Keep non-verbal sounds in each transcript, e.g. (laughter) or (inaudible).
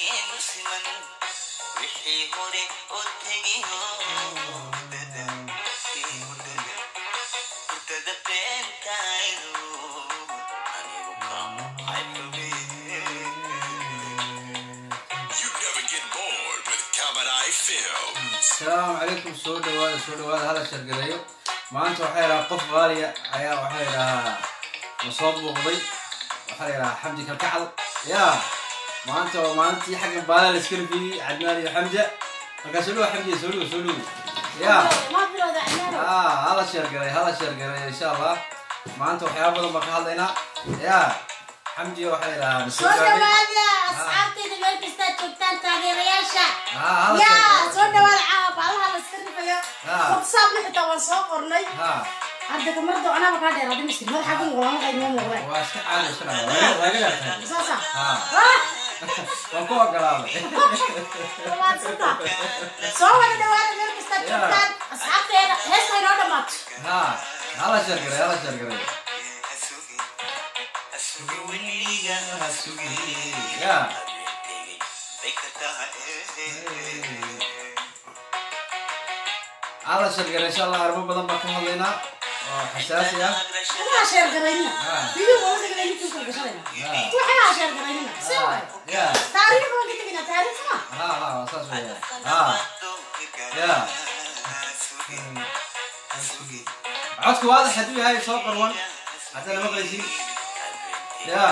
dhaqankeenu siman wixii hore oo tegiyo hurdada hurdada hurdada beentaydu anigu kama haybabe You never get bored with Kamadai Films. asalaamu calaykum soo dhawaada soo dhawaada hala shargareeyo maanta waxaa yidhahaa qof qaaliya ayaa waxaa yidhahaa na soo muuqday waxaa yidhahaa xamdi kalkacal yaa maanta waa maalintii xagga baala la iska rafiyey cadnaan iyo xamja markaa soo dhawa xamdiya soo dhawo soo dhawo yaa ah hala shargareeyo hala shargareeyo insha allah maanta waxyaaba badan baan ka hadlaynaa yaa xamdiya waxaa yidhahaa na soo soo gaadhay dhawaada asxaabtayda meel kastaad joogtaan taageerayaasha ah hala yaa shargareeyo soo dhawaada caawa baalaha la iska rifayo Ah. whatsappna xitaa waan soo qornay ha hadda kamarada anaba kaa dheeraada misir madaxa ku muqlama qaydnoo muuqdeen waa iska caadi iska dhawa waaga yartahay saasa Ah. Ah, waan ku ogolaaday dhawaadsanta soo wada dhawaada meel kastaad Yeah. joogtaan asxaabteeda heesta inoo dhammaato ha hala shargaray hala shargaray hasugi hasugi weliga hasugi ya habeentegay bay ka tahay hala shargaray insha allah arrimo badan sheer garaynina si waay ya taariikh baan ka teginaa taariikh ma ha ha waa saas weeyaan ha ya codku waadax hadduu yahay soo qarwan hadda lama qaysin ya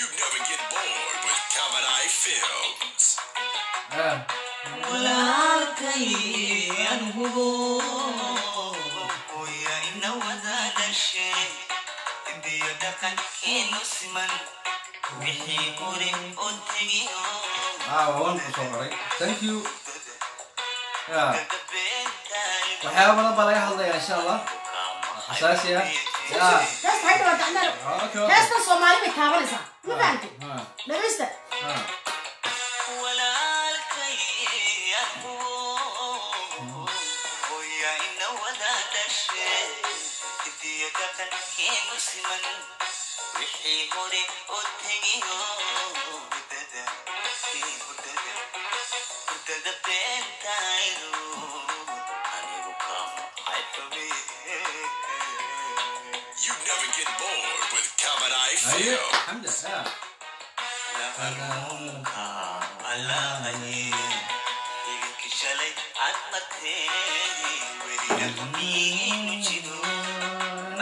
You never get bored with Kamadai Films. ya wixii hore oo tegiyo ha waa waan ku soo qoray thank you ya waxyaaba badan baa laga hadlayaa insha allah xasaasi ah ya heesta hay dhawaata candaro okay. Okay heestan soomaali bay taabanaysaa ma fahamtay ha ತನಕ್ಕೆ ಮುಸಿಮನು ವಿಷಯ ಹೊರೆ ಒದ್ದೆಗೆಯೋ ಹುಟ್ಟದ ಈ ಹುಟ್ಟದ ಹುಟ್ಟದ ಪೇಂತಾಯಿರು ಅರಿವು ಕಾಮ ಆಯ್ತವೇ You never get bored with Kamen Eye Phil. I'm just up. ಲವರೋಮುಖ ಅಲಾಯಿ ಆತ್ಮಥೇ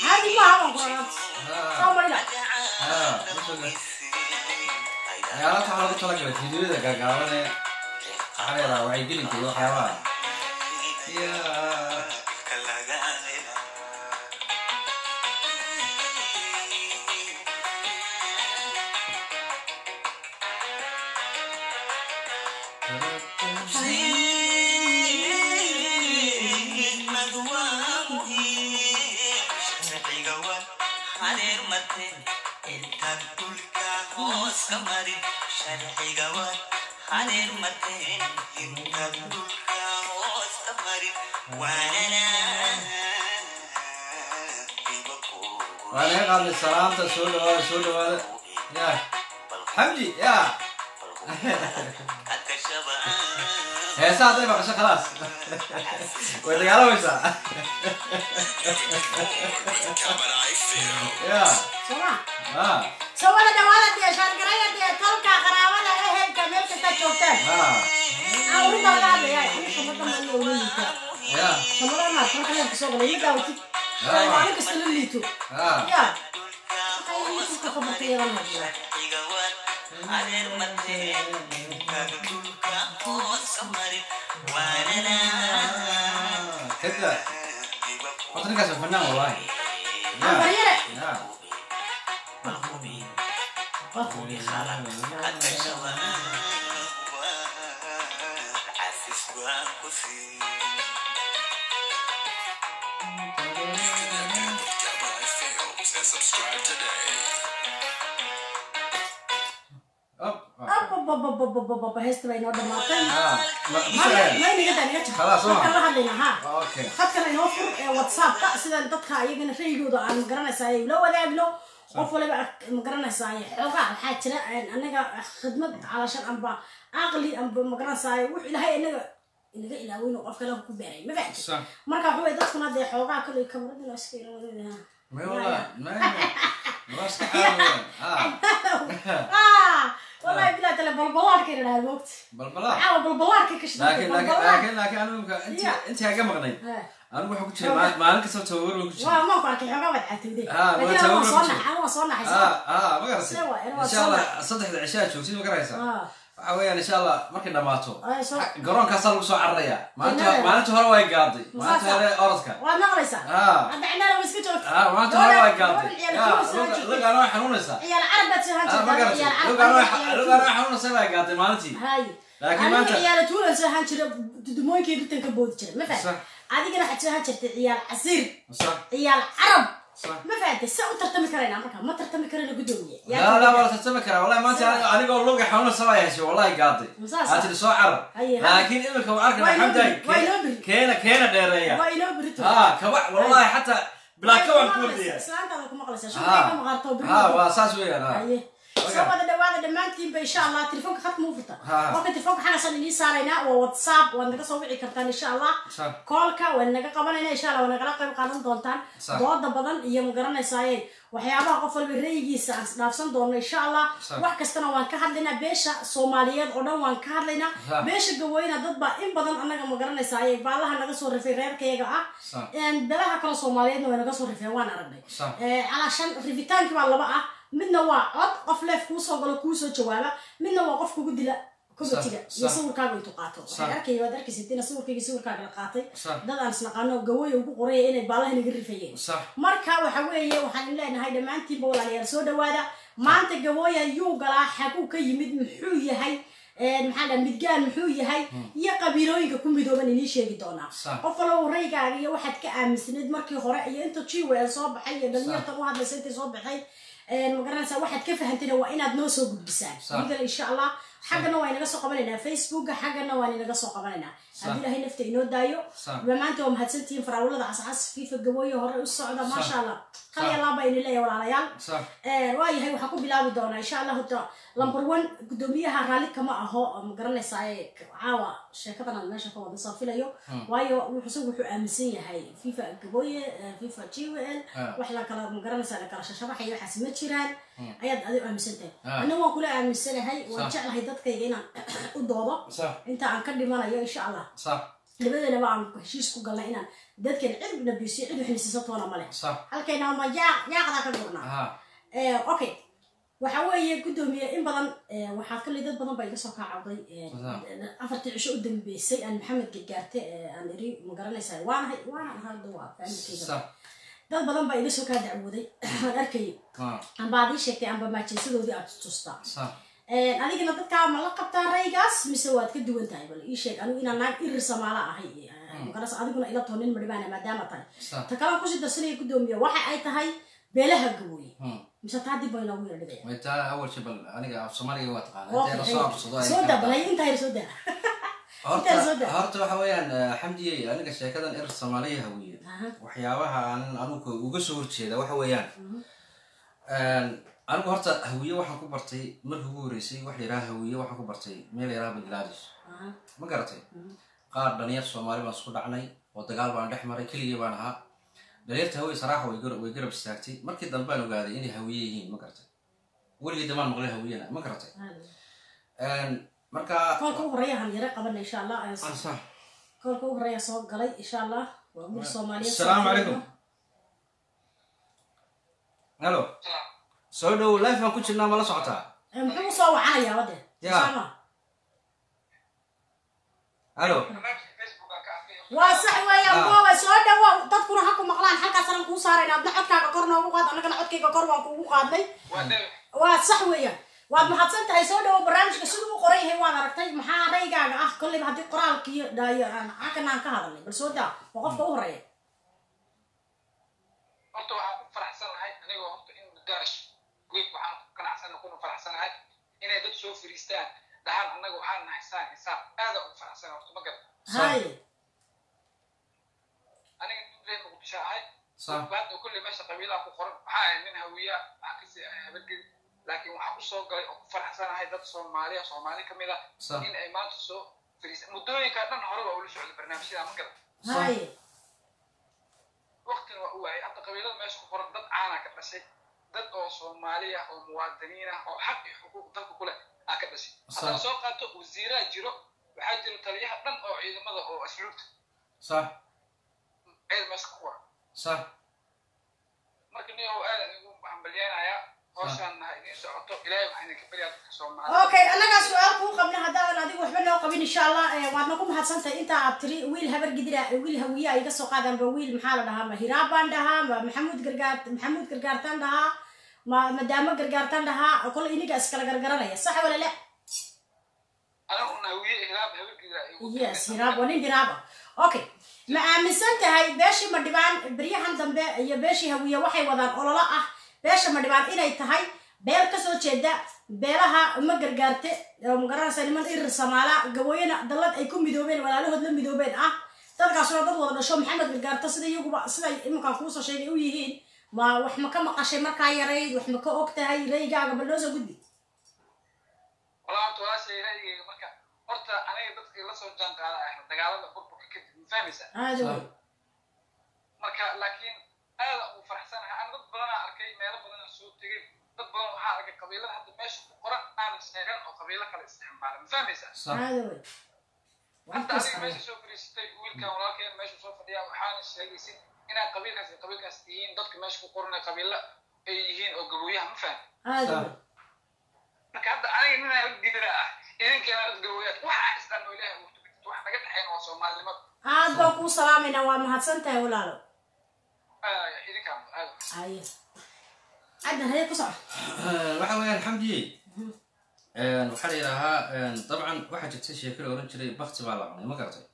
ya adoo heesa waa ka heshaa banaana baa ku macaana yaa alaabta la soo diyaarsan jiray ya alaabta la soo diyaarsan jiray bukuleysay maqaalagan ah haadi ma hawan ku alaabta ha soo marina ha waxyaalaha waxaa lagu talagalay fiidiyoda gaagaaban ee waxaa la yidhaha wacyigelinka iyo waxyaabaha ya waa laga qaaday salaanta soo dhawaada soo dhawaada ya. Xamdi ya. Heesa hadday maqasho khalaas way dagaalamaysaa With Kamadai Films. ya soo ma ha soo wada dhawaada dee shaargaraya dee tolka qaraabada ehelka meel kasta joogtaan ha aa urinta laga hadlaya ani samada ma ina ula liita ya. Samada ma tan kale ka soo galay ma daawatid Ya. maalin kasta la liito. Ya. Inta ka batay yaran hadlaya xidda horta ninkaas waa fanaan wallahi ya. ambaryare وكوني خلق. قد شغلنا عسس وانقصي Subscribe بحيث تبين هذا qof waliba ma garanaysaa xoogaa waxaa jira anaga khidmad calashan amba aqli amba ma garanaysaa wux ilaahay inaga inaga ilaaweyno qof kale ku beeray ma fahamtid Sax. marka waxa wey dadkuna dee xoogaa kale kamarada iska ilaalinaya Ma wallah, ma ma iska caawiyaan. Ah, ah wallahi bilaa tale balbalaarka idhahaa moogta balbalaa. caawa balbalaarka ka shidata Laakiin laakiin laakiin laakiin anigu imka intii Yeah. intii aga maqnayd. balbalaar Anigu waxaan ku jiray maalin maalin kasta tababar baan ku jiray. waa maanku arkay xoogaa waad caatowday Ah, waa laakiin tababar waa soo ku naxay waa soo naxay Ah, ah, ma garatay. Sida waa, waa Insha soo Allah nax- saddexda cishaa joogtid ma garaysaa. ah Waxa weeyaan insha Allah markay dhamaato. Ay, soo- ha- Garoonkaasaa lagu soo cararaya. Maalinta Innaga. maalinta hore way gaaday. Maalinta Saasa. hore orodka. waad maqlaysaa Ah. hadda cinaana waa iska joogta Ah, maalinta hore way Gabadha- gaaday. gabadha ciyaal Ya, kuwa soo luga- jirtay. lugaana way xanuunaysaa. ciyaal carab baad soo Ah, ma hanjirtaa garatay. ciyaal carab Lugaana way ciyaal xa- tuul. lugaana way xanuunaysaa bay gaaday maalintii. hay Laakiin aniga maanta- ciyaal tuulan soo han jira dudumooyinkii dhultan ka boodi jira ma Sax adigana waxaad jirtay ciyaal casiir ciyaal carab ma fahamtay se u tartami karayna marka ma tartami karayna guddoomiye la tartami karaa. Wallahi maanta anigoo luga xanuuna samayaysi wallahi gaaday aa soo carab laakiin iminka waa arkan maxamday keena keena dheereeya. Kaba wallahi xataa bilaa kaban kuurdaya waa saas weeyaan soo wada dhawaada dhammaantiinba insha allah telefoonka khadka muu furta qofka telefoonka xagasan inii saaraynaa waa whatsapp waad naga soo wici kartaan insha allah koolka waan naga qabanayna insha allah waa nagala qayb qaadan doontaan dooda badan iyo magaranaysaayee waxyaabaha qof walba ra'yigiisa aan isdhaafsan doono insha allah wax kastana waan ka hadlaynaa beesha soomaaliyeed oo dhan waan ka hadlaynaa beesha gaweyna dad baa in badan annaga magaranaysaayee baalaha naga soo rifay reerkayaga ah beelaha kale soomaaliyeedna way naga soo rifeen waan aragnay calaashan rifitaankii baa laba ah midna waa cod qof leef kuu soo galo kuu soo jawaaba midna waa qof kugu dila komitiga Sax, iyo sawirkaaga intuu qaato. Waxay arkaya waad arkaysa dina sawirkayga sawirkaaga la qaatay. Dad aan isnaqaano gawoya ugu qoraya inay baalaha naga rifayeen. صح marka waxa weeye waxaan leenahay dhammaantiinba walaalayaal soo dhawaada. Maanta gabooya yuu galaa xaguu ka yimid muxuu yahay maxaa midgaan muxuu yahay iyo qabiilooyinka ku midooban inii sheegi doonaa. Qof wallow raygaaga iyo waxaad ka aaminsanayd markii hore iyo inta jiwel soo baxay iyo dhalinyartan u hadlaysa intay soo baxay een, ma garanaysaa waxaad ka fahantayna waa inaad noo soo gudbisaan Sax. midal insha allah xaggana waa inaga soo qabanaynaa facebooka xaggana waan inaga soo qabanaynaa haddii ilaahay nafta inoo daayo Sax. maanta waa mahadsantihiin faraawalada cascas fifa gabooye hore u socda maasha allah kaliya laaba ini leeyahay walaalayaal. صح Ee, waayahay waxaan ku bilaabi doonaa insha allah horta number one gudoomiyaha raalli kama aho. Ma garanaysaa ee caawa sheekadan aan meesha ka wada soo filayo. Waayo wuxuu isagu wuxuu aaminsan yahay fifa gabooye eh, fifa g w l. Wax la kala ma garanaysaa la kala shashabaxayo waxaas ma jiraan ayaad adi aaminsantahay annaga waan kula aaminsanahay waan jeclahay dadkayga inaan u doodo inta aan ka dhimanayo insha allah labadeenaba aan heshiis ku galnay inaan dadkan cidna biisiyo cid waxna siisa toona ma leh halkayna yaaqdaa ka gurnaa okay waxa weeye guddoomiye in badan waxaa kale dad badan ba iga soo kaacawday afartii cisho u dambeysay aan maxamed gargaarte aan iri ma garanaysaa waana waana hadda waa faamilkeyga dad badan baa iga soo kaa dacwooday (clears throat) aan arkayay amba aad ii sheegtay amba maajinsadoodii aad tutustaa adigana dadkaa ma la qabtaa raygaas mise waad ka duwan tahay? Bal ii sheeg anigu inaan naag irir samaala ahay. Magaras adiguna ila toonin marhibaana maadaama tahay. Ta kalaan ku sii darsanaya guddoomiya waxa ay tahay beelaha gabooye mise taa dib baa inoogu yara dhibaya taa awal intaa yar soo daa (laughs) horta waxa weeyaan eh, xamdiye aniga sheekadan erer soomaaliya hawiye Aha. waxyaabaha aan anugu uga soo horjeeda waxa weeyaan anigu horta hawiye waxaan ku bartay markii ugu horeysay wax yidhaha hawiye waxaan ku bartay meel yidhaha bangladesh. Ma garatay? Qaar dhalinyar soomaali baan isku dhacnay oo dagaal baan dhex maray keligii baan ahaa. Dhalinyarta hawiye saraaxa way gar- way garab istaagtay. Markii dambe ogaaday inay hawiye yihiin ma garatay. Weligii damaan maqlay hawiyena ma garatay marka koolka u horreeya han yare qabana insha allah koolka u horreeya soo galay insha allah waa wiil soomaaliyeed Assalaamu calaykum. halo. Soo dhow life baan ku jirnaa ma la socotaa muxuu u soo wacanayaa wade. Ya. Halo. Waa sax weeyaan kuwa way soo dhawo dadkuna ha ku maqlaan halkaas aan kuu saarayna adna codkaaga kor noogu qaad annagana codkayga kor waan kuugu qaadnay. Waa sax weeyaan waad mahadsan tahay soo dhawo barnaamijka siduu u qoran yahay waad aragtay maxaa raygaaga ah? Kolleyba haddii qoraalkii dhaayo aan halkan aan ka hadalnay. Bal soo daa waa qofka u horreeya horta waxaan ku faraxsanahay anigoo horta in mudaash week waxaan ku qanacsana kuna faraxsanahay inay dad soo fariistaan. Dhahaan annaga waxaan nahay saan xisaab. Aada ugu faraxsanahay horta ma garan hay! Aniga nin reer muqdisho ahay. صح hadda kulley meesha qabiilaha ku qoran. Waxaa ahay nin hawiya waxaa ka sii ahay habadgedi laakiin waxaan u soo galay oo ku faraxsanahay dad soomaaliya soomaali ka mid a in ay maanta soo fariisa muddooyinkaa dhan horeba ula socday barnaamijyadaa ma gala waktina waa u waayay hadda qabiilada meesha ku qoran dad caanaa ka dhashay dad oo soomaaliya oo muwaadiniin ah oo xaq iyo xuquuq dalka kuleh aa ka dhashay haddaa soo qaato wasiiraha jiro waxaa jira taliyaha dhan oo oh, ciidamada oo oh, asluubta eh, ceel meesha ku qoran marka nin o oh, aadan eh, igu hambalyeynayaa okay annagaa su'aal kuu qabna haddaadan adigu waxba noo qabin insha allah eh, waadna ku mahadsantahay inta aad tiri wiil habar gidira wiil hawiya iga soo qaadaan ba wiil maxaa la dhahaa ma hiraab baan dhahaa ma maxamuud gargaar maxamuud gargaartaan dhahaa ma madaamo gargaartaan dhahaa kole iniga iskala gargaranaya sax wala la? Yes hiraab waa nin hiraab ah. Okay ma aaminsan tahay beeshii madhibaan beryahan dambe iyo beeshii hawiye waxay wadaan ololo ah beesha madhibaan inay tahay beel ka soo jeeda beelaha ma gargaarte oo magaranaysa niman irir samaala gabooyana dallad ay ku midoobeen walaalahood la midoobeen ah. Dadkaasuna dad wada dhasho maxamed gargaarto sida iyaguba siday iminkaan kuusoo sheegay u yihiin? Ma wax ma ka maqashay markaa yarayd wax ma ka og tahay raygaaga bal noo soo gudbi? Marka horta aniga la soo jaan qaada ah dagaalada burburka kadib ma fahmaysaa? Marka laakiin aada ugu faraxsanahay ana dad badanaa arkay meelo badanaa soo tegay dad badan waxaa arga qabiilada hadda meesha ku qoran aanan sheegan oo qabiilo kale isticmaala. Ma fahmaysaa? Hadda wiilkan walaalkeen meesha soo fadhiyaa waxaana sheegaysid inaad qabiilkaas qabiilkaas yihiin dadka meesha ku qoranay qabiilo ay yihiin oo gaboyaha ma fahmi? Marka hadda aniga ninaa didira ah idinkeena dad gaboyaad waxaa istaan ilaahay muhtubitid wax naga dhaxayn waa soomaalinimada aad baan kuu salaamayna waa mahadsan tahay walaalo. Idinkaa aad ku soco waxa weeyaan xamdiye waxaa la yidhaahaa dabcan waxaa jirta sheeko la oran jiray bakti baa la cunay ma garatay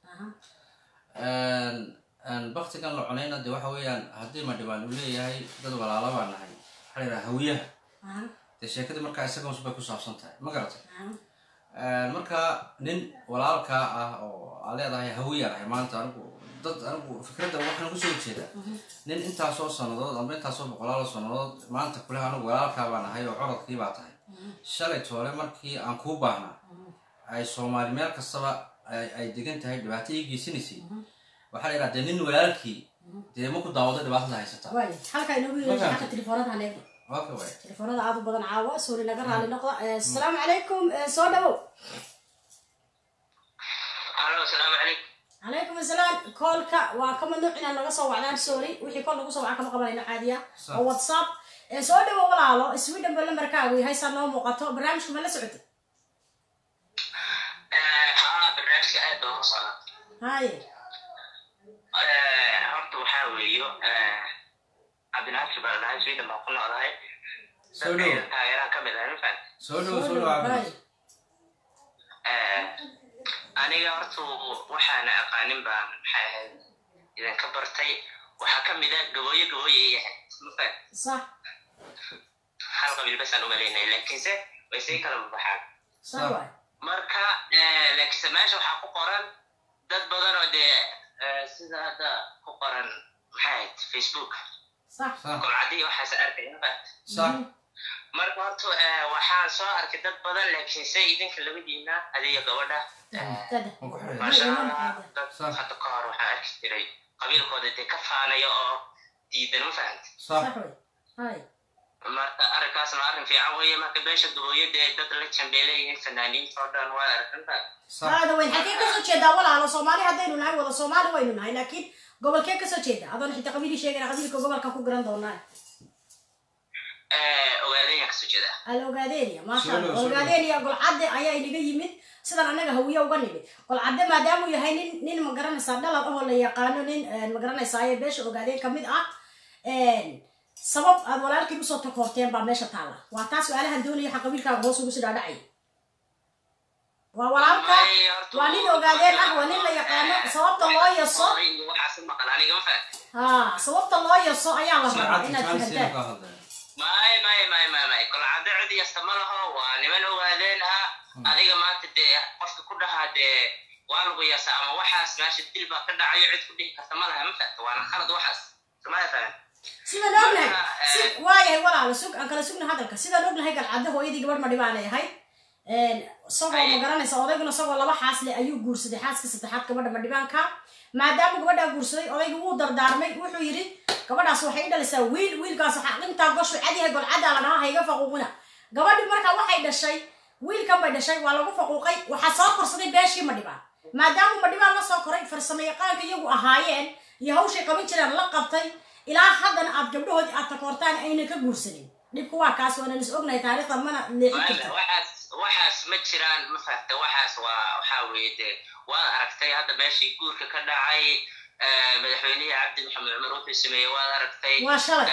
baktigan la cunayna de waxa weeyaan haddii madhibaan uu leeyahay dad walaalo baa nahay waxaa la yidhaha hawiyaha Aha. dee sheekadii markaa isaga bay ku saabsan tahay ma garatay marka nin walaalkaa ah oo aa leedahay hawiyaan ahay maanta anigu dad anigu fikradda waxaan ku soo jeedaa nin intaasoo sannadood ama intaasoo boqolaal sannadood maanta kule anigu walaalkaa baan ahay oo corodkii baa tahay. Shalay toole markii aan kuu baahnaa ay soomaali meel kastaba ay ay degan tahay dhibaato ii geysanaysay waxaa la yidhaha dee nin walaalkii dee ma ku daawado dhibaatada haysataa halkaa inoogu xagga telefoonada haneegna telefoonada u badan caawa sorry naga raali noqda. Eh, asalaamu calaykum Eh, soo dhawow. Alo asalaamu calaykum asalaam koolka waa ka mamnuuc inaad naga soo wacdaan sorry. Wixii kol nagu soo waca kama qabanayno caadiya oo whatsapp. Eh, soo dhawow walaalo sweden ba lambarkaagu yahay saa noo muuqato. Barnaamijka ma la socotay haa barnaamijka aad baa u socda haye horta waxaa weeyo cabdinaasir baa dhahay sweden baa ku noqdahay. Dhow. taageeraha ka mid ah ma fahamtay soo dhowo soo dhowo cabdi aniga horta waxaana aqaanin baan maxay ahayd? Idinka bartay waxaa ka mid ah gabooyo gabooyo ay yahay ma fahamtay sax hal qabiil basaan umalaynay laakiinse way sii kala baxaan sax waay. Marka eh, laakiinse meesha waxaa ku qoran dad badan oo dee eh, sida hadda ku qoran maxay ahayd facebook. Golcadii waxaas arkay ma fahamtay sax marka horta eh, waxaan soo arkay dad badan laakiinse idinka labadiina adiga gabadha. Eh, hada. dad hadda ka hor waxaa arki jiray qabiilkooda dee ka faanaya oo diidan ma haye marka arrinkaasna arrin fiican weeye marka beesha gabooyada ee dad la jambeeleyihiin fanaaniinta oo dhan waa arkantaa sax aada weyn xagee ka soo jeedaa walaalo soomaali haddaynu nahay wada soomaali waynu nahay laakiin gobolkee ka soo jeeda? Adoon xitaa qabiilii sheegana qabiilka gobolka ku garan doonaa ogaadenia golcadde ayaa inaga yimid. Sidan annaga hawiye uga nimid golcadde maadaamuu yahay nin nin ma garanaysaa dhalad ahoo la yaqaano nin eh, ma garanaysaa ee beesha ogaadeen ka mid ah. Sabab aad walaalkiin u soo takoorteen baa meesha taalla. Waa taa su'aalahan doonaya waxa qabiilkaaga hoos ugu sii dhaadhacaya waa walaalka Wallahi, horta waa nin ogaadeen ah waa nin la yaqaano. sababta loo yaso ha sababta loo yaso ayaa la rabaa inaad fahantaan ka hadlaya may may may. May may golcadda cid yasta ma laho waa niman ogaadeen ah adiga maanta dee qofka ku dhahaa dee waa lagu yasa ama waxaas meesha dil baa ka dhacayo cid ku dhihi karta ma laha ma fahat waana khalad waxaas samaya fahan sidaan ognahay waayahay walaalo sug aan kala sugna hadalka sidaan ognahay galcadda hooyadii gabadh ma dhibaan ahayd isagoo ma garanaysa odayguna isagoo laba xaas leh ayuu guursaday xaaska saddexaad gabadha madhibaanka maadaama gabadhaa guursaday odayga wuu dardaarmay wuxuu yidhi gabadhaas waxay i dhalaysaa wiil wiilkaas intaa goshu cadyahay golcaddaa la dhahaa hayga faquuqina gabadhi marka waxay dhashay wiilkan bay dhashay waa lagu faquuqay waxaa soo korsaday beeshii madhibaan maadaama madhibaan la soo koray farsamo yaqaanka iyagu ahaayeen iyo hawshay qaban jireen la qabtay ilaa haddana aad gabdhahoodii aad takoortaan ayna ka guursanin dhibku waa kaas waanan is ognahay taariikhda mana waxaas ma jiraan ma fahta waxaas waa waxaa weeye dee waad aragtay hadda meeshii guurka ka dhacay madaxweynihii cabdi maxamed cumar wuxuu sameeyey waad aragtay waa shalay.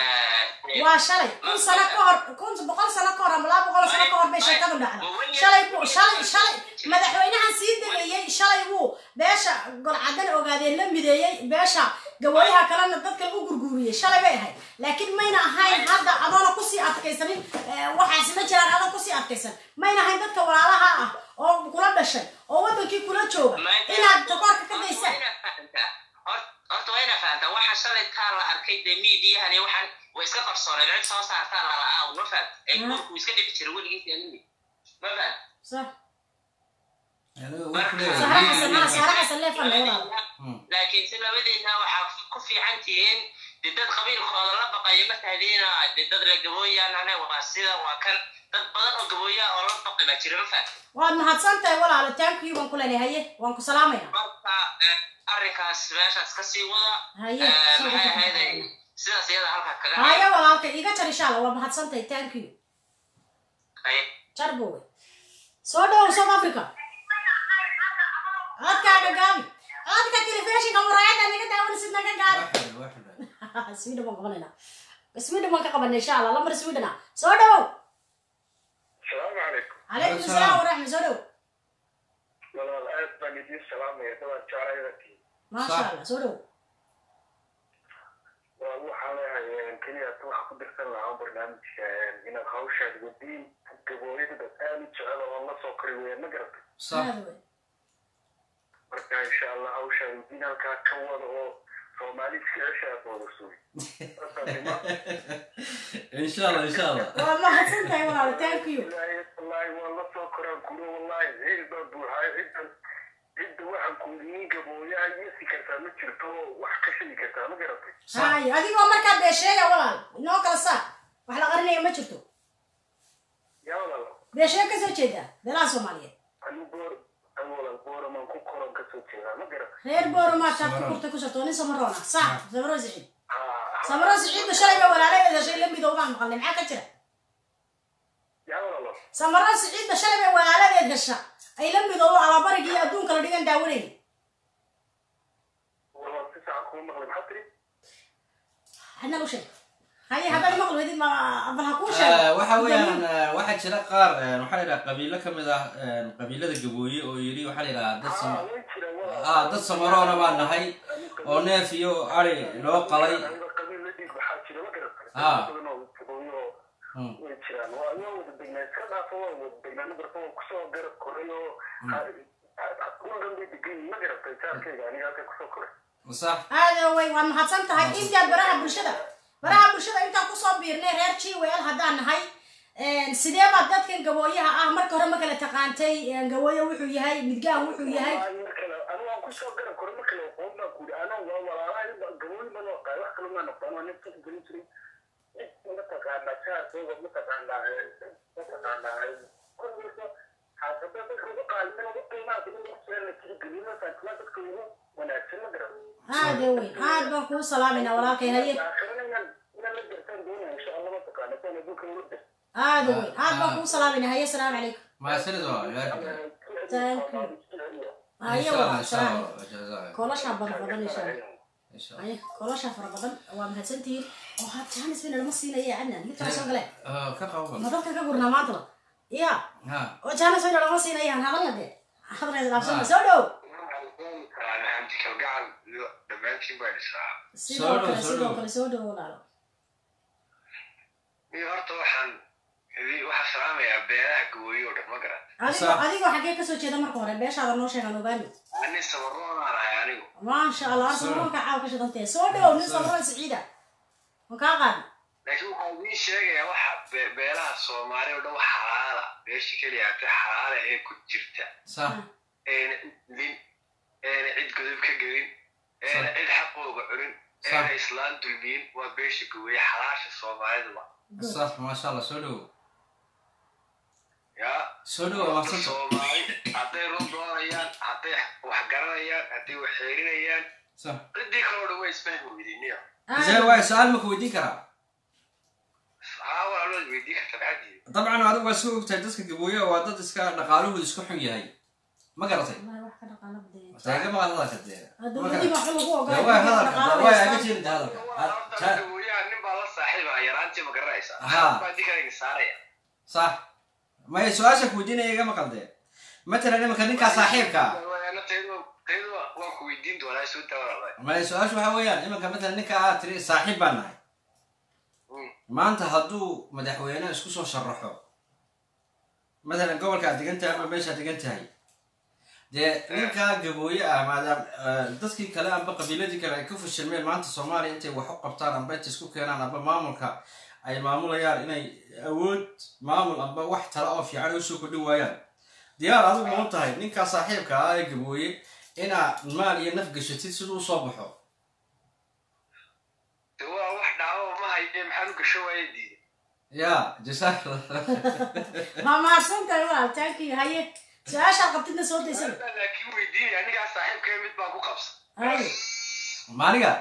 waa shalay. Kun sano ka hor kun boqol sano ka hor ama laba boqol sano ka hor bay sheekadu dhacday. Shalay buu shalay shalay. Madaxweynahan sii degayey shalay wuu beesha golcadana ogaadeen la mideeyey beesha gabooyaha kalena dadka u gurguuriyey shalay bay ahayd. Laakiin mayna ahayn hadda adoona ku sii adkaysanin waxaas ma jiraan adoo ku sii adkaysan. Mayna ahayn dadka walaalaha ah oo kula dhashay oo wadankii kula jooga. Inaad takoorka ka daysaan horta waa ina fahantaa waxa shalay taa la arkay dee miidiyahani waxaan way iska qarsooneen cid soo saartaa lala'aa ma fahat ee Mm. guurku iska dhici jira weligiis ma leefan walaal. Laakiin si labadeedna waxaa ku fiican tihiin de dad qabiilkooda la baqayo ma tahdiina de dad la gabooyaanane waa sida waa kan dad badan oo gabooyaa oo la baqi baa jira ma fahat waad mahadsan tahay walaalo thank you waan ku leenahay haye waan ku salaamaynaa. Marka eh, arrinkaas meeshaas ka sii wada haye eh, maxay ahayday sidaas iyada halkaa kaga haye walaalka iga jar insha allah waa mahadsan tahay thank you. Haye. Jar bowe soo dhawow south africa. Codkaaga gaabi codka telefishinka muraayada naga daawanaysid naga waxda (laughs) sweden baan qabanayna sweden baan ka qabanay insha allah lambar sweden ah soo asalaamu calaykum salaam. waraxmat soo dhawow walaal aad baan idiin salaamaya dabaan jeclaydatii maasha allah soo dhawow waa waxaan leeyahay keliya waxa ku dirsan lahaa barnaamijka inaad hawshaad wadiin gabooyada dad aad u jecel oo la soo kori weya ma garatay marka insha allah hawshaad wadiin halkaa ka wada oo soomaali iska cesha aad wada sugi (laughs) insha allah insha allah waa mahadsan tahay walaalo thank you wallaahi waan la soo koraa guro wallaahi ciil baa buuxaayo ciddan cidda waxaan kuudiyin gabooyaha yesi kartaa ma jirto wax ka shigi kartaa ma garatay haye adigoo markaa beesheeya walaal inoo kala saar wax la qarinaya ma jirto yaa walaal beeshee ka soo jeedaa beelaha soomaaliyeed anigu boor anigu walaal booramaan ku koran ka soo jeedaa ma garatay reer booromaa taad ku Samaroon. kurta ku sharto nin samaroon ah sax samaro siciid haa samaro siciidba shalay ba walaaladeed heshay la midoobaan maqalnay maxaa ka jira yaa walaal samaro siciidba shalay bay walaaladeed hesha ay la midoobo alabarigi waxa waxaa jira qaar waxaa la yidhaha qabiilo ka mid ah qabiilada gabooye oo yidhi waxaa la yidhaha dad samaroona baan nahay oo neef iyo ari loo qalay waa sax aada way mahadsan tahay intaad baraha bulshada baraha bulshada intaan ku soo biirnay reer jiwel haddaan nahay. Sidee baad dadkan gabooyaha ah? Marka hore ma kala taqaantay. Gabooye wuxuu yahay midgaan wuxuu yahay. Xaafada aada weyn aad baan kuu salaamayna walaalkay haye aada weyn aad baan kuu salaamayna haye asalaamu calaykum Thank you. haye walaal salaam koolashaa badan badan insha allah insha allah Aye, kolosha fara badan waa mahadsantihiin oo had jaanis bayna lama siinaya cadnan mid kale soo gale Ah, ma dadka ka gurnaa maantaba ya oo jaanis bayna lama siinayaan hadalla de hadalay dhaafsana soo dhow kalgacal iyo dhammaantiin sidoo Soo dhow, kale soo sidoo dhow. kale soo dhow walaalo iyo horta waxaan idi- waxaa salaamayaa beelaha gawooye oo dhan ma garan adigo Sax. adigoo xaggee ka soo jeeda marka hore beeshaada noo sheegaan ogaani ani sabaroonaan ahay anigu maasha allah Soo. arsaluunka caaw ka shidantee soo dhow nin Soo. sabroon siciida ma kaa qaadi laakiin waxaa idiin sheegayaa waxa be- beelaha soomaali oo dhan wax xalaala beesha keliya ate xalaala ee ku jirta eena eena cid godob ka gelin. Eena cid xaqooga cunin. Eena islaan dulmiyin waa beesha gawooye xalaasha soomaaliduba sax maasha allah soo dhowo yaa soo dhowo waa mahadsanta soomaali hadday run doonayaan hadday wax garanayaan hadday wax xeerinayaan. Ciddii kaloo dhan way isfahmi weydiiniya waay su'aal ma ku weydiin karaa? Dabcan adigu waa soo ogtahay dadka gabooye waa dad iska dhaqaalahooda isku xun yahay. Ma garatay Taaga maqal hadalka dee Hadda Ma garatay? wax lagu dee ogaay waa hadalka waa aga jeedinta hadalka ta- gabooyaha nin baa la saaxiiba yaraantii ma garanaysaa Haa. baa dikaaga saaraya sax maya su'aasha ku weydiinaya iga maqal dee matalan imanka ninkaa saaxiibka waan ku weydiin doonaa soo tawarada maya su'aasha waxaa weeyaan imanka matalan ninka aad tiri saaxiib baan nahay maanta hadduu madaxweyne isku soo sharaxo matalan gobolka aad degan tahay ama meesha aad degan tahay dee ninkaa gabooye ah maadaam eh, dadkii kale amba qabiiladii kale ay ka fashilmeen maanta soomaaliya intay wax u qabtaan amba intay isku keenaan amba maamulka ay maamulayaan inay awood maamul amba wax tala oo fiican ay u soo kordhin waayaan. Diyaar adigu ma u tahay ninkaa saaxiibka ah ee gabooye inaad maal iyo naf gashatid siduu u soo baxo. Wax dhaawo ma ya (laughs) Waa you. Haye, su'aashaad qabtidna soo daysan. laakiin weydiinaya ninkaa saaxiibkee mid baan ku qabsan Haye, maaniga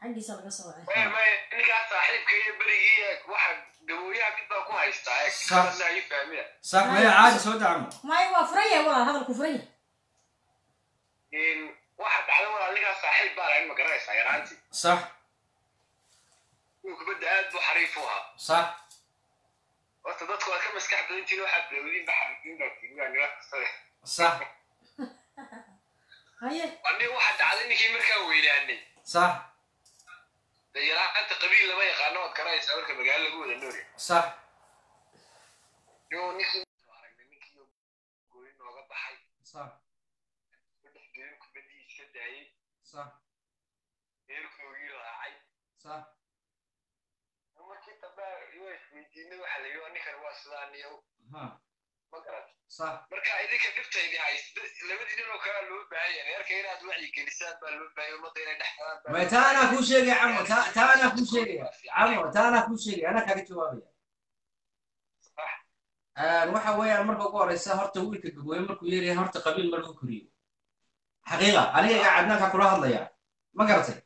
xaggiisa laga soo wacay. maya maya ninkaa saaxiibka iyo berigii waxa gabooyaha mid baan ku haystaa ee Sax. kabadna ayu fahmina sax maya caadi soo dacmo Maya, waa furan yahay walaal, hadalku furan yahay. waxa dhacda walaal ninkaa saaxiib baa lahayn ma garanaysaa yaraantii. Sax kubadda aad buu xariif u ahaa. Sax horta dadku waad ka maskax badantiin waxaad bilowdiin ba xariifiin baa tiimiyaa nila kastada sax. (laughs) Haye, ani waxa dhacday ninkii markaan weynaanay. Sax. Yaraanta qabiil lama yaqaano waad garanaysaa marka magaalo lagu wada nool yahay sax. Aragnay ninkii nooga baxay. Sax. Sax. Eerkoogii raacay. Sax isweydiinay waxa la yidhi ninkan waa sidaan iyo ha ma garan marka idinka dhibtaydi haysta labadii nin oo kalea loo baahan yahay reerka inaad wacyi gelisaan baa loo baahan ummadda inay dhex galaan baa may taa anaa kuu sheegaya camo taa taa anaa kuu sheegaya camo taa anaa kuu sheegaya anaa kaaga jawaabaya waxa weeyaan marka ugu horeysa horta wiilka gabooye markuu yeerayahay horta qabiil ma lagu koriyo xaqiiqa aniga iga cadnaanka kula hadlaya ma garatay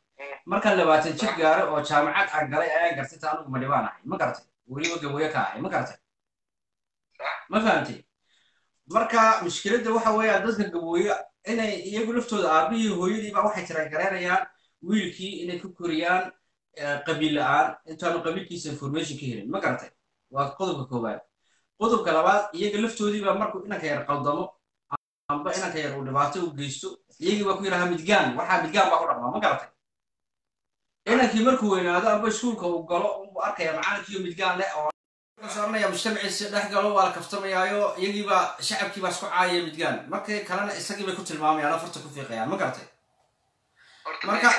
markaan labaatan jir gaaro oo jaamacad aan galay ayaan gartay ta anigu madhibaan ahay ma garatay weliba gabooye ka ahay ma garatay ma fahamtay marka mushkiladda waxa weeyaan dadka gabooye inay iyagu laftooda aabihii hooyadiiba waxay tiraagareynayaan wiilkii inay ku koriyaan eh, qabiil la'aan. Intaanu qabiilkiisa information ka helin ma garatay waa qodobka koowaad. Qodobka labaad iyaga laftoodiiba markuu inanka yar qaldamo amba inanka yar uu dhibaato u geysto iyagii baa ku yidhaha midgaan waxaa midgaan baa ku dhaqmaa ma garatay inankii markuu weynaado amba iskuulka uu galo arkaya macalinkiiyo midgaan leh oo soranaya mujtamaciisa dhex galo waa la kaftamayaayo iyagiibaa shacabkiibaa isku caayaya midgaan. Markii kalena isagii bay ku tilmaamayaan oo farta ku fiiqayaan. Ma garatay? Horta marka,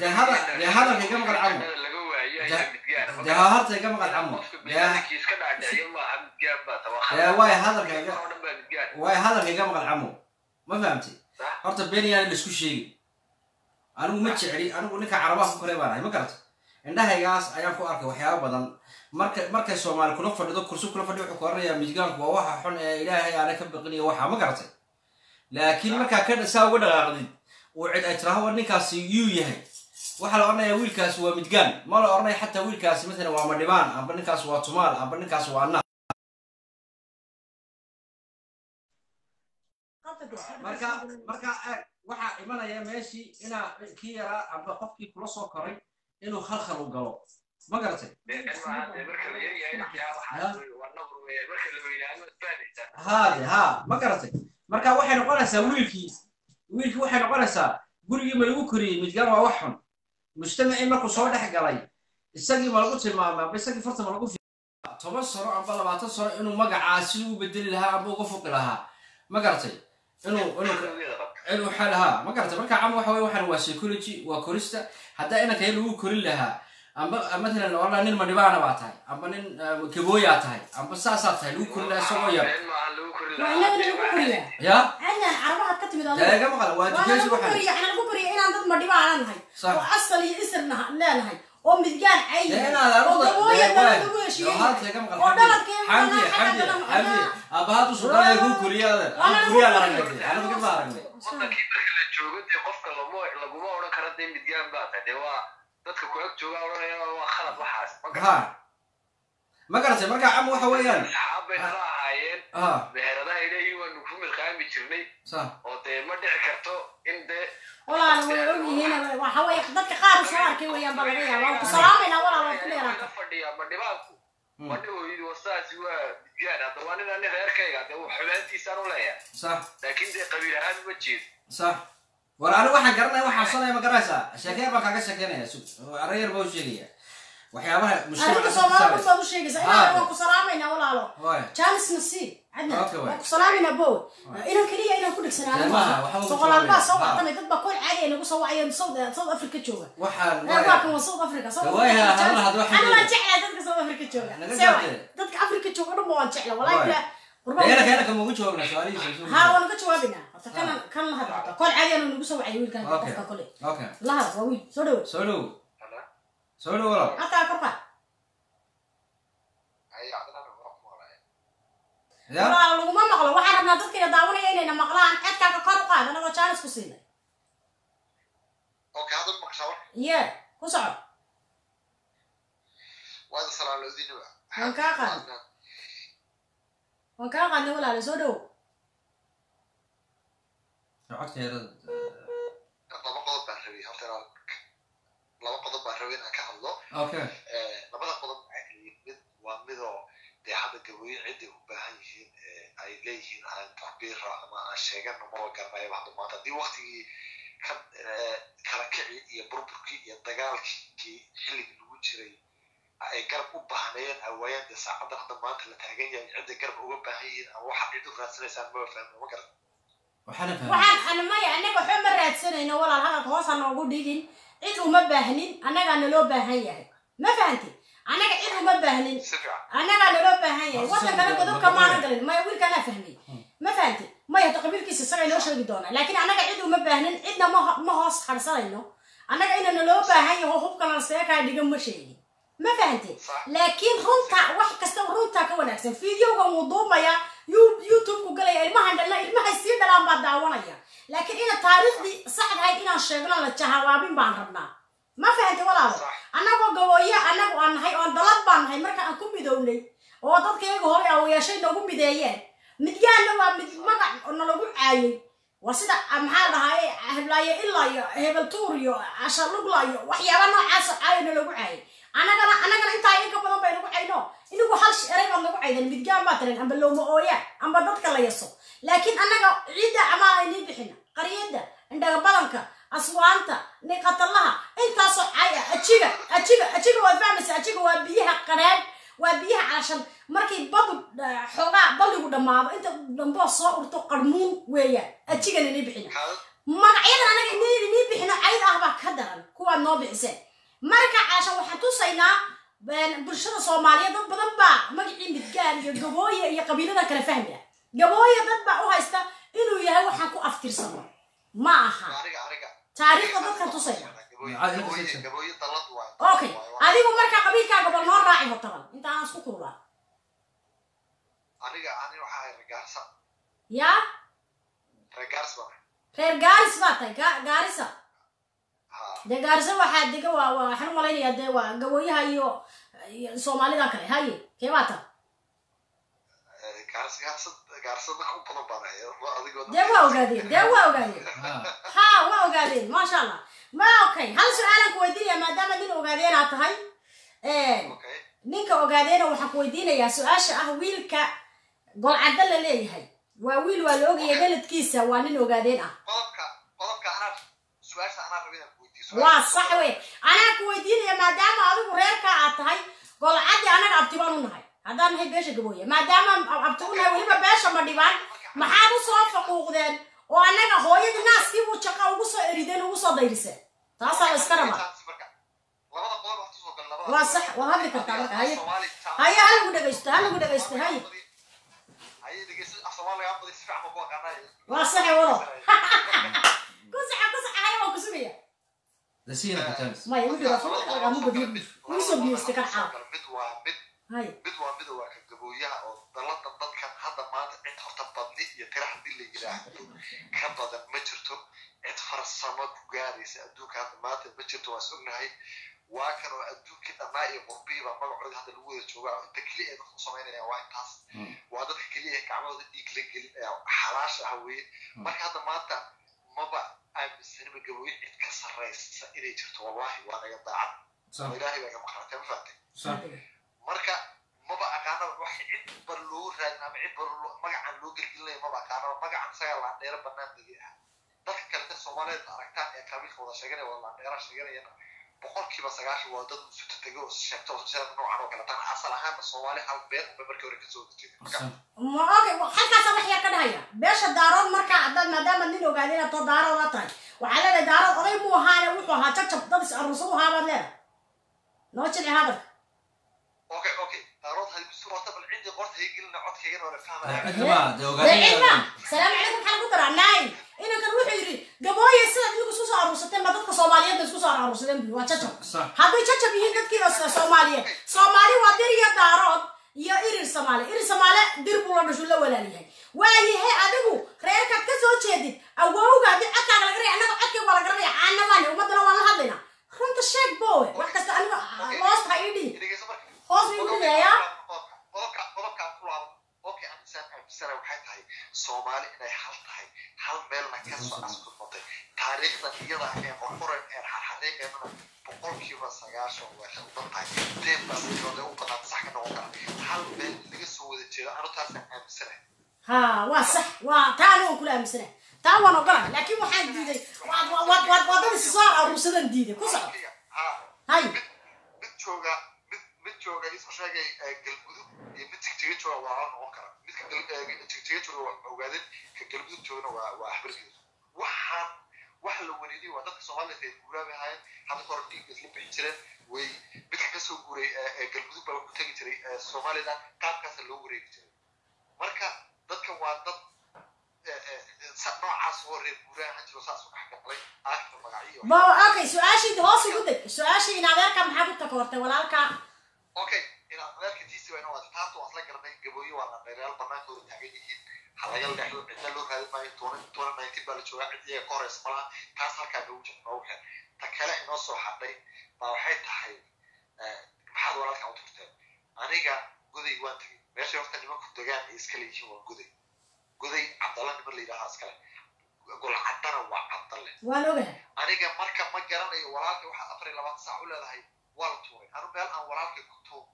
dee hadal- dee hadalka iga maqal camo. Dee- ayaa midgaan. dee ha harta iga maqal camo waay hadalka waay hadalka iga maqal camo ma fahamtay? Horta beeniyaan la isku sheegi anigu ma jecli anigu ninka carabaha ku koray baan ahay ma garatay indhahaygaas ayaan ku arkay waxyaaba badan. Marka markay soomaali kula fadhido kursi kula fadhi wuxuu ku oranayaa midgaanku waa waxa xun ee ilaahay aana ka baqinayo waxa ma garatay laakiin markaa ka saa uga dhaqaaqdid uu cid ay tiraahdo war ninkaasi yuu yahay. Waxaa la odhanayaa wiilkaasi waa midgaan. Ma la odhanaya xataa wiilkaasi matalan waa madhibaan amba ninkaas waa tumaal amba ninkaas waa na marka marka eeg waxaa imanaya meeshii inaa kii yaraa amba qofkii kula soo koray inuu khalkhal u galo. Ma garatay haade ha? ma garatay marka waxay noqonaysaa wiilkii wiilkii waxay noqonaysaa gurigii ma lagu koriyey midgaan waa wax xun. Mujtamacii markuu soo dhex galay isagii ma lagu tilmaamay amba isagii farta ma lagu toban sano amba labaatan sano inuu magacaa siduu u bedeli lahaa amba uga foqi lahaa. Ma garatay inuu inuu inuu xal haa ma garatay marka cama waxa weye waxaan waa psychology waa korista. Haddaa inanka yar lagu korin lahaa amba matalan ola nin madhibaana baa tahay amba nin kabooyaa tahay amba saasaa tahay lagu korin lahaa isagoo yar. Ya? Maqla waa education lagu koriya inaan dad madhibaan nahay. Oo asal iyo isir nah- leenahay oo midgaan cay dee yahay inaad oo aruda gabooya dee dala waay lagu heshiiyey yohaad teega maqal oo dhaladkeeda xamdi xagga xamdi kala xamdi maqnaa. abahaad u sugnaayo kuu koriyaada Waana ana lagu koriyaa la koriya. aragnay ana dad baa aragnay wadankii marka la joogo dee qofka laguma odhan karo dee midgaan baa tahay dee waa dadka ku ag jooga odhanaya waa khalad waxaas ma garatay marka cama waxa weeyaan saxaab bay nala ahaayeen ha meheradaha ileeyihin waanu ku mirqaami jirnay oo dee ma dhici karto in dee walaala way og yihiin waxa weeye dadka qaar soo arkay weeyaan baa laga yaabaa waan ku salaamaynaa walaala waan ku dheeraata la fadhiya ma dhibaanku ma dhihoyid wasaasi waa midgaan hadda waa nin ani reerkayga dee xumaantiisaan u leeyahay sax laakiin dee qabiil ahaan uma jeedo sax war anigu waxaan garanaya waxaan sanaya ma garanaysaa sheekeer baan kaaga sheekeynaya arra yar baa u sheegaya waxyaabaha arrinta mujtamaca soomaali baad u sheegaysaa Ah. inaan waan ku salaamaynaa walaalo waay jaanis kusalaamina bow inan keliya inaan ku dhigsanaano boqolaal baa soo qaadanay dad baa kool caadi ay nagu soo wacayeen south south africa jooga waa kan waa south africa ana waan jeclaa dadka south africa jooga dadka africa jooga dhanba waan jecla walaahi haa waan ka jawaabinaa horta kanan kan la hadlaa kool caadi anu nagu soo wacay wiilkan qofka kole la hadla waa wiil soo dhawo soo dhawo soo dhawo walaal hataa korka laguma maqlo. Waxaan rabnaa dadkina daawanaya inayna maqlaan. Adkaaka kor u qaad anagoo jaanis ku siinay ye ku soco. Waan kaa qaadnay waan kaa qaadnay walaale soo dhowo laba qodob baan rabay inaan ka hadlo. Eh, labada qodob waa midoo dee hadda gaboye ciday u baahan yihiin ee ay leeyihiin aan tacbiira ama aan sheegano maba garanayaba hadda maanta haddii waktigii kala iyo burburkii iyo dagaalkii xilligii lagu jiray ay garab u baahnayeen awaayaan dee saacadan hadda maanta la taagan yahay ciday garab uga baahan yihiin ama waxaad cid u raadsanaysaan maba fahmin ma garan waxaan ana maya anaga waxba ma raadsanayno walaal hadalka hoos ha noogu dhigin cid uma baahnin annagaa naloo baahan yahay ma fahanti annaga cid uma baahnin. Annagaa naloo baahan yahay. Wadankana sawir- godobka ma- maana galin maya wiilkaanaa fahmay. Ma fahanti maya ta qabiilkiisa isaga inoo sheegi doonaa. Laakiin annaga cid uma baahnin cidna ma ho- ma hoos harsanayno annaga ina naloo baahan yaho hubkana seekaa dhigan ma sheegin ma fahanti Sax. laakiin runta wax kasta runtaa ka wanaagsan. Fideogan wuu duubaya You- youtube-ku galaya ilmahan dhalna ilmahay sii dhalaan baa daawanaya. Laakiin ina taariikhdii saxdahayd inaan sheegno la jahawaabin baan rabnaa. Ma fahanti walaalo. Annagoo gabooye annagu aan nahay oon dalad baan nahay marka aan ku midownay oo dadkayga hore awayaashay noogu mideeyeen midyaanna waa mid magac nalagu caayay waa sida maxaa dhahaye heblaayo ilaa iyo hebel tuur iyo ashalugla iyo waxyaaba noocaasoo caayo nalagu caayay annagana annagana intaa in ka badan bay nagu cayno inigu hal eray baad nagu caydan midgaan baa tiran amba looma ooya amba dadka la yaso laakiin annaga ciidda amaa aynii bixina qaryada indhaga badanka aswaanta niqatalaha intaasoo cay ah ajiga ajiga ajiga waad fahmaysa ajiga waa biyaha qadhaadh waa biyaha calashan markay badu ah, xoogaa balligu dhammaado inta damboo soo urto qarmuun weeyaan ajigana inii bixina magacyadan anaga inii inii bixino cayd ah baa ka daran kuwaad noo bixiseen. Marka caashan waxaan tusaynaa bulshada soomaaliyeed dad badan baa magacii midgaan iyo gabooye iyo qabiiladan kala fahmaya. Gabooye dad baa u haysta inuu yahay waxaan ku aftirsano. Ma aha taariikhda dalad waay okay adigu marka qabiilkaaga bal noo raaci hotaban inta aan isku kululaa baan reer gaaris baa tahay Ga- gaarisa dee gaarisa waxaa dega waa waxaan u malaynayaa dee waa gabooyaha iyo iyo soomaalida kale haye kee baa tahay dee waa ogaadeen dee waa ogaadeen (laughs) ha waa ogaadeen maasha allah ma okay. Hal su'aalaan ku weydiinaya maadaama nin ogaadeenaa tahay. Ninka ogaadeena waxaan ku weydiinayaa su'aasha ah wiilka golcadda la leeyahay. Waa wiil waa la ogaya beledkiisa waa nin ogaadeen ah. Waa sax wey anaa ku weydiinaya maadaama adigu reerkaa aad tahay golcaddi anaga abti baan u nahay haddaan nahay beesha gabooye maadaama abti u nahay weliba beesha ma dhibaan maxaad u soo faquuqdeen oo annaga hooyadii naaskii buu jaqa ugu soo erideen ugu soo dayriseen taasaa la iska rabaa waa sax waa hadli kartaa marka haye haye ha lagu dhegaysto ha lagu dhegaysto haye waa saxe wado kusaxa kusaxa haye waan kusugaya dasiina kutamis maya wuxuu raa fadlan lagama badiyo wuu soo biyeystay kan xaal mid waa mid haye mid waa mid waa ka gabooyaha oo dalada dadkan hadda maanta cid horta badni iyo tira haddii la yidhaahdo ka badan ma jirto. Cid farsamo ku gaaraysa adduunka hadda maanta ma jirto waa is ognahay waa kan oo adduunkii dhannaa iyo qurbihiiba magacooda hadda lagu wada joogaa oo inta keliya ay dadku samaynayaan waa intaas. Waa dadka keliya ee gacmahooda dhiig la gelin ee xalaasha ah weeye. Marka hadda maanta maba aaminsanima gabooye cid ka sarraysa inay jirto. Wallahi waa naga daacad. Ilaahay baa iga maqaratay ma fahamtay marka maba aqaanaba wax cid bar loogu raadin ama cid bar magacan loo gelgelinaya maba aqaanaba magacan isaga laandheero bannaan degi ah dadka kaleta soomaaliyeed aragtaan ee qabiilka wada sheeganaya waa laandheera sheeganayana boqolkiiba sagaashan waa dad usuta tego oo sheegto sida noocan oo kale. Tan asal ahaanna soomaali hal been unbay markii hore ka soo horjeeda ma okay halkaasa wax yar ka dhahaya. Beesha daarood markaa haddaad maadaama nin ogaadeen aad too daarooda tahay waxaa leedahay daarood oday muu ahaane wuxuu ahaa jajab dad is aruursadu ahaabaad leedahay. Noo jilci hadalka cilma salaamu calaykum maxaa lagu daraa naay inankan wuxuu yidhi gabooye sidaad idinku isku soo aruursateen ba dadka soomaaliyeed isku soo aruursadeen bu waa jajab hadday jajab yihiin dadkii oo soomaaliyeed soomaali waa dir iyo daarood iyo irir soomaali irir soomaali dir buu la dhashu la walaalyahay waayahe adigu reerkaad ka soo jeedid awowga haddii codkaaga laga raya annaga codkii waa la garanaya caanagaani ummadana waan la hadlaynaa runta sheeg bowe wax kasta aniga dhihi dhegeyso marka hoos ii dhigayaa qodobka qodobka aan ku laabo okay aaminsana waxay tahay soomaali inay hal tahay hal meelna ka soo askurmatay taariikhdan iyada ee qorqoran ee xarxariiqeedana boqolkiiba sagaashan way khaldan tahay. Teebkaas u badaan sax ka noqon kara. Hal meel laga soo wada jeedo anu taasaan aaminsanahay. Ha waa sax. Waa taa aniga kula aaminsana taa waan ogolahay laakiin waxaan diiday. Waad soo aruursadan diiday. Ku soco ha. Hay. Mid jooga mid mid jooga isku sheegay ee galgudub iyo mid jigjiga jooga waa la noqon ogaadeen ka galgudub joogana waa habargeed waxaan wax la wareegay waa dadka soomaaliyeed ay guuraa bay ahaayeen hadda kahor isla bixi jireen way midka ka soo guuray ee galgudub baa ku tegi jiray soomaalida qaabkaasa loo wareegi jiray marka dadkan waa dad noocaas oo reer guuraa ahaan jiro gabooyo waa dheereyaal banaanka hore taagan yihiin halaga leexdo cidna loo raadin maayo nineteen baa la joogaa cid iyaga ka horeysa malaha taas halkaa noogu jir noogu xeer ta kale inoo soo hadhay baa waxay tahay maxaad walaalkan u turteen aniga goday waan tegey meeshay horta nimanku degaan ay iskale yihiin waa goday goday cabdalla niman la yidhaahaa iskale golcaddana waa cabdalle aniga marka ma garanayo walaalka waxaad afar iyo labaatan saac u leedahay waa la tuuray anu meel aan walaalka ku tuuray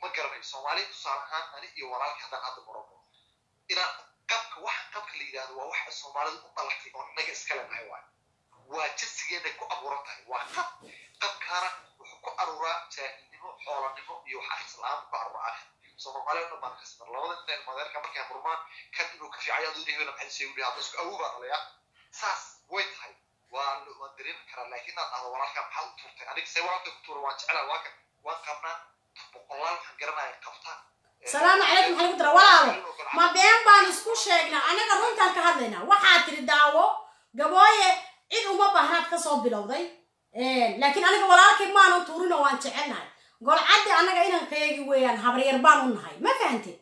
ma garanayo soomaali tusaale ahaan ani iyo walaalka haddaan hadda marabo inaan qabka waxa qabka la yidhahdo waa waxa soomaalidu u dhalatay oo naga iska leenahay waay. Waa jinsigeenay ku abuuran tahay waa qab qabkaana wuxuu ku aruuraa jaahilnimo xoolanimo iyo wax akhris la'aan ku aruuraa. Akhir soomaali o dhan baan kasbar labada nin madeerka markay murmaan kan inuu ka fiicay aduu hebel maxay shay u dhihaa hadda isku awow baa dhalaya saas way tahay. Waa waan dareemi karaa laakiin inaad dhahdo walaalkaa maxaad u tuurtay? Aniga see walaalka ku tuura waan jeclaa waa kan waan qabnaa qabtaa salaamu calaykum maxaa lagu dara walaalo ma been baan isku sheegnaa anaga runtaan ka hadlaynaa. Waxaad tiri daawo gabooye cid uma baahnaad ka soo bilowday. Laakiin aniga walaalkay maanan tuurinoo waan jecelnahay. Golcaddi annaga inankayagi weeyaan habaryar baan u nahay. Ma fahanteen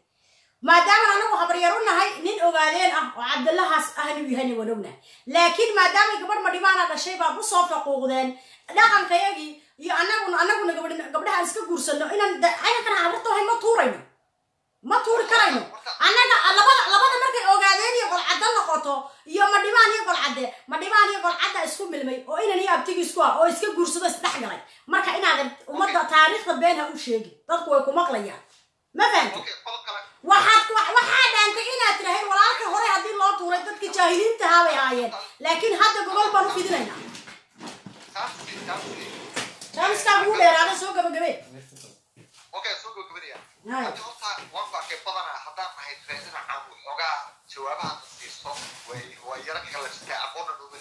maadaama anagu habaryar u nahay nin ogaadeen ah oo cabdillahaas ahnu yahayna laakiin maadaamay gabadh madhibaana dhashay baad u soo faquuqdeen. Dhaqankayagii iyo anaguna anaguna gabadh gabdhaha iska guursanno inaan aynakana habarta wahay ma tuurayno. Ma tuuri karayno. Annaga labada labada markay ogaadeen iyo golcadda noqoto iyo madhibaan iyo golcadde madhibaan iyo golcadda isku milmay oo inan iyo abtigi isku ah oo iska guursado isdhex galay. Marka inaad ummadda taariikhda been ha u sheegi. Dadku way ku maqlayaan. Ma waxaad wa- waxaa dhaantay inaad tirahay walaalka hore haddii loo tuuray dadkii jaahiliinta ahaa bay ahaayeen. Laakiin hadda gogol baan u fidinaynaa taasi jaamiskaa kugu dheeraada soo gabagabee okay soo gabagabanaya hadda horta waan ku arkay badanaa haddaan nahay dhinacan waxoogaa jawaabaha la siiso way way yara kala jirtaa aqoonna nooma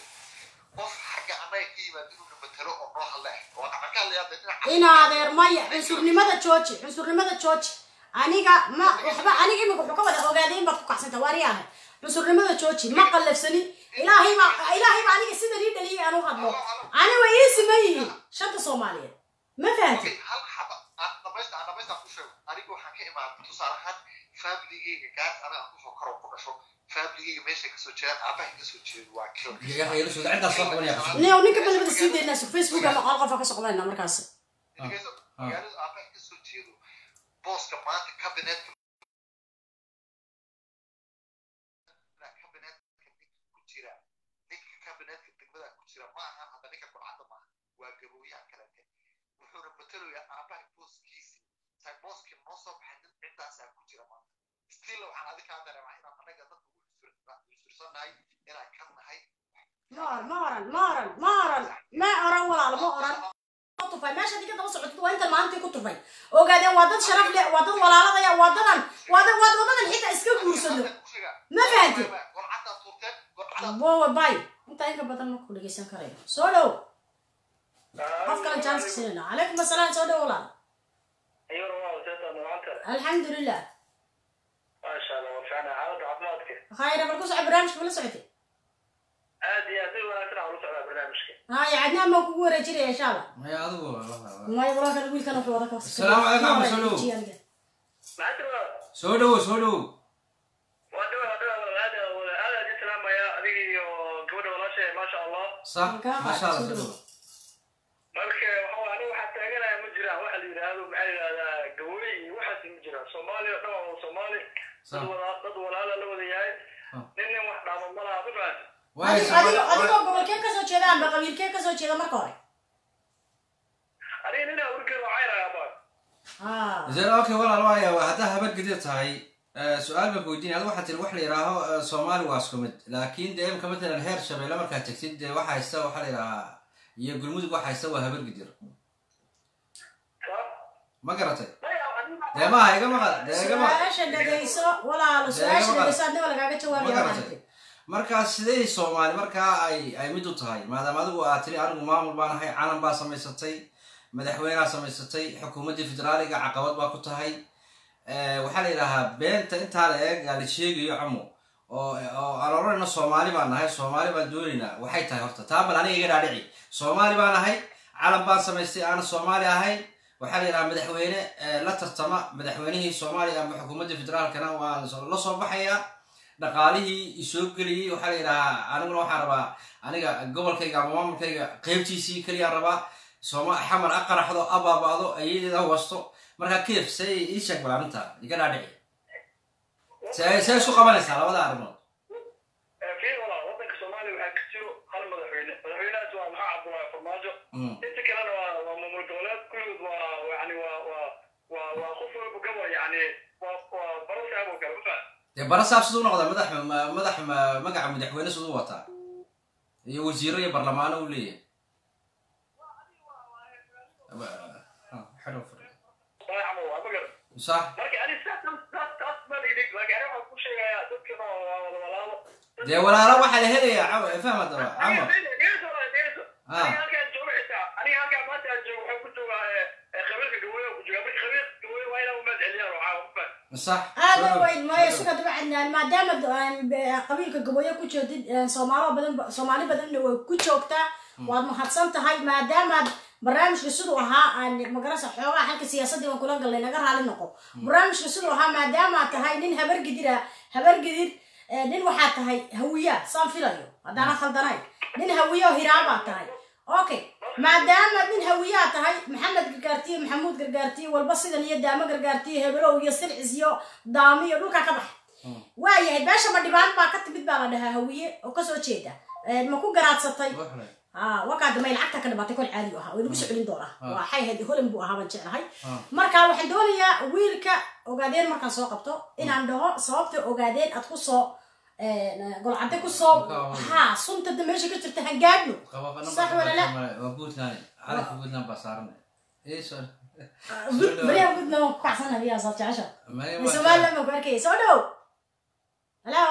qof xagga annaga ka yimaado inuu matalo oo noo hadle waa dhacan ka hadlayaa dee dhinaca in adeer maya cunsurnimada jooji cunsurnimada jooji aniga ma waxba aniga imika wuxuu ka wada ogaaday in baad ku kacsanta waari ahay cunsurnimada jooji ma qallafsani ilaahay baa aniga sida ii dhaliyay aan u hadlo ani way ii siman yihiin shanta soomaaliyeed ma waxaan ka tusaale ahaan familigeyga gaas ku soo karo ku dhasho. Familigeyga meeshay ka soo jeedaan aabahay ka soo jeedo waa qasab nio ninka balbada sii deynaa sur facebook ama qol qofa ka soqdayna markaas. Dhegeyso magaalada aabahay ka soo jeedo booska maanta kabinetka kabinetka ninka ku jira ninka kabinetka degmada ku jira ma ahan hadda ninka gurcadda maaha waa gabooyaha kalete wuxuuna matalayaa aabahay booskiisi saa booskii noo soo baxay nin ciddaasaa ku jira maanta still waxaan adi kaa dareemaa inaan anaga dadka u isfirsannahay inaan ka nahay tufay meesha haddii ka daba socotid waa intan maalintii ku tufay ogaadeen waa dad sharaf leh waa dad walaaladaya waa dadan waa dad waa wadadan xitaa iska guursano ma fahanti bay intaa inka badan ma ku dhegeysan karayo soo dhow qof kale jaanis siinayna calaykum asalaam soo dhow walaal ayaro waa waseeta maanta alxamdulilah maasha allah waa fiicnaa xaaladda caafimaadka khayra bal ku soco barnaamijka bala socotay aad iyo aad si wanaagsan aan ula socdaa barnaamijka haya cadnaan baan kugu wareejinaya insha allah maya adigu maya walaa kan wiilkan wuxuu wada ka Asalaamu calaykum, Axmed, soo dhow. maxaa jira soo dhowo soo dhowo waa dhawa waa dhawa aad aad aad islaamaya adiga iyo gabadha walaasha maasha allah sax maasha allah soo dhowo marka waxa aniga waxaa taaganaya ma jiraan waxa la yidhaahdo maxaa la yidhahdaa gawooy iyo waxaas ma jiraan soomaaliya dhan waa soomaali dad walaala la wada yahay Ah. nin nin wax dhaamo ma laha ma fahanti waay adigoo gobolkee ka soo jeeda amba qabiilkee ka soo jeeda marka hore. Aniga nina urgeed waa cayraya baa zero okay? Walaal waaya haddaa habar tahay. Eh, su'aal baan weydiinaya adigu waxaa tiri wax la yidhaaho eh, soomaali waa isku mid. Laakiin dee imka matalan heer shabeelle markaad tegtid dee waxa haysta waxaa la yidhahaa iyo gulmudug waxa haysta waa habar gidir ma garatay iga maqal? Markaa sidee soomaali markaa ay ay mid u tahay maadaama adigu aad tiri anigu maamul baan ahay calan baa samaysatay madaxweynea samaysatay xukuumaddii federaaliga caqabad baa ku tahay. Eh, waxaa la yidhahaa beenta intaa la eeg aa la sheegayo camo oo aan soomaali baan nahay soomaali baan doonaynaa waxay tahay horta taa bal aniga iga dhaadhici. Soomaali baan ahay calan baan samaystay aana soomaali ahayn waxaa la yidhahaa madaxweyne eh, la tartama madaxweynihii soomaaliya ama xukuumaddii federaalkana waan la soo baxayaa dhaqaalihii isoo geliyey waxaa la yidhahaa aniguna waxaan rabaa aniga gobolkayga ama maamulkayga qeybtiisii keliyaan rabaa xamar a qaraxdo a baaba'do ayadeeda wasto. Markaa keef say ii sheeg bal arrinta iga dhaadhici. See isku qabanaysaa labada arrimood. Walaa wadanka soomaaliya waxaa ka jiro hal madaxweyne. Madaxweynahaas waa maxaa cabdullaahi farmaajo Mm. inta kalena waa waa maamul goboleed kulligood waa yani waa waa waa waa qof walba gabo yani waa waa barasaab oo kale ma fahan dee barasaab siduu noqdaa madax ma- madax ma- magaca madaxweyne siduu wataa iyo wasiiro iyo barlamaano uu leeyahay. Aba- ah, xidho fadhi. dayaxma waa ma sax aada weyn maayo suga daba cadnaan maadaama qabiilka gabooyo ku jeedid soomaalo badan ba- soomaali badanna way ku joogtaa waad mahadsan tahay maadaamaad barnaamijka siduu ahaa aan magarasa xoogaa xalka siyaasadii waan kula galnay naga raali noqo barnaamijka siduu ahaa maadaamaad tahay nin habargidira habargidir nin waxaad tahay hawiya saan filayo haddaana khaldanayn nin hawiya oo hiraabaad tahay okay maadaama nin hawiyaa tahay maxamed gargaartiye maxamuud gargaartiye walba sidan iyo daamo gargaartiye hebelow iyo silcis iyo daamo iyo dhulkaa ka bax. Waayahay beesha ma dhibaan baa ka timid baa la dhahaa hawiye oo ka soo jeeda. Ma ku garaadsatay waxle aa wakaa dambe lacagta ka dhimatay kol caadi u ahaa way lagu soo celin doonaa. Ah. waxay ahayd holan buu ahaa baan jeclahay. Ah. marka waxaan doonayaa wiilka ogaadeen markaan soo qabto inaan dhaho sababta ogaadeen aad ku soo golcadde ku soo Marka- ha sunta da meesha ka jirta hangaadno qabaqana Sax wala la? waa puntland calanka puntland baa saaran ee soo beriyaa gudna waan ku kacsana biyaa saad jecesha Maya min waa- somaliland baan ku arkaya soo dhow hello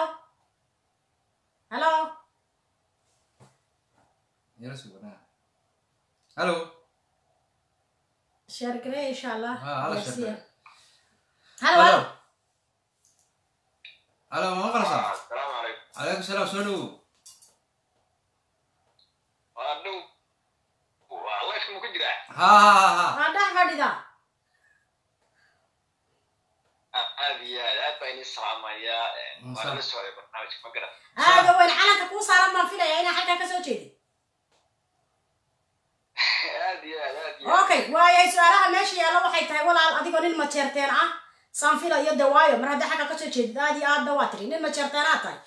hello yara suganaa hallo share garee insha allah Ah, hala Yes, share yeah. hello hallo hello hallo ma maqlaysaa asalaamu calaykum salaam soo dhowow waa dhow waa lifeka ma ku jiraa ha ha ha ha. Waa dhex fadhida aad iyo aad aad baa inii salaamayaa waa la socday barnaamijka ma garan aada weyn calanka kuu saaran baan filaya inaa xaggaa ka soo jeedin okay waayay su'aalaha meesha yaalla waxay tahay walaal adigoo nin majeerteen ah sanfila iyo dawaayo mar hadda xagga ka soo jeedid aad iyo aadna waa tiri nin majeerteenaa tahay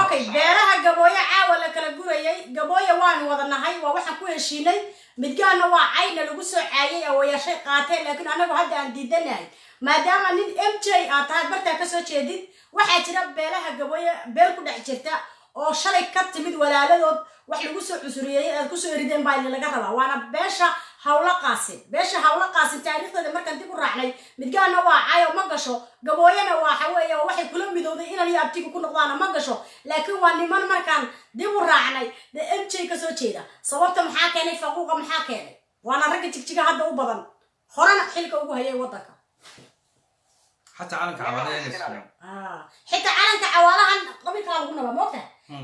okay beeraha gabooye caawa la kala gurayay gabooye waanu wada nahay waa waxaan ku heshiinay midgaana waa cayna lagu soo caayay awayaashay qaateen laakiin anagu hadda aan diidanahay maadaama nin m j aad tahay bartaa ka soo jeedid waxaa jira beelaha gabooye beel ku dhex jirta oo shalay ka timid walaaladood wax lagu soo cusuriyey aad ku soo erideen baa laga rabaa waana beesha hawlo qaasin. Beesha hawlo qaasin taariikhdeeda markaan dib u raacnay midgaana waa cayo ma gasho. Gabooyana waxa weeye oo waxay kula midowday inan iyo abtiga ku noqdaana ma gasho. Laakiin waa niman markaan dib u raacnay dee m j ka soo jeeda. Sababta maxaa keenay faquuqa maxaa keenay? Waana ragga jigjiga hadda u badan. Horena xilka ugu hayay waddanka. Calanka cawaalahan qabiilkaa lagu nabaa moogta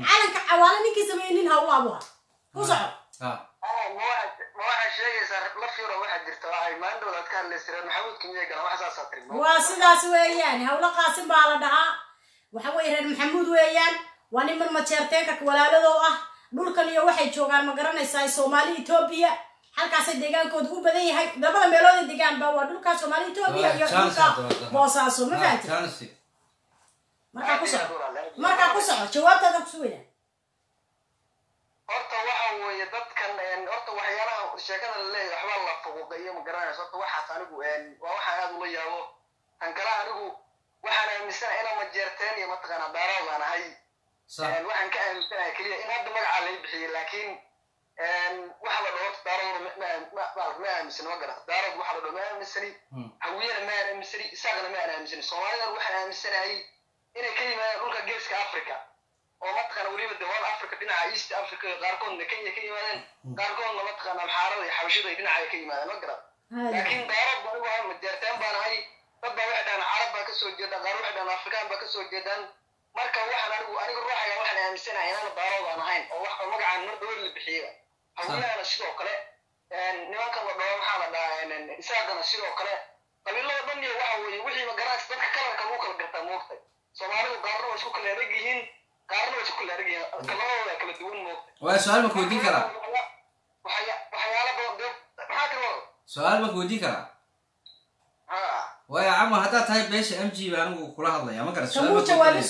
calanka cawaala ninkii sameeyey nin hawla abuha. Ku soco ha ma waxaa sheegaysaa la fiiro waxaa jirta oo ay maalindhooda aad ka hadlaystireen maxamuud kimiye gala? Wax saasaa tiri waa sidaas weeyaan hawlo qaasin baa la dhahaa. Waxa weeye reer maxamuud weeyaan waa niman majeerteenka walaaladoo ah. Dhulkan iyo waxay joogaan ma garanaysaa soomaali etoobiya halkaasay deegaankooda u badan yahay. Labada meelood ay degaanba waa dhulka soomaali etoobiya iyo dhulka boosaaso ma fahanti chansi markaa ku soco markaa ku soco jawaabtaada kusuweyna horta waxa weeye dadkan horta waxyaalaha sheekada la leeyahay waxbaa la fuquuqeeyo ma garanayso. Horta waxaas anigu waa waxaan aad ula yaabo. Tan kale anigu waxaan aaminsanahay inaan majeerteen iyo mataqaanaa daaroodaan ahay. Waxaan ka aaminsanahay keliya in hadda magacaa lay bixiyey laakiin waxa la dhaho horta daaroodna ma- aaminsani ma garata daarood waxa la dhaho ma aaminsani Hmm. hawiyana ma aan aaminsani isaaqna ma aan aaminsani. Soomaalidan waxaan aaminsanahay inay ka yimaadaan dhulka geeska africa oo mataqaana weliba de horn africa dhinaca east africa qaarkoodna kenya ka yimaadeen qaarkoodna mataqaana amxaarada iyo xabashida iyo dhinaca ka yimaadeen ma garan laakiin daarood baan ugu ahay majeerteen baan ahay dad baa waxay dhahaan carab baa ka soo jeedaan qaar waxay dhahaan afrikaan baa ka soo jeedaan marka waxaan anigu anigu ruuxaga waxaan aaminsanahay inaan daarood aan ahayn oo wax oo magacaan mar dhowr la bixiyaba hawiyahana sidoo kale nimankan la dhaho maxaa la dhahaa isaaqana sidoo kale qabiilada dhan iyo waxa weeye wixii ma garanaysa dadka kalarka lagu kala gartaa moogtay soomaalidu qaarna waa isku kala ereg yihiin qaarna waa isku kala ereg yihiin kaladooda kala duwan moogtay waa su'aal ma ku weydiin karaa waxya waxyaala badan dee maxaa kala wada su'aal ma ku weydiin karaa waayo cama haddaad tahay beesha m g ba anigu kula hadlaya ma garat su'aal ma ku jawaabin weydiinaya.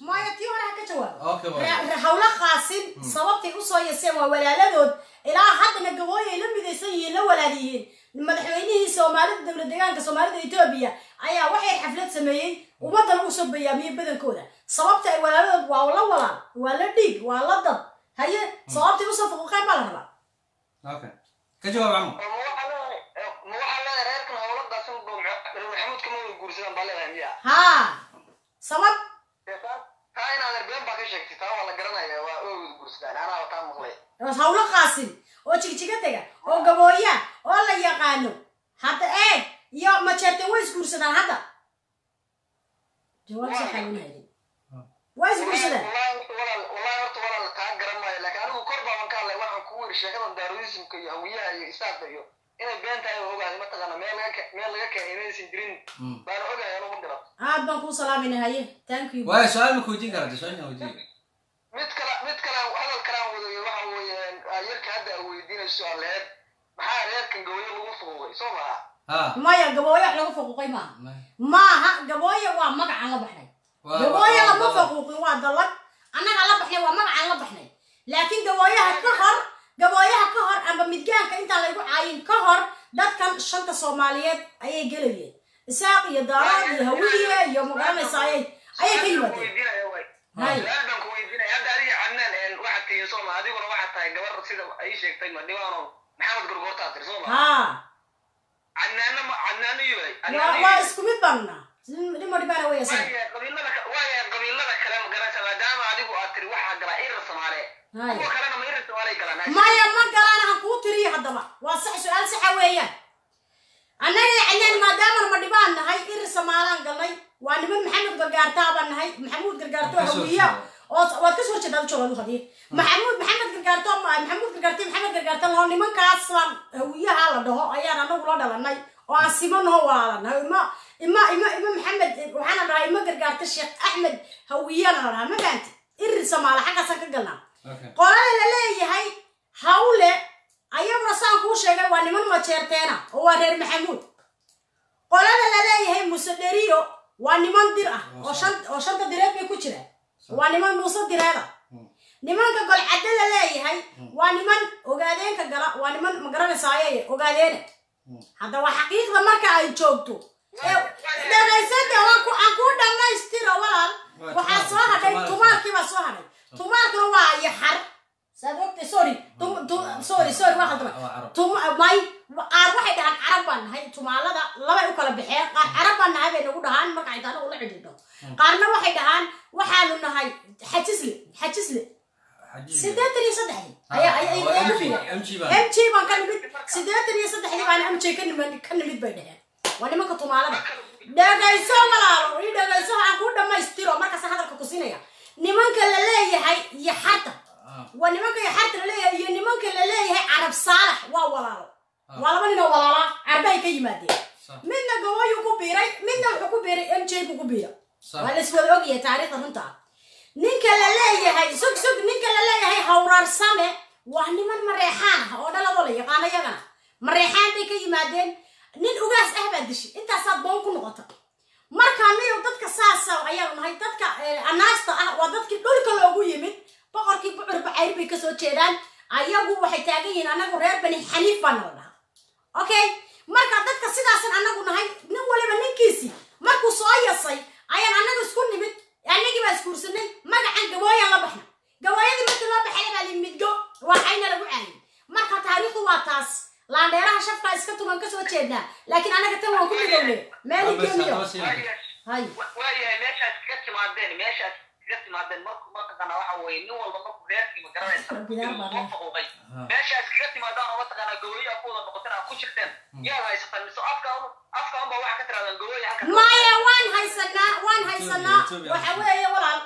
Maya tii hore ha ka Ra- hawlo qaasin sababtay u soo yaseen waa walaaladood. Ilaa haddana gabooyi ay la midaysan yihiin la walaal yihiin madaxweynihii soomaalida dowlad deegaanka soomaalida etoobiya ayaa waxay xaflad sameeyey ummadana u soo bayaamiyey badankooda. Sababta ay walaaladood waa la walaal waa la dhiig waa la dad haye sababtay u soo fuquuqeen baa la rabaa. Ka jawaab miya haa. Sabab taa inaad erbeen baa ka sheegtay taa waa la garanaya waa oo wada guursadaan anaa taa maqlay. Hawlo qaasin oo jigjiga tega oo gabooya oo la yaqaano. Hadda eeg iyo majeerteen way isguursadaan hadda. Jawaab saxa una haynin. Waa isguursadaan wallahi wallahi horta walaal taa garan maayo laakiin anigu kor baaban ka hadlay waxaan kugu yiri sheekadan daaroismka iyo hawiyaha iyo isaaqa iyo inay been tahay oo ogaaday mataqaana meel laga ke- meel laga keenay inaysan jirin. Baan ogahay anu ma garan aad baan kuu salaamayna haye thank you. Waayo su'aal ma ku weydiin karaa de su'aal ma weydiin mid kale mid kale hadal su'aaleed maxaa reerkan gawayo lagu fuuqay soo maha ha. Maya gabooyo wax lagu faquuqay maaha ma- maaha gabooyo waa magacaan la baxnay. Waa- gabooyo lama waa- faquuqin waa dalad annagaa la baxnay waa magacaan la baxnay. Laakiin gabooyaha ka hor gabooyaha ka hor amba midgaanka intaan laygu caayin ka hor dadkan shanta soomaaliyeed ayay gelayeen isaaq iyo daaraad iyo hawiye iyo magaranaysa ayay ayay ka yimaadeen weydiinaya way hay su'aal baan ku weydiinaya hadda adiga cadnaan waxaad tihiin soo ma adiguna waxaad tahay gabar sida ay sheegtay ma dhibaano maxamed gorgortaa tiri soo ma haa cadnaana ma cadnaano yahay waa isku mid baanna dhimo dhibaana waaya qabiilada ka- waaya qabiilada kale ma garanaysa maadaama adigu aad tiri waxaa galaa irir soomaale hay kuwa kalena ma irir soomaale galaan maya ma galaan han kuu tiriyo haddaba waa sax su'aal saxa weeyaan annaga cadnaan maadaama ma dhibaan nahay irir somaalaan galnay waa niman maxamed gargaartaa baan nahay maxamuud gargaarto hawiya waad ka soo horjeedaa joogaad hadiye maxamuud maxamed gargaarto maxamuud gargaarto maxamed gargaarto laho nimankaasaan hawiyaha la dhaho ayaan anagu la dhalanay oo aan simanaho walaalanahay ima ima ima ima maxamed waxaana dhahaa ima gargaarto sheekh axmed hawiyana la dhahaa ma fahanti irir somaala xaggaasaan ka galnaa qolada la leeyahay hawle ayaguna saan kuu sheegay waa niman majeerteena oo waa reer maxamuud. Qolada la leeyahay dheriyo waa niman dir ah oo shan oo shanta direed bay ku jiraan. Waa niman muuse direeda. Nimanka golcadde la leeyahay waa niman ogaadeenka gala waa niman magaranaysaayay ogaadeene hadda waa xaqiiqda marka ay joogto. Dhagaysada aan kuu dhammaystiro walaal. Waxaa soo hadhay tumaal- tumaalkii baa soo hadhay. Tumaalkuna waa yaxar saad ogtay sorry. Tum tum sorry sorry waa Waa khaldamay carab. tum may qaar waxay dhahaan carab baan nahay. Tumaalada labay u kala baxeen. Qaar carab baan nahay bay nagu dhahaan. Marka ay taana ula xidhiidho qaarna waxay dhahaan waxaanu nahay xajisle xajisle sideetan iyo saddexdii Ha, ayaa ay waa ay MG, ay MG baa. mg baan. Ka nimid. Sideetan iyo saddexdii baan mj ka nimid ka nimid bay dhaheen. Waa nimanka tumaalada. Dhagayso walaalo ii dhagayso aan ku dhammaystiro. Markaas hadalka ku siinaya. Nimanka la leeyahay iyo xata Ah, waa nimanka iyo xata la leeyahay iyo nimanka la leeyahay carab saalax. Waa walaalo. Waa laba nin oo walaala. Carbahay ka yimaadeen. Midna gawayuu ku biiray midna wuxuu ku biiray mj buu ku biiray. Sax. waa la iswada ogyahay taariikhda runta. Ah ninka la leeyahay sug sug ninka la leeyahay hawraarsame waa niman mareexaan ah oo dhaladoo la yaqaano yagana mareexaan bay ka yimaadeen. Nin ugaas ah baa dishay. Intaasaad boon ku noqota. Marka niyo dadka saasa ayaanu nahay dadka eh, anaasta ah waa dadkii dhulka loogu yimid boqorkii bucur bacayr bay ka soo jeedaan. Ayagu waxay taagan yihiin anagu reer bani xaniif baa dhahaa okay marka dadka sidaasan anagu nahay nin waliba ninkiisii markuu soo yasay ayaan anaga isku nimid. Annagii baa isguursanay magacan gabooyaan la baxna. Gabooyadii markii loo baxay baa limidgo waa cayna lagu caayay marka taariikhdu waa taas laandheeraha shafkaa iska tuman ka soo jeednaa. Laakiin anaga tan waan ku hay. Waayahay meeshaad kaga timaadeen meeshaad kaga timaadeen marku mataqaana waxa weye nin walba markuu reerkii ma garanaysa. Bilaal baa soo faquuqay Ha. meeshaad kaga timaadaan oo mataqaana gawooyi aad ku wada noqoteen aad ku jirteen yaad haysataan mise afka un afka un baa waxa ka tirahdaan gawooyi halka maya waan haysanaa waan haysanaa. Waxa weeye walaal.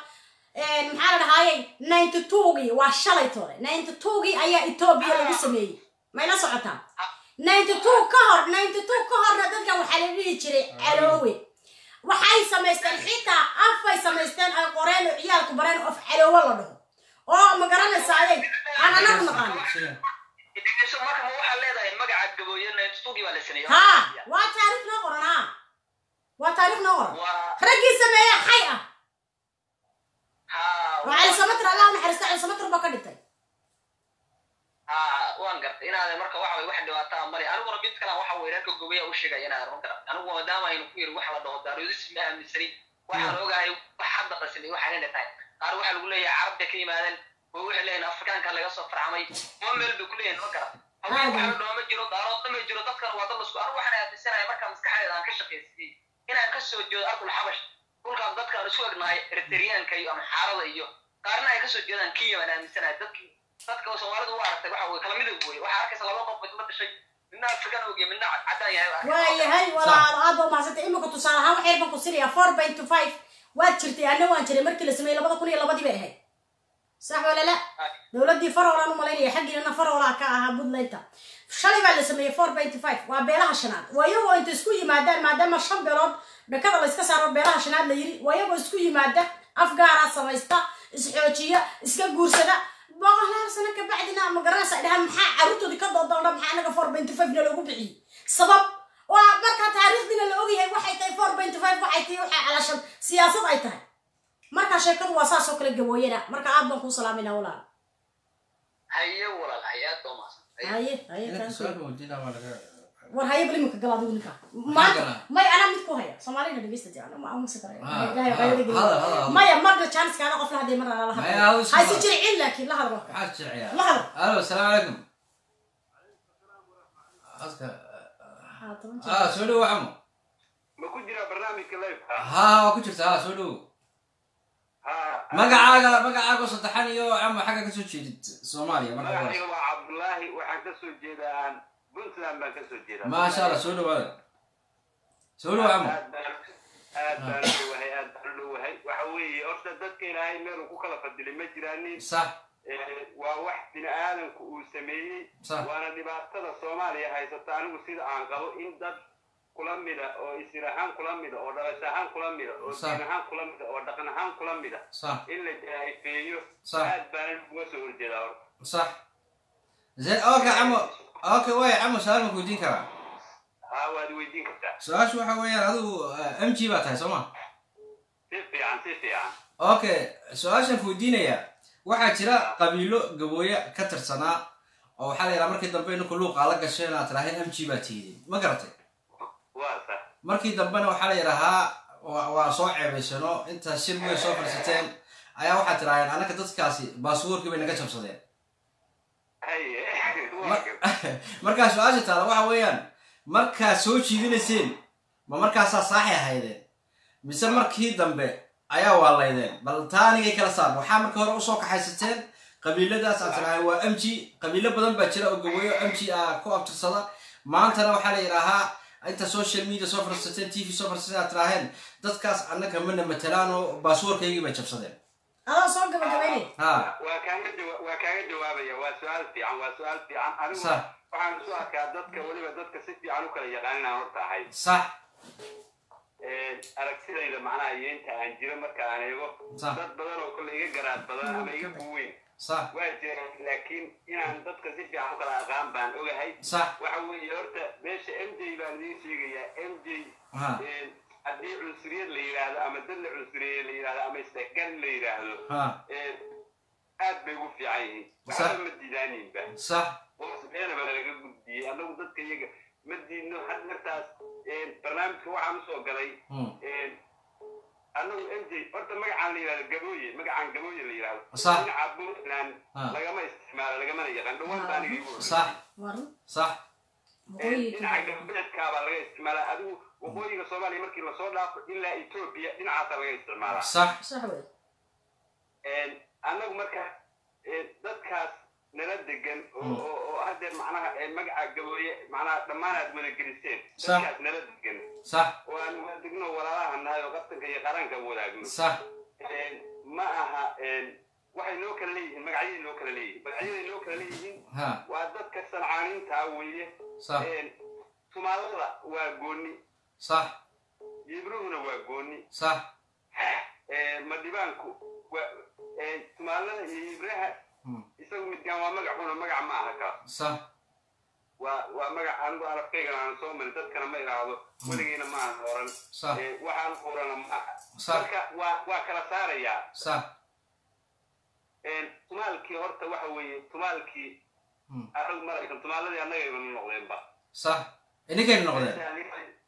Maxaa la dhahaayey ninety twogii waa shalay tore ninety twogii ayaa etoobiya lagu sameeyey. Mayla socotaa? Ninety two ka hor ninety two ka horna dadkan waxaa la dhihi jiray caloowe waxay samaysteen xitaa afbay samaysteen ay qoreen oo ciyaalku bareen of caloowe la dhaho. Oo ma garanaysa ayay aan anagu naqaano ha! Waa taariikh noo qoran ha! Waa taariikh noo qoran. Raggii sameeye xay ah. Oo cali samatir allah naxariista cali samatir baa ka dhintay ha waan gartay inaad marka waxa wax dhibaataa male aniguna mid kalan waxa weye reerka gobeya u sheegaya inaad run kara anigu maadaama aynu ku yiri waxa la dhaho daaroodis ma aaminsanin waxaan ogahay wax hadda qasimay waxay inay tahay. Qaar waxaa lagu leeyahay carab bay ka yimaadeen. Oo waxay leeyihiin afrikaanka laga soo farcamay waa meel bay ku leeyihiin ma garan haween waxa la dhaho ma jiro daaroodna ma jiro dadkan waa dad lasku anigu waxaan aaminsanahay markaa maskaxdeeda aan ka shaqaysiyey inaan ka soo jeedo arkul xabash. Dhulkaan dadkaan isu egnahay eritriyaanka iyo amxaarada iyo qaarna ay ka soo jeedaan kenya baan aaminsanahay. Dadkii dadka soomaalidu u aragtay waxa weye kala midab weye waxaa arkaysa laba qof isla dhashay midna afrikaan ogiya midna cadaan yahay waayahay walaal. Aad baa mahadsantay imika tusaale ahaan wax yar baan ku sinayaa four point to five. Waad jirtay anna waan jiray. Markii la sameeyey labada kun iyo labadii bay ahayd. Sax wala la dowladdii faroolaan u malaynaya xaggiinana faroolaa ka ahaa puntlandta shalay baa la sameeyey four point five. Waa beelaha shanaad. Waa iyagoo inta isku yimaadaan maadaama shan beelood dhakada la iska saaro beelaha shanaad la yiri waa iyagoo isku yimaada afgaaraa samaysta isxoojiya iska guursada boqolaal sano ka bacdina ma garanaysa ay dhahaan maxaa carruurtoodii ka doodoona maxaa anaga four benty five na loogu bixiyey? Sabab waa marka taariikhdina la ogyahay waxay tahay four benty five waxay tahay waxay calashan siyaasad ay tahay. Marka sheekadu waa saas oo kale gabooyana marka aad baan kuu salaamayna walaal. Haye walaal hayaad baa mahadsan haye haye war haye bal iminka gala adigu ninka maanta galaa? may anaa mid ku haya. Soomaalina dhegeysta Ah, Ilaahay ah, maya marna jaaniska ana qofla hadee marna la Maya, hadlo hadal isku haysi hadal. jircin laakiin la hadlo La hadal. alo asalaamu calaykum Ah, ah soo dhowo camo ma ku jira barnaamijka live ha waa ku jirta ha soo dhowo ha magacaaga magacaaga saddexan iyo camo xagga ka soo jeedid soomaaliya magacayga waa cabdullaahi waxaan ka soo jeedaa puntland baan ka soo jeedaa maasha allah soo dhawaada soo dhowo camo aad baan u dhowahay aad baan dhowahay waxa weeye horta dadka ilaahay meeluu ku kala fadilay ma jiraanin sax waa wax bini aadamku uu sameeyey waana dhibaatada soomaaliya haysata anigu sida aan qabo in dad kula mida oo isir ahaan kula mida oo dhalasho ahaan kula mida oo diin ahaan kula mida oo dhaqan ahaan kula mida in la jaahifeeyo aad baanan uga soo horjeedaa horta sax zeen okay camo okay waay camo su'aal ma ku weydiin karaa haa waad weydiin kartaa su'aashu waxa weeyaan adigu m g baa tahay soo ma? Si fiican si fiican okay su'aashaan ku weydiinaya waxaa jira qabiilo gabooye ka tirsanaa oo waxaa la yidhaha markii dambe ninku luuqaa la gashay inaad tiraaheen m g baa tiidin ma garatay? Markii dambena waxaa la yidhahaa waa soo ceebaysano. Intaas shir way soo fadhiisateen ayaa waxaa tiraaheen annaka dadkaasi baasboorkii bay naga jabsadeen (laughs) markaa su'aasha taala waxa weeyaan markaa soo jiidinayseen ma markaasaa saaxi ahaydeen. Mise markii dambe ayaa waalaydeen bal taa anigay kala saar waxaa marka hore u soo kaxaysateen qabiiladaas aad tiraaheen waa g qabiilo badan baa jira oo gaweeyo g ah ku abtirsada. Maantana waxaa la yidhaahaa inta social media soo fadhiisateen t v soo fadhiisateen aad tiraaheen dadkaas annaka mana matalaan oo bay jabsadeen adoo soo gabagabaynay ha. Waa kaaga jawa- waa kaaga jawaabaya waa su'aal fiican waa su'aal fiican. Anigu waxaan isu arkaa dadka weliba dadka si fiican u kala yaqaan inaan horta ahay. Sax aragtidayda macnaha iyo inta aan jiro marka aan eego dad badan oo kale iga garaad badan ama iga buweyn sax waa jira laakiin inaan dadka si fiican u kala aqaan baan ogahay. Sax waxa weeye horta meesha m j baan idiin sheegayaa. M j haddii cunsuriyad la yidhaahdo ama dad la cunsuriyeeye la yidhaahdo ama isdhexgal la yidhaahdo ha. aad bay ugu fiican yihiin. Sax. waxba ma diidaaniinba sax. Hoosbeenaba laga gudbiyey annagu dadka iyaga ma diidno. Had martaas barnaamijka waxaan u soo galay Hmm. annagu m j horta magacaan la yidhahdo gabooye magacaan gabooye la yidhahdo Sax. dhinaca puntland lagama isticmaalo lagamana yaqaan. Dhawaan baa aniga igu dhinaca galbeedkaabaa laga isticmaalaa. Adigu waqooyiga soomaaliya markii la soo dhaafo ilaa etoobiya dhinacaasaa laga isticmaalaa sax. Sax wey annagu marka dadkaas nala degan oo Mm. oo haddeer macnaha magaca gabooye macnaha dhammaan aad wada geliseen Sax. dadkaas nala degan sax. Oo aan wada degno walaalaha nahay oo qabtanka iyo qaranka wadaagno. Sax. Ma aha waxay noo kala leeyihiin magacyay noo kala leeyihiin. Magacyaday noo kala leeyihiin ha. waa dadka sancaaniintaa weeye. Sax. Eh, tumaalada waa gooni sax yibruhuna waa gooni sax Eh, madhibaanku eh, tumaalada iyo yibraha Hmm. isagu midkaan waa magac xuna magac ma aha kaas sax waa waa magac anigu arabkaygana aan soo marin dadkana ma idhaahdo weligeyna ma aan oran sax Eh, waxaan orana ma aha. Sax marka waa waa kala saarayaa. Sax Eh, tumaalkii horta waxa weeye tumaalkii Hmm. anagu maraykan tumaaladii annagayba na noqdeenba. Sax idinkayna noqdeen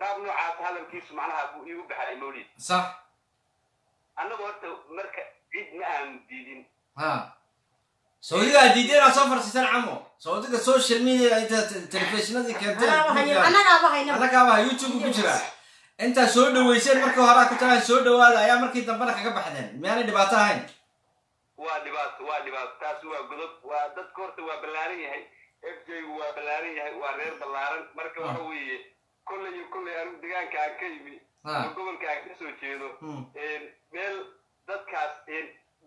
qaab noocaas hadalkiisu macnaha buu iigu baxay mawlid. Sax. Annagu horta marka cid ma aanu diidin. Ha. Saudigaa diideen aad soo farsiisan camo. Saudiga social media inta telefishinadii annagaaba youtube ku jira intaa soo dhaweyseen markii hore ku tahay soo dhawaada ayaa markii dambena kaga baxdeen. Miyaanay dhibaato ahayn? Waa dhibaato waa dhibaato. Taasi waa godob waa dadka horta waa ballaaran yahay. F j-gu waa ballaaran yahay. Waa reer ballaaran. Marka waxa weeye kolley iyo kolley anigu deegaanka aan ka yimi Ah. oo gobolka aan ka soo jeedo Hmm. meel dadkaas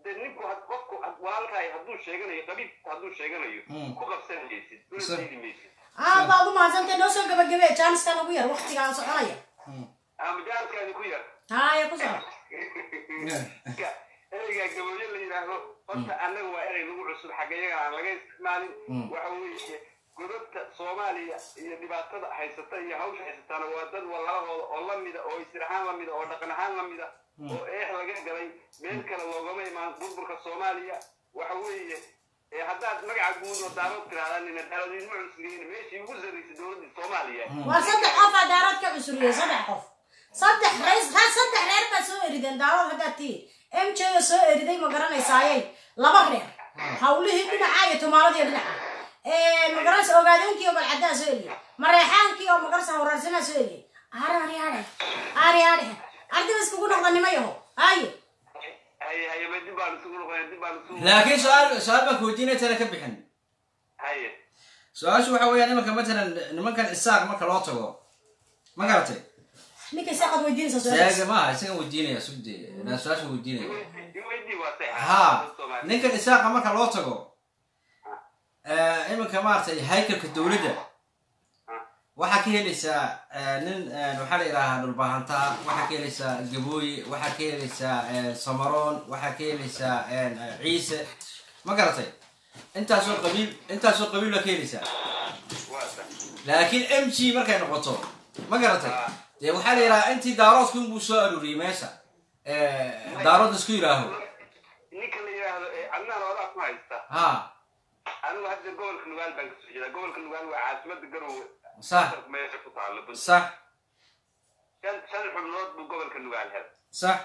de ninku had- qofku walaalkaay hadduu sheeganayo qabiilku hadduu sheeganayo Hmm. ku qabsan maysid una diidi maysid aad baad u mahadsantay noo soo gabagabee jaaniskan ugu yar waktigaa soconaya ama ku yar haya ku soo Marka, ereyga gabooyo la yidhaahdo horta annaga waa erey lagu cusub xaggayaga aan laga isticmaalin Mm. waxa weeye godobta soomaaliya iyo dhibaatada haysata iyo hawsha haysataana waa dad walaalahooda oo la mida oo isir ahaan la mida oo dhaqan ahaan la mida oo eex laga galay. Meel kale loogama imaan burburka soomaaliya. Waxa weeye ee haddaad magaca guud oo daarood tirahdaan nina daaroodinma cusliyin meeshii ugu sarraysay dowladda soomaaliya. Waa saddex qof aa daarood ka cusuriyey saddex qof. Saddex reys ha saddex reer baa soo erideen daarood haddaad tihiin m j oo soo eriday ma garanaysaaye. Laba reer. Hawlihii dhinaca iyo tumaaladii dhinaca ma garanaysa ogaadeenkii oo balcadaa soo eriyey mareexaankii oo magarasa horaarsanaa soo eriyey aare aryaadhe aryaadhe ardiba iskugu noqda nima yaho haye laakiin su'aal su'aal baan kuweydiinaya tana ka bixin su'aashu waxa weeyaan imanka matalan nimankan isaaq marka loo tago ma garatay maaha isagan weydiinaya sugde su'aasha weydiinaya ha ninkan isaaqa marka loo tago iminka maaragtay haykalka dowladda. Waxaa ka helaysaa nin waxaa la yidhaahaa dhulbaahantaa waxaa ka helaysaa gabooye waxaa ka helaysaa samaroon waxaa ka helaysaa ciise. Ma garatay? Intaasoo qabiil intaasoo qabiil baa ka helaysaa laakiin m g markay noqoto ma garatay? Dee waxaa la yidhahaa intii daaroodku inbuu soo aruuriyey meesha. Daarood isku yidhaaho ha anigu hadda gobolka nugaal baan ka soo jeedaa. Gobolka nugaal waa caasimada garowe meesha ku taalo sax shan xubnood buu gobolka nugaal hel sax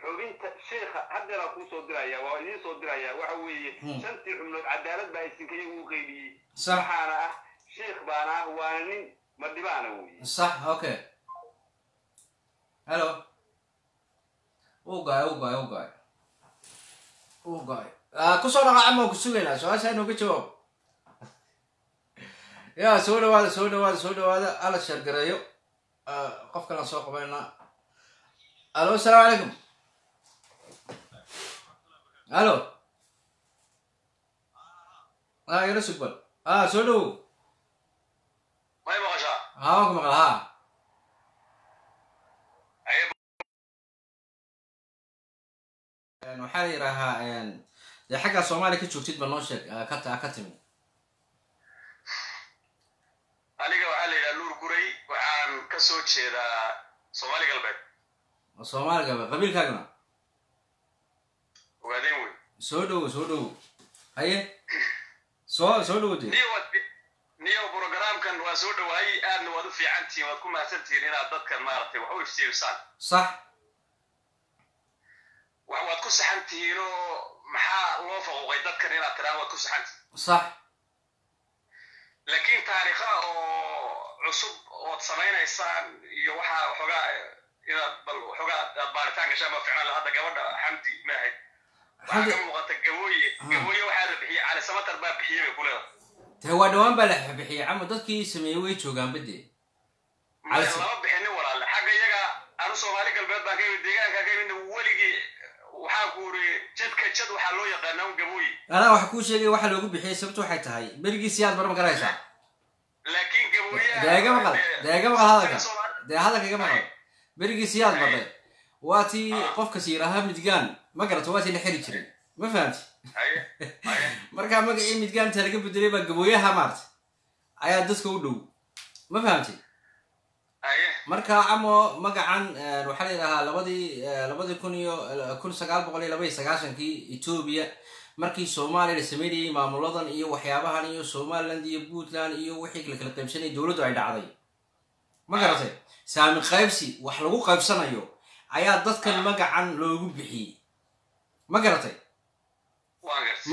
xubinta sheikha haddeeraa kuu soo waa idiin soo diraya waxa weeye hmm. shantii xubnood cadaalad baa isinka iyagu u qeybiyey. Waxaana ah sheikh baana ah waana nin madhibaana weye sax okay helo ugaay ugaay ugaay ugaay ku ku soo dhaqa camaan ku sugaynaa su'aashaa inooga jawaab ya soo dhawaada soo dhawaada soo dhawaada ala sheergareeyo qof kalaan soo qabayna alo asalaamu calaykum alo a yaro sugbal ah soo dhawow may maqashaa ha waan ku maqal ha waxaa la yidhaahaa dee xagga soomaaliya ka joogtid ba noo sheeg ka timi aniga waxaa la yidhaha nuur guray waxaan ka soo jeedaa soomaali galbeed oo soomaaliga qabiilkaagana ogaadeen wey soo dhowo soo dhowo haye soo soo dhowo dee niyo waad niyo programkan waa soo dhawaayey aadna waad u fiican tihiin waad ku mahadsantihiin inaad dadkan maaragtay wax u iftiirisaan sax waad ku saxan tihiin oo maxaa loo faquuqay dadkan inaad tiraan waad ku saxan? Tihiin sax. Laakiin taariikha oo cusub ood samaynaysaan iyo waxaa waxoogaa inaad bal waxoogaa aad baaritaan gashaan ma ficnaan hadda gabadha xamdi maahayd waxaa ka muuqata gabooye gabooye waxaa la bixiyey cali samatar baa bixiyey bay ku leedahay. Waa dhawaan baa la bixiyay camo dadkii sameeyey way joogaan Cali- lama bixinin walaale xagga iyaga anu soomaali galbeed baan ka yimid deegaanka ka yimidna weligii waxaa ku uri jadka jad waxaa loo yaqaanaa un gabooye anaa waxa kuu sheegay waxa loogu bixiyay sababtu waxay tahay? Berigii siyaad bar ma garanaysaa laakiin gabooyaha dee iga maqal dee iga maqal hadalka. Dee hadalka iga maqal berigii siyaad barre waa tii qofkas yidhaahaa midgaan ma garato waa tii la xiri jiray. Ma fahamti? (laughs) Markaa magacii midgaanta laga bedelay baa gabooyaha maarta. Ayaa dadka u dhow. Ma fahamti marka camo magacan eh, waxaa la yidhahaa labadii eh, labadii kun iyo eh, kun sagaal boqol iyo laba iyo sagaashankii etoobiya markii soomaaliya la sameynayay maamuladan iyo waxyaabahan iyo somaliland iyo puntland iyo wixii la kala qaybsanayay dowladdu ay dhacday. Ma garatay saami qaybsi wax lagu qaybsanayo ayaa dadkan magacan loogu bixiyey. Ma garatay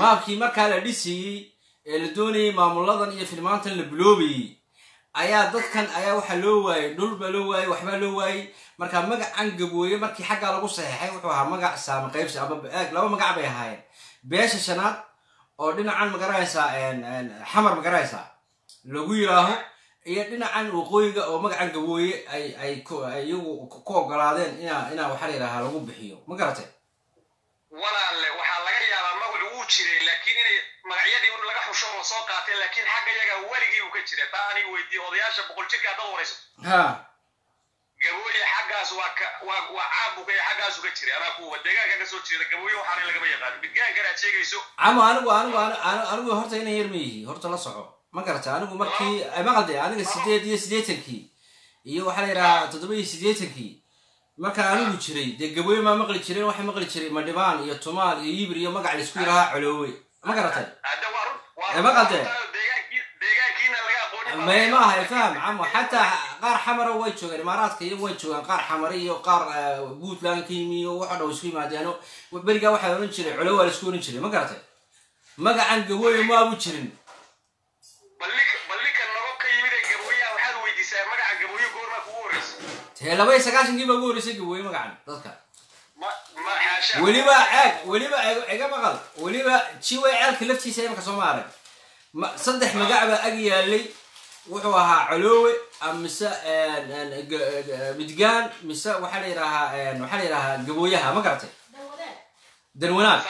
maabkii markaa la dhisayey ee la doonayay maamuladan iyo filmaantan la biloobayey ayaa dadkan ayaa waxaa loo waayey dhul baa loo waayey waxbaa loo waayey marka magacan gabooye markii xaggaa lagu saxeexay wuxuu ahaa magac saama qaybsi ama eeg laba magac bay ahaayeen. Beesha shanaad oo dhinacan ma garanaysaa xamar ma garanaysaa lagu yiraaho iyo dhinacan waqooyiga oo magacan gabooye ay iyagu ku ogolaadeen inaa inaa waxaa la yidhahaa lagu bixiyo. Ma garatay? Walaalle waxaa laga yaabaa magacu wuu jiray laakiin inay magacyadii un laga xusho oo soo qaateen laakiin xagga yaga weligii uu ka jira taa aniga weydiiye odayaasha boqol jirka haddaad warayso gabooye xaggaas waa ka waa waa caam buu ka yahay xaggaasu ka jiray. Anaa kuwa deegaanka ka soo jeeda gabooye waxaana lagama yaqaano. Midgaankana aad sheegayso. Camo anigu anigu anigu horta inay yar ma yihi horta la soco. Ma garata anigu markii maqalde aniga sideed iyo siddeetankii iyo waxaa la yidhahaa toddoba iyo siddeetankii markaan anigu jiray dee gabooye maa maqli jireen waxay maqli jiray madhibaan iyo tumaal iyo yibir iyo magac la isku yidhahaa coloowe ma garatay waa Eh, ma ma aha faham. Camo xataa qaar xamara way joogaan imaaraadka iyo way joogaan. Qaar xamare iyo qaar eh, puntland ka yimi iyo waxa dhow isku yimaadeeno berigaa waxaa ohan jiray colo waa la isku ohan jiray. Ma garatay magacan gabooye maabu jirin. Ballinka ballinka nogo ka yimid ee gabooyaha waxaad weydiisaa magaca gabooye goormaa kugu horeysa tee laba iyo sagaashankii baa ugu horreysay gabooye magacan dadka weliba ceeg weliba ega maqal weliba jiway ceelka laftiisa imaka soo ma arag ma- saddex magac baa ag yaalay wuxuu ahaa coloowe mise midgaan mise waxaa la yidhaahaa waxaa la yidhaahaa gabooyaha ma garatay? Danwanaag.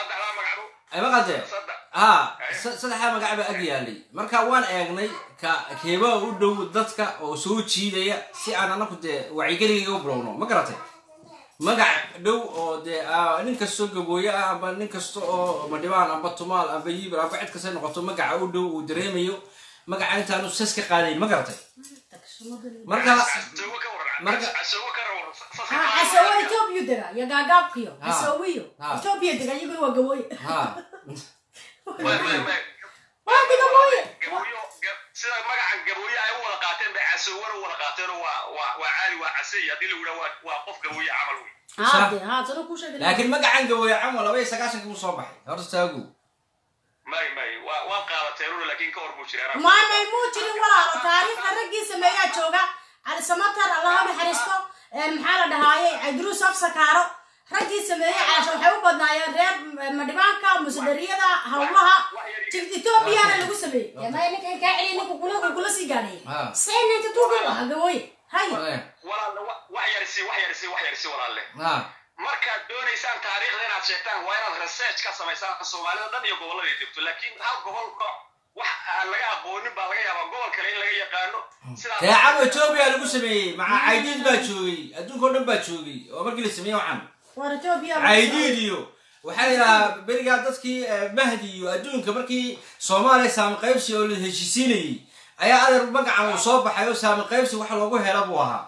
Maqaltee saddex ha sa- saddexdaa magac ag yaalay marka waan eegnay ka keebaa u dhow dadka oo soo jiidaya si aan anaku dee wacyigeligayga u bilowno ma garatay magac dhow oo dee ah, nin kastoo gabooye ah amba nin kasta oo madhibaan amba tumaal amba yibir amba cid kastay noqoto magaca u dhow uu dareemayo. Magaca intaanu sas ka qaadayn ma garatay marka dega iyo gaagaabkiyo etoobiya dega waa gabooye. (laughs) Waa sida magacan gabooye ay u wada qaateen bay casoowena u wada qaateenoo waa waa waa casey haddii lagu yidhaha waa qof gabooye camal wey laakiin magacan gabooye camo laba iyo sagaashankii buu soo baxay. Horta taagu. May may. Waa waa qaadateen laakiin ka hor buu jiray. Anaa- maamay muu jirin walaalo. Taariikhda raggii sameeyaa jooga. Cali samatar allaha naxariisto een, maxaa la dhahaaye? Cabdiruus afsakaaro raggii sameeyey calasha waxay u badnaayeen reer m- madhibaanka musadariyada hawlaha. Etoobiyana lagu sameeyey. Ee, maya ninkan kaa celiya ninku kula uu kula sii gaadhay Ah. saynanta tuuga waa gabooye hay. Eh, walaalle wa- wax yarisi wax yarisi wax yarisi walaalle ha. Markaad doonaysaan taariikhda inaad sheegtaan waa inaad research ka samaysaan soomaalida dhan iyo gobollada ay degto laakiin hal gobol nooc wax aan laga aqoonin baa laga yaabaa gobol kale in laga yaqaano. Sidaas dee camo etoobiya lagu sameeyey maca caydiid baa joogay adduunka oo dhan baa joogay oo markii la sameeyey etoobiya caydiid iyo. Waxaa yidhahaa berigaa dadkii mahdi iyo adduunka markii soomaaliya saami qaybsi oo la heshiisiinayey ayaa adeer magacan uu soo baxay oo saami qaybsi wax loogu hela buu ahaa.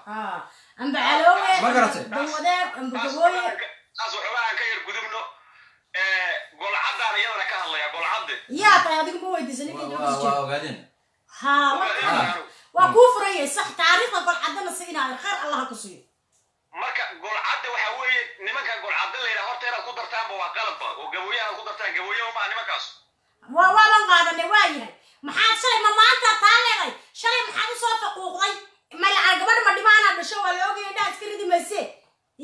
Ma garatay? Waa- kuu furayay sax taariikhda golcadana si khayr allaha ku siiyo marka golcadde waxa weeye nimankan golcadde la yidhaha horta inaad ku dartaanba waa qaladba oo gabooyaha ku dartaan gabooyaha maa nimankaas. Waa waaban qaadanay waa yahay. Maxaad shalay ma maanta taa leeday shalay maxaad u soo faquuqday? Malaca gabadha ma dhimaanaa dhasho waa la ogaya indhaha iska ridi mayse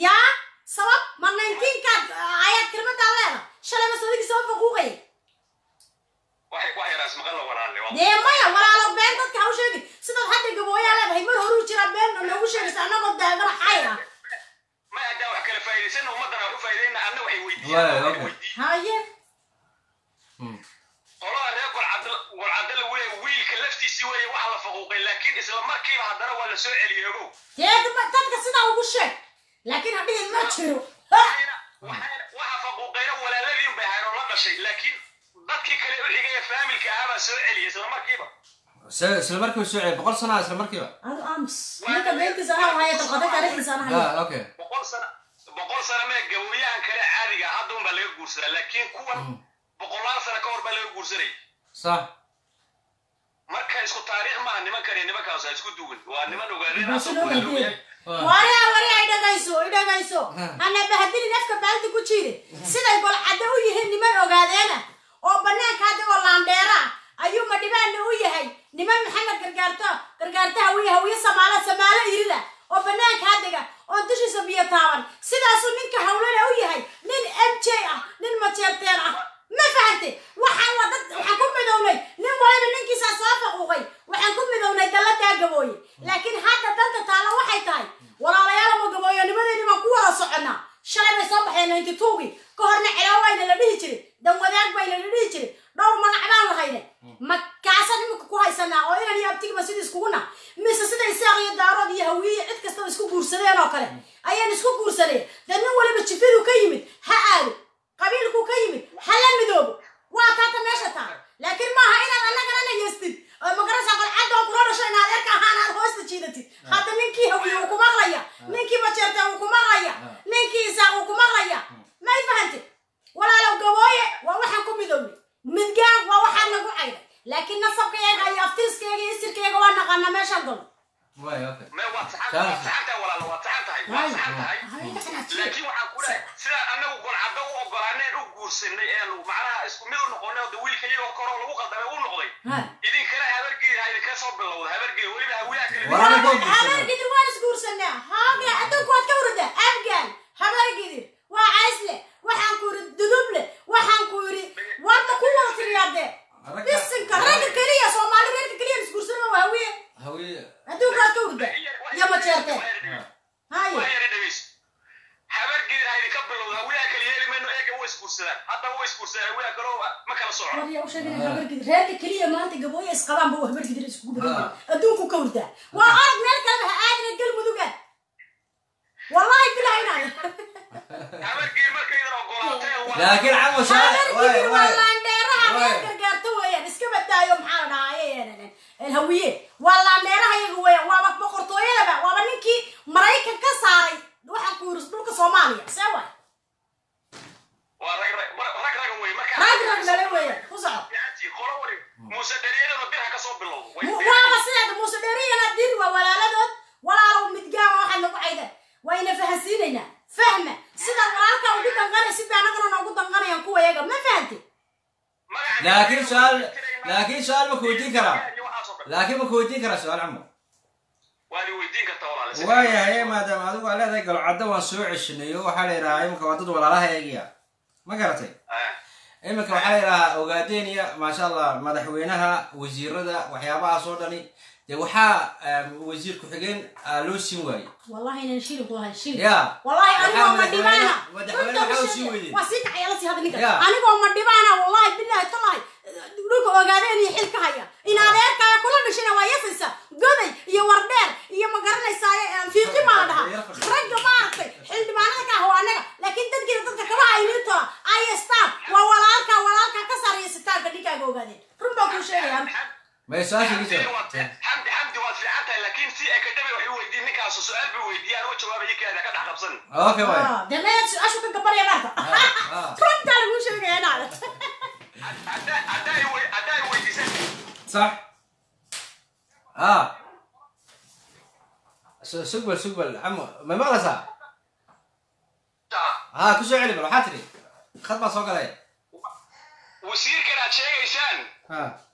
yaa sabab ma ninkiinkaad ayaad kelmadaa leeda shalay ma sadigii soo faquuqaya wax wax yaraas maqan la walaalle waa dee maya walaalo been dadka ha u sheegin sidaad hadda gabooyaa leedahay mar horuu jira been noogu sheegaysa annagoo daagana xay ah ma haddaa wax kala faa'iidaysanna ummaddana wax u faa'iidayna anna waxay weydiiyaan weydiiyaan. Haye qolada reer golcadde golcadde la weeye wiilka laftiisii weeye waxa la faquuqay laakiin isla markiiba haddana waa la soo celiyey ogow dadka sidaa ugu sheeg. Laakiin hadhihin ma jiro. waxa faquuqayna walaaladiin bay ahayn oo la dhashay laakiin dadkii kale u xigay ee faamilka ahaa baa soo celiyey isla markiiba isla markiiba soo celi boqol sanaa isla markiiba adu aamus. Ninka beentiisa anaa haya dalqada taariikhdiisa anaa haya ha okay. Boqol sano boqol sano mee gabooyahan kale caadiga ah hadda un baa laga guursadaa laakiin kuwan boqolaal sano ka hor baa laga guursanayay sax marka isku taariikh maaha nimankan iyo nimankaas isku duwan waa niman ogaadeen waria waria idhagayso idhagayso hana bahadilin afka baaldi ku jiire siday golcadde u yihiin niman ogaadeena oo banaanka adigoo laandheera ah ayuu madhibaanna u yahay niman maxamed gargaarto? Gargaartaha hawiye hawiye samaalo samaalo irida oo banaanka hadega oo dushiisa biyo taaban. Sidaasuu ninka hawlana u yahay nin m j ah nin majeerteen ah. Ma fahante waxaan waa dad waxaan ku midownay. Nin waliba ninkiisaa soo faquuqay. Waxaan ku midownay dalladaa gabooye. Laakiin hadda danta taalla waxay tahay. Walaalayaal ama gabooyonimadeeni baan ku wada soconnaa shalay bay soo baxeen ninety twogii ka horna celaawaayna la dhihi jiray. Danwadaag bayna la dhihi jiray. Dhowr magac baan lahayne hmm. makaasad imika ku haysanaa oo inan iyo abtigiba iskugu iskuguna mise sida isaaq iyo daarood iyo hawiiye cid kastaba isku guursadeen oo kale? Hmm. Ayaan isku guursanay dee nin waliba jifadu ka yimid. Ha aado. Qabiilku ka yimid. Ha la midoobo. Waa kaata meesha taa laakiin maaha inaad alla garanayastid oo magarasa qalcadda oo kula dhasho in adeerka ahaan aad hoosta jiidatid. Ah. Hadda ninkii hawiye uu ku maqlaya ah. ninkii bajeerta uu ku maqlaya ah. ninkii isaa uu ku maqlaya hmm. may fahante walaalow gabooye waa waxaan ku midownay midgaan waa waxaan nagu cayday laakiin nasabkayga iyo aftiiskayga iyo isirkayga waa naqaana meeshaan galo laakiin waxaan ku leeyahay sidaan annagu golcaddo u ogolaaneen u guursanay eenu macnaha isku mid u noqonay oo wiilka iyagoo koroo lagu qaldamay u noqday. Idinkana habargeed ha idinka soo bilowda habargeed weliba hawiyaha kale. Walaal koo guursanay. habargidir waan isguursanaa haaga adduunku waad ka warada afgan habargidir waa caysle waxaan ku yiri duduble waxaan ku yiri waadna ku wada tiriyaade Ragga- isinka ragga keliya soomaali reerka keliya isguursanaa waa hawiye hawiye adduunku waad ka warada iyo ma jeerteen haye habargeed ha idinka bilowda hawiyaha kale yeeli mayno eega way isguursadaan hadda way isguursadaan hawiyaha kale oo ma kala socon waryaa u sheegay habargidir reerka keliya maanta gabooya isqabaan buu habargidir iskugu badan adduunku ka wardaa waa orod meel kaleba ha aadina galmuduga wallahi bilahinaya habargeed markaydan ogolaateen waa laakiin iska badaayo maxaa la dhahaa hawiye. Waa laandheeraha iyaga weeyaan waaba boqortooyadaba waaba ninkii maraykan ka saaray. Waxaan ku yiri dhulka soomaaliya see waay rag rag ku soco waaba sideeda muuse dheeriyana dir waa walaaladood. Walaalow midgaan waxaad nagu caydan wayna fahansiinaynaa fahma. Sida walaalka ugu danqanay sida anagana noogu danqanayaan kuwa yaga ma fahanti? Laakiin su'aal laakiin su'aal ma kuweydiin karaa laakiin ma kuweydiin karaa su'aal camo weydiin waayahay maadaama adigu aa leedahay galcadda waan soo ceshinay oo waxaa la yidhahaa imika waa dad walaalaha eegiya ma garatay iminka waxaa la yidhahaa ogaadeniya maasha allah madaxweynaha wasiirada waxyaabahaas oo dhani dee waxaa em, wasiir ku-xigeen loo siin anigoo ma dhibaana. wallahi billahi talahi dhulka ogaadeen iyo xilka haya. In adeerkaya kula dhashina waa yasaysa. Goday iyo wardheer iyo ma garanaysaa fiiqi maa la dhahaa ragga maaragtay xildhibaanada ka ah waa anaga laakiin dadkiina dadka kama hayninto ayestaan waa walaalka walaalka ka sarreeya sitaanka ninkaaga ogaadeen. Run kuu sheegaya ما يسألش يعني ليش حمد حمد واضح لكن سي أكاديمي وحيو ويدين نكا سؤال بويدين آه، آه، آه. (laughs) أنا وش وابي يك أنا أوكي وين صح. ها سقبل سقبل. عم ما مرة صح ها كسر علبة روحتني خد ما سوق عليه وسير كده شيء إنسان ها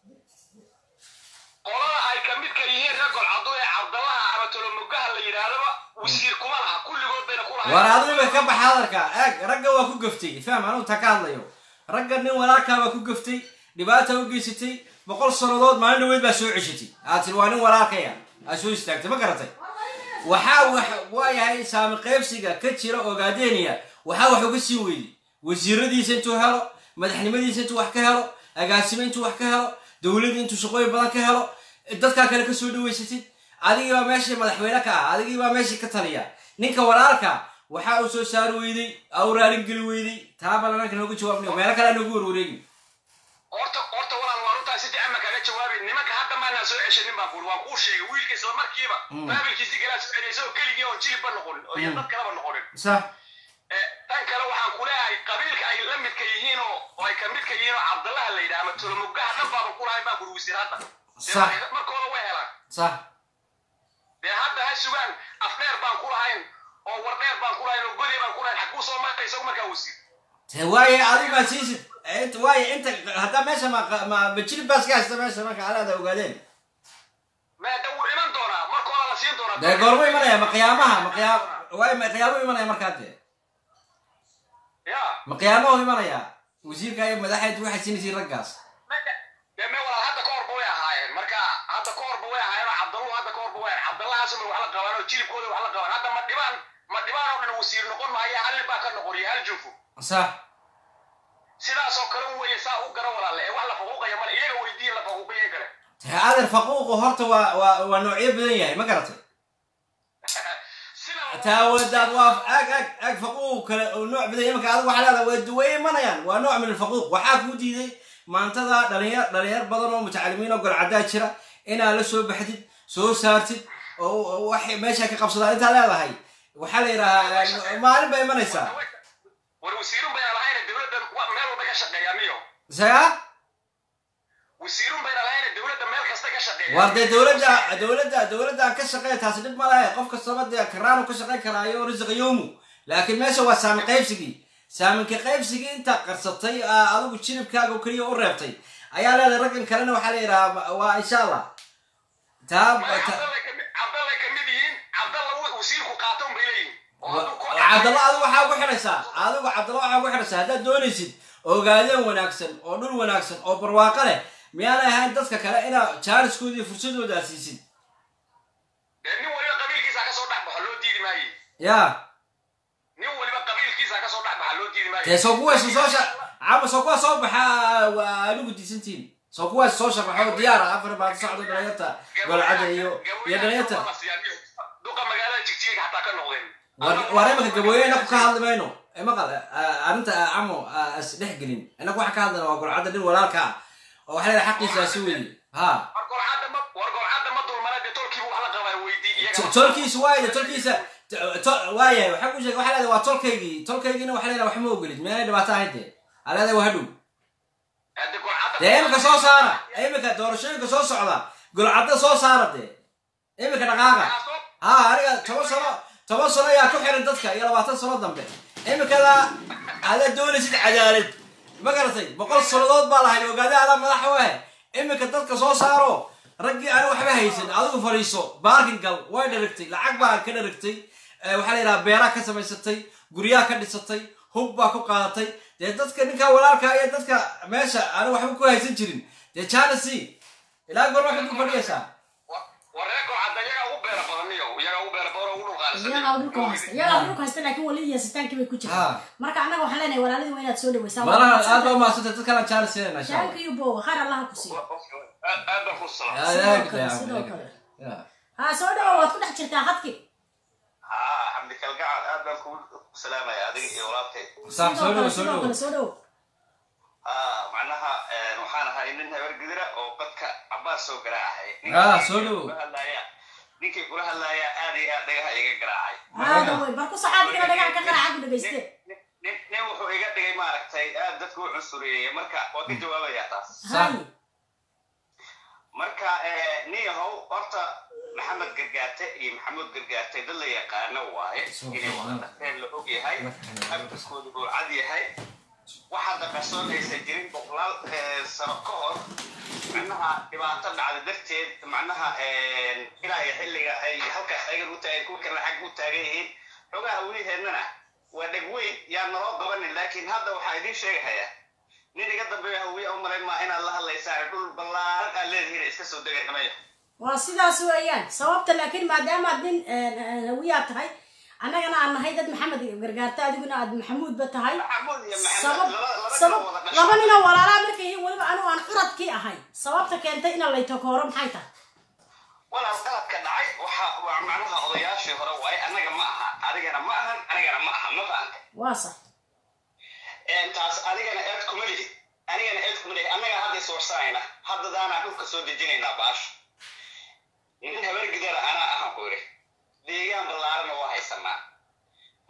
qolada ay ka midka yihiin rag golcado ee cabdallaha ama tolomugaha la yidhaahdaba wasiir kuma laha kulligood bayna ku lahayn war adiga ka bax hadalka eeg ragga waa ku gaftay. Faham anuu ta ka hadlayo. Ragga nin walaalkaa baa ku gaftay dhibaata u geysatay boqol sannadood maalin dhaweyd baa soo ceshatay. Tiri waa nin walaalkaya aad soo istaagtay ma garatay. Waxaa wax waayahay saami qaybsiga ka jira ogaadeniya waxaa wax uga sii weyday. Wasiiradiisa intuu helo madaxnimadiisa intuu wax ka helo agaasimo intuu wax ka helo dowladda intuu shaqooyin badan ka helo dadkaa kale ka soo dhaweysatid adigii baa meeshii madaxweyne ka ah adigii baa meeshii ka taliya. Ninka walaalka waxaa uu soo saari weyday au raalin geli weyday taa balananka noogu jawaabnayo meelo kale noogu warwareegi horta horta walaal waa runtaa si fiican baan kaaga jawaabay nimanka hadda maanaa soo ceshanin baan kuuri waan kuu sheegay wiilka isla markiiba. Mm. faabilkiisi galaa soo celiyay isagoo keligii oo jilibba noqonin oo iyo Mm. dad kaleba noqonin sax Eh, tan kale waxaan ku leeyahay qabiilka ay la midka yihiin oo oo ay ka midka yihiin oo cabdallaha la yidhaha ama tolomugaha dhan baaban ku lahayn baan kuri wasiir hadda markooda way helaan dee hadda ha sugaan afdheer baan ku lahayn oo wardheer baan ku lahayn oo godi baan ku lahayn xaguu soo markay isagu markaa wasiir te waaye adigu baa siisid inta waaye inta haddaa meesha ma ma majilib baas ka haysta meesha marka alaada ogaadeen wuu iman doonaa markooda la siin doonaa dee goormu imanaya ma qiyaamaha ma qiyaam waaye ma qiyaamo imanaya markaa dee ya ma qiyaamahu imanaya wasiirka iyo madaxeed waxay siinaysiin raggaas dee me walaal hadda ka horba way ahaayeen marka hadda ka horba way ahaayeen oo cabdallahu hadda ka horba way cabdallahaasuma wax la qabaan oo jilibkooda wax la qabaan hadda ma dhibaan ma dhibaan oo dhan wasiir noqon maayo hal nin baa ka noqon iyo hal junfo sax sidaas oo kale weeye saa u gara walaale. Ee wax la faquuqaya male iyaga weydiin la faquuqaya kale. (laughs) Adeer faquuqu horta waa waa waa noocyo badan yahay ma garatay? (laughs) Taa wadaad waa ag ag ag faquuq kale oo nooc badan yahay. Marka adigu waxaa leedahay way way imanayaan waa nooc min alfaquuq. Waxaa kuu diiday maantada dhalinyar dhalinyar badan oo mutacalimiin oo golcadaa jira inaad la soo baxdid soo saartid oo wax meesha ka qabsadaan intaa leedahay. Waxaa la yidhahaa maalin bay imanaysaa. War wasiirun bayaan lahayna dowladda meel walba ka shaqeeyaa miyo. Isaga wasiirun bayna lahayn dowladda meel kasta ka shaqeeya. War dee dowladda dowladda dowladda aan ka shaqeeya taasi dhib ma lehe qof kastaba dee karaanu ka shaqeyn karaayo risqa yowmu laakiin meesha waa saamin qaybsigii. Saaminka qaybsigii inta qarsatay adigu jiribkaaga oo keliya u reebtay. Ayaa leedahay raggan kalena waxaa la yidhahaa waa insha allah. Taa wasiirku bay leeyihiin cabdalla adigu waxaa ugu xidhaysaa. Adigu cabdalla waxaa ugu xidhaysaa. Haddaad doonaysid ogaadeen wanaagsan oo dhul wanaagsan oo barwaaqo leh miyaanay ahayn dadka kale inaa jaaniskooda iyo fursadooda aad siisid? Nin waliba qabiilkiisa ka soo dhex baxo loo diidi maaye. Yaa. Nin waliba qabiilkiisa ka soo dhex baxa loo diidi maaye. Dee soo kuwaas soo sha cama soo kuwaas soo baxa waa anigu diisantiin soo kuwaas soo sharaxo diyaar ah afar baad socdo dhalinyarta golcada iyo iyo dhalinyarta duqa magaalada jigjiga xataa ka noqdeen. War war imika gabooye inaku ka hadli mayno maqal arrinta camo is dhex gelin. Inaku waxaan ka hadlayna waa golcada nin walaalka ah. Oo waxaa leedahay xaqiisaasi weeye ha. War golcadda ma war golcadda ma dulmana dee tolkiibu wax la qabaa weydii iyaga tolkiisa waaye tolkiisa waayahay waxaa ku sheegay waxaa leedahay waa tolkaygii tolkaygiina waxaa leedahay wax ma ogolid. Meelay dhibaato ahayd dee aa leedahay waa hadhow. Dee imika soo saara. Imika doorashooyinka soo socda golcadda soo saara dee imika dhaqaaqa ha aniga toban sano toban sano ayaa ku xiran dadka iyo labaatan sano dambe. Imikada adaa doonaysid cadaalad ma garatay? Boqol sannadood baa lahayd ogaada adaa madax u ah imika dadka soo saaro raggii aan waxba haysan adigu fadhiiso. Baarkin gal way dharagtay lacag baa ka dharagtay waxaa la yidhaha beeraa ka samaysatay guryaha ka dhisatay hub baa ku qaadatay. Dee dadka ninka walaalka iyo dadka meesha aan waxba ku haysan jirin. Dee janasi ilaa ka dul fadhiyaysaa iyagaa dhulka haysta iyagaa dhulka haysta laakiin wali yeesitaankii bay ku jirtaa Ha. marka annaga waxaan leenahay walaaladii waa inaad soo malaha aad baa dad iyo bowa allaha ku siiyo sidoo kale ha waad ku dhex jirtaa hadki haa xamdi kalgacal aad baan kugu salaamaya adiga iyo walaalkay Saam, soo dhawo, soo sidoo dhawo. kale soo dhawo haa macnaha waxaan ahay nin habar gidira oo dadka cabaas soo garaacahay Ah, soo dhawo. Ninkii kula hadlaaya aad iyo aad dhagaha iga garaacay. Dhagayste. Nin wuxuu iga dhigay maaragtay aad dadku u cunsureeyey marka waa ka jawaabayaa taas. Marka niyahow horta maxamed gargaarte iyo maxamuud gargaarte dad la yaqaano waaye inay wadateen la og yahay. Habkiskooda uu cad yahay waxaa daqasoonaysa jirin boqolaal sano ka hor macnaha dhibaato dhacda darteed macnaha ilaa iyo xilliga ay halkaas ayagan u taagan kuwa kale xag u taagan yihiin. Xogaha weliheennana waa dheg weyn yaa naloo qabanin laakiin hadda waxaa idiin sheegahayaa nin iga dambeeya hawiya u malayn maa inaad la hadlaysaan dhul ballaaran aad leedihiin iska soo degay waa sidaas weeyaan sababta laakiin maadaamaad nin hawiyaa tahay annagana aan nahay dad maxamed gargaarta adiguna aad maxamuudba tahay. Sabab sabab laba ninoo walaalaa markay yihiin weliba anigu aan curadkii ahay. Sababta keentay ina laytakooro maxay tahay? Walaal qaladka dhacay waxa waa macnaha odayaashii hore waaye annaga ma aha adigana ma ahan anigana ma aha ma fahantay waa sax. Taas adigana eed kuma lihi anigana eed kuma lihi annaga hadda iswarsanayna haddadaanaa dhulka soo dejinaynaa baasha. Nin habargidara anaa ahan ku iri deegaan ballaarana waa haysanaa.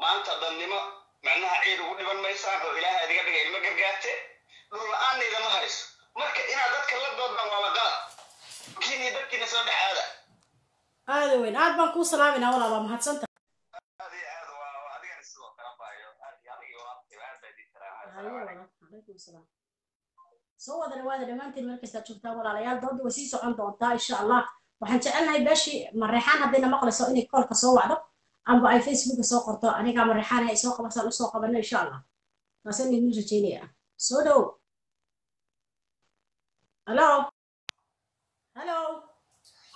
Maanta dadnimo macnaha ciid ugu dhiban maysaan oo ilaaha idiga dhigay ilma gargaarte. Dhul la'aanna idama hayso. Marka inaad dadka la doodaan waaba qalad kiini dadkiina soo dhexaada. Aada weyn aad baan kuu salaaminaa walaa waa waa waa adiga salaam. Soo wada dhawaada dhammaantiin meel kastaad joogtaan walaalayaal dooda way sii socon doontaa insha allah waxaan jecelnahay beeshii mareexaan haddayna maqlayso inay koolka soo wacdo amba ay facebooka soo qorto anigaa mareexaan ay soo u soo qabano insha allah. Taasaan idin rajeynaya soo dhow. Halo halo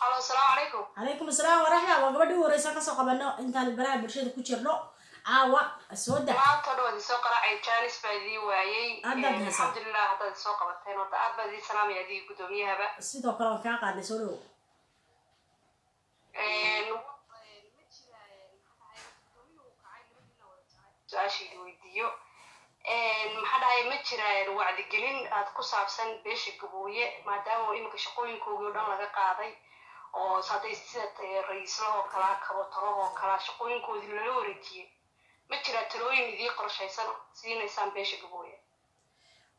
halo asalaamu calaykum calaykum asalaam waraxma. Waa gabadhii u horeysa ka soo qabano intaan baraha bulshada ku jirno. Caawa soo da maanta dhow idin soo qaracay janis baa idii waayey. Baad alxamdulilah haddaad isoo qabateen horta aad baa idii salaamaya adigii guddoomiyahaba sidoo kale waan kaa qaadnay soo dhow su'aashayda weydiiyo maxaa dhahay ma jiraan wacdigelin aad ku saabsan beesha gabooye maadaama iminka shaqooyinkoogii oo dhan laga qaaday oo hadday sida ra'iislahoo kalaa kabotalahoo kalaa shaqooyinkoodii lala wareejiyey ma jiraa talooyin idii qorshaysan siinaysaan beesha gabooye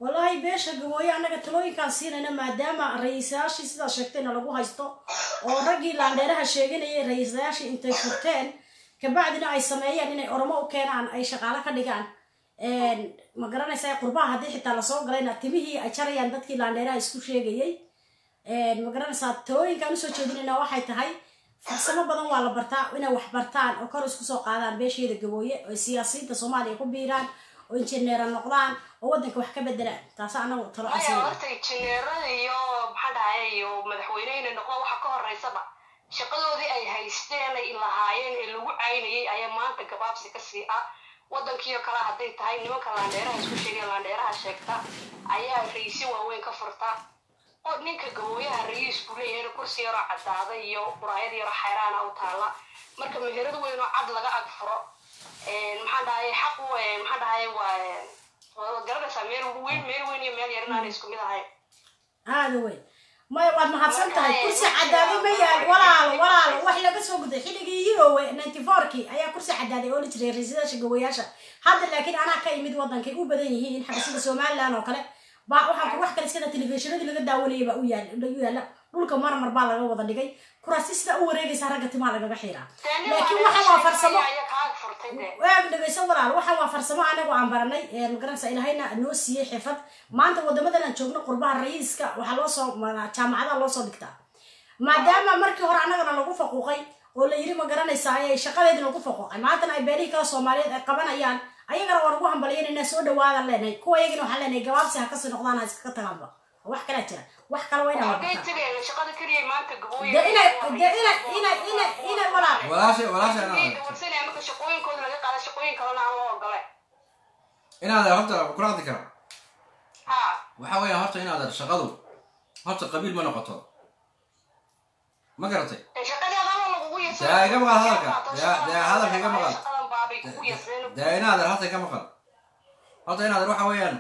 wallahi beesha gabooye annaga talooyinkaan siinayna maadaama ra'iisayaashii sidaa sheegtayna lagu haysto oo raggii laandheeraha sheeganayay ra'iisayaashii intay furteen kabacdina ay sameeyeen inay oromo u keenaan ay shaqaale ka dhigaan. Ma garanaysaa qurbaha haddii xitaa la soo galayna timihii ay jarayaan dadkii laandheeraha isku sheegayay. Ma garanaysaa talooyinkaan u soo jeedinayna waxay tahay farsamo badan waa la bartaa inay wax bartaan oo kor isku soo qaadaan beesheeda gabooye oo siyaasiyiinta soomaaliya ku biiraan oo injineera noqdaan oo waddanka wax ka bedelaan taas anagu talo horta injineerada iyo maxaa dhahay iyo madaxweynehina noqdo waxa ka horeysaba shaqadoodii ay haysteen ay lahaayeen ee lagu caynayay ayaa maanta gabaabsi ka sii ah. Waddankiio kale hadday tahay nimanka laandheeraha isku sheegaya laandheeraha sheegta ayaa raisyo waaweyn ka furta. Oo ninka gabooyaha rayiis buu leeyahay kursi yaroo caddaaday iyo quraayad yaroo xayraana u taala marka meherad weyn oo cad laga ag furo maxaa dhahay xaq u- maxaa dhahay waa garanaysaa meel weyn meel weyn iyo meel yarna aan isku mid ahayn aada weyn maya waad mahadsan tahay kursi cadaaday ma yaal walaalo walaalo wax laga soo guday xilligii yurowe ninety fourkii ayaa kursi cadaaday oo la jiray ra'iisayaasha gawayaasha hadda laakiin anaa ka imid waddankay u badan yihiin xabasida somaliland oo kale baa waxaan ku wax kale iskada telefishinadii laga daawanayay baa u yaalla dhulka marmar baa laga wada dhigay. Kuraasi sida u wareegaysa ragga timaha lagaga xiraa. Laakiin waxaan waa farsamo. waag dhegayso walaal. Waxaan waa farsamo anagu aan baranay magaranaysa ilahayna noo siiyey xirfad. Maanta wadamadan aan joogno qurbaha rayiiska waxaa loo soo jaamacadaha loo soo dhigtaa. Maadaama markii hore annagana lagu faquuqay oo la yiri ma garanaysa ayay shaqadeedii lagu faquuqay. Maantana ay beelihii kale soomaaliyeed ay qabanayaan. Ayagana waan ugu hambalyaynayna soo dhawaadan leenahay kuwa iyagina waxaan leenahay gabaabsi ha ka sii noqdaan ha iskaga tagaanba wax kalaa jira. Wax kale waa walaashay inaad horta kula hadli kara waxa weeya horta inaad shaqadu horta qabiil ma noqoto. Ma garatay? Dee iga maqal hadalka. dee hadalka iga maqal. dee inaadan horta iga maqal. Horta inaadan waxa weeyaan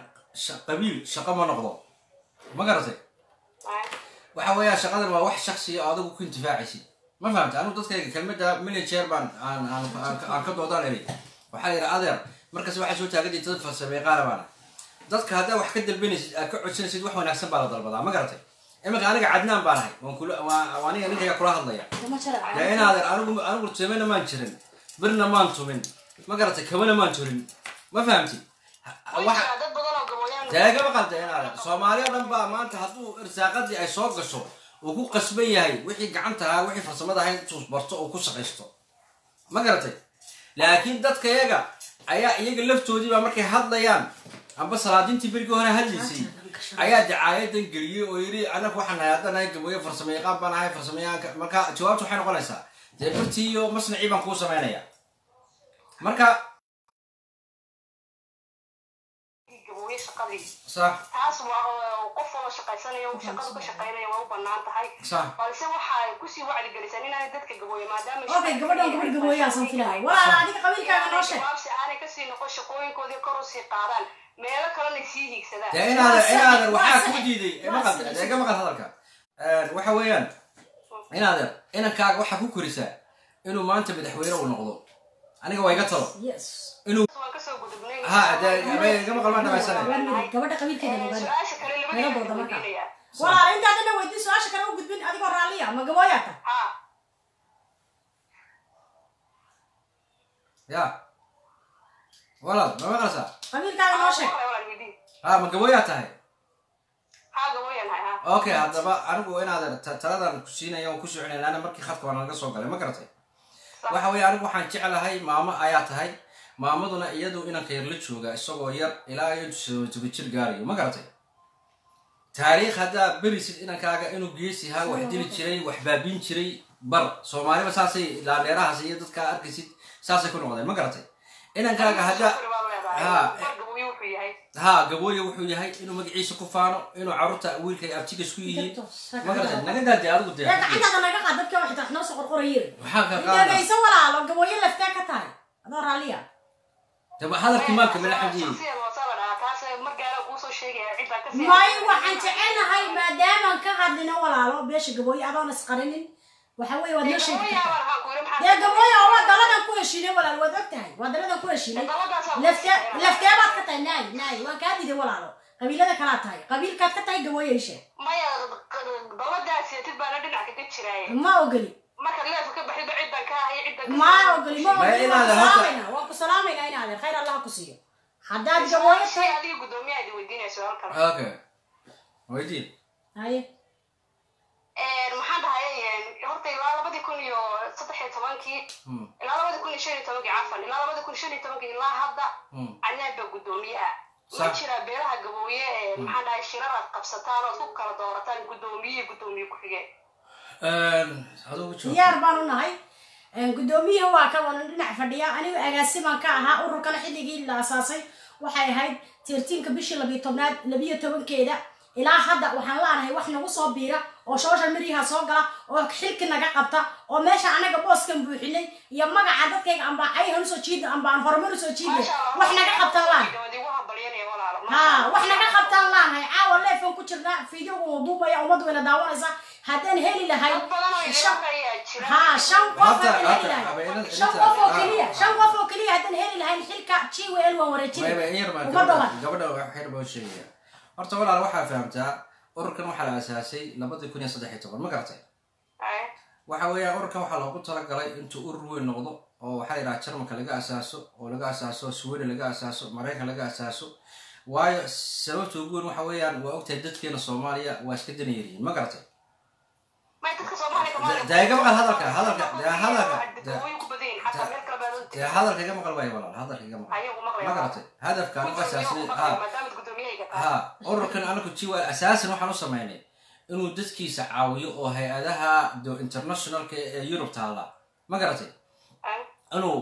qabiil shaqo ma noqdo ma garatay waxa weeyaan shaqadan waa wax shaksi oo adigu ku intifaacaysid ma fahamta? Anigu dadkayga kelmadda manager baan aan ka doodaan helay waxaa la yidhi adeer markas waxaa soo taagantay dad farsamay qaala baana. Dadka haddaa wax ka dalbanaysid aad ka codsanaysid wax wanaagsan baa la dalbadaa. Ma garatay iminka aniga cadnaan baan ahay. Aniga ninkayga kula hadlaya dee anigu anigu samena maan jirin. Birna maan tumin. Ma garatay kabana maan turin. Ma fahamti inaadeer soomaaliya dhan baa maanta hadduu irsaaqadii ay soo gasho uu ku qasban yahay wixii gacanta ahaa wixii farsamada ahayd intuu barto oo ku shaqaysto. Ma garatay? Laakiin dadka iyaga ayaa iyaga laftoodii baa markay hadlayaan amba salaadintii berigii hore hadlaysay ayaa dacaayadan geliyey oo yidhi anaku waxaan nahay haddaan nahay gabooye farsamo yaqaan baan ahay farsamayaqaanka marka jawaabtu waxay noqonaysaa dee bartii iyo masnacii baan kuu samaynaya marka shaqadii taas qof waloo shaqaysanaya shaqadu ka shaqaynaya waa u bannaan tahay balse waxay ku sii wacdigelisaan inaanay dadka gabooye maadaama Okay, gabadhan gabadh gabooyahaasan filaya. Walaal, adiga qabiilkaaga noo sheeg. jawaabsi aanay ka sii noqon shaqooyinkoodii kor u sii qaadaan meelo kalena sii hiigsadaan waxaa kuu diiday deega maqal hadalka. Waxa weeyaan inaadan inankaaga waxaa ku korisaa inuu maanta madaxweyne uu noqdo. Aniga waa iga talo inuu walaal intaad dhan weydii su'aasha kale u gudbin adigoo raalliya ma gabooyaata ha ya walaal ma maqlaysaa qabiilkaaga noo sheeg walaal weydii ha ma gabooyaa tahay okay haddaba anigu inaadan ta- taladan ku siinaya oo ku soconaya ana markii khadka waa naga soo galay ma garatay waxa weeye anigu waxaan jeclahay maamo ayaa tahay maamaduna iyadu inanka yar la jooga isagoo yar ilaa iyo toba jir gaarayo ma garatay? Taariikh haddaa berisid inankaaga inuu geesi ahaa wax dili jiray wax baabin jiray bar. Soomaaliba saasay laadheerahaas iyo dadkaa arkaysid saasay ku noqdeen. Ma garatay? Inankaaga haddaa ha gabooye wuxuu yahay inuu magaciisa ku faano inuu carruurta wiilka ay abtiga isku yihiin. Ma garatay? naga daade adigu dee dee gacantaada naga qaad dadka wax xitaa noo soo qorqorayeen. Waxaan ka qaadna dhegayso walaalo gabooye laftee ka tahay. Adoo raalliya hadalkii maalka sii may waxaan jecelnahay maadaamaan ka hadlino walaalo beesha gabooye adoon isqarinin waxa weeye waad noo sheegi kartaa dee gabooye oo waa daladan ku heshiinay walaal waad og tahay. Waa daladan ku heshiinay. Laftee laftee baad ka tahay? Naay naay waan kaa diiday walaalo. Qabiilada kalaa tahay. Qabiilkaad ka tahay gabooye ishe ma ogoli markaad leefka ka baxidba ciddan ka ogoli waan ku inaad horta- salaamaynaa waan ku salaamaynaa inaadeer khayr allah ku siiyo. Haddaad gabooye shay tahay adiga guddoomiyaha idi weydiinaya su'aal kale okay. Weydii haye. Maxaan dhahay horta ilaa labadii kun iyo saddex iyo tobankii. Hmm. ilaa labadii kun iyo shan iyo tobankii cafan. Ilaa labadii kun iyo shan iyo tobankii ilaa hadda Hmm. cadnaan baa guddoomiye ah ma jiraa beelaha gabooye ee maxaan dhahay shirar aad qabsataan ood ku kala doorataan guddoomiye iyo guddoomiye adigu joog diyaar baan u nahay. Guddoomiyaha waa kan wanan dhinac fadhiya. Anigu agaasiman ka ahaa ururkana xilligii la asaasay waxay ahayd tirtiinka bishii labiyo tobnaad labiyo tobankeeda. Ilaa hadda waxaan laanahay wax nagu soo biira oo social mediaha soo gala oo xilki naga qabta oo meesha anaga booskan buuxinay iyo magaca dadkayga amba cayhan u soo jiida amba aan horumar u soo jiida wax naga qabtaan laan. ha wax naga qabtaan laanahay caawa leefan ku jirnaa fiidiyogu duubaya ummad wayna daawanaysa haddaan heli lahay. Ha shan qof oo keliya shan qof oo keliya haddaan heli lahayn xilka jiwl waan wareejinay horta walaal waxaa fahamtaa ururkan waxaa la asaasay labadii kun iyo saddex iyo toban. Ma garatay waxa weeyaan ururkan waxaa loogu talagalay intuu urur weyn noqdo oo waxaa la yidhaha jarmalka laga asaaso oo laga asaaso sweden laga asaaso maraykan laga asaaso. Waayo sababta ugu weyn waxa weeyaan waa ogtahay dadkeena soomaaliya waa iska danayariyiin ma garatay dee iga maqal hadalka hadalka dee hadalka dee hadalka iga maqal waayo walaal hadalka iga maqal ma garatay hadafka anagu asaasnay ha ururkan anagu jiwa asaasan waxaan u samaynay inuu dadkiisa caawiyo oo hay'adaha do internationalka ee yurub taalla. Ma garatay? Inuu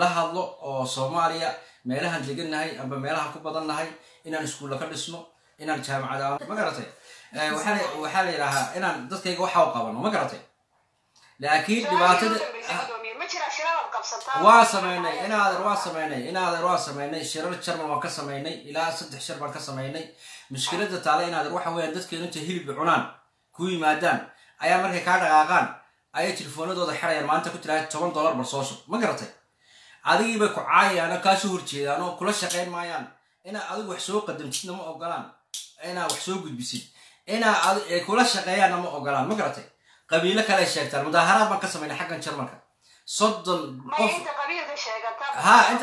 la hadlo oo soomaaliya meelahan degannahay amba meelahan ku badannahay inaan iskuulla ka dhisno inaan jaamacada ma garatay waxaa la- yidhaahaa inaan dadkayga waxa u qabano ma garatay? Laakiin dhibaatada waa samaynay inaadeer waa samaynay inaadeer waa samaynay. Shirar jarmal waan ka samaynay ilaa saddex shir baan ka samaynay. Mushkilada taale inaadeer waxa weeyaan dadkeenu intay hilibka cunaan ku yimaadaan ayaa markay kaa dhaqaaqaan ayay telefoonadooda xirayaan maanta ku tiraa toban dollar bar soo shub ma garatay? Adigiibay ku caayayaan oo kaasoo horjeedaan oo kula shaqayn maayaan. Inaa adigu wax soo qadamtidna ma ogolaan. Inaa wax soo gudbisid inaa kula shaqeeyaanna ma ogolaan. Ma garatay? Qabiilo kale sheegtaan. Mudaaharaad baan ka samayna xaggan jarmalka. Soddon qof qabiilka sheega eh, ah,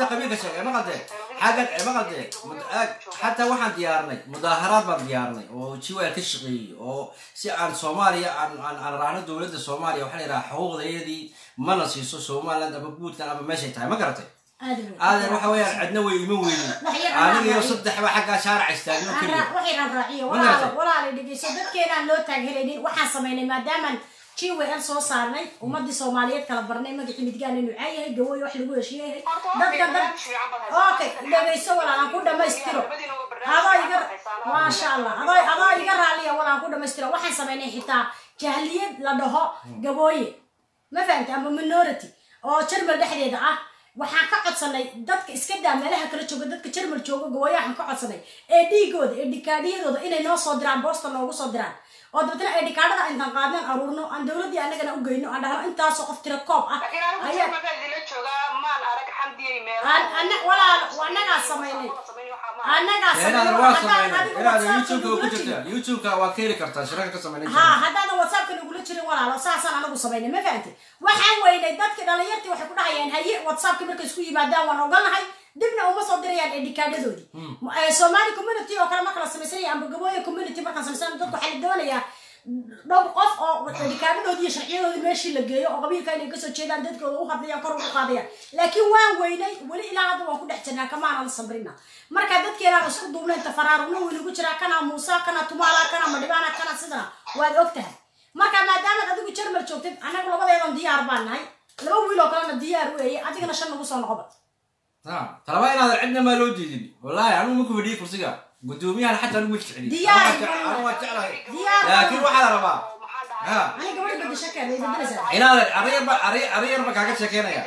waxaan diyaarinay mudaaharaad baan diyaarnay. Oo jiwaal ka shaqeeyey. Oo si aan soomaaliya aan raahno dowladda soomaaliya waxaa la yidhaha xuquuqdayadii mana siiso somaliland ama puntland ama meeshay tahay. Ma garatay? Aadan waxa weeyaan cidna way ima weynin. (laughs) Aniga iyo saddex ba xagga shaaric istaagno kaliya waxay raan raaciyo. Ma walaalo garatay? walaalo dhegeyso dadkeenaan loo taaghelaynin waxaan samaynay maadaamaan jiwl soo saarnay. Ummadii soomaaliyeed kala barnay magacii midgaan inuu caayahay gawooy wax lagu heshiiyahay dadka dad okay dhegeyso walaal aan ku dhamaystiro iga maasha allah adoo adoo iga raaliya walaal aan ku dhamaystiro waxaan samaynay xitaa jahliyad la dhaho gabooye ma fahamta ama minority oo jarmal dhexdeeda ah waxaan ka codsanay dadka iska daa meelaha kala jooga dadka jarmal jooga gawooye waxaan ka codsanay. Ee dhiigooda ee dhikaadhiyadooda inay noo soo diraan boosta noogu soo diraan oo dabeetna ay dhikaadhada intaan qaadnaan aruurno aan dowladdii annagana u geyno aan dhahno intaasoo qof tira koob ah. Annagaa samaynay haddaadan whatsappka nagula jirin walaalo saasaan anagu samaynay ma fahamtay waxaan weynay dadkii dhalinyartii waxay ku dhahayaan haye whatsappka markay isku yimaadaan waan ogolnahay dibna uma soo dirayaan edhikaadhadoodii somali community oo kale marka la samaysanaya amba gabooya community markaan samaysan dadku waxaa la doonayaa dhowr qof oo edhikaadhadoodii iyo sharciyadoodii meeshii la geeyo oo qabiilka inay ka soo jeedaan dadkooda u hadlayaan kor ugu qaadayaan laakiin waan weynay weli ilaa hadda waan ku dhex jirnaa kamaanan sabrina marka dadkeenaan isku duubna inta faraarugna weligu jiraa kana muusa kana tumaala kana madhibaana kana sidana waad og tahay marka maadaamaad adigu jarmal joogtid annagu labadeedan diyaar baan nahay laba wiil oo kalena diyaar weeye adigana shan nagu soo noqoba talaba inaadan cidna maa loo diidin wallaahi anigu ma ku fadhiyay kursiga guddoomiyahan xataa anigu ma jecli Diyaar anigu waa jeclahay diyaar laakiin waxaa la rabaa inaadan ariyarba kaaga sheekeynaya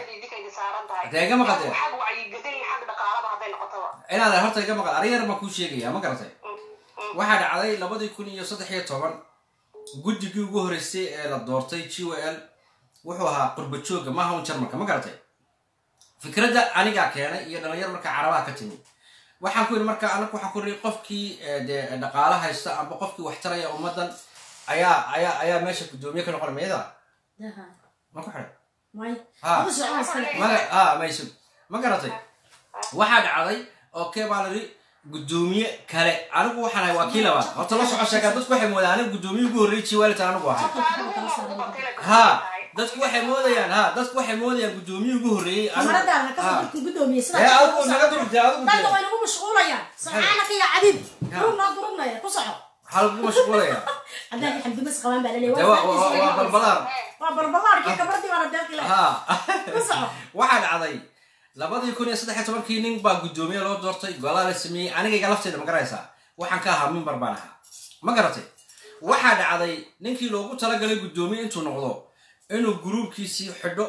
inaadan horta iga maqal ariyar baan kuu sheegaya ma garatay waxaa dhacday labadii kun iyo saddex iyo toban guddigii ugu horreysay ee la doortay g w l wuxuu ahaa qurba jooga maaha un jarmalka ma garatay fikradda anigaa keenay iyo dhalinyar marka carabaha ka timi. Waxaan ku yidhi marka anaku waxaan ku yidhi qofkii eh, dee dhaqaala haysta amba qofkii wax taraya ummaddan ayaa ayaa ayaa meesha guddoomiye ka noqon mayada ma ku xidhay? Maysug ma garatay waxaa dhacday oo kee baa layidhi guddoomiye kale. Anigu waxaan ahay waa kii labaad. Horta la soco sheegaa dadku waxay moodaan anigu guddoomiye ugu horreeyay jiwaalita anigu ahay. Ha dadku waxay moodayaan ha dadku waxay moodayaan guddoomiye ugu horreeyey anigu- kamaradaada ha. ka soo durkin gudoomiye ee adigu naga durugtay adigu dadka dee way nagu mashquulayaan sacaanaka iyo cadiib durugnaya ku soco. Waxaa lagu mashquulaya (laughs) haddaan xamdimas qabaan baa dee waa- waa waa balbalaar waa balbalaarkii gabardii baana deeqi leh ha. Ku soco. (laughs) Waxaa dhacday labadii kun iyo saddex iyo tobankii nin baa guddoomiye loo doortay golaa la sameeyey anigayga lafteeda ma garaysaa waxaan ka ahaa mimbar baan ahaa. Ma garatay waxaa dhacday ninkii loogu talagalay guddoomiye intuu noqdo inuu gruubkiisii xidho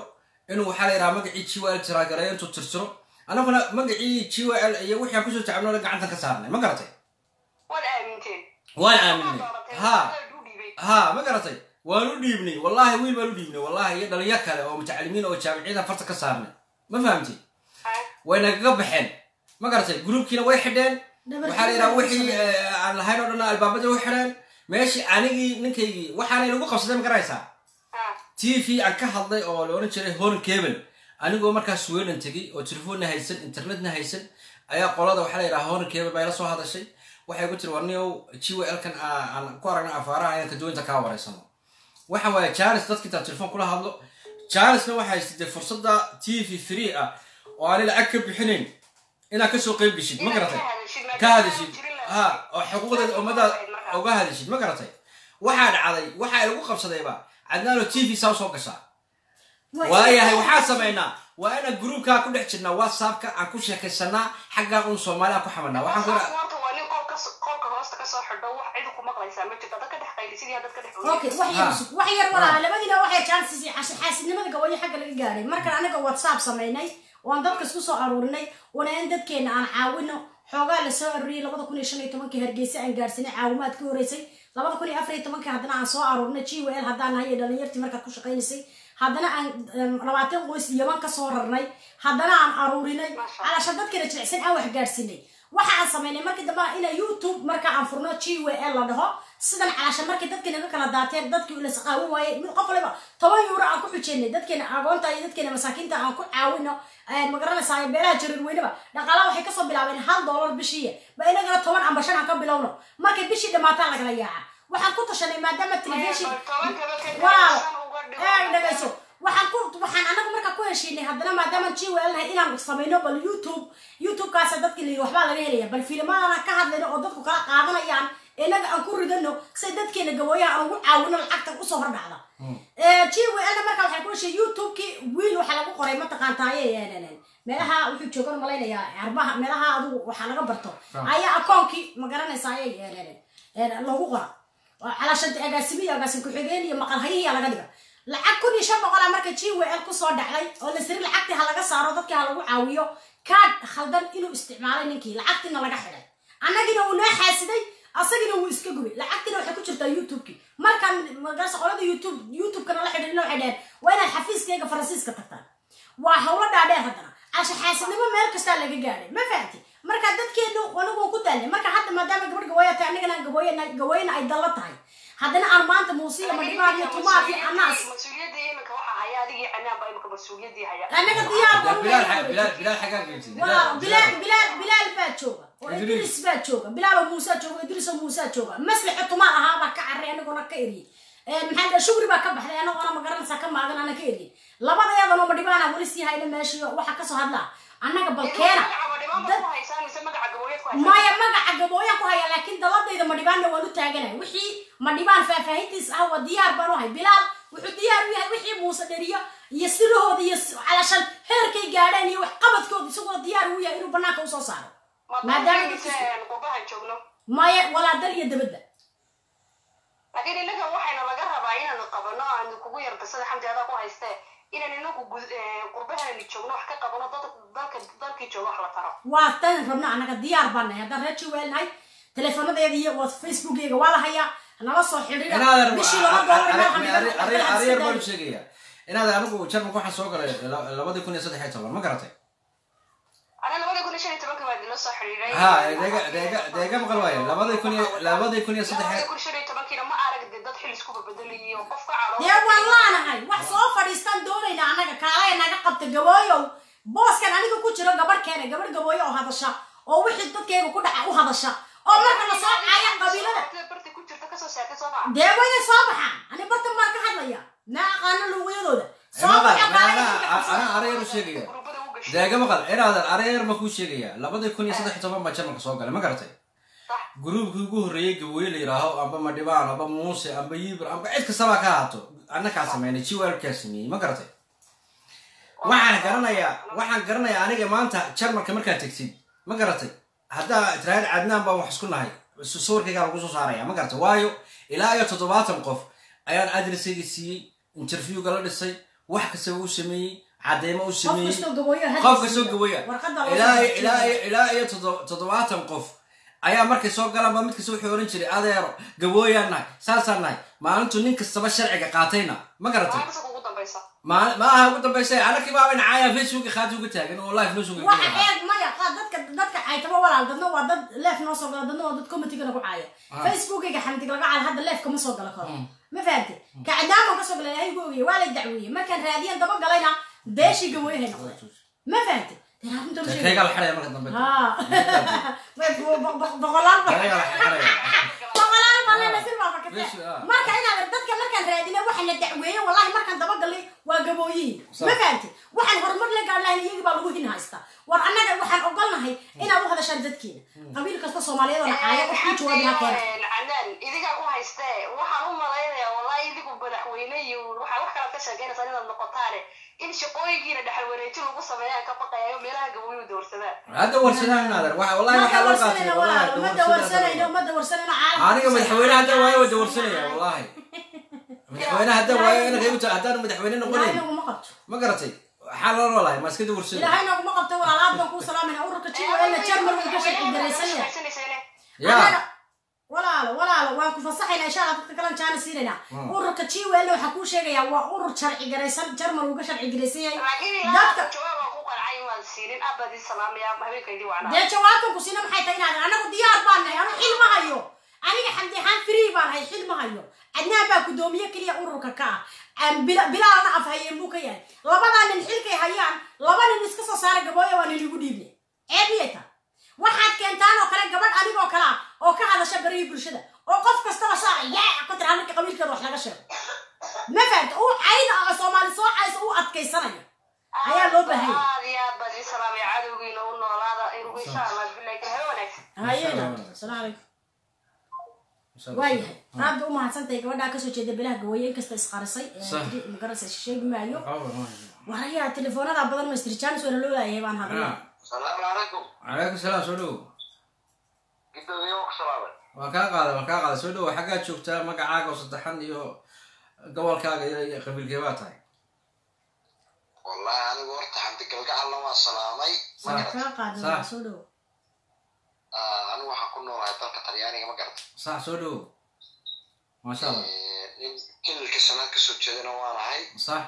inuu waxaa la yidhaha magacii jiwal tiraagareeyo intuu tirtiro annaguna magacii jiwal iyo wixii aan ku soo tacabnoola gacantan ka saarnay ma garatay? Waan aaminay. Ha ha ma garatay? Waan u dhiibnay. Wallahi wiil baan u dhiibnay. Wallahi iyo dhalinyar kale oo mutacalimiin oo jaamiciyada farta ka saarnay. Ma fahamtid? Way nagaga baxeen. Ma garatay? Gruubkiina way xidheen. Waxaa la yidhaha wixii eh, aan lahayn oo dhan albaabada way xidheen. Meeshii anigii ninkaygii waxaanay lagu qabsadeen ma garaysaa t v aan ka hadlay oo la odhan jiray horn cable anigoo markaa sweden tegey oo telefoonna haysan internetna haysan ayaa qolada waxaa la yidhaha horn cable baa ila soo hadashay. Waxay ku tiri warniyow gwlkan aan ku aragna afaaraha ayaan kaduwinta kaa wareysano waxa waaye janis dadka intaan telefoon kula hadlo janisna waxay haysatay fursadda t v free ah oo aanay lacag ka bixinayn inaad ka soo qeyb geshid ma garatay? Ka hadashid ha oo xuquuqdeeda ummadaad uga hadashid ma garatay. Waxaa dhacday waxa ay lagu qabsadayba cadnaano t v saa soo gashaa. Waayahay waxaan samaynaa waa inaan gruubkaa ku dhex jirnaa whatsappka aan ku sheekaysanaa xaggaa un soomaali aan ku xamanaa ku wax ku yar labadiina waxay xaasidnimada gawayo xagga laga gaadhay markaan anaga whatsapp samaynay waan dadka isku soo aruurinay wana in dadkeena aan caawino. Xoogaa la soo aruuriyay labada kun iyo shan iyo tobankii hargeysa aan gaarsinay caawimaad ka horeysay labada kun iyo afar iyo tobankii haddana aan soo aruurinay g w l haddaan nahay iyo dhalinyartii markaad ku shaqaynaysay haddana aan labaatan qoys yaman ka soo rarnay haddana aan aruurinay. Calasha dadkeena jilicsan aan wax gaadhsinay waxa aan samaynay markii dambe ina youtube marka aan furno g w l la dhaho. Sidan calasha markii dadkeena ka kala daateen dadkii la saqaawan waayey mid qof waliba toban yuuro aan ku xujeynay dadkeena agoonta iyo dadkeena masaakiinta aan ku caawino ma garanaysaa beelaha jarir weynaba. Dhaqaalaha waxay ka soo bilaabeen hal dollar bishiiya ba inagana toban amba shan aan ka bilowno. Markay bishii dhamaataan lagala yaaca waxaan ku tashanay maadaama telefishin walaal ee dhagayso waxaan ku waxaan anagu markaa ku heshiinay haddana maadaama g w nahay inaan samayno bal youtube. Youtube-kaasa dadki la yidhi waxbaa laga helaya bal filimadaana ka hadlayno oo dadku kala qaadanayaan inaga aan ku ridano say dadkeena gawooyaha aan ugu caawino lacagta u soo hordhacda. G w na markaa waxay ku heshay youtube-ki wiil waxaa lagu qoray mataqaantaaye meelaha wuxuu joogan malaynayaa arbaha meelaha adugu waxaa laga barto. Ayaa akoonkii ma garanaysaa ayay loogu qora calaashanta agaasimiyo ku-xigeen iyo laga dhiga lacag kun iyo shan boqolaa marka g w l ku soo dhacday oo la siri lacagtii ha laga saaro dadkii ha lagu caawiyo kaad khaldan inuu isticmaalay ninkii lacagtiina laga xidhay annagiina uu noo xaasiday asagina wuu iska gubay. Lacagtiina waxay ku jirtaa youtube-ki markaan magarasa qolada youtube youtube-kana la xidhin waxay dhaheen waa inaad xafiiskayga faransiiska tagtaan. Waa hawlo dhaadheer haddana. Casha xaasidnimo meel kastaa laga gaadhay ma fahamti marka dadkeenu anigu ku daalnay marka hadda maadaama gabadh gawooya tahay annagana gawooyana ay dalla tahay haddana aan maanta muusiya madhibaad iyo tumaad iyo anaas mas'uuliyadda iminka waxaa haya adigii canaanba imika mas'uuliyaddii haya annaga diyaar baan u bilaal nahay. bilaal bilaal xaggaa geysay Waa, bilaal bilaal bilaal baa jooga oo idris baa jooga bilaal oo muusaa jooga idris oo muusaa jooga maslixo tumaan ahaa baa ka carray anagona ka eriyey maxaa dha shugri baa ka baxday anagona ma garanaysaa ka maagan ana ka eriyey labadayadanoo ma dhibaana weli sii hayna meeshii waxaa ka soo hadlaa annaga balkeena maya magaca gabooya ku haya laakiin daladayda madhibaanna waan u taaganay. Wixii madhibaan faahfaahintiis ah waa diyaar baan u hay bilaal wuxuu diyaar u yahay wixii muuse dheriyo iyo sirahooda iyo calashan heerkay gaadheen iyo wax qabadkooda isagoo diyaar u yahay inuu banaanka u soo saaro. Maadaama joogno. Maya walaa dal iyo dabadba laakiin innaga waxayna laga rabaa inaanu qabano aanu kugu yarta sida xamdi adaa ku haystee inaan inagu qurbahanani joogno wax ka qabano dad dalka dalkii jooga wax la taro waa tan rabna annaga diyaar baan nahay haddaan reer jaweel nahay teleefoonadeeda iyo waa facebookeyga waa la hayaa. Nala soo baan sheegaya inaadan anigu jarmalka waxaan soo galay la- labadii kun iyo saddex iyo toban. Ma garatay? Baa ha deega deega deega maqal waaye. Labadii kun iyo labadii kun iyo saddex dad xil isku babedelayo qof ka calo dee waan laanahay wax soo fadhiistaan doonayna annaga kaalaya naga qabta gabooyow. Booskan aniga ku jiro gabarh keena gabarh gabooyo oo hadasha oo wixii dadkeyga ku dhaca u hadasha. Oo marka la soo qabiilada barta maa dee wayna soo baxaan? Ani bartan baan ka hadlaya. Ma aqaano luuqyadooda soo maqal baxa kaalaya ana arayar u sheegaya. Deega maqal inaadan arayar ma kuu sheegaya. Labadii kun iyo saddex iyo toban baa janalka soo galay ma garatay gruubkii ugu horreeyey gabooye la yidhaaho amba madhibaan amba muuse amba yibir amba cid kastaba ka ahaato annakaa sameynay jiwaalkaa sameeyey ma garatay? Waxaan garanayaa waxaan garanayaa aniga maanta jarmalka markaad tegtid ma garatay? Haddaa tiraahid cadnaan baa wax isku nahay sawirkaygaa lagu soo saaraya ma garatay? Waayo ilaa iyo toddobaatan qof ayaan adresayga siiyey interviewga la dhisay wax kastaba u sameeyey cadeymo u sameeyey. qof kastoo loo ilaa iyo- toddobaatan qof ayaa markay soo galaan baa mid kasta wuxuu oran jiray adeero gabooyaan nahay saasaan nahay maalintu nin kastaba sharciga qaatayna. Ma garatay ugu ma aha ugu dambaysa anakii baa nacaaya facebook khaati uga taagan oo live noo soo eeg maya dadka dadka caytaba walaal dadna waa dad leef noo soo gala dadna waa dad commentiga nagu caaya facebookayga xamdig laga cala hadda leef kama soo gala karo. Ma fahamte kacdaaman ka soo galay ilahay googiye waa lay dacweeye markaan raadiyan daba galayna beeshii gabooyahay noqday ma fahamte kaygaa la xidhaya marka dambe boqolaal kaygaa la xidhaya boqolaal balena si baa fakatee Beeshii, ah. marka inaad dadka markaan raadina waxa la dacweeye wallahi markaan daba galay waa gabooyihi Sax. ma fahamte waxaan horumar la gaadlahayn iyagii baa lagu hin haystaa war annaga waxaan ogolnahay inaad u hadashaan dadkeena qabiil kasta soomaaliyeed oo nacaayo qof ku jawaabi canaan idigaa ku haystee waxaan u malaynayaa wallahi idigu madaxweyne iyo waxaa wax kalaad ka sheekeynaysaa inaad noqotaane in shaqooyinkiina dhexal wareeji lagu sameeyaan ka baqayayo meelaha gabooyu doorsadaan. Hadda warsadaan naadan waxa wallahi ma waxaa loo qaatay dawarsanayno wallahi walaal ma dawarsanayno ma dawarsanayno caalamka aniga madaxweyne hadda waayo waa dawarsanaya wallahi (laughs) madaxweyne hadda waayo inaga igu ta- haddaan madaxweyne noqonayn ma garatay? Waxaa loo noolahay ma iska dawarsanay ilaahay naguma qabto walaal aad baan kuu salaamayna ururka jiwa ina jarmal uu ka shaqi garaysan yahay ya. Walaalo walaalo waan ku fasaxaynaa insha allah dadka kalan jaana siinayna. Mm. ururka jiwelna waxaa kuu sheegayaa waa urur sharci garaysan jarmal uu ka sharci garaysan yahay dadka dee jawaabtan ku siina maxay tahay inaad anagu diyaar baan nahay anu xil ma hayo. Aniga xamdi ahaan free baan hay xil ma hayo cadnaan baa gudoomiye keliya ururka ka ah bilaalna af hayeen buu ka yahay labadaa nin xilkay hayaan laba nin iska soo saara gabooya waa ninigu dhiibne ceebiyata waxaad keentaan oo kale gabadh anigoo kale ah oo ka hadasha barihii bulshada oo qof kastaba saa yaa ku tira marka qabiilkeeda wax laga sheego ma fahamta uu cayda soomaali soo caysa uu adkaysanaya ayaa loo baahan yahay aad iyo aad baad ii salaamaya cadowgiina u noolaada insha allah bilahi wanaagsan hayena asalaamu calaykum waayahay aad bay u mahadsantahay gabadhaa ka soo jeeda belaha gawooye inkasta isqarisay magarasa sheegi maayo warayaa telefoonada badan ma istirjaanis wala loo laayahay baan hadlay salaamu calaykum calaykum salaam soo dhowo waa kaa qaada waan kaa qaada soo dhowo xaggaad joogtaa magacaaga oo saddexan iyo gobolkaaga iyo qabiilkee baa tahay wallahi anigu horta xamdi galgacalna waa salaamay kaa qaada waa soo dhowo anigu waxaan ku noolahay dalka talyaaniga ma garatay sax soo dhowo maasha allah Eh, nin sanaad ka soo jeedana waan ahay. Sax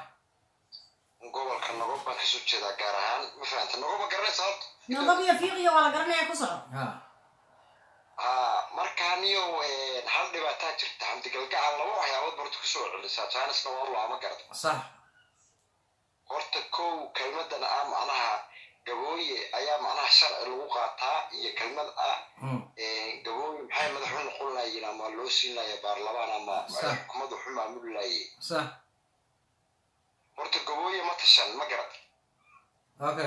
gobolka nogob baan ka soo jeedaa gaar ahaan. Ma fahanta nogob ma garanaysa horta nabab iyo fiiqiyo waa la garanaya ku soco ha ha markaa niyo hal dhibaataa jirta xamdi galgacal laba waxyaabood horta ku soo celisaa jaanisna waa laa ma garata sax horta kow kelmadan ah macnaha gabooye ayaa macnaha sharci lagu qaataa iyo kelmad ah. Mm. gabooye maxay noqon lahayiin ama loo siinaya baarlamaan ama Sax. xukuumad waxu maamuli lahaye sax horta gabooye ma tashan ma niyo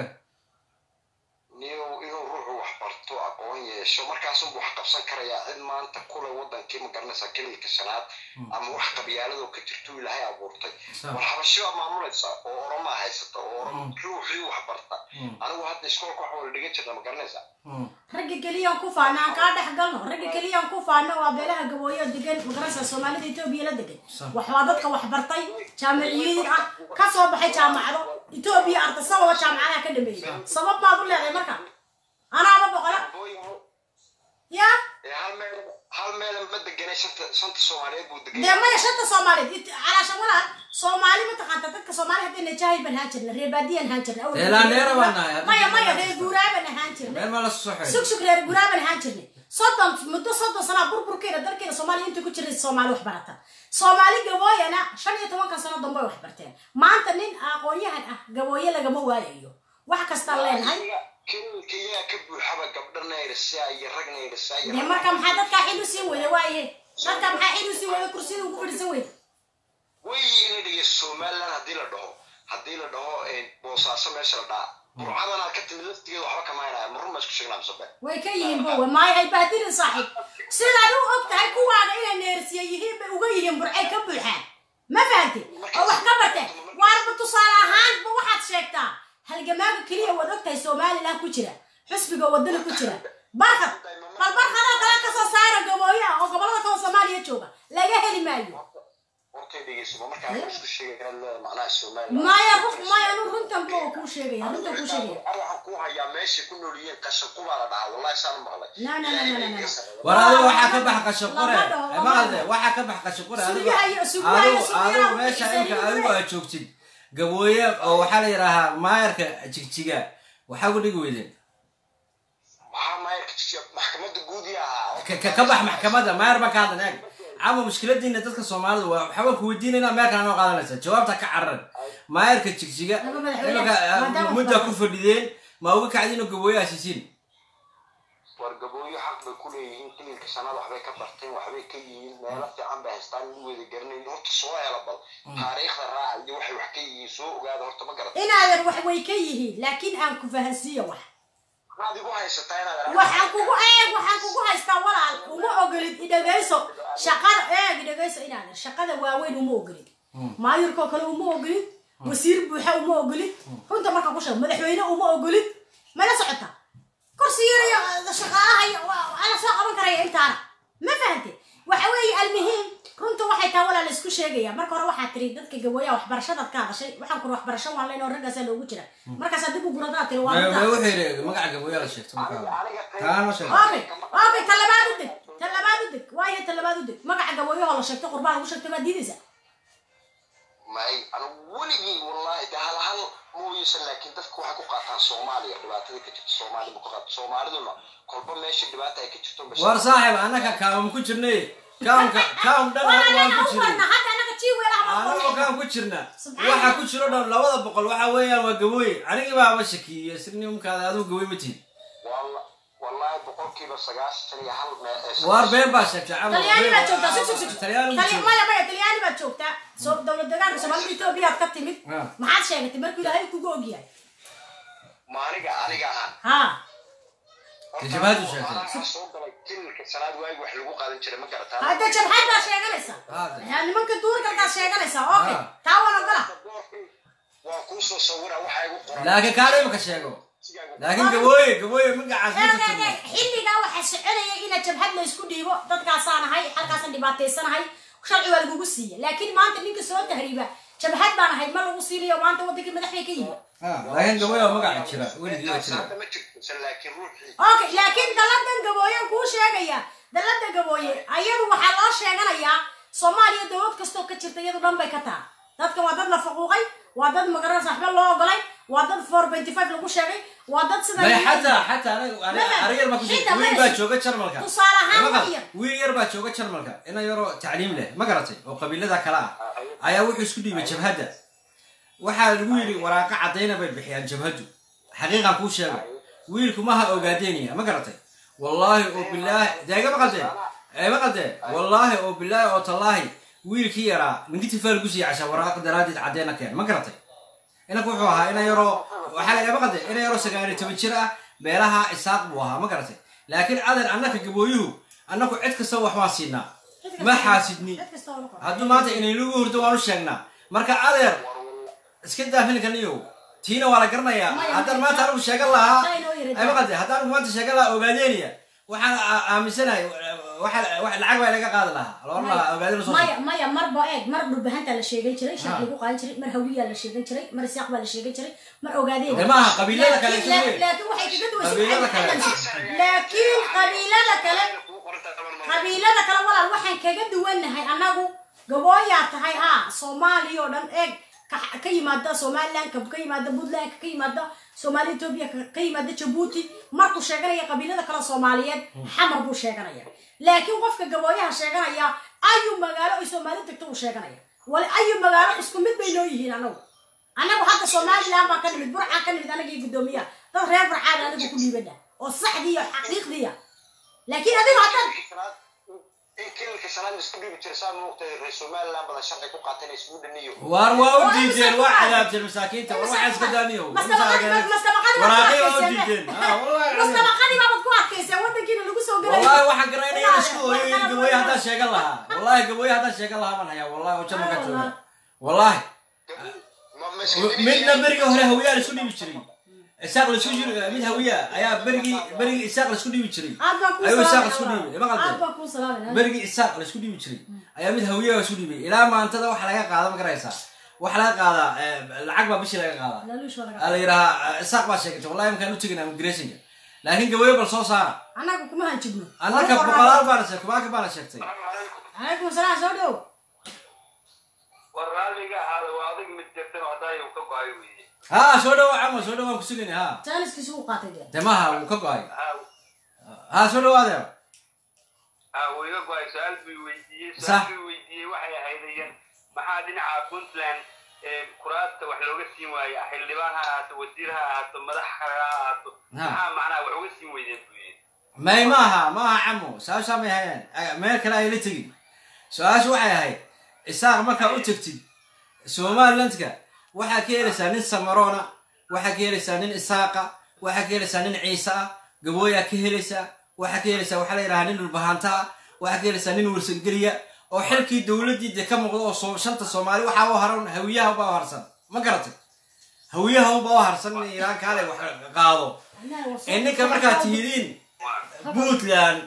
inuu ruuxu wax barto aqoon yeesho. Markaasunbu wax qabsan karayaa. Cid maanta kule wadankii ma garanaysaa kelilka shanaad ama wax qabyaaladoo ka jirto ilaahay abuurtay. War xabashiba maamulaysa oo oromaa haysata oo orom Mm. ruuxii wax barta Mm. anigu hadda iskoolka wax wala dhigan jirna ma garanaysaa Mm. ragga keliyaan ku faana aan kaa dhex galno. Ragga keliyaan ku faana waa beelaha gabooyo degan magarasa soomaalida etoobiya la degan Sax. wax waa dadka wax bartay jaamiciyiin ah ka soo baxay jaamacado etoobiya arda sababa jaamacadaha ka dhameeyey sabab baad u leedahay marka. Anaaba boqola? Ya? Ee hal meel hal meel ma deganay shanta shanta soomaaliyeed buu degan dee maya shanta soomaaliyeed? Calaashan walaal soomaali mataqaanta dadka soomaali haddayna jaahil baan ahaan jirna reer baadiyaan ahaan jirna maya reer guuraa baan ahaan jirna sug reer guuraa baan ahaan jirnay soddon muddo soddon sanaa burburkeena dalkeena soomaaliya inta ku jiray soomaali wax barata. Soomaali gabooyana shan iyo tobankan sano dambe wax barteen. Maanta nin aqoon-yahan ah gabooye lagama waayayo. Wax kastaan leenahay marka maxaa dadkaa xil u siin weyda waaye? Dadka maxaa xil u siin weyda kursiyada ugu fadhiisan weyda way ina dhiga somaliland haddii la dhaho. Haddii la dhaho boosaaso meesha la dhaha burcadan aad ka timid laftigeeda waxba kamaynaya marun baa isku sheegnaa mise way ka yihiin bowe maayo hay bahdilin saaxiib sidaad u og tahay kuwaaga inay neersiya yihiin bay uga yihiin burcay ka buuxaan ma fahanti oo wax ka barteen waarba tusaale ahaanba waxaad sheegtaa halgamaaga keliya waad og tahay somaliland ku jira xusbiga wadana ku jira barkad bal barkadoo kale ka soo saara gabooye ah oo gobollada kale soomaaliya jooga laga heli maayo maya ruf maya anu runtan bo kuu sheegaya runtan kuu sheegaya war waxaa ka bax qashaqore maqalde waxaa ka bax qashaqore meesha imka aad joogtid gabooye oo waxaa la yidhaahaa maayarka jigjiga waxaa ku dhigi weydeen ka bax maxkamadda maayar baa ka hadlan eeg cama mushkiladiina dadka soomaalida waa waxbaan ku weydiinayna meel kale noo qaadanaysa. Jawaabta ka cararan maayarka jigjiga wax ku fadhideen ma uga kacdiin oo gabooye asiisiin war gabooyo xaq bay ku leeyihiin kililka shanaad waxbay ka barteen waxbay ka yihiin meelo fiican bay haystaan in wada garanayn horta soo hela bal. Taariikhda raaca iyo waxay wax ka yihiin soo ogaada horta ma garata inaadan wax way ka yihiin laakiin aan ku fahansiiyo wax waxaan kugu eeg waxaan kugu haystaa walaal. Uma ogolid idhagayso shaqada eeg idhagayso inaadan shaqada waaweyn uma ogolid. Maayurkoo kale uma ogolid. Wasiir buuxa uma ogolid. Runta markaan ku sheego madaxweyne uma ogolid. Mala socota? Kursi yar iyo shaqaalaha iyo ala soo qaban karaya intaana ma fahante waxa weeye almuhiim. Runta waxay taa walaa la isku sheegaya. Marka hore waxaa tiri dadka gawooyaha waxbarashadaad ka hadashay waxaan kuri waxbarasho waan leyn oo raggaasaa loogu jira. Markaasaa dib u guradaa tiri okay okay talabaad u deg talabaad u deg. Waayo talabaad u deg. Magaca gabooyahoo la sheegto qurbaan lagu sheegto baad diidaysa. May anigu weligii wallahi de hal hal mooyeysan laakiin dadka waxay ku qaataan soomaaliya. Dhibaatada ka jirta soomaaliya ma ku qaata soomaaliduna kolba meesha dhibaata ay ka jirto ma war saaxib annaka kaamam ku jirnay (laughs) dhan waan ku anagu kaam ku jirna waxa ku jiro dhan labada boqol waxa weeyaan waa gabooye anigii adigu ma tihin waar been baa sheegtay camal talyaani baad joogtaa sug sug sug. Talyaani ma Tali- jiro maya maya talyaani baad joogtaa. Soo dowlad deegaanka soomaalida etoobiyaad ka timid. Ah. maxaad sheegatay markuu ilaahay kugu ogyahay? Ma aniga aniga ahaan ha Jawaabtu sheegtay. Waxaa soo galay kililka sanaad waagi wax lagu qaadan jiray ma garataa hadda jabxad baa sheeganaysa nimanka duurkalkaad sheeganaysaa okay taa waan ogola laakiin kaana imaka sheego laakiin gabooye gabooye magacaas xilligaa waxaa soconaya ina jabhad la isku dhiibo dadkaasaan ahay halkaasaan dhibaataysanahay sharci waa lagugu siiya laakiin maanta ninka soo tahriiba jabhad baan ahayd ma lagu siinayo maanta wadankii madaxbay ka yimi Ah, laakiin magaca jira jira okay dalladan gabooyen kuu sheegaya dallada gabooye ayadu waxaa loo sheeganayaa soomaaliya dowlad kastoo ka jirta iyadu dhan bay ka taha dadka waa dad la faquuqay waa dad magaranaysa waxba loo ogolay waa dad four benty five lagu sheegay. Waa dad sida may xataa xataa aniga aniga ariga yar baa ku jooga jarmalka. Ina yaroo tacliim leh. Ma garatay? Oo qabiilada kale ah. Ayaa wuxuu isku dhiibay jabhadda. Waxaa lagu yidhi waraaqa caddayna bay bixiyaan jabhaddu. Xaqiiqan kuu sheego wiilku maha ogaadeynaya ma garatay? Wallaahi oo bilaahi deega maqaldee ee maqaldee wallaahi oo bilaahi oo tallaahi wiilkii yaraa ninkitifaa lagu siiyey cashaa waraaqa daraaddeed caddayna keen. Ma garatay inanku wuxuu ahaa ina yaroo waxaa laga maqalde ina yaroo sagaal iyo toban jir ah beelaha isaaq buu ahaa ma garatay laakiin adeer annaka gabooyuhu annaku cid kasta wax waan siinaa ma xaasidni. hadduu maanta inaynagu hurdo waan u sheegnaa. Marka adeer iska daafilkaniyow tiina waa la garanayaa. Haddaan maanta anigu sheegan lahaa Saa inoo yiri ay maqalde haddaan anigu maanta sheegan lahaa ogaadeynaya waxaan aa- aaminsanahay lacag baa laga qaadi lahaa. Maya marba eeg mar dhulbahantaa la sheegan jiray Ah. lagu qaadan jiray mar hawiyaa la sheegan jiray mar isaaq baa la sheegan jiray mar ogaadeen Dee maaha, qabiilada kale. Qabiilada kale. walaal waxaan kaga duwannahay annagu gabooyaa tahay haa soomaaliya oo dhan eeg ka- yimaada somaliland ka yimaada puntland ka yimaada soomaali etoobiya ka- yimaada jabuuti markuu sheeganaya qabiilada kale soomaaliyeed xamar buu sheeganaya. Laakiin qofka gabooyaha sheeganaya ayuu magaalo ay soomaali tagto uu sheeganaya. Wali ayuu magaalo isku mid bay noo yihiin anagu. Anagu hadda somaliland baa ka nimid burcaa ka nimid anagii guddoomiyaha. Dad reer burcaada anagu ku dhiibana oo saxdiiya xaqiiqdiya laakiin adigu haddaad in kilalka shanaad isku dhiibi jira saa muuqtay reer somaliland badan sharci ku qaateen sweden iyo waar waa u diideen waa cadaabteen masaakiinta war waxaa iska daaniyo waraaqii waa u diideen Ah, wallahi mastabaqadii baabad ku adkayseen wadankiina lagu soo galay wallahi waxaan garanaya inaan isku hooyo in gabooye haddaan sheegan lahaa wallahi gabooye haddaan sheegan lahaa baan hayaa wallahi oo janno ka jooga wallahi midna berigii hore hawiyaa la isku dhibi jiray isaaq la isku jiri mid hawiya ayaa berigii berigii isaaq la isku dhibi jiray. Ayuu isaaq la isku salaamay dhiibay kuu salaamay berigii isaaq la isku dhibi jiray. Ayaa mid hawiya la isku dhibay ilaa maantada waxa laga qaada ma garaysaa? Waxa laga qaadaa eh, lacag baa bishii laga qaadaa la yidhahaa isaaq baa sheegatay wallahi markaan u tegin immigrationka laakiin gabooye bal soo saara. Annagu kuma hanjibno. Annaka boqolaal baana sheegtay kubaaka baana sheegtay. Calaykum salaam soo dhow. War raalliga ahaada waa adig mid jirtan oo haddaa uu ka go'ay weeye ها soo dhawo camo soo dhawaan ku sugayna ha jaaniskiisu uu qaatay dee. Dee maaha wuu ka go'ay. Ha soo dhawaadee ah wuu iga go'ay su'aal buu weydiiyey Sax. su'aal buu weydiiyey waxay ahaydayeen maxaa dhinaca puntland ee kuraasta wax looga siin waaya xildhibaan ha ahaato wasiir ha ahaato madax ha ahaato. Ha. maxaa macnaha wax uga siin weydeen buu yidhi may maaha maaha camo. Su'aashaa may hayaan. Ay- meel kale ay la tegin. Su'aashu waxay ahayd isaaq markaa u tegtid somalilandka waxaa ka helaysaa nin samaroona waxaa ka helaysaa nin isaaqa waxaa ka helaysaa nin ciise ah gabooyaa ka helaysaa waxaa ka helaysaa waxaa la yidhahaa nin dhulbahanta ah waxaa ka helaysaa nin warsangeliya oo xilkii dowladdii dee ka muuqda oo shanta soomaali waxaa u haran hawiyaha ubaa u harsan. Ma garatay? Hawiyaha ubaa u harsan in iiraan kaale wax qaado. Ninka markaad tihidiin puntland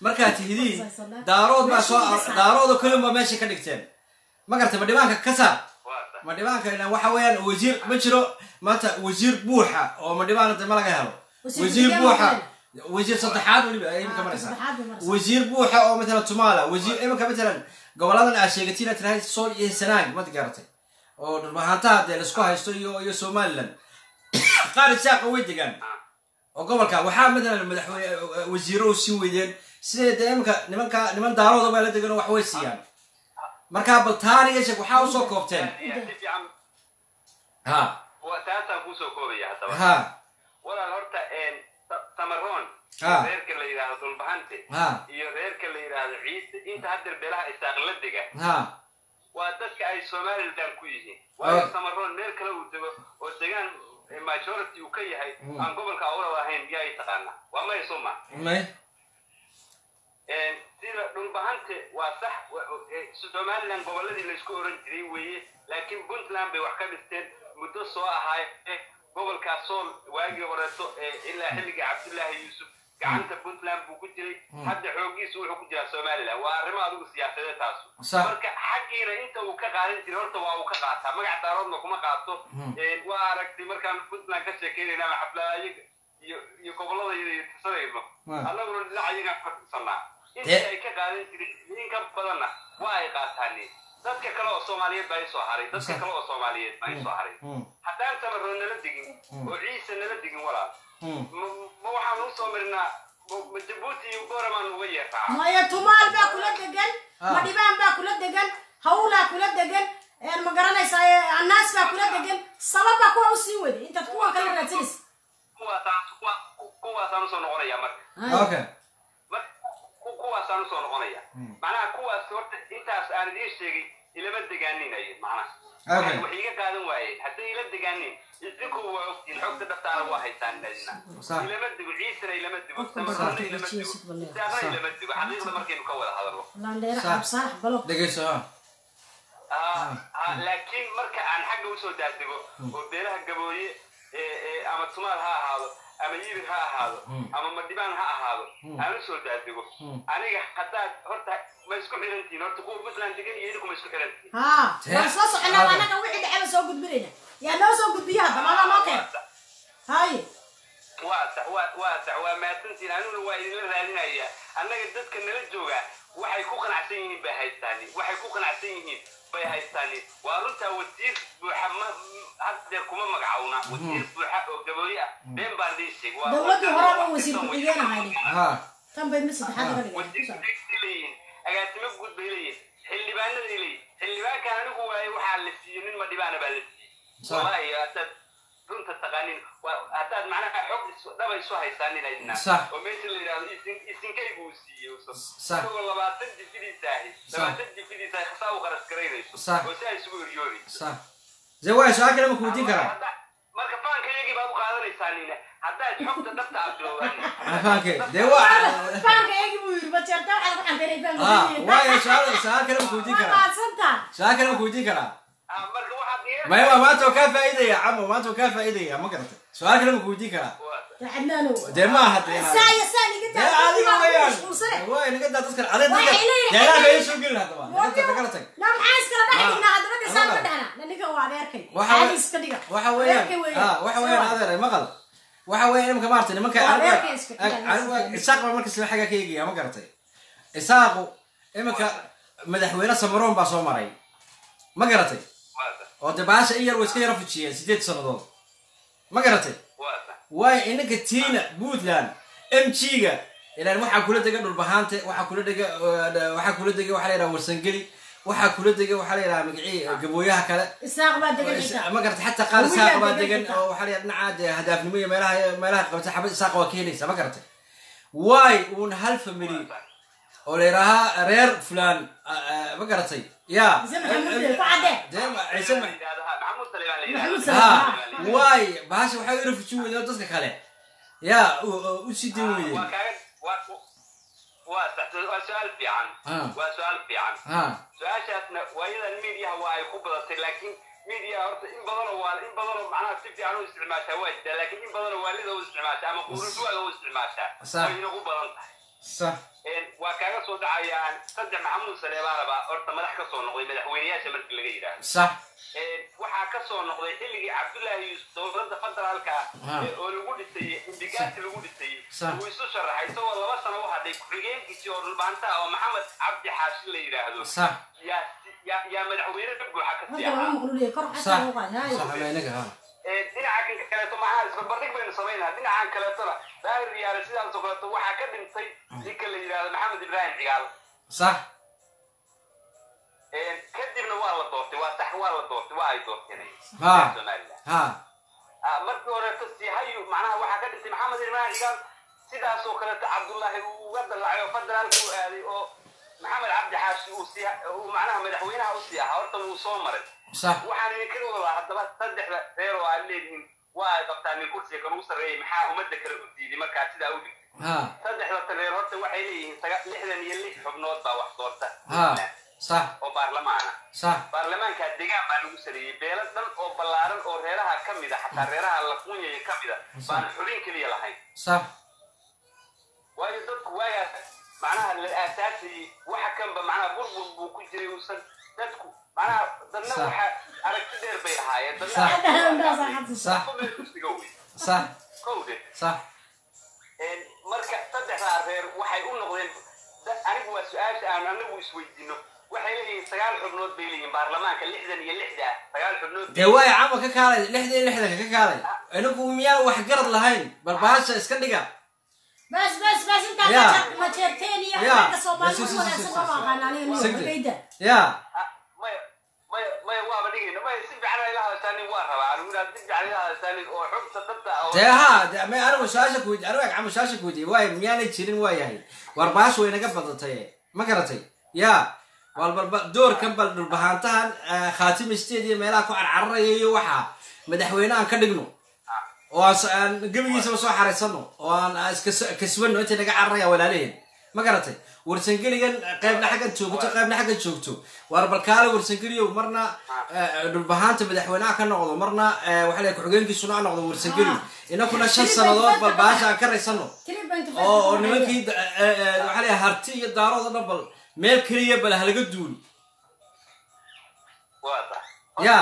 markaad tihidiin daarood baa soo daarood oo keliun baa meesha ka dhigteen. Ma garatay? Ma dhibaanka ka saar ma dhibaanka ilan waxa weeyaan wasiir ma jiro maanta wasiir buuxa oo ma dhibaan ma laga helo. Wasiir buuxa ma wasiir saddexaad weliba imika maraysaa. maraysaa. wasiir buuxa oo matalan tumaala. Wasiir imika matalan goboladan aad sheegatiin aad tirahay sool iyo sanaag mad garatay oo dhulbahantaha dee la isku haysto iyo iyo somaliland. (coughs) Qaar isaaqa way degaan. Oo gobolka waxaa matalan madaxweyne wasiiro u sii weydeen. Sida dee imika nimanka niman daarooda baa la degan oo wax way siiyaan markaa bal taaniga sheeg waxaa u soo koobteen. Ha. Waa taasaan kuusoo koobaya haddaba ha. walaal horta Sa- samaroon reerka la yidhaahdo dulbahante ha. iyo reerka la yidhaahdo ciise inta haddeer beelaha isaaq la dega ha. Waa dadka ay somaliland ku yihiin. Waayo samaroon meel kale uu dego oo degaan eh, majority uu ka yahay Mm. aan gobolka awla ahayn yaa i taqaana waa maya soo ma? May sida dhulbahante waa sax somaliland goboladii laysku oran jiray weeye laakiin puntland bay wax ka dhisteen muddo soo ahaay gobolkaa sool waagii horeeto ilaa xilligii cabdullaahi yuusuf gacanta puntland buu ku jiray. Mm. hadda xoogiisu wuxuu ku jiraa somaliland. Waa arrimo adigu siyaasadeed taasu. Marka xaggiina inta uu ka qaadan jiray horta waa uu ka qaataa. Magac daaroodna kuma qaato. Mm. Eh, waa aragtay markaan puntland ka sheekeynayna ama xafladayo iyo gobollada iyo tirsanayno annaguna dhinaca iyagaan ka tirsanaa Intii ay ka qaadan jiray in ka badanna waa ay qaataani dadka kale oo soomaaliyeed baa isoo haray. Dadka kale oo soomaaliyeed baa isoo haray. Mm. haddaan samaroo nala digin Mm. oo ciise nala digin walaal. Mm. ma- ma waxaan u soo marinaa ma- ma jabuuti iyo boramaan uga yeertaa maya tumaal baa kula degan Ah. madhibaan baa kula degan hawlaa kula degan ma garanaysaa ee annaas baa kula degan sabab baa kuwa u sii waday intaad kuwa kala raadsanaysa kuwaasaan kuwa- ku- kuwaasaan u soo noqonaya marka ku- kuwaasaan u soo noqonaya. Mm. macnaha kuwaas horta intaas aan idiin sheegay ilama degaanin ay macnaha. Wax iga qaadan waayeen. Hadday ila degaanin idinku waa ogtiin xogta dhaftaana waa haysaan ilama digo ciisana ilama digo Sax. samarona ilama digo. Sax. isaaqna ilama digo xaqiiqda markaynu ka wada hadalno. Dhegeyso ha Ah, ah, laakiin marka aan xagga u soo daadego oo beelaha gabooye ama tumaal ha ahaado ama yibir ha ahaado ama madhibaan ha ahaado. Aan u soo daadego aniga haddaad horta ma isku xirantihin horta kuwa puntland degan iyo idinku ma isku xirantihin ها waan soo soconaa waa anaga wixii dhaceba soo gudbinayna. Yaa noo soo gudbiya hadda maadaa noo keen. Haye waa sax waa waa sax waa mahadsantiin aniguna waa idinla raadinaya annaga dadka nala jooga waxay ku qanacsan yihiin bay haystaani waxay ku qanacsan yihiin bay haystaani waa runtaa wasiir buuxa ma haddeer kuma magacawna wasiir buuxa oo gabooye ah. Been baan dhihi sheeg waa dowladii horeba wasiir ku-xigeen ahayne ha. Tan bay mid saddexaad laga dhigay wasiir leeyihiin. Agaasimo guud bay leeyihiin xildhibaanaday leeyihiin xildhibaankan anigu waaye waxaa la siiyey nin madhibaana baa la siiyey. Wallaahi runta taqaanin. Waa haddaad macnaha xog is- dhaba isu haysaanin aydna oo meesha la yidhahdo isin isinkaygu uu siiyey isagoo labaatan jifidiisa ahi labaatan jifidiisa ahi khasaa u kharash garaynayso oo si ay isugu eryoonayso sax zee waay su'aal kale ma kuweydiin karaa marka faanka iyagii baad u qaadanaysaanina haddaad xogta dhabta waa (laughs) faanka ha waayo su'aal kale ma kuweydiin karaa su'aal kale ma kuweydiin karaa maya waa maanta kaa faa'iidaya camo maanta kaa faa'iidaya ma garatay su'aal kale ma kuweydiin karaa. Dee ma aha naga daa dadkan leeyihiin- deegaan bay soo gelin haddaba. Nagala tag. Ah. ka Waxa weeyaan ha waxa weeyaan adeer maqal waxa weeyaan imika maartay nimanka isaaq baa markas xagga ka eegaya ma garatay isaaqu imika madaxweyne samaroon baa soo maray. Ma garatay oo de baasha in yar way iska yara fujiyeen sideed sannadood. Ma garatay waayo inanka tiina puntland m g ga ilaan waxaa kula dega dhulbahaante waxaa kula dega waxaa kula dega waxaa la yidhaha warsangeli waxaa kula dega waxaa la yidhaha magacii gabooyaha kale. Ma garata xataa qaar isaaqa baa degan oo waxaa la yidhaha dhinaca dee hadaafnimo iyo meelaha meelaha qabta xabad isaaqa waa ka helaysa ma garatay waay uun hal family oo la yidhaahaa reer fulaan ma garatay ya. Ciise Maxamuud ku cadee. dee ma- ciise ma- maxamuud saleebaan la Maxamuud yidhahdaa ha. Saleebaan. waay bahasha waxaa ira fuji weyday oo dadka kale ya u- u- u sii din weyday waa kaaga waa waa sax waa su'aal fiican Ah. waa su'aal fiican ha. Su'aashaasna waayadan mediaha waa ay ku badatay laakiin media horta in badanoo waa in badanoo macnaha si fiican u isticmaashaa waa jirtaa laakiin in badanoo waalida u isticmaashaa ama quruduwaaga u isticmaashaa Sax. way inagu badan tahay sax Een, waa kaaga soo dhacayaan saddex maxamuud saleebaanaba horta madax ka soo noqday madaxweyneyaasha markii laga yidhaahdo. Waxaa ka soo noqday xilligii cabdullaahi yuusuf dowladda federaalka oo lagu dhisayey indigaasi lagu dhisayey Sax. uu isu sharaxay isagoo laba sano u hadhay ku-xigeenkiisii oo dhulbaanta ah oo maxamed cabdi xaashi la yidhaahdo. Sax yaa madaxweyne ka buuxa ka dhinaca kaleeto maxaa isbarbardhig baynu samaynaa dhinacan kaleetona daahir riyaale sidaasoo kaleeto waxaa ka dhintay ninka la yidhaahdo maxamed ibraahim cigaal. Sax. Kadibna waa la doortay waa sax waa la doortay waa ay doorteen. Ha. Markii horeeto sihayu macnaha waxaa ka dhintay maxamed ibraahim cigaal. Sidaasoo kaleeto cabdullaahi uu uga dallacay oo federaalka u aaday oo maxamed cabdi xaashi uu sii macnaha madaxweynaha u sii ahaa. Horta wuu soo maray waxaan idinka wadaa haddaba saddexda reer oo aad leedihiin waa qabtaa nin kursiga kan ugu sarreeyay maxaa ummadda kale u diiday markaa sidaa u dhigtay saddexda reer horta waxay leeyihiin lixdan iyo lix xubnood baa wax doorta. Oo baarlamaana. Sax baarlamaanka degaan baa lagu sareeyey beelo dhan oo ballaaran oo reeraha ka mid a xataa reeraha laquunyaya ka mid a baan xubin keliya lahayn. Waayo dadku waagaas macnaha la aasaasayey waxa kanba macnaha burbur buu ku jiray uusan dadku macnaha dadna Sax. waxa aragti dheer bay lahaayeen dadna Sax. aragti dheer bay Sax. lahaayeen. Sax. Qofba meel kursiga wey. sax Kowde. sax Een, marka saddexdaa reer waxay u noqdeen da- anigu waa su'aasha aan anagu isweydiino waxay leeyihiin sagaal xubnood bay leeyihiin baarlamaanka lixdan iyo lixda ah sagaal xubnood dee waay cama ka kaalay lixda iyo lixdanka ka kaalay inagu miyaan wax garad lahayn bal bahasha iska dhiga bas bas bas intaa Ya. majer- majeerteen iyo Ya. ragga Soomaali Si, si, maya maya waaba dhigayna maya si fiican ay la hadashaanin waa rabaa anigu inaad si fiican ila hadashaanin oo xogta dadka oo dee ha de ma anigu su'aasha kuweydi anigu ag cama su'aasha kuweydi waay miyaanay jirin waa yahay war bahasha way naga badatay ma garatay ya doorkan bal dhulbahaantahan eh, khaatimi state iyo meelaha ku carcararaya iyo waxa madaxweyne aan ka dhigno. Oo aan gebigiisaba soo xaraysano oo aan aan iska s- kasbano intay naga cararaya walaalaheen ma garatay? Warsangeligan qaybna xaggan joogto qaybna xaggan joogto. Waar balkaale warsangeliyow marna eh, dhulbahaanta madaxweynaha ka noqdo marna eh, waxaa ku-xigeenkiisuna ha noqdo warsangeli inakuna shan sannadood bal baasha aan ka raysano. Oo nimankii eh, waxaa harti iyo daarood oo dhan bal meel keliya bal halaga duul Ya.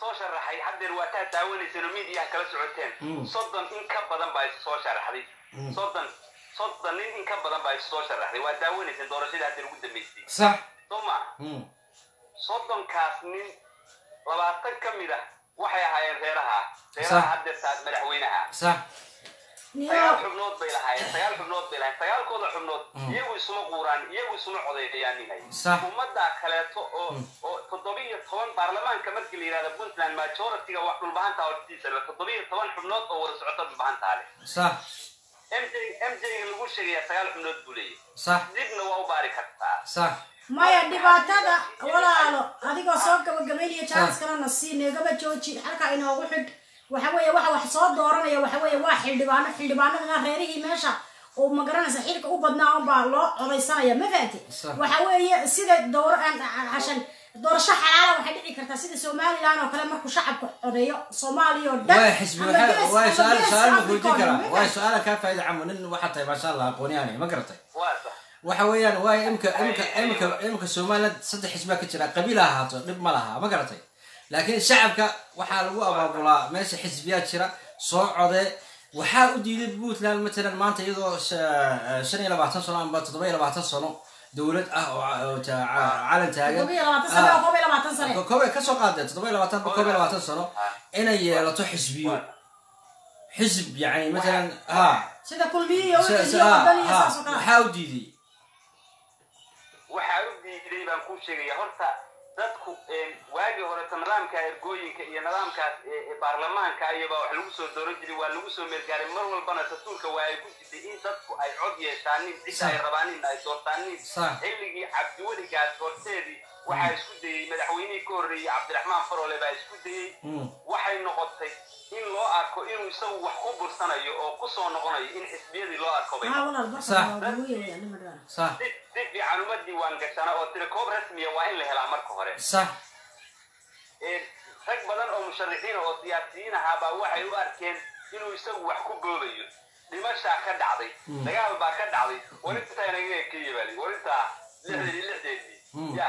soo sharaxay haddeer waa taa daawanayseen miidiyaha kala socoteen. Mm. soddon in ka badan baa soo sharaxday. Mm. soddon soddon nin in ka badan baa isa soo sharaxday. Waa daawanayseen doorashadii haddeer ugu dambeysay. Sax. Soo ma Mm. soddonkaas nin labaatan ka mid ah waxay ahaayeen reeraha. Reeraha haddeertaa madaxweynaha. Sax. Sagaal xubnood bay lahaayeen. Sagaal xubnood bay lahaayeen. Sagaalkooda xubnood Mm. iyagu isuma quuraan iyagu isuma codeeyaaninay Sax. ummadda kaleeto oo oo toddobiyo toban baarlamaanka markii la yidhahda puntland majority-ga wax dhulbahanta hortiisa le toddobiyo toban xubnood oo wada socota dhulbahantaa leh sax mj mj-ga lagu sheegaya sagaal xubnood buu leeyahy sax. Dibna waa u baari kartaa. Maya dhibaatada walaalo. Adigoo soo gabagabaynaya jaalis kalena sii neegaba jooji. Halkaa inoogu xidh waxa weeye waxa wax soo dooranaya waxa weeye waa xildhibaano. Xildhibaanadana reerihii meesha oo magaranaysa xilka u badnaa unbaa loo codaysanaya. Ma fahanti? Sax. waxa weeye sida dooro cashan doorasho xalaala waxay dhici kartaa sida somalilan oo kale markuu shacabku codeeyo soomaaliya oo dhan. Su'aala kaa faa'ida camo nin waxaa tahay maasha allah aqoonyahan ma garatay? Waxa weeyaan waay imka imka imka imka somaliland saddex xisbaa ka jira qabiil ha ahaato dhib ma laha ma garatay? Laakiin shacabka waxaa lagu abaabulaa meesha xisbiyaa jira soo code waxaa u diiday puntland matalan maanta iyadoo sha- shan iyo labaatan sano amba toddoba iyo labaatan sano dowlad ah oo calan taagan. Ah, ka soo qaadee toddoba iyo labaatan ba koob iyo labaatan sano inay yeelato xisbiyo xisb yani matalan ha u diiday waxaa u diiday baan kuu sheegaya horta dadku een, waagii horeta nidaamka ergooyinka iyo nidaamkaas ee- ee baarlamaanka ayabaa wax lagu soo dooran jiray waa lagu soo meelgaaray mar walbana dastuurka waa ay ku jirtay in dadku ay cod yeeshaanin cidda ay rabaanin ay doortaanin Sax. xilligii cabdiweligaas horteedii waxaa isku dayey madaxweynihii ka horreeyey cabdiraxmaan farole baa isku dayey waxay noqotay in loo arko inuu isagu wax ku bursanayo oo ku soo noqonayo in xisbiyadii loo arko si fiican uma diiwaan gashana oo tiri koob rasmiya ah waa in la helaa marka hore. Rag badan oo musharixiina oo siyaasiyiin ahaabaa waxay u arkeen inuu isagu wax ku goobayo. Dhimashaa ka dhacday. Dagaal baa ka dhacday. Warintaa naga ekeeye baa li warintaa lixdeedii. Lixdeedii ya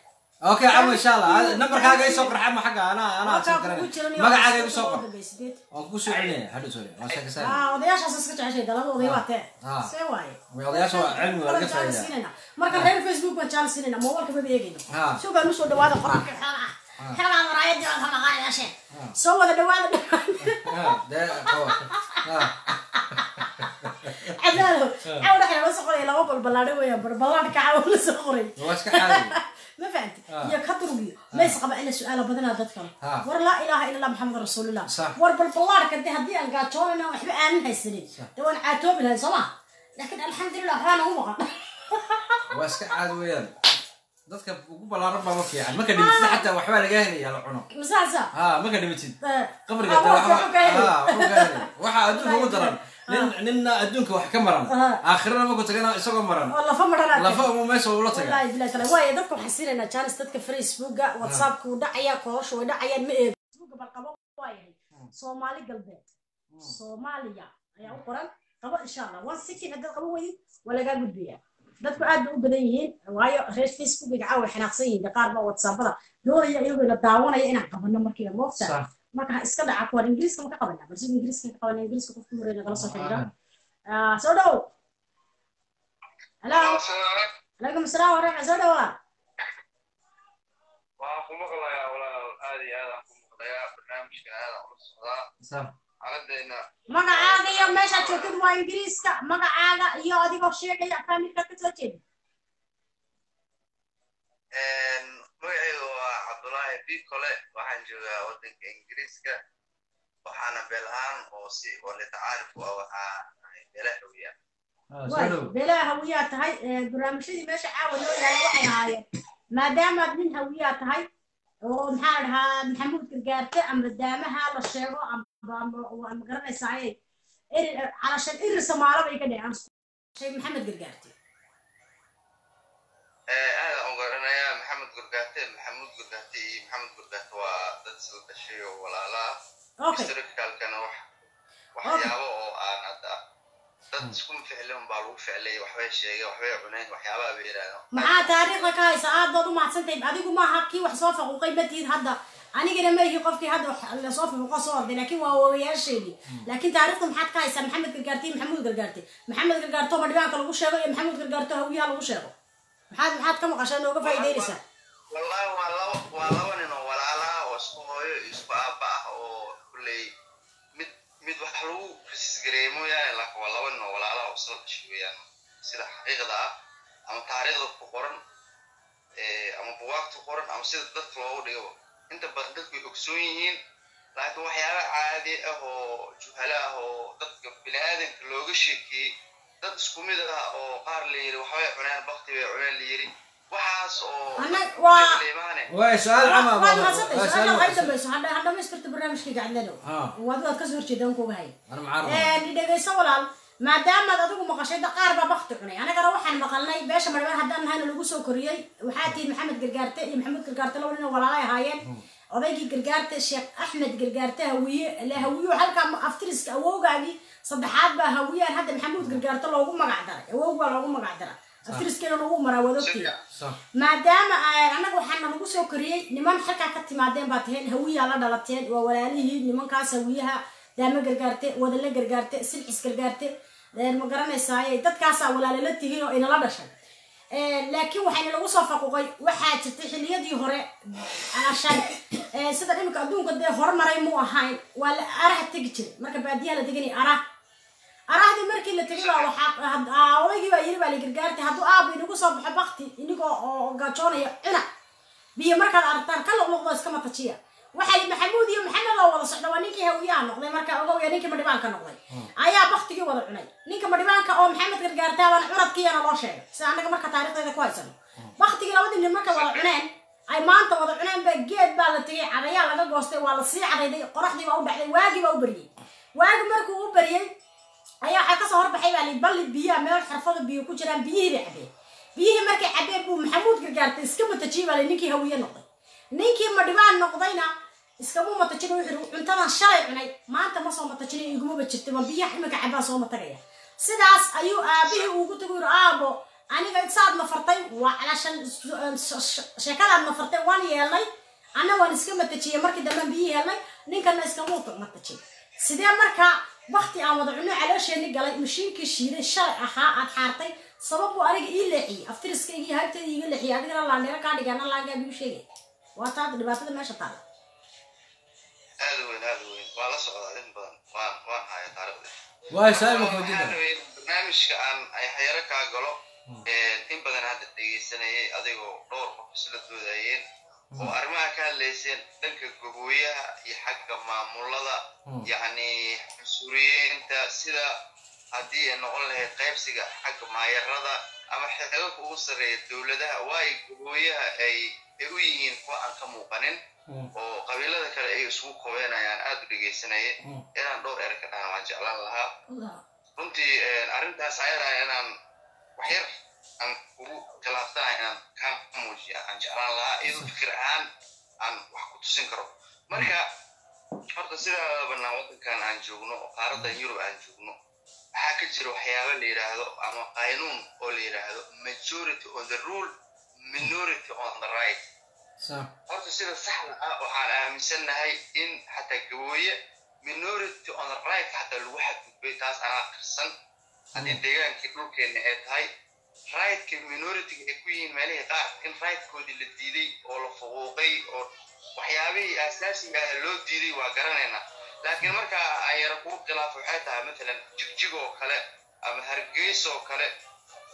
okay camo insha allah nambarkaaga isoo qor xagga anaa anaa soo magacaaga igu soo qor soo waan kugu soo celinaya hadhow soo waan sheekaysan Ah, odayaashaas iska jeceshay dalada oday waa tee. Ah. see waaye. Odayaasha waa cilmi waa laga siinayna. marka reer facebook baan jaalis siinayna mobilka maba eegayno. Ah. sugaan u soo dhawaada qoraalka xeelaha Ah. xeelaha maraayadii aan ka maqaanayaashe soo wada dhawaada (laughs) Ah, (laughs) dee oo ah cadaalo caw dhexda la soo qoray laba balbalaadho weeyaan balbalaadhka caw la soo qoray ma fahanti Ah. iyo ka durgiyo mays qaba ina su'aala badanaa dadkan war laa ilaaha ila allah maxamed rasuulillah war balbalaadhka de haddii aan gaajoonayna waxba aanan haysanin de waan caatoobi lahay soo ma laakiin alxamdulilah waxbaa nagu maqan waa iska caadi weeyaan dadka ugu ballaaran baa ma fiican marka dhimatid xataa waxbaa laga helaya la cuno masaasa ha marka dhimatid qabriga waxaa adduunka ugu daran nin ninna adduunka wax ka maran. Ah. aakhirana markuu tagana isagoo maran. Oo lafa umu meesha ula taga. Wallahi waayo dadka waxaan siinaynaa jaanis dadka facebooka whatsappka wuu dhacaya koolosha way dhacayaan ma eego. Facebooka bal qabo waa yahay soomaali galbeed. Soomaaliya ayaa u qoran. Qabo insha allah one second haddaad qabo weydid waa lagaa gudbaya dadku aad bay u badan yihiin. Waayo reer facebook iga caawa xanaaqsan yihiin. Qaar baa whatsappada. Doonaya iyagoo la daawanaya inaan qabano markiiba moogta. Sax. Marka ha iska dhaca kuwan ingiriiska ma ka qabana balse ingiriiska ka qabana ingiriiska qofku horreeya nagala soo xidhiidha Ah, soo dhow hello calaykum asalaam waraxmat soo dhowaa waxaan ku maqlayaa walaal aad iyo aad aan ku maqlayaa barnaamijkan aad aan ula socdaa. Xaaladdeena magacaaga iyo meeshaad joogtid waa ingiriiska. Magacaaga iyo adigoo sheegaya faamilka ka soo jeeda magacaydu waa cabdulaahi bicole waxaan joogaa waddanka ingiriiska waxaana beel ahaan oo si walitacaarif u ah waxaa ahay beela xooya waay beelaha hawiyaa tahay ee, barnaamijyadii meesha caawa loo yaalla waxay ahaayeen. Maadaamaad nin hawiyaa tahay oo maxaa dhahaa maxamuud gargaarte ama daamaha la sheego amba amba- waa ma garanaysaaye eri calashan iri samaalo bay ka dheheen maxamed gargaarte aadaan u garanayaa maxamed gurgaate maxamuud gurgaate iyo maxamed gurgaate waa dad isla dhashay oo walaala. Ah Okay. historicalkana waxyaabo oo aan hadda dad isku ficlin baa lagu ficlay waxbay sheegeen waxbay cuneen waxyaabaha bay yidhahdeen maxaa taariikhda ka haysa? Aad baad u mahadsantahay. Adigu maaha kii wax soo faquuqay matihid hadda. Anigana ma ihi qofkii hadda la soo faquuqo soo orday laakiin waa waawayaasheedii laakiin taariikhda maxaad ka haysaa maxamed gargaarte iyo maxamuud gargaarte maxamed gargaarto madhibaanka lagu sheego iyo maxamuud gargaarto hawiyaha lagu sheego maxaad maxaad ka maqashaa nooga faa'iideynaysaa wallahi waa laba waa laba nin oo walaala ah oo isku hooyo isku aabba ah oo kulley mid mid wax lagu risisgareeyey mooyaane laakiin waa laba nin oo walaala ah oo isla dhashay weeyaan sida xaqiiqda ah ama taariikhda ku qoran eh, ama bugaagta ku qoran ama sida dadka loogu dhigaba inta badan dadku way ogsoon yihiin laakiin waxyaaba caadi ah oo juhalo ah oo dadka bini'aadanka looga sheekeeyey dad isku mid ah oo qaar la yiri waxbay cuneen bakti bay cuneen la yiri waxaas oo dhamaystirta waad waad ka soo horjeedaan walaal. Maadaamaad adigu maqashay da qaar baa bakti cunay. Anagana waxaan maqalnay beesha madhibaan haddaan nahayna lagu soo koriyey waxaa tihiin maxamed gargaarte iyo maxamuud gargaarte laba nin walaalay ahaayeen. Odaygii gargaarte sheekh axmed gargaarte hawiye ile hawiyo halkaa aftiriska awowgaagii saddexaad baa hawiyaan hadda maxamuud gargaarte loogu magac daray. Awowg baa loogu magac daray. Aftiriskeena lagu maraa maadaama ay- annaga waxaana lagu soo koriyey niman halkaa ka timaadeen baa taheen hawiyaa la dhalateen waa walaalihii nimankaas hawiyaha daamo gargaarte wadale gargaarte silcis gargaarte. Een ma garanaysaaye dadkaasaa walaalala tihiin oo inala dhashay. Laakiin waxayna lagu soo faquuqay waxaa jirtay xilliyadii hore alashan een, sida imika adduunka dee hormaray mu ahayn waa la araha tegi jiray. Marka baadiyaha la deganay arah arahdii markii la tegay baa aa, odaygii baa yiri baa la gargaartay hadduu aaba inagu soo baxo bakti inigoo oo gaajoonaya cuna. Biyo markaad aragtaan ka luqluqdo iska matajiya waxaa maxamuud iyo maxamed oo wada socda waa ninkii hawiyaha noqday marka ogowya ninkii madhibaanka noqday. Ayaa baktigii wada cunay. Ninka madhibaanka oo maxamed gargaartaabaan curadkiiyana loo sheegay sida annaga marka taariikhdeeda ku haysano. Baktigii labadii nin marka wada cuneen ay maanta wada cuneen ba geed baa la tegay cadayaa laga goostay waa la sii cadayday qoraxdii baa u dhacday waagii baa u baryey waagi markuu u baryey ayaa waxaa ka soo horbaxay baa li balli biyaa meel xirfada biyo ku jiraan biyihii cabeen. Biyihii markay cabeen buu maxamuud gargaartay iska matajiyey baa li ninkii hawiye noqday. Ninkii madhibaan noqdayna iskama matajin wuxuu cuntadan shalay cunay. Maanta ma soo matajin igumaba jirta ma biyaha iminka cabaa soo matagaya. Sidaas ayuu aabihii ugu tagu yidhi aabo aniga saad nafartay waa calashan sheekadaad nafartay waan yeelnay. Anna waan iska matajiyey markii dambe biyihii helnay ninkana iskama utu matajin sidee marka bakti aan wada cunno caloosheeni galay mashiinkii shiiday shalay ahaa aad xaartay sabab buu aniga ii leexiyey aftiriskayga iyo harteeda iiga leexiyey adigana laandheero kaa dhigana laangaa bigu sheegay. Waa taada dhibaatada meesha taala. Aad u weyn aad u weyn. Waa la socdaa in badan. Waan waan haya taariikhda waay su'aal ma kala waxaan rabay barnaamijka aan ay hayaro kaa galo in badan hadda dhegaysanayay adigoo dhowr qof isla doodayeen oo arrimaha ka hadlayseen dhanka gobooyaha iyo xagga maamulada yacni cunsuriyiinta sida haddii ay noqon lahayd qaybsiga xagga maayarada ama xeelka ugu sarreeya dowladaha waayo gobooyaha ay ay u yihiin kuwa aan ka muuqanin oo qabiilada kale ay isugu kobeenayaan aad u dhegaysanayay inaan dhowr erer ka dhahan waan jeclaan lahaa. Runtii arrintaas ayadaa inaan waxyar aan kugu khilaafsanahay inaan kaa muujiya aan jeclaan lahaa iyadoo fikir ahaan aan wax ku tusin karo. Marka horta sidaa banaan waddankan aan joogno oo qaaradan yurub aan joogno waxaa ka jira waxyaaba la yidhaahdo ama qaynuun oo la yidhaahdo majority on the rule minority on the right. Horta sida saxda ah waxaan aaminsannahay in xataa gabooye minority on the right xataa lagu xadgudbay taas anaa qarsan haddii deegaankii dhulkeenna ay tahay rightka minority-ga ay ku yihiin meelihii qaar in rightkoodii la diiday oo la fuquuqay oo waxyaabihii asaasiga ah loo diiday waa garanaynaa laakiin marka aan yara kugu khilaafo waxay tahay matalan jigjig oo kale ama hargeysa oo kale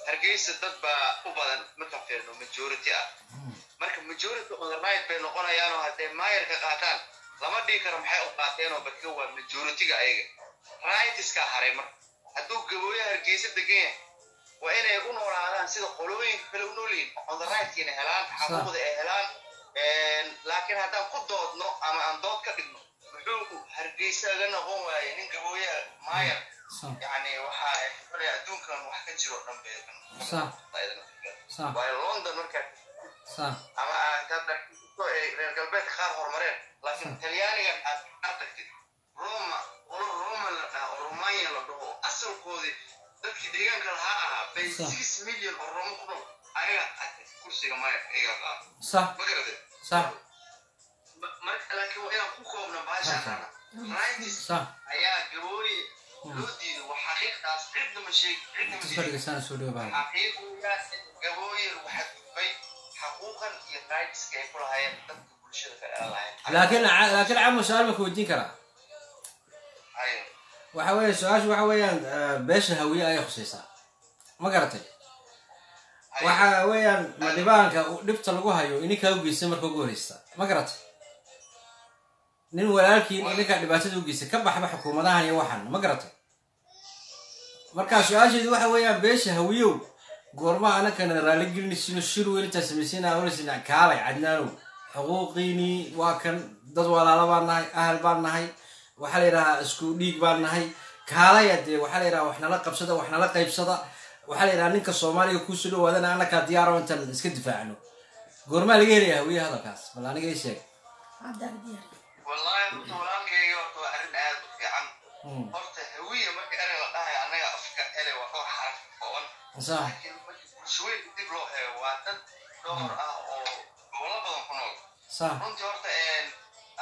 hargeysa dad baa u badan markaan fiirno majority ah. Marka majority on right bay noqonayaanoo hadday maayarka qaataan lama dhihi karo maxay u qaateenoo barka waa majority-ga ayaga. Right iskaa haray marka hadduu gabooye hargeysa degan yahay waa inay u noolaadaan sida qolooyinka kale u noolyihin oqondaraadkiina helaan xaquuqda ay helaan laakiin haddaan ku doodno ama aan dood ka dhigno muxuu hargeysa aga noqon waaye nin gabooya maayar yani waxa ay adduunkan wax ka jiro dhanbeewaay london markaa ama reer galbeedka qaar horumareen laakiin talyaanigan aad artagtid roma qolo roman la dhaha oo romaniya la dhaho asalkoodii dadkii deegaanka lahaa ahaa bay six milyan oo roomo ku dhow. Ayaga qatay kursiga maya iga qaado. Sax ma garate sax marka laakiin waa inaan ku koobna baashaanana rightis ayaa gabooyi hmm. loo diido. Waa xaqiiqdaas cidna ma sheeg cidna ma sheeg xaqiiquyaas gabooyi waxa gudbay xaquuqan iyo rightiska ay ku lahaayeen dadka bulshada ka dhala lahayn laakiin laakiin camal su'aal ma ku weydiin karaa waxa weeye su'aashu waxa weeyaan eh, beesha hawiye ayay khusaysaa. Ma garatay? Waxa weeyaan ma dhibaanka u- dhibta lagu hayo ininkaa u geystay marka ugu horeysta ma garatay? Nin walaalkii ininkaa dhibaatada u geystay ka baxba xukuumadahan iyo waxan ma garatay? Marka su'aasheedu waxa weeyaan beesha hawiyow goorma anakana raaligelinaysiino shir weyn intaa samaysiina olasina kaalay cadnaanow xuquuqiinii waa kan dad walaalo baan nahay ahal baan nahay waxaa la yidhahaa isku dhiig baan nahay. Kaalaya dee waxaa la yidhaha wax nala qabsada wax nala qaybsada. Waxaa la yidhaha ninka soomaaliga kuusoo dhawaadana annakaa diyaaro intaan iska difaacno goormaa laga helaya hawiye hadalkaas? Bal aniga ii sheeg. Wallahi horta walaalkayga horta waa arrin aad u fiican. Horta hawiya marka erey la dhahayo annaga afka erey waa dhowr xaraf kooban Sax. laakiin marka bulshooyinka dib loo eego waa dad dhowr ah oo gobollo badan ku nool. Sax. runtii horta een,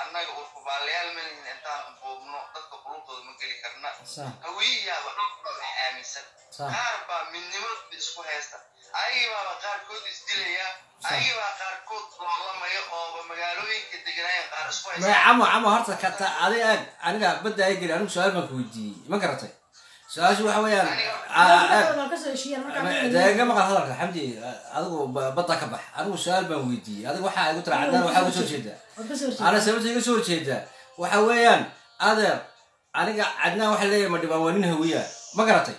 annaga urkubaalayaal ma lihin intaan buubno dadka qulubtooda ma geli karna dhowrba wax aaminsan qaar baa midnimada isku haysta ayagii baaba qaarkood isdilaya ayagii baa qaarkood loolamaya ooba magaalooyinka deganaayeen qaar isku haysta camo camo horta kata adi aag aniga badda ay geli anigu su'aal baan ku weydiiyey ma garatay su'aashu waxa weeyaan dega maqal hadalka xamdi adigu ba- badda ka bax anigu su'aal baan weydiiyey adigu waxaa igu tira cadaan waxaa iga soo jeedaa ana sababta iga soo jeedaa waxa weeyaan adeer aniga cadnaan waxa leeyahay ma dhibaan waa nin hawiya ma garatay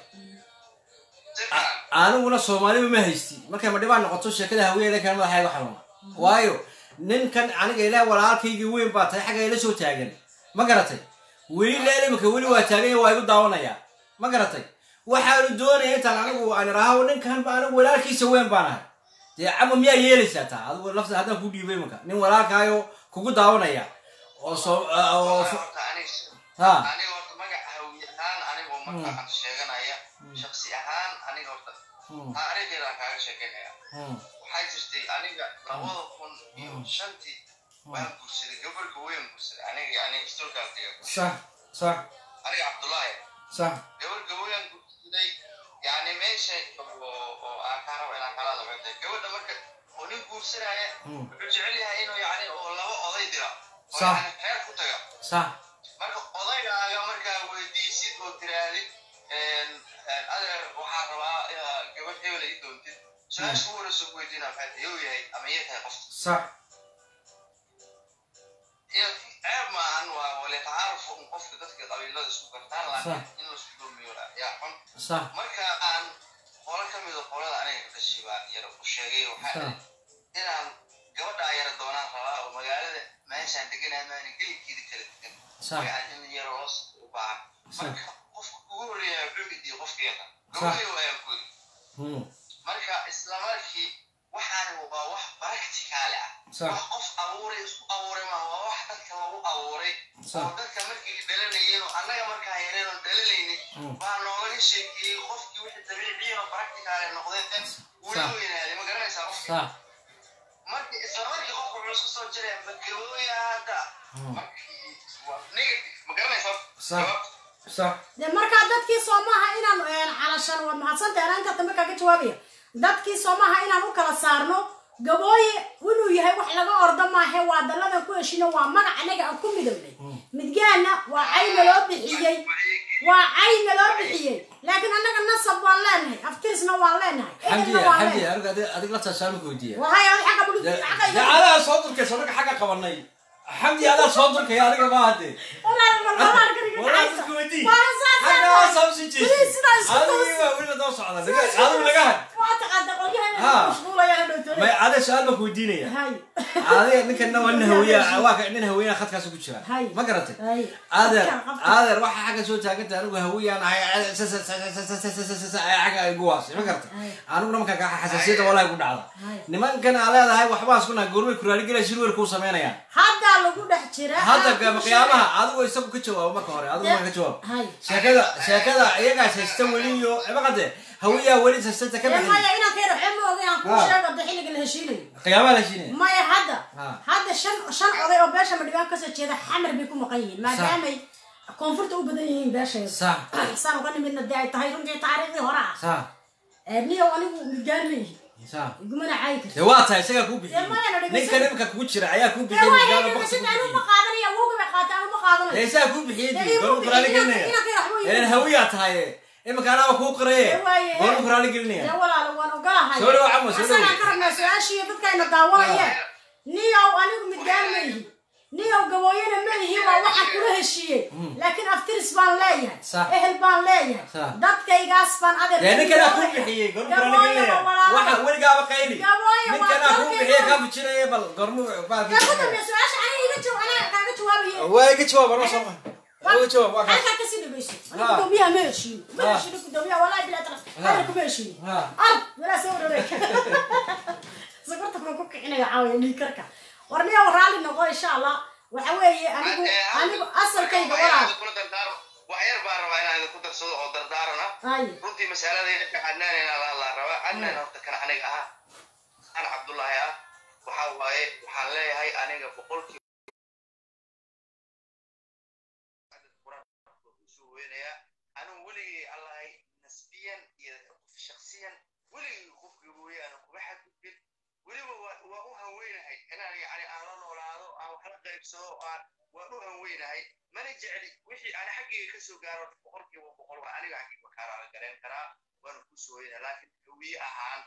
aniguna soomaaliba ma haysti markay ma dhibaan noqoto sheekada hawiya lekan madaxa iga xanuuna waayo ninkan aniga ilaah walaalkaygii weyn baa tahay xagga ila soo taagan ma garatay weli leelimaka weli waa taagan waa igu daawanayaa ma garatay? Waxaanu doonaya intaan anigu aan iraaho ninkan ba anigu walaalkiisa weyn baan ahay. Dee camo miyaa yeelaysaa taa? Adigu lafta haddaan ku dhiibay imaka nin walaalkaayo kugu daawanaya. Oo soo ha. aniga horta magac hawi ahaan anigoo marka aan sheeganaya. Shaksi ahaan aniga horta taariikheedaan kaaga sheekeynaya. Waxaa jirtay aniga labada kun iyo shantii waan guursaday gabarhka weyn guursaday. Aniga yani istolkaalkaya sax sax aniga cabdullaahi sax gabarhka weyn guursaday yani meesha oo oo aan kaa rabo inaan kala labeentay gabadha marka oo nin guursanaya wuxuu jecel yahay inuu yani oo laba oday dira oo yani reer ku taga sax marka odaygaaga markaa weydiisid oo tiraadid adeer waxaa rabaa gabadh hebel ii doontid su'aasha ugu horeysa ku weydiina maxay tahay yow yahay ama yee tahay qofta sax iyo ceeb maahan waa wale un qofka dadka qabiilada isku gartaan laakiin in la isku doomiyo yaa xun marka aan qolo ka mida qolada aniga baan yara u sheegay waxaa inaan gabadha yara doonaan rabaa oo magaalada meeshaan deganaa maani gelinkeeda kala degan yani in yara hoos u baahan marka qofka ugu horreeya wuxuu idiye qofka yaqaan Sax. gabayo ayaan ku marka isla markii waxaan waa wax practicaale ah. Wax qof abuuray isku abuuray maaha waa wax dadka lagu abuuray. Oo dadka markii dhalanayeen oo annaga markaa yareen oo dhalanaynin Mm. baa noolaga sheekeeyey qofkii wixii dabiiciyan oo practicaale noqdeen Sax. weynaaday ma garanaysaa qofkii? Sax markii isla markii qofku wuxuu isku soo jiraya ma gabooya hadda. Hmm. markii waa negative ma garanaysaa? Markaa dadkii soomaha inaan calashan waad mahadsantahay inta dambe kaaga jawaabaya dadkii soomaha inaan u kala saarno gabooye inuu yahay wax laga ordo maahe waa dalladan ku heshino waa magac anaga aan ku midownay midgaana waa cayna loo bixiyey? Waa cayna loo bixiyey? Laakiin annaga nasab waan leenahay aftirisna waan leenahay xamdi adaa soo durkaysa anaga xagga qabanay xamdi adaa soo durkaya aniga ma hadde soo socda. Adigu laga had waa taqaanta qolyaheena Ha. mashquulayaan dhowtooda may ade su'aal baan ku weydiinaya hay adiga ninkan waa nin hawiya waa ka nin hawiya khadkaas ku jira ma garatay adeer adeer waxa xagga soo taaganta anigu hawiyaan ahay xagga ay guwaasay ma garatay aniguna markaa ka xasaasiyada walaahi ku dhacda nimankan aa leedahay waxbaa isku nahay goormay kuraaligelay shirwer kuu samaynayaan haddaa lagu dhex jira hadda kuu qiyaamaha adigu isagu ka jawaabo marka hore adigu marka ka jawaabo hay sheekada sheekada iyagaas haysta weli iyo maqade hawiyaa weli haystanta ka ee bixin maya inaan kayra waxba ma ogay aan kuu Ha. sheego de xilliga la heshiinayo qiyaamaha la shiinaya maya hadda Ha. hadda shan shan oday oo beesha madhibaan ka soo jeeda xamar bay ku maqan yihiin maadaamay koonfurta u badan yihiin beeshayda sax saan uga nimidna dee ay tahay runtii taariikhdii hore ah sax ee niyow anigu midgaan ma yihi sax igumana caayi karti dee waa tahay isagaa kuu bixiyey Dee maya na dhegeysan. ninka nimka kugu jira ayaa kuu dee bixiyey waa midaama heyga boqsi sida kuu anu ma bixiyey qaadanaya awowga bay qaataa anu ma qaadanayo dee isagaa kuu bixiyey Dee dii igu goormu kuraali bixiyey, gelinaya inanka waxba igu ilan bixiyey. hawiyaa tahay imika anaaba kuu qiraye Dee waaye, goormu eh. kuraali dee gelinaya walaalo waan ogolahay Soo dhawaad, Camo, soo dhawaad. asagaan ka rabnaa su'aashiiyo dadkayna daawanayeen niyow anigu midgaan ma yihi niyow gabooyana ma yihi waa waxaan kula heshiiyey laakiin aftiris baan baan baan Gabooyo, waa ku kaas halkaa ka sii dhegeyso Ha. aniga gudoomiyaha ma heshiiyo ma Ha. heshiino gudoomiyaha walaahi bilaa tala hadalku ma heshiiyo ar walaa soo dhaweey sokorta kuma ku kicinaya caawiya dhiikarka war niyow raalli noqo insha allah waxa weeye anigu anigu asalkayga walaal wax yar baan rabaa inaan idinku darsado oo dardaaran ay runtii masaaladayda ka cadnaan inaan la rabaa cadnaan horta kan aniga ah. Aan cabdullaahi ah waxaa waaye waxaan leeyahay aniga boqolkiiba soo weynayaa anigu weligay allahay nasbiyan iyo shaksiyan weligay qof gabooye ana kuma xadgudbin weliba waa waa u hanweynahay inaan yani aan la noolaado aan wax la qaybsado aan waan u hanweynahay mana jecli. Wixii aan xaggayga ka soo gaaro boqolkiiba boqol waa aniga xaggayga kaaraala garan karaa waana ku soo weynaa laakiin hawiye ahaan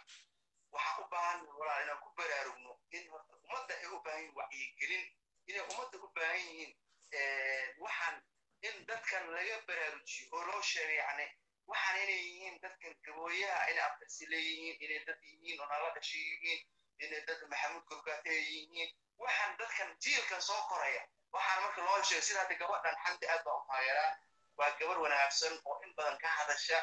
waxaan u baahan walaal inaan ku baraarugno in horta ummadda ay u baahan yihiin wacyigelin inay ummadda u baahan yihiin waxaan in dadkan laga baraarujiyo oo loo sheego yacni waxaan inay yihiin dadkan gabooyaha inay afkarsi leeyihiin inay dad yihiin oo nala dhashay yihiin inay dad maxamuud gorgaate ay yihiin. Waxaan dadkan jiilkan soo koraya. Waxaan marka loo sheego sida hadda gabadhan xamdi aad baan u taageeraa waa gabar wanaagsan oo in badan ka hadasha.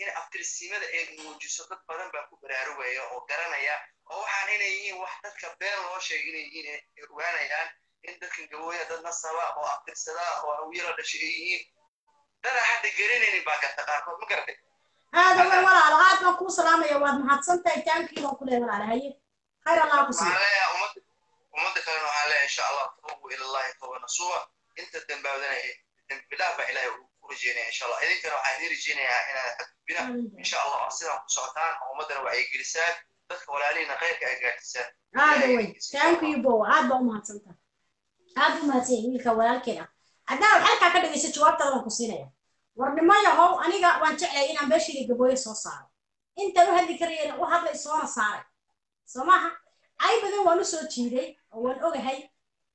In aftirsimada ay muujiso dad badan baa ku baraarugaya oo garanaya. Oo waxaan inay yihiin wax dadka been loo sheegay inay yihiin ay ogaanayaan in dadkan gabooya dad nasaba oo aftirsada oo hawiye la dhashay ay yihiin. Dada hadda garanaynin baa garta qaarkood. Ma garatay aada way walaalo aad baan kuu salaamaya waad mahadsantahay taankii baan ku walaalo haye ku ummadda kalena waxaan leeyahay insha allah tuubu ila allahi tawba nasuwa inta dambaabdana dembi dhaaf baa ilaahay u rajeynaya insha allah. Idinkana waxaan idin rajeynayaa inaad xadgudbina insha allah sidaan ku socotaan oo ummaddana wacyigelisaan dadka walaalihiina khayrka ay gaadhisaan aada way. thank you bo aad baa u mahadsantahay aad u mahadsan yahay wiilka walaalkeen ah. Haddana halkaa ka dhegeysa jawaabtada waan ku siinaya. Warnimo yahow aniga waan jeclay inaan beeshayda gabooye soo saaro. Intaan u hadli karayana u hadlay soona saaray. Soo maaha cay badan waan u soo jiiday oo waan ogahay.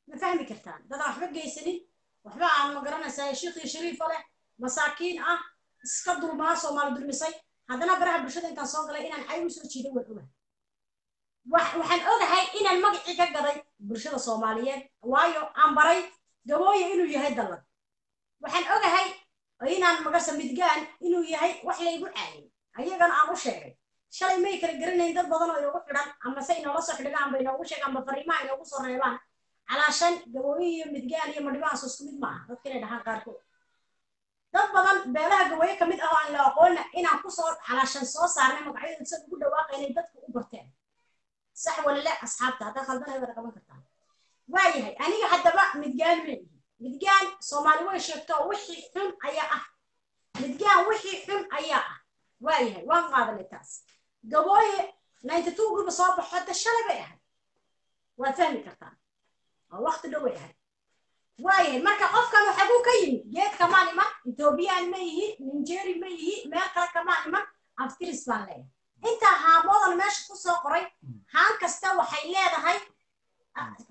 Ma fahmi kartaan? Dadaan waxba geysanin waxba aan ma garanaysaa shariifa leh masaakiin ah iska dulmaa soomaali dulmisay haddana baraha bulshada intaan soo galay inaan cay u soo jiiday waan ogahay. Waxaan ogahay inaan magacii ka gaday bulshada soomaaliyeed waayo aan baray gabooye inuu yahay dallad waxaan ogahay inaan magasa midgaan inuu yahay wax laygu caayay ayagana aan u sheegay shalay may kala garanayn dad badan oo inoogu xidhan ama se inoola soo xidhigaan amba inoogu sheegaan amba fariimaha inoogu soo reebaan calaashan gabooye iyo midgaan iyo madhibaan soo isku mid maaha dadka inay dhahaan qaarkood dad badan beelaha gabooye ka mid ah oo aan la aqoonna inaan ku soo calaashan soo saarnay magacyadooda sida ugu dhawaaqaynay dadku u barteen sax walale asxaabta haddaa khaldanay wada qaban kartaa waayahay aniga haddaba midgaan ma yihi midgaan soomaali way sheegto wixii xun ayaa ah midgaan wixii xun ayaa ah waayahay waan qaadanay taas gabooye ninety two gurba soo baxo hadda shalay bay ahayd waad fahmi kartaa waa waqti dhow bay ahayd waayahay marka qofkan waxaguu ka yimi geed kamaan iman ethoobiyan ma yihi nigeri ma yihi meel kale kamaan iman aftiris baan leeyahay intaa haamoodan meesha ku soo qoray haan kasta waxay leedahay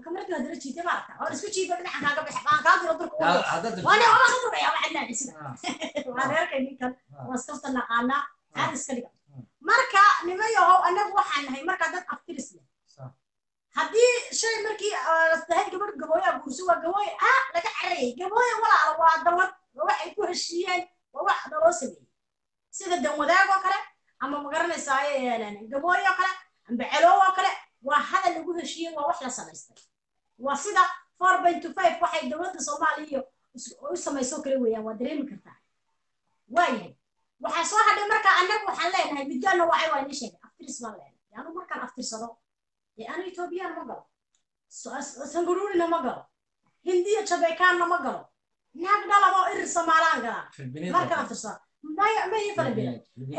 kamarada waa dala jiitay maarata waa isku jiifa dhinacan kaaga baxe aan kaa diro durka Ya, wado haddaad dirto- waana waa ka duraya waa cidnaa dhisida waa reerkay ninkan waa iskafta naqaanaa caadi iska dhiga marka nimayahow anagu waxaan nahay markaa dad aftiris leh. Haddii shay markii dahay gabadh gabooyaa guurso waa gabooy ah laga carayay gabooya walaala waa dawad waa waxay ku heshiiyeen waa wax naloo sameeyey sida dan wadaag oo kale ama ma garanaysaa gabooy oo kale amba celoow oo kale waa hadal lagu heshiiyey waa wax la samaystay waa sida four point to five waxay dowladda soomaaliya u samaysoo kale weeyaan waa dareemi kartaa. Waayahay waxaa soo hadhay marka annagu waxaan leenahay midgaanna wacay waa inii sheegay aftiris baan leenahay anu markaan aftirsado dee anu etoobiyaan ma galo. Sangaruurina ma galo. Hindiya jabeekaanna ma galo. Naag dhalaboo irir somaalaan galaa markaan aftirsado maya mayi falabila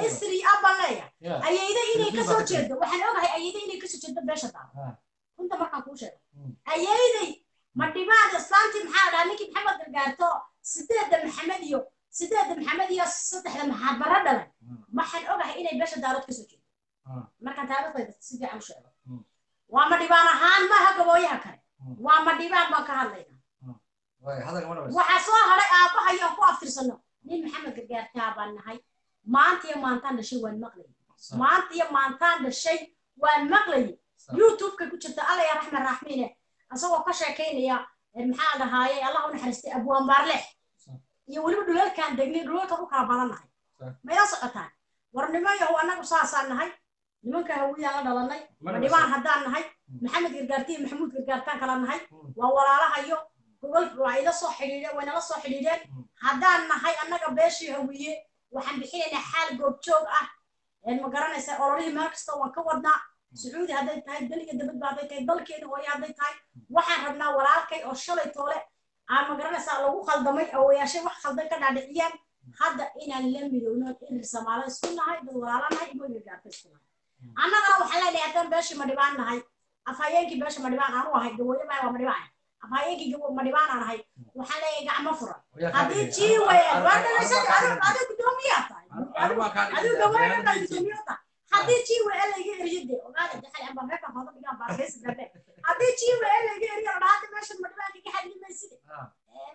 isri abaan leeyahay. Yeah. ayayda inay ka soo jeedo. Waxaan ogahay ayayda inay ka soo jeedo beesha daabo runta markaan kuu sheego ayayday ma dhibaada islaantii maxaa dhahaa? Ninkii maxamed gargaarto sideedda maxamed iyo sideedda maxamed iyo saddexda maxaad bara dhalay waxaan ogahay inay beesha daarood ka soo jeedo. Markaan taariikhdayda si fiican u sheego waa ma dhibaan ahaan maaha gabooyaha kale. Waa ma dhibaan baan ka hadlaynaa. Waxaa soo haray aabbahay aan ku aftirsano nin maxamed gargaartaa baan nahay. Maanta iyo maantaan dhashay waan maqlayay maanta iyo maantaan dhashay waan maqlayay youtubeka ku jirta alla yaa raxmed raaxmiine isagoo ka sheekaynaya maxaa dhahaaye allah u naxariistay abwaan baarlex iyo weliba dhulalkaan degnay dhulalkan u kala badan nahay mayla socotaan war nimayahow annagu saasaan nahay nimanka hawiyaan la dhalanay Mana ma dhibaan basa. haddaan nahay maxamed gargaarti iyo maxamuud gargaartaan kala nahay waa walaalahayo gogol waa ila soo xidhiidheen waynala soo xidhiidheen haddaan nahay annaga beeshii hawiye waxaan bixinaynaa xaal goobjoog ah ma garanaysaa ololihii meel kasta waan ka wadnaa sacuudi hadday tahay dal iyo dabadba hadday tahay dalkeena hooye hadday tahay waxaan rabnaa walaalkay oo shalay toole aan ma garanaysaa lagu khaldamay awayaashay wax khaldan ka dhaadhiciyaan. Hadda inaan la midowno irir samaalo isku nahay dad walaala nahay ima gargaarta isku nahay annagana waxaan leenahay haddaan beeshii madhibaan nahay afhayeenkii beesha madhibaan aanu ahay gawooye baa waa madhibaan afhayeenkii gawo madhibaan aan ahay waxaan leeyahay gacmo furan. Haddii jii weeyaan waa dhalashay adigu gudoomiyaa tahay. Adigu gawooye baa gudoomiyo tahay haddii jii weeyaan layga eriyade ogaada daxal amba meekan hooda dhigaan baarkeys gabe haddii jii weeyaan layga eriyo la dhahaa meeshan madhibaanka ka hadli mayside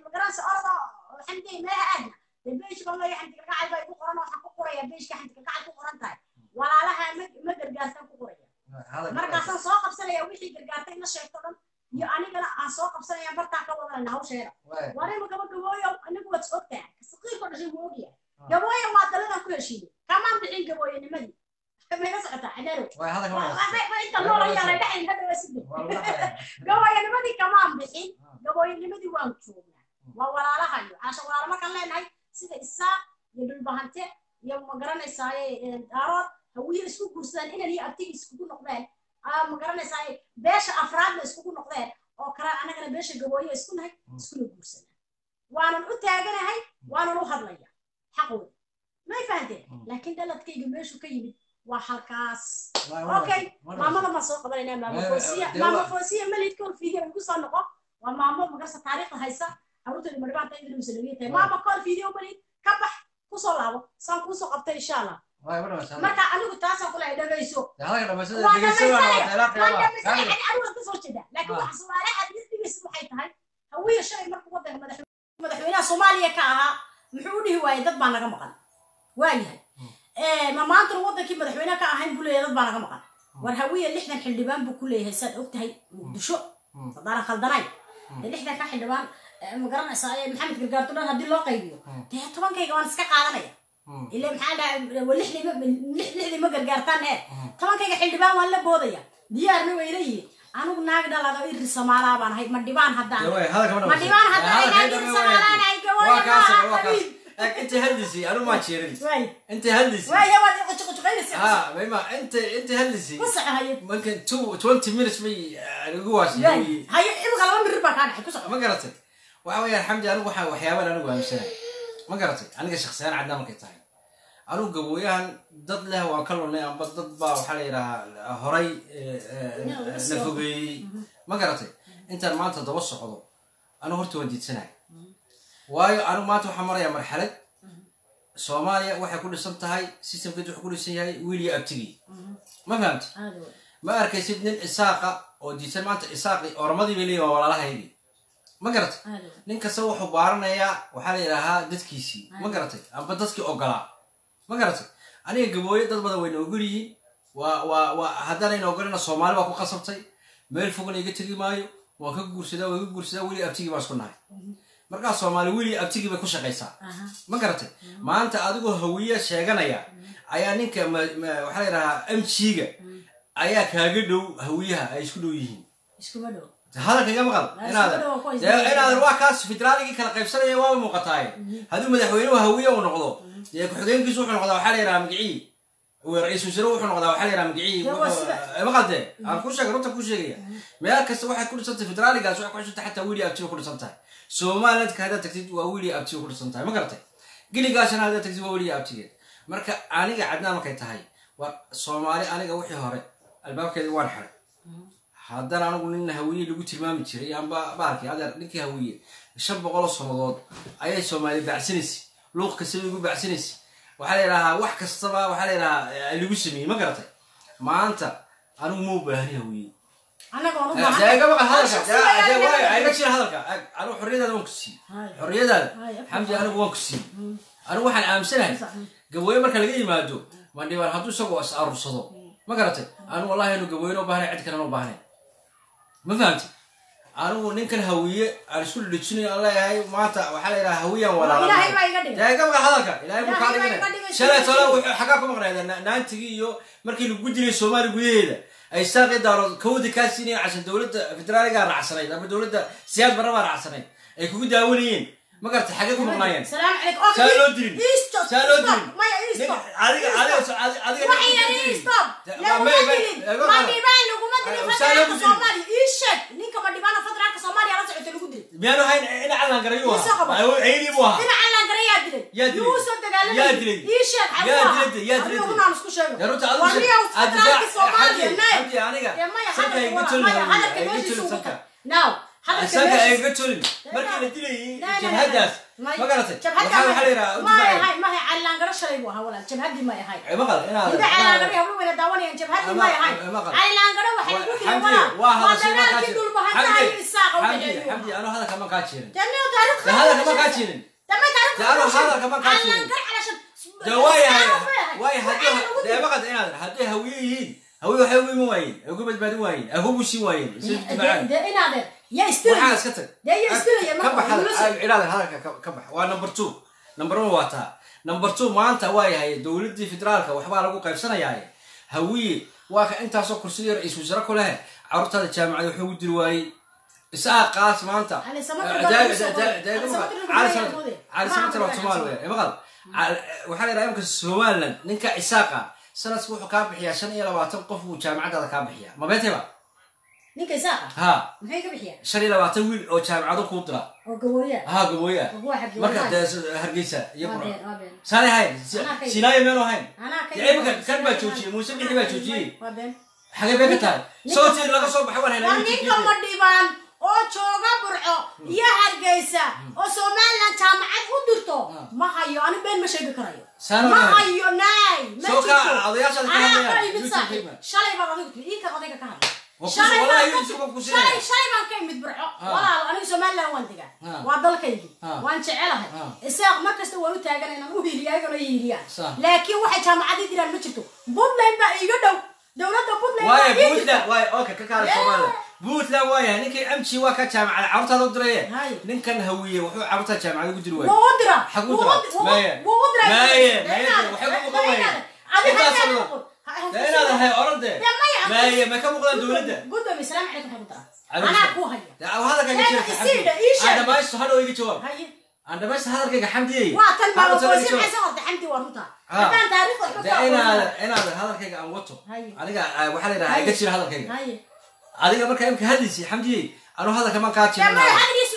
magaranaysa orada xamdi meelaha aadna dee beesh baan leeyahay xamdi kalgacal baa igu qoran waxaan ku qoraya beeshka xamdi kalgacal ku qoran tahay. Walaalaha ma ma gargaartaan ku qoraya markaasaan soo qabsanaya wixii gargaartay na sheegto dhan. Iyo anigana aan soo qabsanaya bartaa ka wadanayna hawsheeda ima gaba gabooyo anigu waad ogtahay saqiirko dhashay wuu ogyahay gabooyo waa daladan ku heshiiyey. Kamaan bixin gabooyanimadii gabooyanimadii kamaan bixin gabooyanimadii waan joognaa waa walaalahayo caasha walaalo markaan leenahay sida isaaq iyo dhulbahante iyo ma garanaysaaye daarood hawiye isku guursadaan inan iyo abtigi iskugu noqdeen aa ma garanaysaaye beesha afraadna iskugu noqdeen oo kale annagana beesha gabooye isku nahay iskuna guursanaa waanan u taaganahay waanan u hadlaya xaqooda may fahanteen laakiin dhaladkayga meeshu ka yimid waa halkaas okay maamada ma soo qabanayna dee maama waa- foosiya malidka ol fiidiyo igu soo noqo waa maamo magarsa taariikhda haysa carruurtayda madhibaanta idin musalimiya tahay maama kool fiidiyo malid ka bax ku soo laabo saan kuusoo qabtay insha allah marka anigu taasaan kula dhamayso, waa dhamaysanaya anigu waan ka soo jeedaa laakiin waxa dhigaysa waxay tahay hawiya shalay markuu wadanka madax- madaxweynaha soomaaliya ka ahaa muxuu u dhihi waayey dad baa naga maqan waayahay ma maantana wadankii madaxweyne ka ahayn buu leeyahay dad baa naga maqan. War hawiya lixdan xildhibaan buu ku leeyahay saad og tahay muqdisho haddaanan khaldanayn. Dee lixdan ka xildhibaan eh, ma garanaysaa maxamed gargaarto dhan haddii loo qaybiyo. Dee tobankayga waan iska qaadanaya. Ile maxaa dhaha wa lixdii ma ma gargaartaan ee tobankayga xildhibaan waan la boodaya. Diyaarna way leeyihiin anigu naag dhalado iri samaalaa baan ahay ma dhibaan haddaan ma ma dhibaan haddaan naag iri ma samaalaan ay gawaya waa kaas maaha qabiil Inta hadlisay waaya waad iqucuqucuqaynaysa ah mayma inta inta hadlisay ku soco haye markan two twenty minutes bay igu waay waasiyay haye imika laba mirir baa kaa dhacay ku soco ma garatay waxa weeyaan xamdi anigu waxaa waxyaaban anigu aaminsanahay ma garatay aniga shakhsiyaan cadnaa markay tahay anigu gabooyahan dad leh waan ka lunay amba dad baa waxaa la yidhahaa horay eh, eh, na fogeeyey. Ma garatay intaan maanta daba socdo. Anigu horta waan diidsanahay waayo anigu maanta waxaa marayaa marxalad soomaaliya waxay ku dhisan tahay systemkeedu wuxuu ku dhisan yahay wiil iyo abtigii ma fahamti? Ma arkaysid nin isaaqa oo diisan maanta isaaqi oramadii bay leeyihiin waa walaalahaygi ma garatay? Nin kasta wuxuu baaranayaa waxaa la yidhaahaa dadkiisii. Ma garatay? Amba dadkii ogolaa ma garatay? Aniga gabooye dad badan wayna ogol yihiin. Waa waa waa haddaanayna ogolina soomaali baa ku qasabtay. Meel fogna iga tegi maayo waan ka guursadaa waan ka guursadaa weli abtigii baan isku nahay markaa soomaali weli abtigii bay ku shaqaysaa. Ma garatay? Maanta adigoo hawiya sheeganaya. Ayaa ninka waxaa la yidhahaa mg-ga ayaa kaaga dhow hawiyaha ay isku dhow yihiin. Hadalka iga maqal inaadan waa kaas federaaligii kala qaybsanaya waaba muuqataaye hadduu madaxweynuhu hawiye uu noqdo dee ku-xigeenkiisu wuxuu noqdaa waxaa la yidhaha magicii. Ra'iisul wasaare wuxuu noqdaa waxaa la yidhaha magicii. Maqalde aan ku sheega runta ku sheegaya. Meel kasta waxay ku dhisan tahay federaaligaas waxay ku dhisan tahay xataa wili abtiba ku dhisan tahay somalilandka haddaad tagtid waa wili abtiba ku dhisan tahay. Ma garatay? Giligaasna haddaad tagtid waa wili abtigeed marka aniga cadnaan markay tahay waa soomaali aniga wixii hore albaabkeeda waan xiray. Haddana anigu nin hawiye lagu tilmaami jiray amba baarkii adeer ninkii hawiye shan boqol oo sannadood ayay soomaali baacsanaysay luuq kastaba igu baacsanaysay waxaa la yidhahaa wax kastaba waxaa la yidhahaa lagu sameeyey. Ma garatay? Maanta anigu muu baahni hawiye anigu xorriyadaada waan ku siiyey xorriyadaada xamdi anigu waan ku siiyey anigu waxaan aaminsanahay gabooye marka laga yimaado mandhibaan hadduu isagoo is aruursado ma garatay? Anigu wallahi anu gabooye noo baahnay cid kalena u baahnay ma fahamti? Anigu ninkan hawiye aan isku dhijinayo aan leeyahay maanta waxaa la yidhaha hawiyaan deegama hadalka. Ilaahay buu kaa dhigay. shalay tole xagaa ku maqnayda naantigii iyo markii lagu dilay soomaali gudaheeda ay saaqi daarood kawdi kaa siinayeen cashan dowladda federaaligaa raacsanayd ama dowladda siyaad barra baa raacsanayd. Ay kugu daawanayeen ma garata xagee ku maqnaayeen salaam calaykum Okay, saa loo dilin ii stop, saa loo stop. dilin Maya, ii Nin- stop. adiga Ii adiga stop. adiga adiga waxay yidhi ii stop laguma dilin madhibaan laguma dilin Saa loo federaalka dilin. soomaaliya ii sheeg ninka madhibaana federaalka soomaaliya la socota lagu dilay miyaanu hayn ina callan garayuu Ii soo qabo. ahaa ayadii buu ahaa ina callaan gare yaa dilay Yaa dilay. yuu soo dagaalamay Yaa dilay. ii sheeg Yaa xagu dilay, yaa dilay. adiga runaan isku sheego Ya runta adigu War sheeg. miyaa Ah, federaalka difaac- soomaaliya Xamdi, nay Xamdi, aniga. Dee maya Sanka hadalka iga waa- tolin maya hawiye, hadalka iga meeshiisa tolin ugu sanka. ta now hadalka sanka meeshiisa- ayga tolin markii la dilayay Nay, nay, nay, jabhadaas nay. ma garatay Jabhadda waxaa waxaa la ma- yidhaha ma ahay ma ahay callaan garo shalay buu ahaa walaal jabhaddii ma ahay Eh, maqal inaad Inta calaamadaha hablo wada daawanayaan jabhadii Ama- ma ahay ama- maqal. calaan garo waxay lagu dilay xamdi walaal waa waa hadashay ma kaa dagaalkii jirin dhulbahantaha iyo isaaqa u xamdi dhexeeyey xamdi anu hadalka ma kaa jirin janniyo taariikh de hadalka ma kaa jirin dama taariikh de anu hadalka ma kaa jirin de waayahay waay haddii de maqal inaad haddii hawiye yihiin hawiye waxay ugu iman waayeen ay ugu badbaadin waayeen ay ugu bushin waayeen isla difacaan de inaadeer yaa iska tag dee yaa istilaya ka bax cilaada hadalka ka- bax waa number two. number one waa taa number two maanta waa yahay dowladdii federaalka waxbaa lagu qaybsanayaaye hawiye waa ka intaasoo kursiyo ra'iisul wasaare ku leh carruurtaada jaamacada wuxuu ugu diri waayey isaaqaas maanta Cali Samatar baa daag- lagu soo daag- qoray. daag- Cali Samatar lagu Cali qoray Samatar- moode. Cali Ma Samatar waa aqoon Soomaali Cali weeye. maqal Cal- waxaa la yidhaha imka somaliland ninka isaaqa sanadka wuxuu kaa bixiyaa shan iyo labaatan qof buu jaamacadaada kaa bixiyaa ma beeteba ninka isaaqa ha iyo labaatan wiil oo jaamacado kuu dira gabooya ha xagee marka dee hargeysa iyo saanay hayn sinaayo meelu hayn kan baa joojiyey muuse bixi baa joojiyey xagee bay ka tahay sootii laga soo baxay waan war haynaa ninka madhibaan oo jooga burco iyo hargeysa oo somaliland jaamacad u dirto ma hayo ani been ma sheegi karayo ma hayo naay ma jirto. Anaa ka shalay baad adigu ii odayga ka hadlay Waa ku- Shalay wallahi baan ka- YouTube baan ku shalay siinaya. shalay baan ka imid burco Ah. walaal aniga somaliland waan degaa Ah. waa dalkaygii Ah. waan jecelahay Ah. isaaq mar kasta waan u taagan inaan u hiiliya ayagana i hiiliyaan Sax. laakiin waxay jaamacadii diraan ma jirto puntland baa iiga dhow dowladda puntland baa waaye ii jirta. puntland waaye okay ka kaalay soomaalida puntland waayahay ninkii mg waa ka jaamacada carruurtaada u diraye ninkan hawiye wuxuu carruurtaa jaamacada ugu diri waaye wuu u dira xaguu Wuu dira u- wuu- maye wuu u dira maye Dee maye inaad- waxay ku dee muuqan waayeen inaad- adiga intaas inaad oo noqon. Ha- ha- dee inaad ahay orode Dee maya- maye may ka muuqdaan dowladda gudoomiye salaam calaykum waxay ku daraa Calaykum anaa salaam. kuu haya dee aw hadalkayga Sheega jirta isiida, ii sheeg. aan dhamaysto hadhow iga jawaab haye aan dhamaysto hadalkayga xamdiyey waa tan Hadhow baa iga goosin jawaab. xaysa horta xamdi waa runta Ah. haddaan taariikh waxba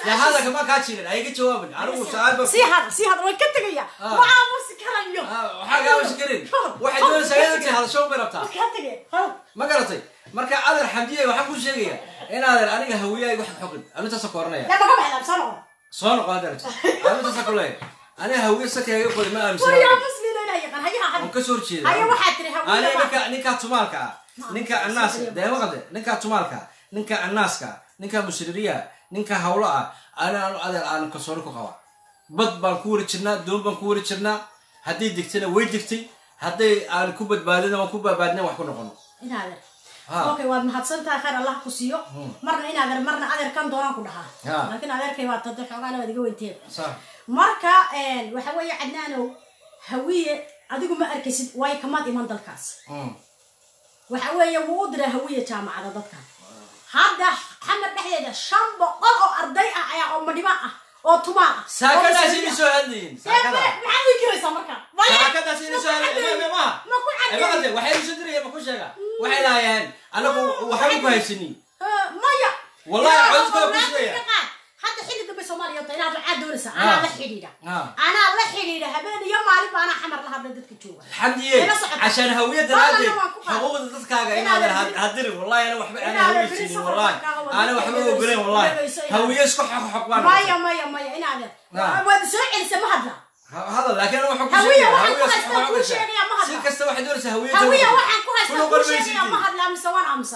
dee ka inaad aqoonin. inaad hadalkayga aan wato Haye. aniga ah, waxaa la yidhaha iga jira hadalkayga haye adiga marka imka hadlaysi xamdiyey anu hadalka maan kaa jirin Dee maya, hadalkiisu dee hadalka maan kaa jirin ay iga jawaabin anigu su'aal baa sii hadal sii hadal way ka tegaya Ah. waxaa musi karayo waxaa gaa wasi karin waxay doonaysaa iyadoo kale hadasho bay rabtaa ka tegay hadal ma garatay marka adeer xamdiye waxaan ku sheegaya inaadeer aniga hawiyaay wax xoqin anu intaasa ku oranaya dee maga baxdaan soo noqon soo noqo adeer anu intaasa ku leeyahay aniga hawiye sakayga qodi ma wariyaa aaminsan musliina ilaah yaqaan hayaha hadal ka soo horjeeda Haye waxaad tiri hawiye Ani baa- ninka ninka tumaalka ah ninka annaas dee waqde ninka tumaalka ah ninka annaaska ah ninka mushririya ninka hawlo ah ana anu adeer aan kalsooni ku qaba. Bad baan ku wari jirnaa doon baan ku wari jirnaa. Hadday degtana way degtay hadday aan ku badbaadina waan ku badbaadina wax ku noqono okay waad mahadsantahay khayr allah ku siiyo. Hmm. marna inaadeer marna adeerkan doonaan ku dhahaa. Ha. laakiin adeerkay waa tade xoogaana waad iga weynteed sax marka waxa weeye cadnaanow hawiye adigu ma arkaysid waayo kamaad iman dalkaas. Waxa weeye wuu u diraa hawiye jaamacada dadkan hadda حمد دحيدا شنبو قل أو أرضي أه أعيا أو مدماء أه. أو تماء أه. ساكتا سيني سو هدين ساكتا بحاجة كيري سامركا ساكتا سيني سو هدين إيه، ما ما ما. كل عدين إيه، ما قدر وحي رسدري ما كل شغا وحي لا يهن أنا وحي كوهي سني. ما يا والله عاوز كوهي شوية. حتى حلقة بسوماليا طينا بعد دورسة. أنا لا حديدة أنا لا حديدة هبين يوم عارف أنا حمر لها بدك تشوفها الحمد لله. إيه، عشان هوية العادي حقوق الدكاكا هنا هدرب والله أنا وحبي أنا هوية والله. أنا وحبيبي بلين والله. هويس كح حق وأنا مايا مايا مايا أنا أنا وين سوي علسه ما هدلا هذا لكن هو حق هوية وحق كويس كل شيء ما هذا. سي كسته واحد يرسه هوية هويه وحق كويس كل شيء ما هذا هدلا امس وأنا امس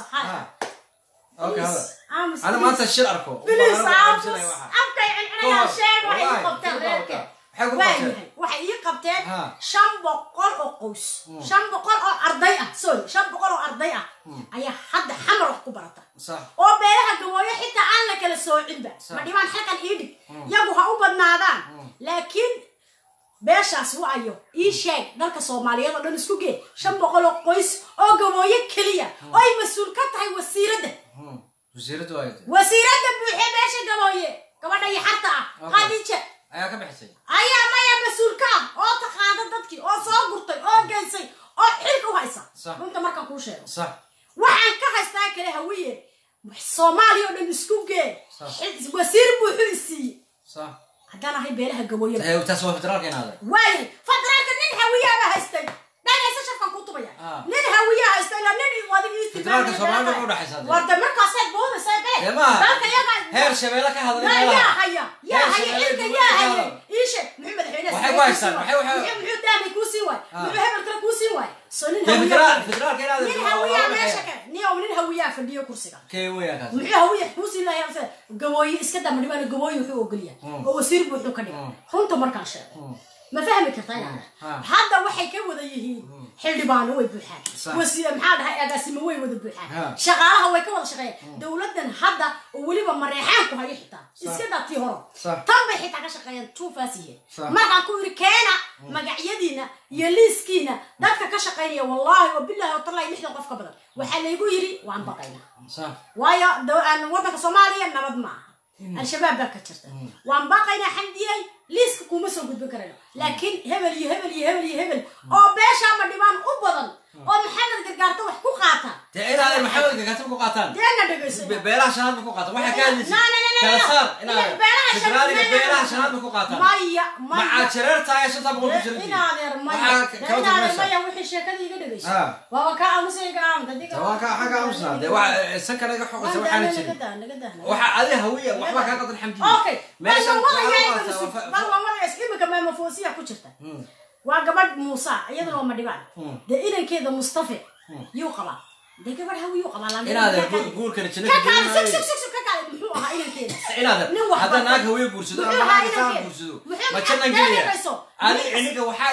أوكي هذا. أنا ما أنسى الشيء أركو. بليس امس إمتى يعني أنا شيء واحد يقبل غيرك sheeg waxay ii qabteen shan boqol oo qoys. Hmm. shan boqol oo arday ah sorry shan boqol oo arday ah. Ayaa hadda xamar wax ku barata. Oo beelaha gawooyo xitaa aan la kala soocinba ma dhibaan xalkan ii dhig. Hmm. yagu ha u badnaadaan. Laakiin beeshaas waayo ii sheeg dalka soomaaliyeed oo dhan isku gee. Shan boqol oo qoys oo gawooyo keliya. Oo ay mas'uul ka tahay wasiiradda wasiiradda buuxee beesha gabooye. Gabadha iyo xarta ah. Okay ayaa ka bixisay? Ayaa maya mas'uulka oo taqaada dadkii oo soo gurtay oo geysay oo xilka u haysa. Runta markaan kuu sheego. Waxaan ka haystaa kale hawiye soomaaliya oo dhan isku gee wasiir buuxuu isiiye haddaan ahay beelaha gaboya waaya federaalka nin hawiyaaba haystay. Dhagaysa shafkan ku tubaya Ah. nin hawiya haystay ilaa nin wadig Federaalka Soomaaliya ma u dhaxaysaa dee? warda markaasaad boodaysaa be Dee maaha. dalka yaga heer shabeelle ka hadlay yaa meelaha. yaa haya yaa Heer haya shabeelle xilka dowladda yaa ka haya hadal. iishe muxuu madaxweyne Waxay ku haystaan, waxay- waxay- muxuu daamay kuu siin waay Ah. muxuu hebel kale kuu siin waay soo nin Dee hawiya federaal- federaalka inaada nin waa- waa hawiya u meesha dhexeeya. kale niyow nin hawiyaa fadhiyo kursiga kee weyaa kaas muxuu hawiya kuu siin lahaa mise gabooye iska dama dhibaan gabooye wuxuu ogolyahay Mm. oo wasiir buuxuu ka dhigay runta markaan sheego ma fahmi kartaa inaad Ah. hadda waxay ka wada yihiin xildhibaano way buuxaan. Maxaa dhahay agaasimo way wada buuxaan. Ah. shaqaalaha way ka wada shaqeeyaan. Dowladan hadda oo weliba mareexaan ku hayo xitaa. Iska daa tii horo. Tan bay xitaa ka shaqeeyaan tuufaas yihiin Sax. markaan ku yidhi keena magacyadiina iyo liiskiina. Dadka ka shaqeynaya wallaahi wabilahi watallahi lixdan qof ka badan. Waxaa laygu yidhi waan baqaynaa. Waayo wadanka soomaaliya nabad ma aha al-shabaab baa ka jirta waan baqaynaa xamdiyey liiska kuma soo gudbin karayno laakiin hebel iyo hebel iyo hebel iyo hebel oo beeshaama dhibaan u badan oo maxamed gargaarto wax ku qaata dee inaada maxamed gagaatan ku qaataan deena dhegeyso Be- beelaha shanaad ba ku qaatan waxay ka hadlaysa Na- na- na- na- kala na. saar Ila- inaada beelaha shan- federaaliga na- na- beelaha na- shanaad ba ku qaataan maya maya macaa jareerta ayaa shanta boqol ku jiran inaadeer maya Waxaa ka- kala inaadeer dumaysa. maya wixii sheekada iga dhegeyso Ah. waaba ka aamusay ka aamusa diga waa ka xagga aamusnaa dee waxa san kale iga xoqaysa waxaana jirin naga dah naga dah waxa adiga hawiya waxba kaa qadan xamdi okay meeshan bal waxaa waan u wadayaa qaataa waa fa- bal waan wadayaa imika maama foosiya ku jirta waa gabadh muusa iyaduna waa madhibaan dee inankeeda mustafe yuu qabaa dee gabadh hawi yuu qabaa laan- inaada ka kaale. guurkana jina ka ka kaale sug gelinaayo sug sug sug ka kaale muxuu ahaa inankeeda inaada nin wax hadda bartay. naag hawiya guursado Muxuu ama ahaa naag saan inankeeda? guursado Muxuu ma maxaa jannan kaa gelaya dhigayso? adi Ninka- iniga waxaa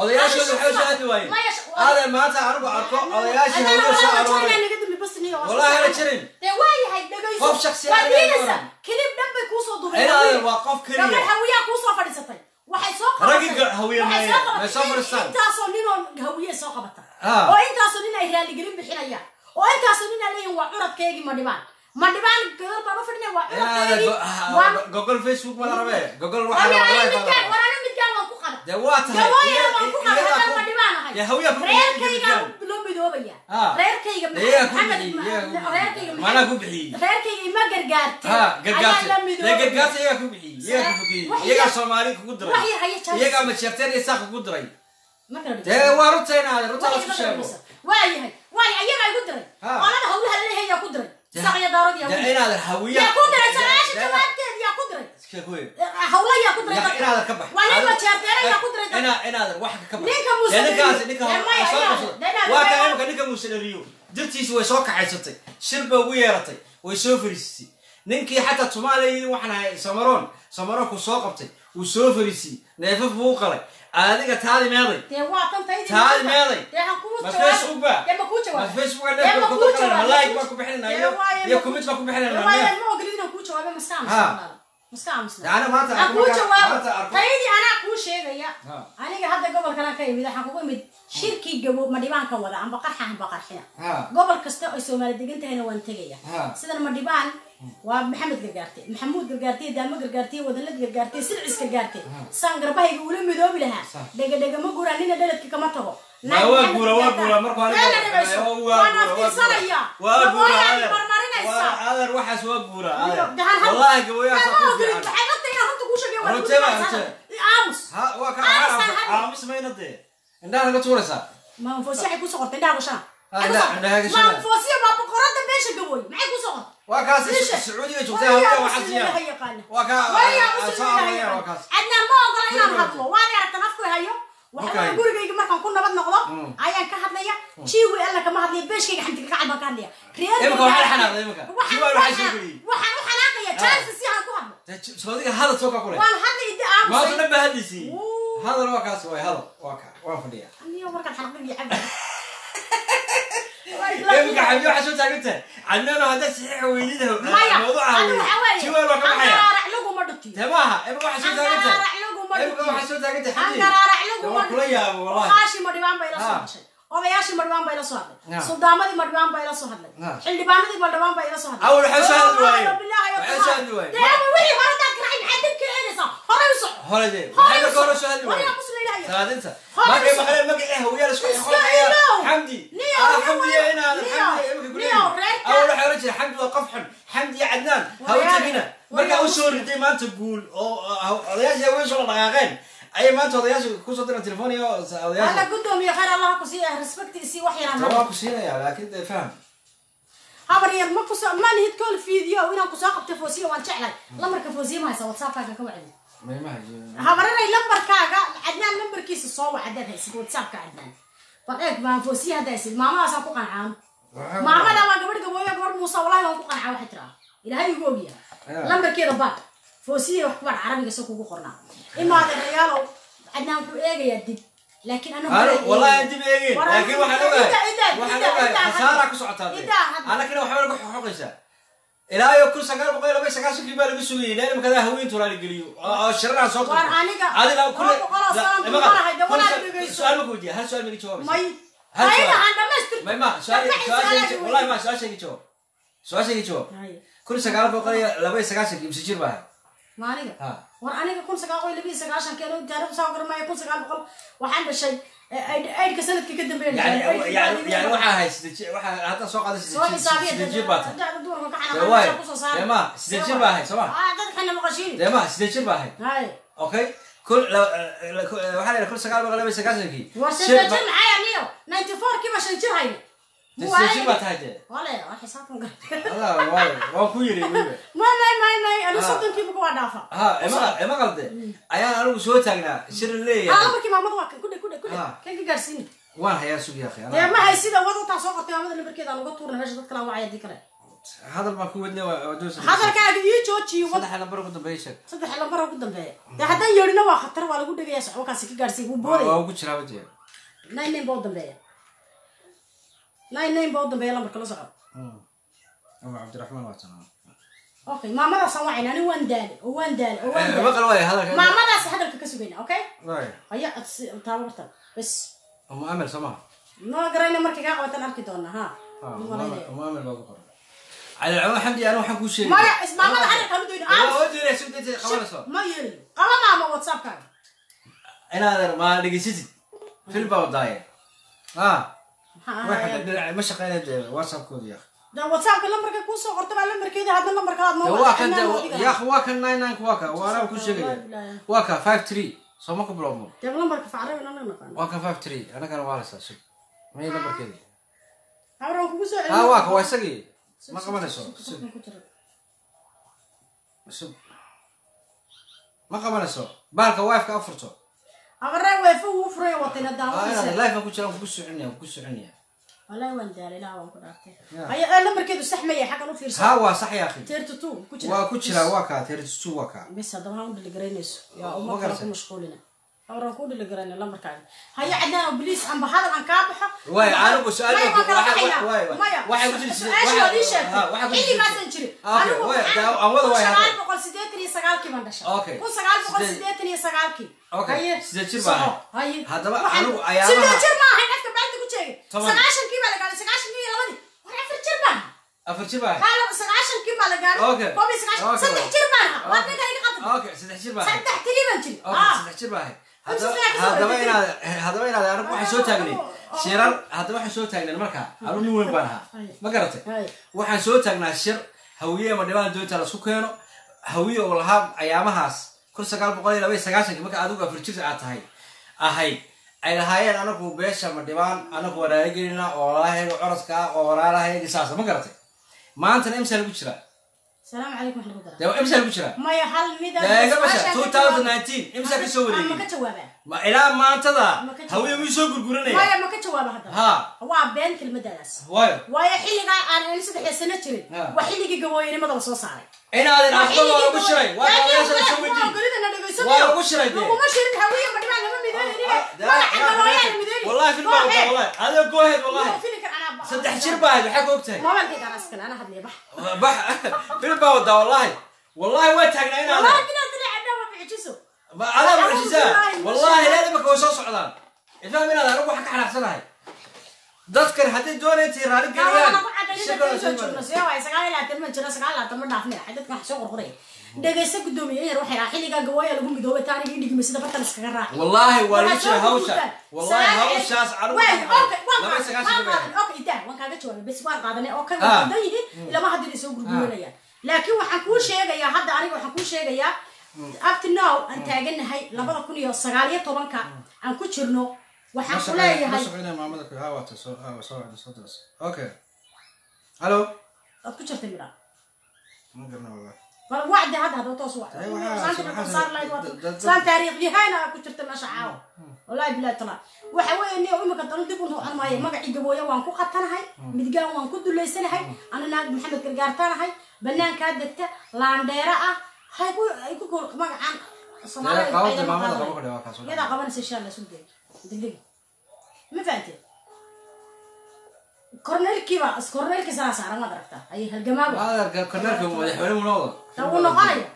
odayaashooda waxay soo hadli waayeen aade maanta anigu arko odayaashii hawlo soo arooray jirin. Qof waa ah qof hawiye May soo intaasoo ninoo hawiye soo qabata Ah. oo intaasoo nin ay raaligelin bixinayaan oo intaasoo nin ay leeyihiin waa curadkeygii ma dhibaan ma dhibaan baan u fidhnay waa gogol facebook ma la rabe gogol waxaa Ani la ani rabaa midkaan war ani midkaan waan ku tahay gabooyana waan ku iyadaa haddana ma dhibaan ahay dee hawyaa ku reerkayga loo midoobaya reerkayga reerkayga ima gargaarte ayaa la dhigto. dee waa rutaynaade runta Wax la isku iga sheego waayahay waay ayagaa igu diray Ha. qolada hawlaha la leeyahay yaa ku diray Ina- dadka. inaadan ka bax waa nin majeerteera yaa ku diray dadka. ina inaadan wax ka bax Ninka muuse dee ninkaas dhaliyo. ninka Dee maya, soo ayaa- qabsada dee inaadan waa maya. ka imika ninka muuse dhaliyo dirtiisi way soo kacaysatay shir bay ugu yeeratay way soo fariisisay ninkii xataa tumaaliya waxaan ahay samaroon samaroon ku soo qabtay wuu soo fariisiyey neefaf buu qalay adiga taadi meeday. Taadi meeday. ma facebook ba? Ma ma facebook ma ma like baan ku bixinayna Dee iyo ma- kumid baan ku ma aamusnaa Yaani maanta arko kuu jawaabo taydii anaa kuu sheegaya. Aniga hadda gobolkana ka imid waxaan kugu imid shirkii gabo madhibaanka wada amba qarxa amba qarxina. Gobol kasta oo soomaali degan tahayna waan tegaya. Sidan madhibaan waa maxamed gargaarte maxamuud gargaarte daamo gargaarte wadalad gargaarte silcis gargaarte saan garbahayga ula midoobi lahaa? Dhega dhega ma guraan nina dhaladka kama tago. Guura, guura, guura, guura. guura guura aamus mayna dee indhaha tuuraysaa? Kusoo qortay indhaha Waa kaas Meesha. sacuudiga joogtay Wariyaa hawada waxaa siiyaan waa ka arooraya waa kaas Adnaan ma ogola inaan hadlo waad aragtan afku hayo. Waxaa gurigayga markaan ku nabad noqdo ayaan ka hadlaya jiwi alla kama hadlaya beeshkayga xantiga kacal baan ka hadlaya Reer Imika waxaa xanaaqday imika. Jiwi waxaa soo geliyey. waxaan u xanaaqaya chance si aan ku hadlo soodiga hadal soo ka kule waan hadlay inta aamusay maanta dhan baa hadlaysii hadal waa kaas waay hadal waa ka waa fadhiya aniyo markaan xanaaqday iyo cabdi imika xabiyo waxaa soo taagan tahay cadnano haddaad saxiixa weydida mawduuca adu waxaa soo taagan tahay angaraarac laguma imika waxaa soo taagan tahay xabiib angaraarac Dee laguma waa kula yaabo wallahi oqaashii madhibaan bay la soo Ah. hadashay odayaashii madhibaan bay la soo hadlay Ah. suldaamadii madhibaan bay la soo hadlay Ah. xildhibaanadii madhibaan bay la soo hadlay Awal waxay soo hadli waayeen. Wallaahi bilaahi Waxay wallaahi. soo hadli waayeen. dee awal wixii hore daad garacay maxaad dib ka eegaysaa horey u soco hore dee Hore maxay u marka hore soco. soo hadli Wariyaa waayeen kusla ilaahay. salaadinta Hore markay u soco. maqleen magacii hawyaal isku Iska xoraya ilow. xamdi Niyow, ah niyow, xamdi ya inaad niyow, xamdi imika niyow, guleeyahay reerka- awal waxay oran jiray xamdi waa qof xun xamdi iyo cadnaan ha u Wariyaa- tegina wariyaa markaa u mus- soo riday maanta guul oo ah, odayaashii haween soo dhaqaaqeen ayay maanta odayaashii ku soo diran telefoon iyo alla gudoomiye khayr allah ku siiya respect wax yaraan waa ku siinaya laakiin dee faham habar yar ma ku soo ma lihid kol video inaan ku soo qabtay foosiya waan jeclay lamarka foosiya ma haysa whatsappkaaga ka wacdi habaranay lambarkaaga cadnaan lambarkiisa soo wac haddaad haysid whatsappka cadnaan bal eeg baan foosiya haddaa haysid maamadaasaan ku qancaan maamada waa gabadh gabooya gabadh muuse walahi waan ku qancaa waxay tiraa ilaahay igu ogya Yeah. lambarkeeda baad foosiya wax kubaan carabiga soo kugu qornaa imaada rayaalow cadnaan wuxuu eegayaa dib laakiin anagu Anu ma wallahi eegin. dib eegin War laakiin anigu- waxaan ogahay Intaa- intaa- waxaan intaa- ogahay intaa- khasaaraa ku socotaa dee intaa hadda. annakina waxba lagu xoqaysaa ilaa iyo kun sagaal boqol iyo laba iyo sagaashankii baa lagu sugayay ilaa imikadaa haweentu raali geliyo oo oo shiraraan soo War aniga adina laba boqol oo sano ima dumar ahay, qal- dee kun walaal sa- dhegeyso. su'aal ma weydiiya hal su'aal ma iga jawaabaysa may وأني كون سكاوي لبي سكاشن كيلو جارب ساكر ما يكون سكال بقول وحنا شيء أيد أيد كسنة كي كده بين يعني يعني يعني وحى هاي سدج وحى هذا سوق هذا سدج باتا سواي تمام سدج باتا هاي سواي هذا كنا مقصين تمام سدج باتا هاي أوكي كل لو وحى لكل سكال بقول لبي سكاشن كي سدج يعني نيو 94 كيف عشان تجي هاي hayne shan baa tahay dee wale waa xisaabtan gal allah waayo waan ku yiri weliba may may may may anu soddon kiiba waa dhaafa ha ima ima qalde ayaan anigu soo taagnaa shir aa leeyahay markii maamada waa kan kudhe kudhe kudhe kan ka gaarsiini waan hayaa sugi akhi dee ma hay sida wad utaa soo qortay maamada lambarkeeda aan uga tuurna meesha dadka la wacaya dii kale hadal baan ku wadnay waa doos hadalkaaga ii joojiyo wad saddex lambar ugu dambeeya sheeg saddex lambar ugu dambeeya dee haddaan yeedhina waa khatar waa lagu dhegaya socbo kaasi ka gaarsiin wuu boodaya waa ugu jiraa wajee nine nine baa u dambeeya lambarka la soco ama cabdiraxmaan waa tanaa okay maamadaasaan wacayna ani waan daale oo waan daale oo waan daale maqal waaya hadalka maamadaas hadalka ka sugayna okay? Waay haya taaba bartan bes umu amel soo maha noo garayna markay kaa qabatan arki doona ha? Umu amel baa ku qoran cali cumar xamdi anu waxaan kuu sheegay. Ismaamada xarirka ma doyni waa oo diinay sugdaysa qabanayso ma yeelin. Qaba maama whatsappkaaga? Inaadan ma dhegeysatid fil baa wadaaye ha Ma yaa de whatsappka lambarka kuu qorta baa lambarkeeda hadda lambarka aad dee waa kan nine nine waa ka kuu sheegaya. Waa ka five three soo ma ku bilowmo dee lambarka facrabi anaga naqaan waa kan five three anagana waa haysaa sug may lambarkeeda. Kugu soo waa ka waa isagii. Ma qabanayso? ma qabanayso? Bahalka wifeka afurto aqaree weefa wuu furay watayna Ah, inaad daawadaysa life ku jira ku soconaya ku soconaya wallahi waan daalay ilaa waan ku dhaartay. Ya. haya ee, lambarkeedu saxmaya xaggan u fiirsan ha waa sax yaa akhi. Thirty two ku jira. Waa ku jira waa ka thirty two waa ka bes haddaba ha u dhiligaraynayso. Yaa Ma uma kale garasay? ku mashquulina habran ku dhiligaraynay lambarkaaga haya cadnaan oo biliis amba hadal aan kaa baxo Waay, amba- anigu su'aal Maya, baan waan ku- kala waxa- baxaynaa. waay, waay. Maya, Waxay ku jiri- su'aasha waxa- waad ii sheegtay. ah, waxay ku jiri- xilligaasaan jiri Ah, okay, anigu waay, waxaan- daa- aan wada waay kun hadda. sagaal boqol siddeetan iyo sagaalkii baan dhashay Okay. kun sagaal boqol Siddeed- siddeetan iyo sagaalkii Okay, Haye, siddeed jir soco. baan ahay. Haye. Haddaba Waxaan- anigu ayaamaha- siddeed jir ma ahayn afka baanta ku jeegay Toban. sagaashankii baa la gaadhay sagaashankii iyo labadii war baa inaad haddaba inaad anigu waxaan soo taagnay. shirar haddaba waxaan soo taagnay marka anu nin weyn baan ahaa. Ma garatay waxaan soo taagnaa shir hawiye ama dhibaan doonta la isku keeno. Hawiye oo lahaa ayaamahaas kun sagaal boqol iyo laba iyo sagaashankii marka adigu afar jir aad tahay ahayd. Ay lahaayeen anagu beesha ma dhibaan anagu waraalagelina oo corodka ah oo walaalahayga saasa ma garatay maantana imsaa lagu jiraa salaamu calaykum wax lagu dara dee imsaa lagu jiraa maya hal mid dee iga basha two thousand ما إلى ما أنت ذا هو يوم يسوق القرآن هاي ما كتشوا بهذا ها هو بين كل مدرسة واي واي حين أنا لسه دحين سنة تري وحين يجي قوي ما ضل صوص علي أنا هذا العقل ولا وش راي ولا وش راي سوي دي ولا وش راي دي هو مش يرد هوية ما كمان لما مدري ولا حتى ما يعني مدري والله في المرة والله هذا جوهد والله صدح شربة حق وقتها ما بلقيت أنا أسكن أنا هذني بح بح في الباودة والله والله وين تاجنا هنا والله كنا طلع عندنا ما في عجزه adaa waxaan kuu sheegayaa hadda aniga waxaan kuu sheegayaa abtinow aan taaganahay labada kun iyo sagaaliyo tobanka aan ku jirno waxaan ku leeyahay halo? Waad aa ku jirta meesha caawa. Wallahi bilahi waxa weeye niyo imika dalo dib u noqon magacii gabooya waan ku qatanahay midgaan waan ku dulaysanahay anana maxamed gargaartanahay banaankaa degta laandheera ah هايكو هايكو كل ما عن صومالي قاعد ما هذا قبل كده كاسو يلا قبل سيشان لسون دي دقيقة ما فهمتي كورنيل كيفا كورنيل كيسا سارة ما دركتا أي هالجماعة هذا كورنيل كيفا مدحوري مناظر لو نقايا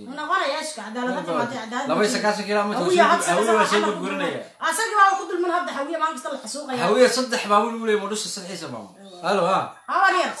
نقايا إيش كعدالة ما تعدال لو بس كاسو كلام متوسط أول ما شيء بقولنا يا أصلا ما أقول من هذا حوية ما نقصد الحسوق حوية صدح ما أقول ولا مدرس الصحيح سبعة هلا ها. هوا نيرس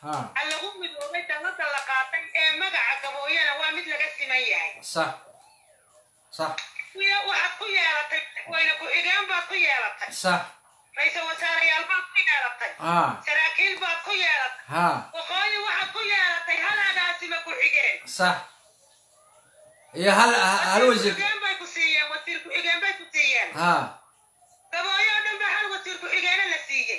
aan lagu midoobay ah, dalada la qaatay ee magaca gabooyana waa mid laga siman yahay. Waxaad ku yeelatay wayne ku-xigeen baad ku yeelatay. Ra'iisul wasaarayaal baad ku yeelatay. Saraakiil baad ku yeelatay. Waqooyi waxaad ku yeelatay halaadaasima ku-xigeen iyo hal hal bay ku siiyeen wasiir ku-xigeen bay ku siiyeen. Gabooyo dhan ba hal wasiir ku-xigeena la siiyey.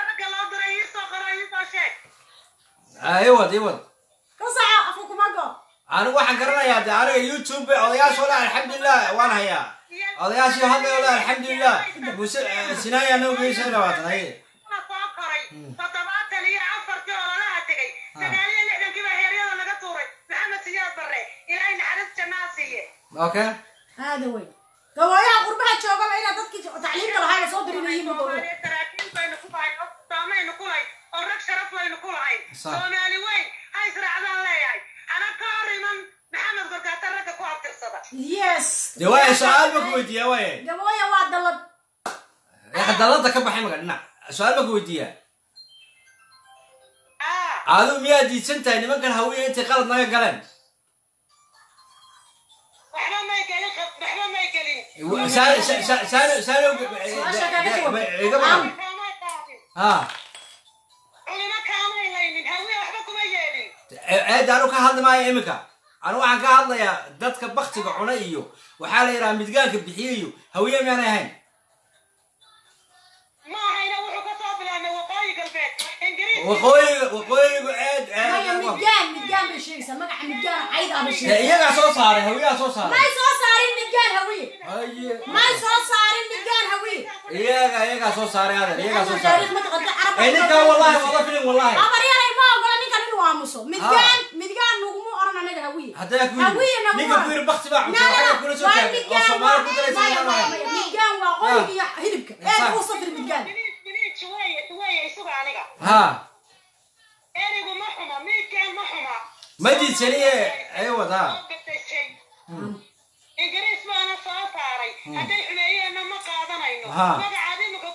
أيوه أيوه كم ساعه افوكم أنا واحد قرنا يا أنا يوتيوب اضياش ولا الحمد لله وأنا هيا اضياش هذا ولا الحمد لله سنايا نو في سنه وات هي أنا فاكري فطبات لي عفر تي ولا لا تغي تغالي اللي إحنا كيما هي رياض نغا توري نعم سيا بري إلى ان عرفت ناسيه أوكي هذا وين كوايا غربها تشوغل إلى تسكي تعليم هاي صدري مهم oo rag sharaf baynu ku lahayn soomaali weyn ha israacdaan leeyahay hana ka hor iman maxamed gorgaata ragga ku abtirsada su'aal ku weydiiyaa waaya waa dalad dalada ka baxay maga dhinac su'aal ba ku weydiiyaa adigu miyaa diidsan tahay nimankan hawiya intay qalad naga galeen waxba may gelin waxba may gelin yeelin eeda anu ka hadli maayo iminka anu waxaan ka hadlayaa dadka baktiga cuna iyo waxaa la yidhaha midgaanka bixiye iyo hawiye miyaanay ahayn. Ah iyagaa soo saaray soo iyagaa soo adeer iyagaa soo wallahi wada filin wallahi abar yaray ma ogola ninkan inuu aamuso midgaan midgaan laguma oran anaga hawiye. Haddaa ku hawiye yidhi nagu ninka ku yidhi bakti baa cunta waxaa kula soo taagay oo soomaali ku daraysa maya maya maya midgaan waa qoriga iyo hilibka. Ee Sax. uu safir midgaan biliij weeye weeye isuga aniga. Ha. Erigu ma xuma miidkaan ma xuma. Ma diidsaniye ay wadaa. Oo gadashay ingiriis baana soo saaray. Hadday xumeeyeenna ma qaadanayno. Ha. magacaad imika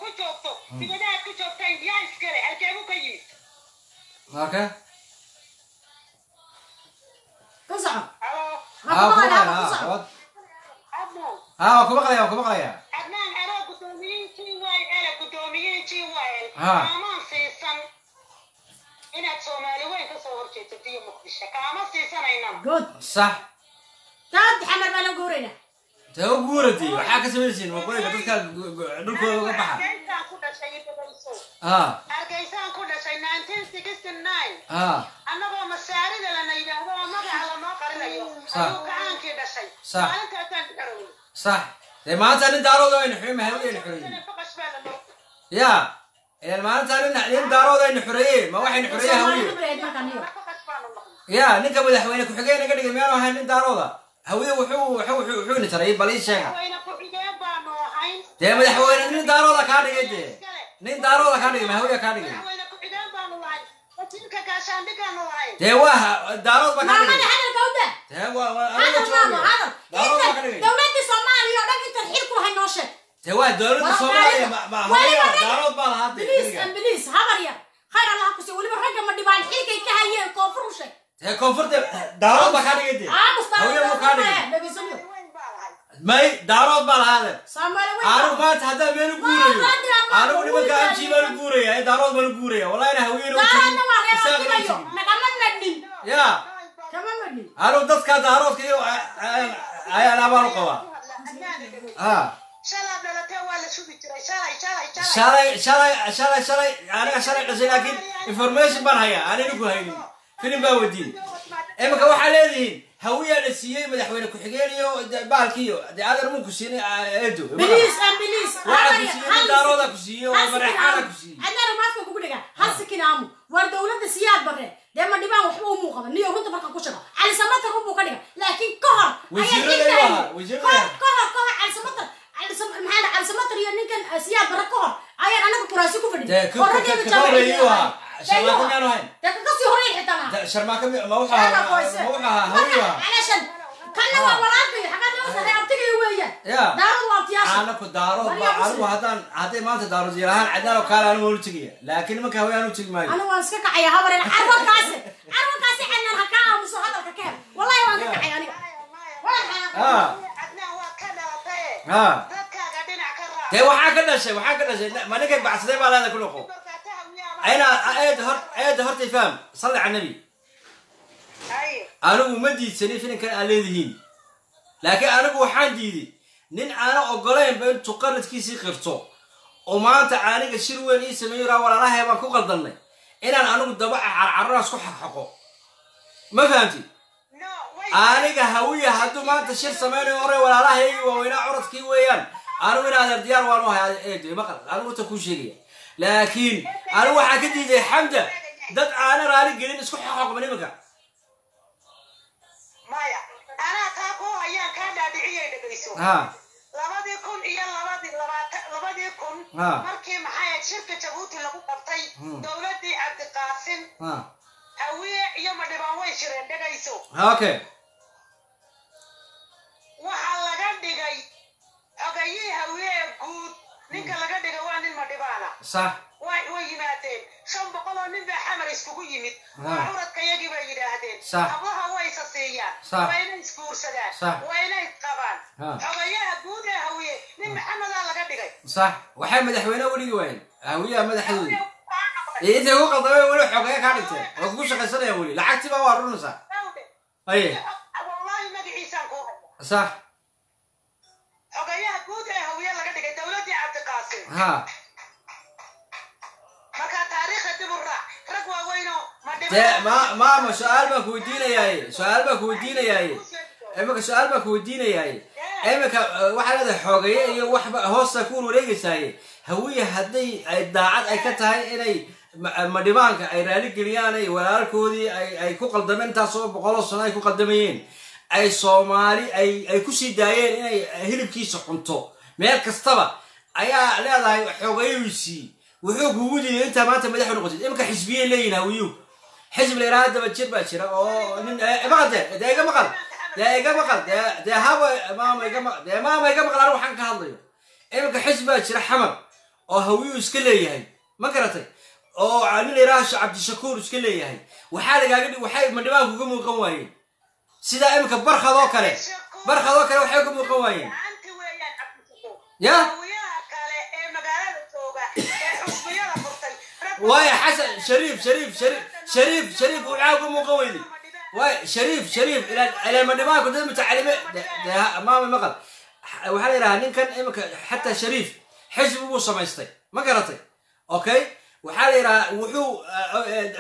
ka soco ha waa ku maqlaya ha waa ku maqlaya. good. Sax. Taad xamar baan u gowrayna samaynaysiin waqooyiga dadka gu- gu- dhulkooda uga baxa hargeysaan ku dhashay idagayso ha hargeysaan ku dhashay 1969 ha annagoo masaarida lana yidhaahdo oo magaca lanoo qarinayo Sax. ayuu kacaankii dhashay Sax. maalintaasaan dharownay sax dee maanta nin daarooda aynu xurey mahawi aynu xoreeyey faqash baa lanoo ya ilan maalinta nin nin daarooda aynu xoreeyey ma waxaynu xoreeyey hawiye faqash baanu noqnay ya ninka madaxweyne ku-xigeen naga dhigay miyaanu ahayn nin daarooda wuxuu wuxuuna taray bal ii sheega. Dee madaxweyne nin daarooda kaa dhigay dee. Nin daarooda kaa dhigay ma hawiye kaa dhigay dee waa daarood baa kaa dhigay. dee. Waa dowladii soomaaliya oo dhan inta xil ku lahay noo sheeg. Dee waa dowladda soomaaliya taariikh. ma ma Waliba hawiye rag- daarood baa lahaa dee habar yar. Khayr allah ku siiyo weliba ragga ma dhibaan xilkay ka hayeen koonfur u sheeg dee koonfurta daarood baa kaa dhigay dee aamus hawiye muu kaa dhigay. dhegeysanyo may daarood baa lahaa dee soomaali weyn anigu maanta haddaan meel u guurayo. anigu nimanka guurayo. amji baan u guuraya daarood baan u guuraya wallahi ina hawiyena u daaradna waa reer isaaqna u arkimayo tegin nagama madhin ya kama madhin anigu dadka daaroodka iyo ayaan abaan u qabaa. Shalay shalay shalay shalay. Shalay shalay aniga shalay dhashay laakiin information baan hayaa. Aanayna ku haynin filim baa wadiin iminka waxaa leedihiin hawiyaa la siiyey madaxweyne ku-xigeen iyo de- bahalkii iyo dee adeer muu ku siinay eedo daarooda ku siiyey oo mareexaana ku siiyey adana maafka kugu dhiga hal sikin aamu war dowladda siyaad bare dee ma dhibaan waxba umuu qaban niyo runta marka ku shago cali samatar unbuu ka dhiga laakiin ka hor Wasiirada ayuu ahaa, wasiirada. ka hor ka hor cali samatar maxaa cali samatar iyo ninkan eh, siyaad bare ka hor ayaan anaga kuraasi ku fadhin شرماكم يا نهين تكسي هوري حتى شرماكم موحها موحها هوريها علشان كنا آه. ورابي حقا ما صحيح تجي ويا يا. دارو وانتياس أنا كنت دارو. أنا هذا هذا ما تدارو جيران عدنا وكان أنا مو تجي لكن ما آه. آه. كان أنا تجي ماي أنا واسك كعيا هبر أنا عارفه كاسه عارفه كاسه ان الحكاية مش هذا الحكاية والله وأنا كعيا أنا آه. آه. تي وحا كدشي ما نكاي بعسدي بالهذا ka dhashay waxaa ka dhashay ma ninkay bacsaday baa leeda ku noqo inaad eed hor eeda hortay faham salli cala nabi anigu ma diidsanin filinkan aad leedihiin laakiin anigu waxaan diiday nin aana ogolaynba intuu qaladkiisii qirto oo maanta aniga shir weyn ii sameeyo raa walaalahay baan ku qaldannay inaan anigu daba carcararaas ku xaqxaqo ma fahamtid aniga hawiya hadduu maanta shir samaynayo hore walaalahaygii waaweynaa curadkii weeyaan anigu inaadeer diyaar waan u hay eedo maqal anigu ta kuu sheegaya laakiin anigu waxaan ka diiday xamda. Dad aana raali gelin isku xaqxaqma nimanka. Maya anaa taa ku hayaan kaa dhaadhiciyay dhegayso labadii kun iyo labadii labaatan labadii kun markii maxay ahayd shirka jabuuti lagu qabtay Hmm. dowladdii cabdiqaasim ha. Hawiye iyo madhibaan way shireen dhegayso okay. Waxaa laga dhigay xogayihii hawiye guud صح. نعم. نعم. نعم. وين صح. تين صح. وين وين صح. وحمد وين وين؟ هوية ماذا حلو إيه ده هو قضاء ولا حقيقة كارثة صح صح. Maama su'aal baan ku weydiinayaaye su'aal baan ku weydiinayaaye imika su'aal baan ku weydiinayaaye imika eh, waxaa leedahay xoogaye iyo waxba hoosta ku wareegeysaaye hawiye hadday ay daacad ay ka tahay inay ma- madhibaanka ay raali geliyaan ay walaalkoodii ay ku qaldameen intaasoo boqoloo sano ay ku qaldamayeen ay soomaali ay ay ku sii daayeen inay hilibkiisa cunto. Meel kastaba ayaa leedahay xoogayadiisii wuxuu kugu diiday intaa maanta madaxu noqotid imika xisbiyey leeyihiin hawiyuhu xisb la yidhaha daba jir baa jira. Oo nin maqal dee iga maqal. Dee iga maqal dee dee haba maama iga maqal dee maama iga maqal anigu waxaan ka hadlayo. Imika xisb baa jira xamar oo hawiyuhu iska leeyahay. Ma garatay? Oo nin la yidhaha Sh- cabdishakuur iska leeyahay. Waxaa lagaaga waxay madhibaanku uga muuqan waayeen. Sida imika barkhadoo kale barkhadoo kale waxay uga muuqan waayeen. Ya waayo xasan shariif shariif shariif shariif shariif waxaa uga muuqan weydi. Waayo shariif shariif ilaa madhibaanku dad mutacalime? Maama maqal waxaa la yidhahaa ninkan imika xataa shariif xisbi buu samaystay. Ma garatay? Okay waxaa la yidhahaa wuxuu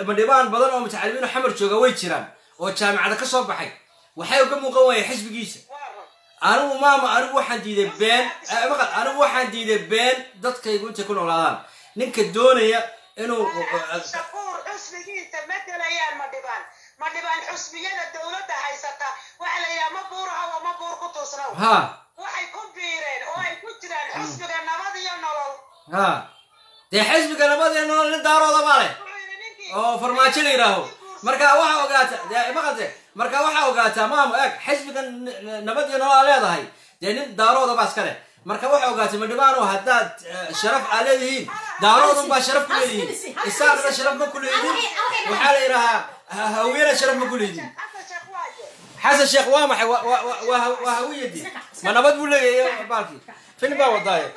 madhibaan badan oo mutacalimiin oo xamar jooga way jiraan oo jaamicada ka soo baxay. Waxay uga muuqan waayeen xisbigiisa. Anigu maama anigu waxaan diiday been eh, anigu waxaan diiday been dadkaygu intay ku noolaadaan. Ninka doonaya inuu shakuur xusbigiisa ma gelayaan madhibaan madhibaan xusbiyada dowladda haysata waxa la yidhaha ma buur hawo ma buur ku tuusnow ha waxay ku biireen oo ay ku jiraan xusbiga nabad iyo nolol ha dee xisbiga nabadee nolol nin daarooda baa leh oo farmaajo la yidhaaho marka waxaa ogaata dee maqalde marka waxaa ogaataa maamo eeg xisbiga nabad iyo nolol aa leedahay dee nin daarooda baa iska leh haddaad eh, sharaf aa leedihiin daaroodun baa sharaf ku leedihiin isaanana sharaf ma ku leedihin waxaa la yidhahaa ha- hawiyana sharaf ma ku leedihin xasan sheekh waa maxay Waa- waa- waa- waa waa hawiyadii ma nabad buu leeyahay baalkii film baa wadaaye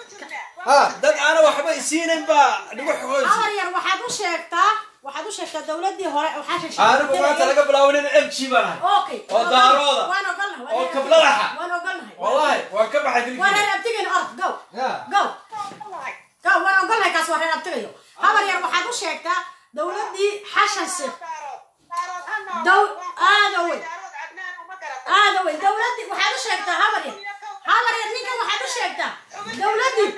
ha dad aana waxba isiinin baa dhigu xogoysi awar yar waxaad u sheegtaa waxaad u sheegtaa dowladii hore waxaa anigu maanta laga bilaabo nin m g baan ahay okay oo daarooda waan ogolnahay oo kabladaxa waan ogolnahay wallahi waan ka baxay waan filmkii reer abtigayn orod go Ya. go go waan ogolnahay kaas waa reer abtigayo habar yar waxaad u sheegtaa dowladii xashan sheekh dow aada weyn aada weyn dowladii waxaad u sheegtaa habar yar habar yar ninkan waxaad u sheegtaa dowladii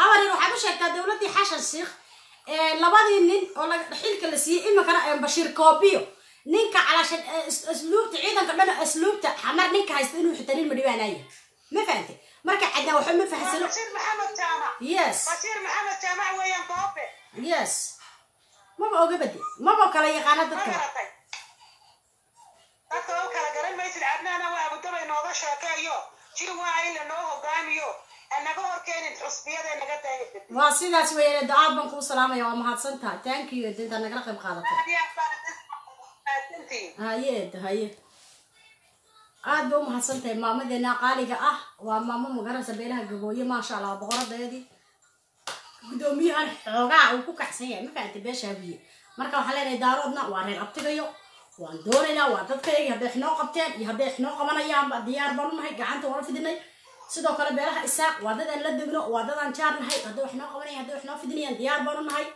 habar yar waxaad u sheegtaa dowladii xashan sheekh ee labadii nin oo xilka la siiyey iminkana bashiir koobiyo. Ninka is- asluubta ciidanka dhan asluubta xamar ninka haysta inuu xitaa nin madhibaanaya ma fahantay marka caddaa waxba ma jaamac. Yes. Maba oga bade maba kala yaqaana dadka. dadka kala garan maysid cadnaana waa abudabay nooga sheekeeyo. Jir waa in lanoo hogaamiyo waa sidaas weeyaan da'aad baan kuu salaamaya waa mahadsan tahay thank you. Dinta nagala qayb qaadatay haye haye aad ba umahadsan tahay maamadeena qaaliga ah waa maamo magaranaysa beelaha gabooye maasha allah boqoradeedii guddoomiyahan xoogaa uu ku kacsan yahay ma fahamtay beesha habiye marka waxaan leenahay daaroodna waa reer abtigayo waan doonaynaa waa dadkayagii hadday xnoo qabteen iyo hadday xnoo qabanayaanba diyaar baan u nahay gacanta u fidinay sidoo kale beelaha isaaq waa dadaan la degno waa dadaan jaar nahay hadday wax noo qabanaya hadday wax noo fidinayaan diyaar baan u nahay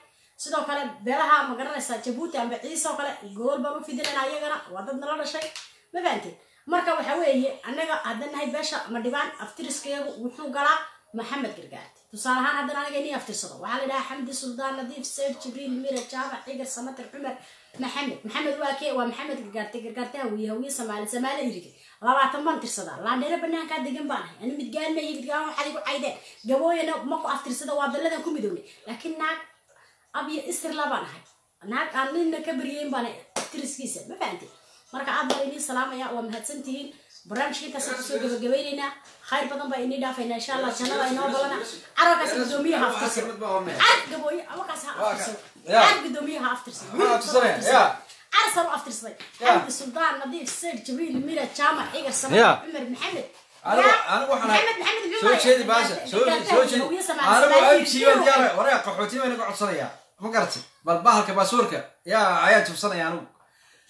sidoo kale beelaha ma garanaysaa jabuuti amba ciise oo kale gool baan u fidinayna ayagana waa dad nala dhashay. Ma fahamtay marka waxa weeye annaga haddan nahay beesha ma dhibaan aftiriskeegu wuxuu galaa maxamed gargaarte tusaale ahaan haddan aniga inii aftirsado. Waxaa la dhahaa xamdi suldaan nadiif sayd jibriil mira jaamac xigar samatar cumar maxamed maxamed waa kee? Waa maxamed gargaarte gargaarte hawiye hawiye samaali samaali irige labaatan baan tirsadaa laandheere banaankaa degan baan ahay. Ani midgaan mayi midgaan waxaad igu caydeen gabooyana ma ku aftirsada waa dalladan ku midownay laakiin naag abyo istirla baan ahay. Naag aan nina ka baryeyn baan aftiriskiisa ma fahantay marka aad baan inii salaamaya waa mahadsantihiin barnaamijka intaasaan ku soo gabagabaynaynaa. Khayr badan baa inii dhaafaynaa insha allah jannada inoo balana carabkaas guddoomiyaha aftirsado car gabooye awakaas ha aftirsado carsan u aftirsaday xamdi suldaan nadiif mira jaamac cumar maxamed codsanaya. Ma bal bahalka baasuurka yaa ayaa jubsanaya anigu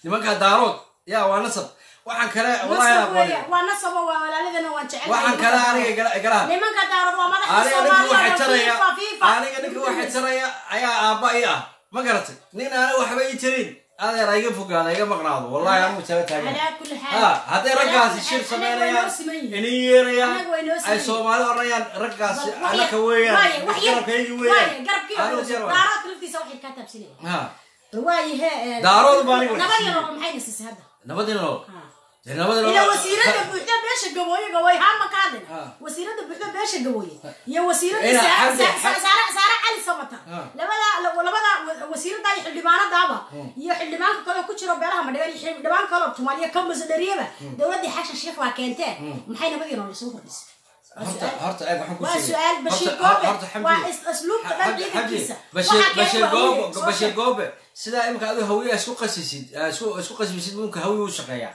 nimanka daarood. Yaa waa nasab waxaan kale waxaan aniga igalaha aniga ninka waxa jaraya ayaa aabba ah. Ma garatay? Nin aana waxba ii jirin adeer iga fogaada iga maqnaado. Wallahi anigu jaba taagan. xaal hadday raggaasi shir yeerayaan ay soomaali oranayaan raggaasi anaka weeyaan garabkaygi weeyaan. Daarood baa aniga. Ila wasiirada buuxda beesha gabooye gabooye haama ka hadlin wasiirada buuxda beesha gabooye iyo wasiirada saare cali samata labada labada wa- wasiirada iyo xildhibaanadaaba iyo xildhibaanka kale ku jiro beelaha madhigan iyo xildhibaan kale tumaaliya ka masadhariyaba dowladii xashan sheekh waa keenteen maxay nabadii nolol soo kordhisay waa su'aal bashiir goobe waa asluubta dhan ciidankiisa waa goobe sidaa imika adigu hawiya isku qasisid isku qasbisid munka hawiya u shaqeeyaa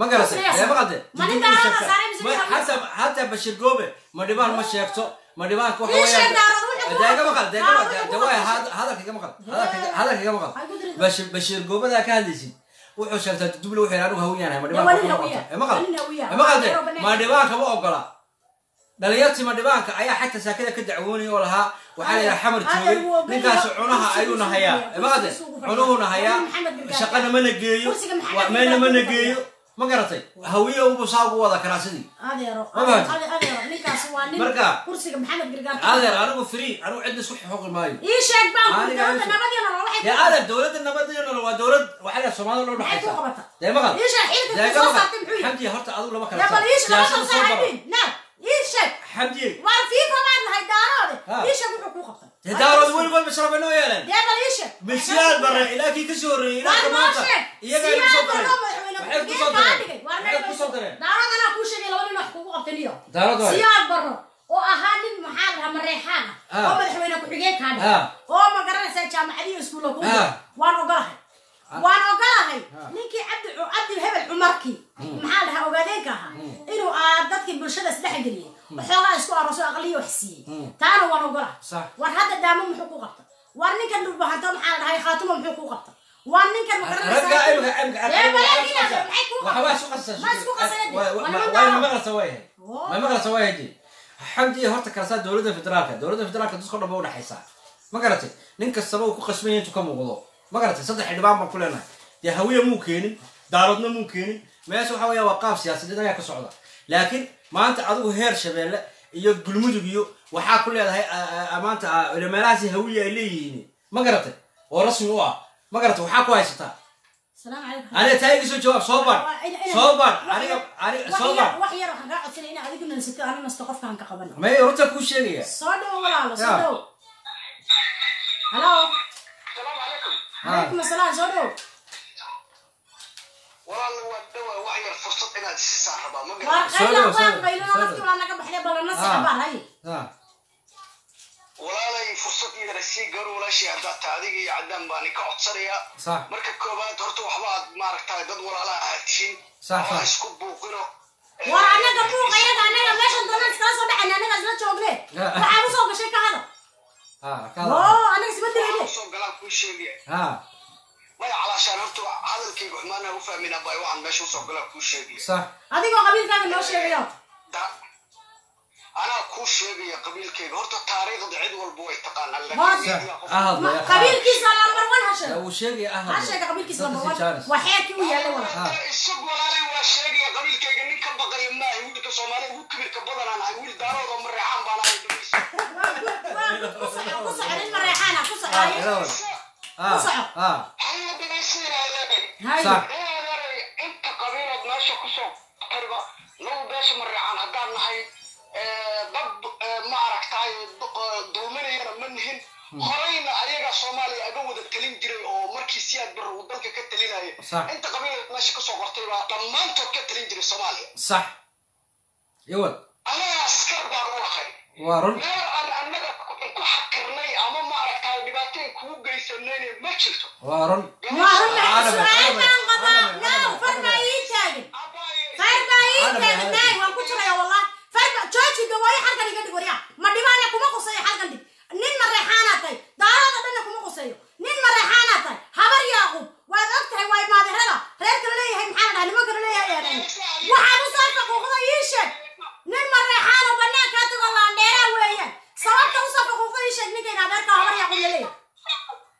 ma garatay Tusna yaa ee ma saaray. qade ma nin daarada saaray mise nin hawiye hataa hataa bashir goobe ma dhibaan ma sheegto ma dhibaanka maqal bashir goobadaa ka hadlaysid wuxuu sheegtaa duble wuxuu anigu hawiyaan ma dhibaanka ma ma ogola dhalinyartii ma dhibaanka ayaa xagta saakada ka dacwoonaya oo lahaa waxaa la yidhaha xamar joogay Adeer wuu ogol ninkaas yahay. cunaha ayuuna hayaa ee maqal de cunuhuna hayaa shaqana mana geeyo wa- meelna mana geeyo ma garatay hawiye unbu saa ugu wada karaa sidii adeero Ma fahanti? ade- adeero ninkaas waa nin Marka- kursiga maxamed gargaar adeer anigu free anigu cidna isku xoqi maayo ii sheeg baan ku Aniga dowladda ii sheeg. nabadii nolol waxay dee ku adeer dowladda nabadeenana waa dowlad waxaa la soomaalida loo maxay ku dhaxaysa qabata dee maqal ii sheeg xilka dee ku soo maqal saartay muxuu yahay xamdi horta adigu lama kala dee bal ii sheeg lama siyaasada soo soo baro saaraynin naag ii sheeg xamdiye war fiifa baan nahay daaroode Ha. ii sheeg wuxuu kuu qabtay dee daarood weligood mashraba noo yeeleen dee bal ii sheeg misiyaad bare ilaa kii ka soo horreeyey ilaa war ka noo maanta sheeg iyagaa igu soo dareen waxay waxay ku soo dareen war waxay ku soo dareen daarood anaa kuu sheegay laba nin wax kugu qabtay niyo daarood waay siyaad baro oo ahaa nin maxaa la dhahaa mareexaan ah Ah. oo madaxweyne ku-xigeen kaa Ah. dhigay oo ma garanaysaa jaamacadiyo iskuulla ku Ah. waan ogolahay waan ogolahay Ah. ninkii cabdi cabdi hebel cumarkii maxaa la dhahaa ogaadeenka ahaa inuu aa dadkii bulshada isdhexgeliyey waxoogaa isku arooso aqliyo wax siiyey taana waan ogolahay Sax. war hadda daamo muxuu ku qabta war ninkan dhulbahanto maxaa la dhahay khaatuma muxuu ku qabta war ninkan ma ragga imika imika Ee, walaaliina, maxay kuu waxbaa qabtaa? isku qasasa Ma isku qasayade. Waa waa niman ma daaro. maqlasa way ma maqlasa way haji xamdi horta kalasaa dowladda federaalka dowladda federaalka dadka dhan ba udhaxaysaa ma garatay nin kastaba uu ku qasban yahay intuu ka muuqdo ما قالت صدق حد بعمر فلانة يا هوية ممكن دارتنا ممكن ما يسوى حوايا وقاف سياسي ده ياك صعدة لكن ما أنت عضو هير شبه لا يقول المدو بيو وحا كل هذا آه، آه، آه، ما أنت لما لازم هوية لي يعني ما قالت ورسم هو ما قالت وحا كويس ترى السلام عليكم. أنا تايق سو جواب صبر صبر علي علي صبر وحي روح قاعد سنين علي قلنا نسيت أنا نستخف كان قبل. ما يرتا كو شيء صدوا ولا صدوا ألو السلام عليكم. عليكم السلام جدو والله ودوا وعي الفرصة إن هذا السحبة ما قلت والله قيل قيل أنا أذكر أنا قبل حليب ولا نص حبة هاي. والله فرصة إذا الشيء قروا ولا شيء عدات تعدي عدم باني كعصرية صح. مركب كوبات هرتوا حبات ما ركتا دد ولا لا هالشيء صح صح. سكبوا قلوا وأنا قبل قيادة أنا لما شد أنا تكاسو بعنا أنا قصدت شغله فعروسه بشيء كهذا آه كذا. آه أنا سبت لي سو غلا كو شيغي آه. ما علشان هرتو هذلكي عمانه وفهمنا باي وعن ماشي سو غلا كو شيغي صح. هذيك قبيل كان لو شيغيو anaa kuu sheegaya qabiilkayga horta taariikhda cid walba way taqaanaa Waa- laakiin media qof- أهض Ma- qabiilkiisa lambar one ha sheego لو شيء ha أهض sheega qabiilkiisa lambar dadka si one jaanis. waa xeerkii u yaallay wala ها isagu walaalay waa sheegaya qabiilkayga nin ka baqaya maahay wiilka soomaalida ugu kibirka badanaan ahay wiil daarooda mareexaan baan ahay dhageysa ku soco ku soco nin mareexaana ku soco ها haye. يلا ها وصعب. ها haya dhegeysanaya haye صح inta qabiilood meesha kusoo qariba nagu beesha mareecaan haddaan nahay Eh, dad eh, maaragtay eh, duuminayana ma nihin. Hmm. Horayna ayaga soomaaliya aga wada talin jiray oo markii siyaad barr uu dalka ka talinaya inta qabiilada meesha ka soo qortay baa dhammaantood ka talin jiray soomaaliya. Sax. Yawad anaga askar baan u ahay. Waa run. Meel aan annaga ku xakirnay ama maaragtay dhibaatooyin kugu geysanayna ma jirto. Waa run. Waa run maxasuucaytaan qabaa. Naaw far baa ii taagin. Khayr baa ii taagin. Naay waan ku jiraya wallah joojiga waayo xalkan iga ma dhibaana kuma qusayo xalkan nin mareexaanaad tahay? Daarada dhanna kuma qusayo. Nin mareexaanaad tahay? Habar yaaqub waad og tahay waa imaadirada reerka la leeyahay nin mareexaano banaankaa tago laandheeraa weeyaan. Sababta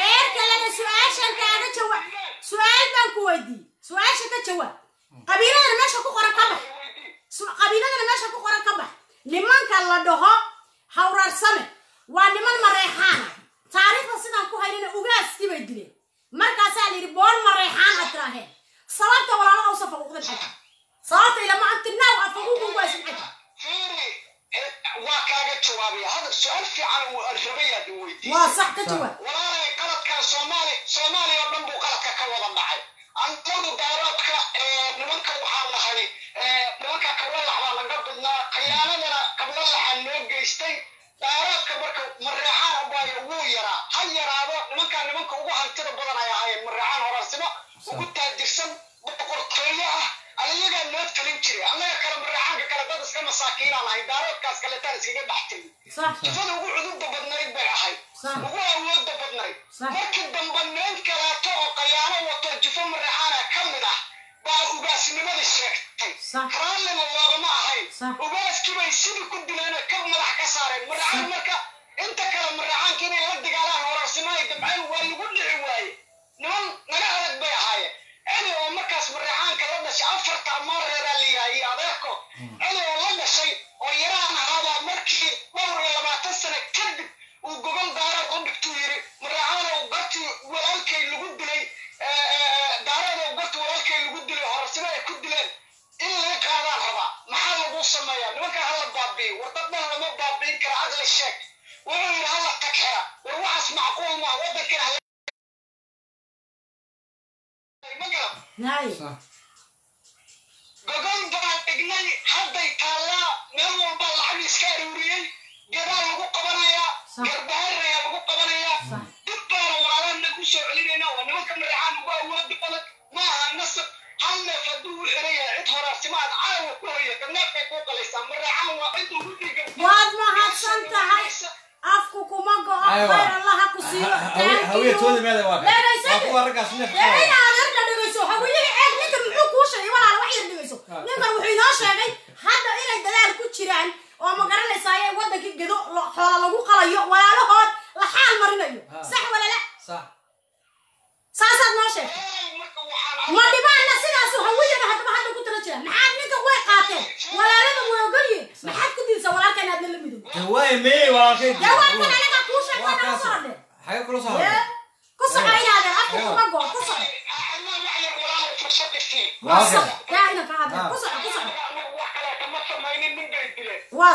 reer kalena su'aashan kaaga jawaab su'aal baan ku weydiiyey. Su'aasha ka jawaab qabiiladana meesha ku qoran ka bax. Qabiiladana meesha ku qoran ka bax. Nimanka la dhaho hawrarsame waa niman mareexaana taariikhda sidaan ku haynana ugaaskii bay dileen. Markaasaa la yidhi boon mareexaan aad tiraaheen. Sababta walaalada usa faquuqdin xagga. Sababta ilama waa kaaga jawaabaya hadal su'aal fiican uu waa sax ka jawaab. Walaalay qaladkan soomaali soomaaliya oo dhan buu qaladka ka wada dhacay. Antagu daaroodka nimanka waxaa lahay ee, nimanka kablalax baa laga bidnaa khiyaanadana kablalaxaa noo geystay. Daaroodka marka mareexaan abaayo wuu yaraa. Ha yaraado nimankaa nimanka ugu hantida badan ay ahaayeen mareexaan horaarsimo ugu taajirsan boqortooyo ah ayagaa noo talin jiray annaga kale mareexaanka kale dad iska masaakiinaan ahay daaroodkaas kaletaan iskaga dhex jifada ugu cudurda badnayd bay ahayd ugu awooda badnayd. Markii dambe meel kaleeto oo qayaano wato jifo mareexaana ka mid ah baa ugaasnimadii sheegtay. Raallina loogama ahayn Sax. ugaaskii bay sidii ku dileena ka madax ka saareen. Mareexaan marka inta kale mareexaanka inay la dagaalaan horaarsimo ay dabceen waa lagu dhici waaye. Niman naga adag bay ahaayeen celi oo markaas mareexaanka la dhashay afarta amaan reeraa layahay iyo adeerko celi oo la dhashay oo yaraan ahaabaa markii dhowr iyo labaatan sano kadib uu gogol daarood u dhigtuu yidhi mareexaanow gartii walaalkay lagu dilay daaroodow gartii walaalkay lagu dilay horarsimo ay ku dileen in laga qaadaan rabaa maxaa lagu sameeyaa? Nimankan hala baabi'i. War dad dhan lama baabi'in kara aqli sheeg. Wuxuu yidhi hala tag xera war waxaas macquul maa waddankan hala ma garab naay صح gogol baan dhignay hadday taallaa meel walba lacag iska aruuriyey gadaa lagu qabanayaa Sax. garbahaar ayaa lagu qabanayaa Sax. dib baana walaalana ku soo celinayna waa nimanka mareexaan ugu awoodi badan ma aha nasab hal neef hadduu u xiran yahay cid horaarsimaad caawa ku hoyata neefkay kuu qalaysaa mareexaan waa cid ugu dhiiga waad mahadsan tahay afku kuma go-o أيوة. khayr allaha ku siiyo هوية هوية waxaa weye eeg ninkan muxuu kuu sheegay walaala wax yar dhibayso ninkan wuxuu inoo sheegay hadda inay dadaal ku jiraan oo ma garanaysaa ee waddankii gedo xoola lagu qalayo walaalahood la xaal marinayo. Sax walala saasaad noo sheegtay. Ma dhibaana sidaasu hawiyana haddaba hadda ku tira jiraan. Maxaad ninkan way qaateen? Walaalada way ogolyihin maxaad ku diidsa walaalkan aadna la midow? Dawaankan anaga kuu sheeg wadana soo hadhe ku soco inaadeen afka kuma goo ku soco waa ina ka hadla ku soco ku soco kama samaynin nin bay dileen Waa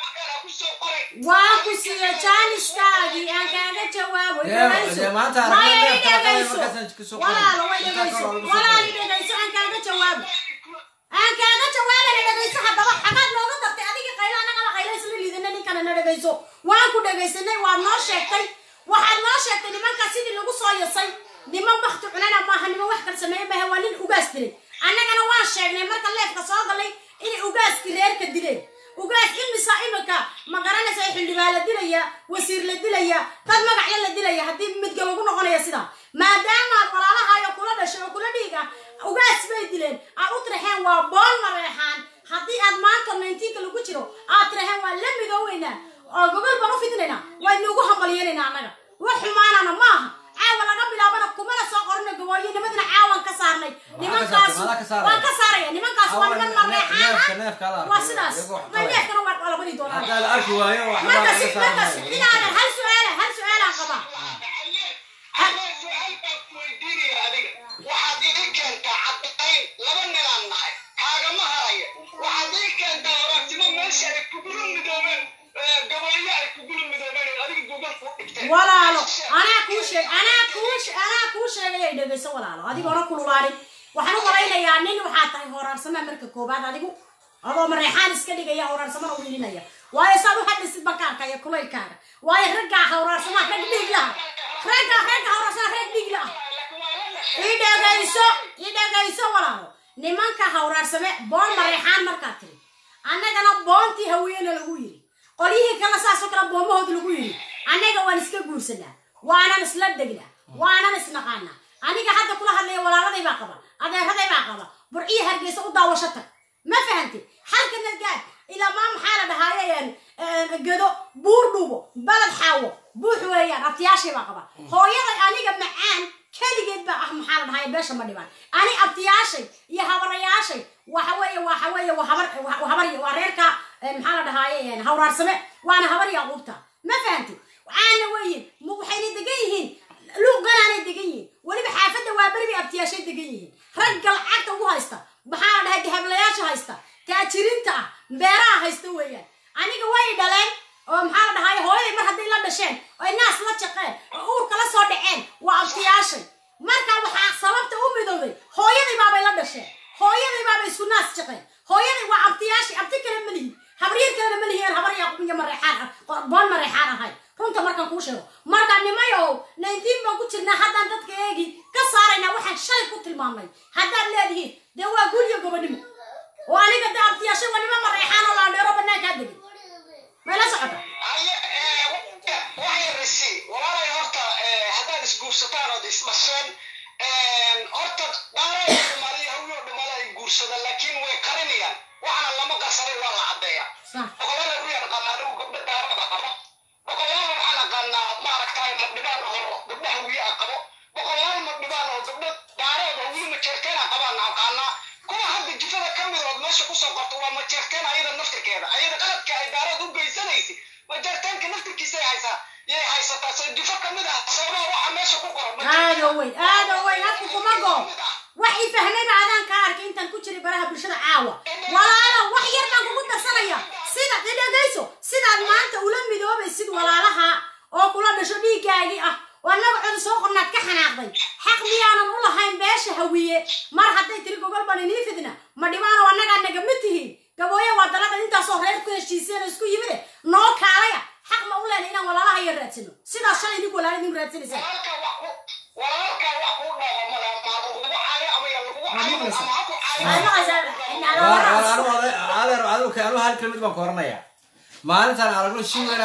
waan ku siiye jaaniskaagii aan kaaga jawaabo maya i dhegayso walaalo way dhegayso waa walaal i dhegayso aan kaaga jawaabo aan kaaga jawaabana dhegayso haddaba xagaad nooga dartay adiga qaylo annagaba qaylo isla liidana ninkana na dhegayso waan ku dhegaysanay waad noo sheegtay waxaad noo sheegtay nimankaa sidii lagu soo yasay niman bakti cunana maaha niman wax kala sameeye maaha waa nin ugaas dilay annagana waan sheegnay marka leefka soo galay inay ugaaskii reerka dileen ugaas imisa imika ma garanaysa xildhibaan la dilaya wasiir la dilaya dad magacle la dilaya haddii midga lagu noqonaya sidaa maadaamaad walaalahayo kula dhashay oo kula dhiiga ugaas bay dileen. Aad u tiraheen waa boon mareexaan haddii aad maanta nineteenka lagu jiro aad tiraheen waa la midooweynaa. Oo gogol baan u fidinaynaa waynu ugu hambalyenaynaa annaga. Wax xumaanana maaha caawa laga bilaabana kumana soo qorno gabooyo nimadina caawan ka saarnay nimankaas maadaa ka saaraya? waan ka saaraya nimankaas waa niman mareexaan neefka ah neefka la waa sidaas iyagu wax ma qalaya. neefkana waa qalabadi doonaan haddaa la arki waayo waxba markas laga markas saaranayo. inaadan hal su'aala hal su'aalaan qabaa Anaa su'aal baan ku weydiinaya adiga. Waxaad ii keentaa caddayn laba ninaan nahay. Kaagama haraya. Waxaad ii keentaa waraasimo meesha ay kugula midoobeen eh, walaalo anaa kuu sheeg anaa kuu anaa kuu sheegay ay dhegayso walaalo. Adigoona kululaanin waxaan u malaynayaa nin waxaa tahay horaarsama marka koobaad adigu adoo mareexaan iska dhigaya horaarsamana u dhilinaya waayo saad u hadhisid bakaarka iyo kulaylkaaga. Waayo raggaa hawraarsamaa rag dhiig laha ragga ragga hawraarsamaa rag dhiig laha ii dhegayso walaalo. Nimanka hawraarsame boon mareexaan markaa tiri. Annagana boontii hawiyena lagu yiri qolyihii kale saasoo kale boomahood lagu yiri annaga waan iska guursanaa waanan isla degnaa waanan isnaqaanaa aniga hadda kula hadlaya walaaladay baa qaba adeeraday baa qaba burciyi hargeysa u daawasho tag ma fahantid halkana gaad ilaa maa maxaa la dhahaaye gedo buur dhuubo baled xaawo buux weeyaan abtiyaashay baa qaba hooyaday aniga macaan keligeed baa ah maxaa la dhahaye beesha ma dhibaan ani abtiyaashay iyo habarayaashay waxa weeye waxa weeye waa habar waa habar waa reerka eh, maxaa la dhahaaye hawraarsame waana habar ma fahantid caana weeyin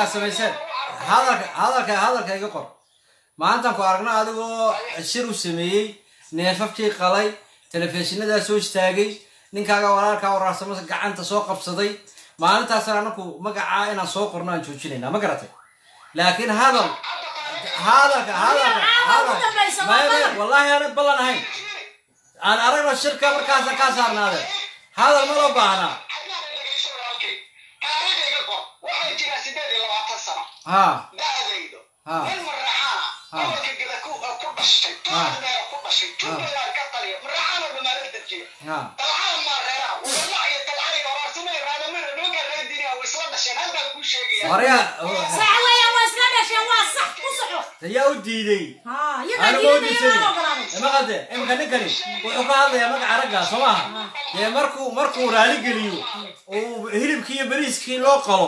aad samayseen hadalka hadalka hadalka iga qor. Maalintaan ku aragno adigoo shir u sameeyey neefafkii qalay telefishinnadaa soo istaagay ninkaaga walaalkaa waraarsamo gacanta soo qabsaday maalintaasaan anaku magacaa inaan soo qorno aan joojinayna ma garatay? Laakiin hadal hadalka hadalka wallahi aanay ballan ahayn. Aan aragno shirka markaasa kaa saarnaade. Hadal ma loo baahnaa taariikhayga qor waxay jiraa sideed iyo labaatan sano ha da'daydo ha nin maraxaana ha gobolka geda ku ku dhashay tuudeera ku dhashay jubbaland ka taliya maraxaana dhamaala dejiya ha talxada maareeraha wadalac iyo talxa iyo horaarsimay raadamira nimanka reer diniya way isla dhasheen halkaan kuu sheegaya iyagaa ogolaaday ma qade imika ninkani wuxuu ka hadlayaa magaca raggaa soo maaha dee markuu markuu raali geliyo uu hilibkii iyo beriiskii loo qalo.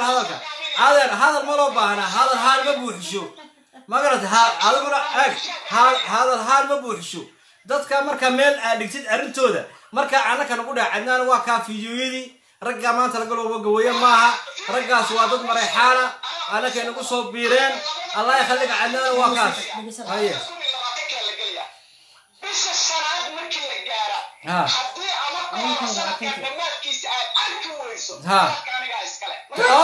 Hadalka adeer hadal ma loo baahna hadal haal ma buuxisho magarata ha adiguna haal hadal haal ma buuxisho dadka marka meel aad dhigtid arrintooda marka annaka nagu dhaca cadnaan waa kaa fiidiyooyadii raggaa maanta laga looba gaweeye maaha. Raggaas waa dad marayxaana annakay nagu soo biireen. Allah yakhalliga cadnaan waa kaas. Haye bisha shanaad markii la gaara ha. haddii ama kahor sanadka dhammaadkiisa aad arki weyso Ha. sanadka anigaa iskale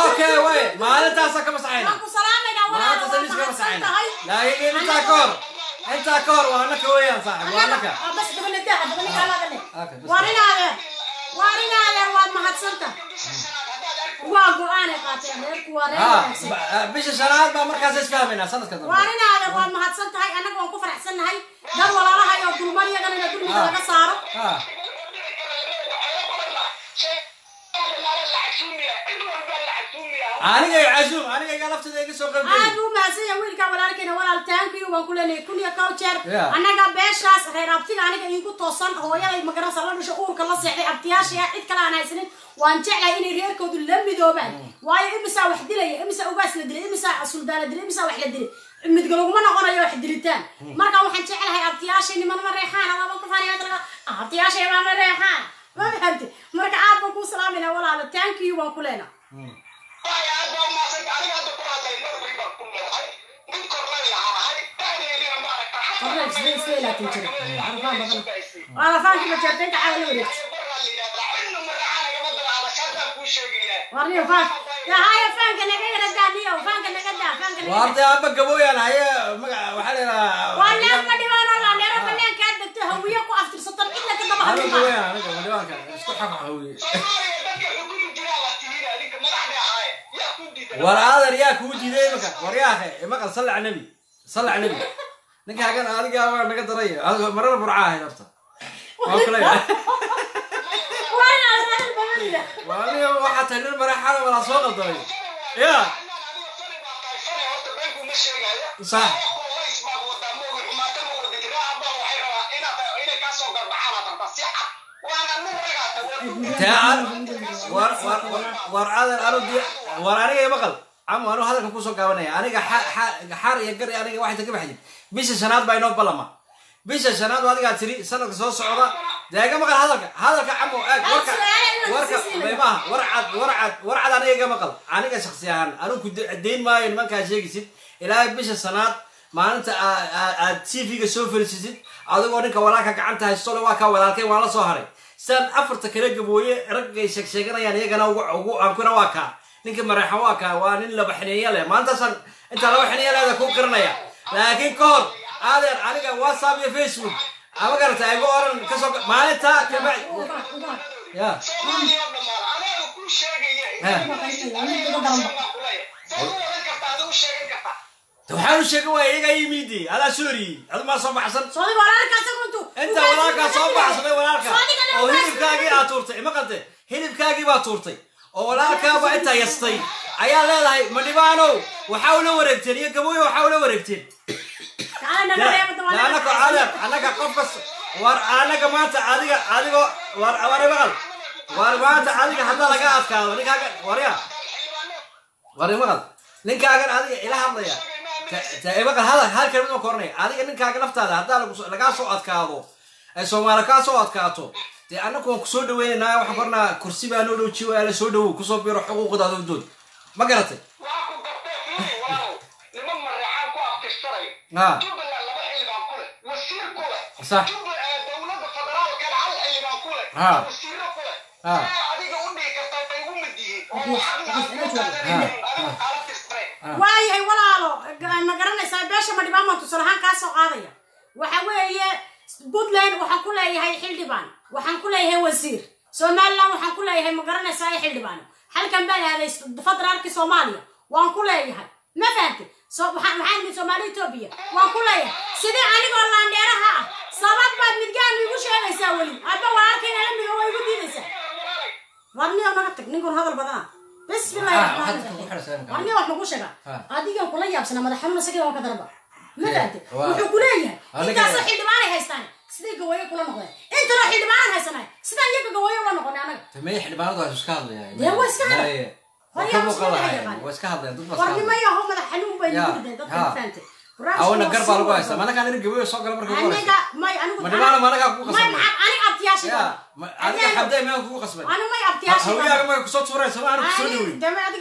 okay way maalintaasa ka masaxayna waan ku salaamaynaa walaalo maanta waa saliis ka mahadsan masaxayna tahay laakiin intaa ka hor intaa ka hor waa annaka weeyaan saaxib waa annaka Ah, bas dabana daa dabana kaalaga leh Okay, bas. waa ninaadeer waa ninaadeer waad mahadsanta waa go'aanay qaateen reerku waa reer ha wanaagsan ba- ah, bisha shanaad baa markaas isfahmaynaa sanadka dambe waa ninaadeer waad mahadsan tahay annaga waan ku faraxsannahay dad walaalaha iyo dulmar iyagana ina dulmiga laga saaro ha aniga iyo casuum aniga iga laftida iga soo qayb aad geli buu mahadsan yahay wiilka walaalkeena walaal taankiyu waan ku leenahay kun iyo kow jeer. Annaga beeshaas reer abtiga aniga iigu toosan hooyaday magarasa la dhasho uurka la seexday abtiyaasha cid kale aan haysanin. Waan jeclahay inay reerkoodu la midoobaan. Waayo imisaa wax dilaya imisaa ugaas la dilay imisaa suldaana dilay imisaa wax la dilay. Midga laguma noqonayo wax dilitaan. Marka waxaan jeclahay abtiyaashay niman ma reexaan abtiyaashay ma ma reexaan ma fahamti marka aad baan kuu salaamayna walaalo taankiyu waan ku leenahay Correct, sidee iska ilaatin jira carafaan badan carafaankii ma jeerta inta caawa la wareegta warniyo faank yahayo faanka naga yara daa niyo faanka naga daa faanka naga waarde banaankaa degto hawiye ku aftirsatan cidna ka daba aniga hadlin gabooyaan aniga madhibaanka isku xaqaxawiye war aadar yaa kuu diiday imaka war yaahe imaqal sallac nebi sallac nebi ninka hagan adiga waa naga daray adigo marada burca ahayd horta waa kule waa inaad hadal badanida waa aniga waxaa tahay nin maraxana walaa soo qaldamay ya sax tee war anu hadalka ku soo gaabanaya. Aniga xa- xa- xaar iyo gar aniga waxay ka baxdin bisha shanaad baa inoo ballama. Bisha shanaad adigaa tiri sanadka soo socda. Dee iga maqal hadalka hadalka camo warcad aniga iga maqal. Aniga shaksi ahaan anigu ku maayo nimankaa sheegaysid. Ilaahay bisha shanaad maalinta aa- aa- aad tv-ga soo fariisisid adigoo ninka walaalka gacanta haystole waa kaa walaalkay waan la soo haray. Sidaan afarta kale gabooye raggay sheeg sheeganayaan iyagana ugu ankuna waa kaa. Ninka mareexan waa kaa waa nin laba xineeya leh. Maantaasaan inta laba xineeya leeda ku garanaya. Laakiin ka hor adeer aniga whatsapp iyo facebook ama garata igu oran ka soo maalinta kama ya waxaan u sheegan waaya iyagaa yimidi adaa sooriyey adu maa soo baxsan soodiga walaalka asagu intuu inta walaalkaa soo baxsaday walaalka oo hilibkaagii aad tuurtay ima qante hilibkaagii baa tuurtay oo walaalkaaba intaa yastay ayaa leedahay madhibaanow waxaa ula wareegteen iyo gabooyo waxaa ula wareegteen anaka adeer anaka qofkas war anaga maanta adiga adigo war warimaqal war maanta adiga hadda laga adkaado ninkaaga warya warimaqal ninkaagan adiga ila hadlaya maqal hal hal kelmad ma koranaya adiga ninkaaga naftaada haddaa lagaa soo adkaado ay soomaali kaa soo adkaato dee anaku waan ku soo dhaweynayna waxaan kornaa kursi baa noo dhowjiyo ala soo dhawow ku soo biro xuquuqdaada udood ma garatay? Ku Ha. Waayahay walaalo. Ma garanaysaa beesha madhibaan baan tusaale ahaan kaa soo qaadaya. Waxa weeye puntland waxaan ku leeyahay xildhibaan waxaan ku leeyahay wasiir. Somaliland waxaan ku leeyahay ma garanaysaa xildhibaan halkan baan aaday federaalki soomaaliya. Waan ku leeyahay. Ma fahamte so waxaan maxaa imid soomaali etoobiya waan ku leeyahay. Sidii anigoo laandheeraha ah? Sabab baad midgaan igu sheegaysaa weli. Adba walaalkayna la miga waa igu diidaysaa. Warniyo naga tag ninkan hadal badana bismillahi Ah, raxmaani hadda ku raxiim xirsan. warniyo wax lagu sheega Ah. adigan kula yaabsana madax xanuun isaga waa ka daraba ma fahamte Waa. wuxuu ku leeyahay Aniga- intaasoo xildhibaanay haystaan siday gawayo kula noqdeen intanoo xildhibaanaan haysanay sidaan iyaga gawayo ula noqonay anaga tameye xildhibaanadu waa iska hadlayaan Dee waa iska hadlay. Maye. War Waa yaa ka muslim muuqan waxay lahaayeen. yaqaan. waa iska hadlayaan dad baa iska warnimo hadlaya yaho madax xanuun bay Ya, nagu rideen dadka ha. ma fahamte awana gar baa lagu haystaa manakaan ina gabayo soo gala marka ku aniga horeysa may anigu Ma dhibaana ma anagaa kugu may qasbay? maxaa aniga abtiyaasha Ya, ma- aniga xabdee meel kugu qasbay anu may abtiyaasha hawiyaaga marka ku soo tuuraysa ma aanu ku soo dhawin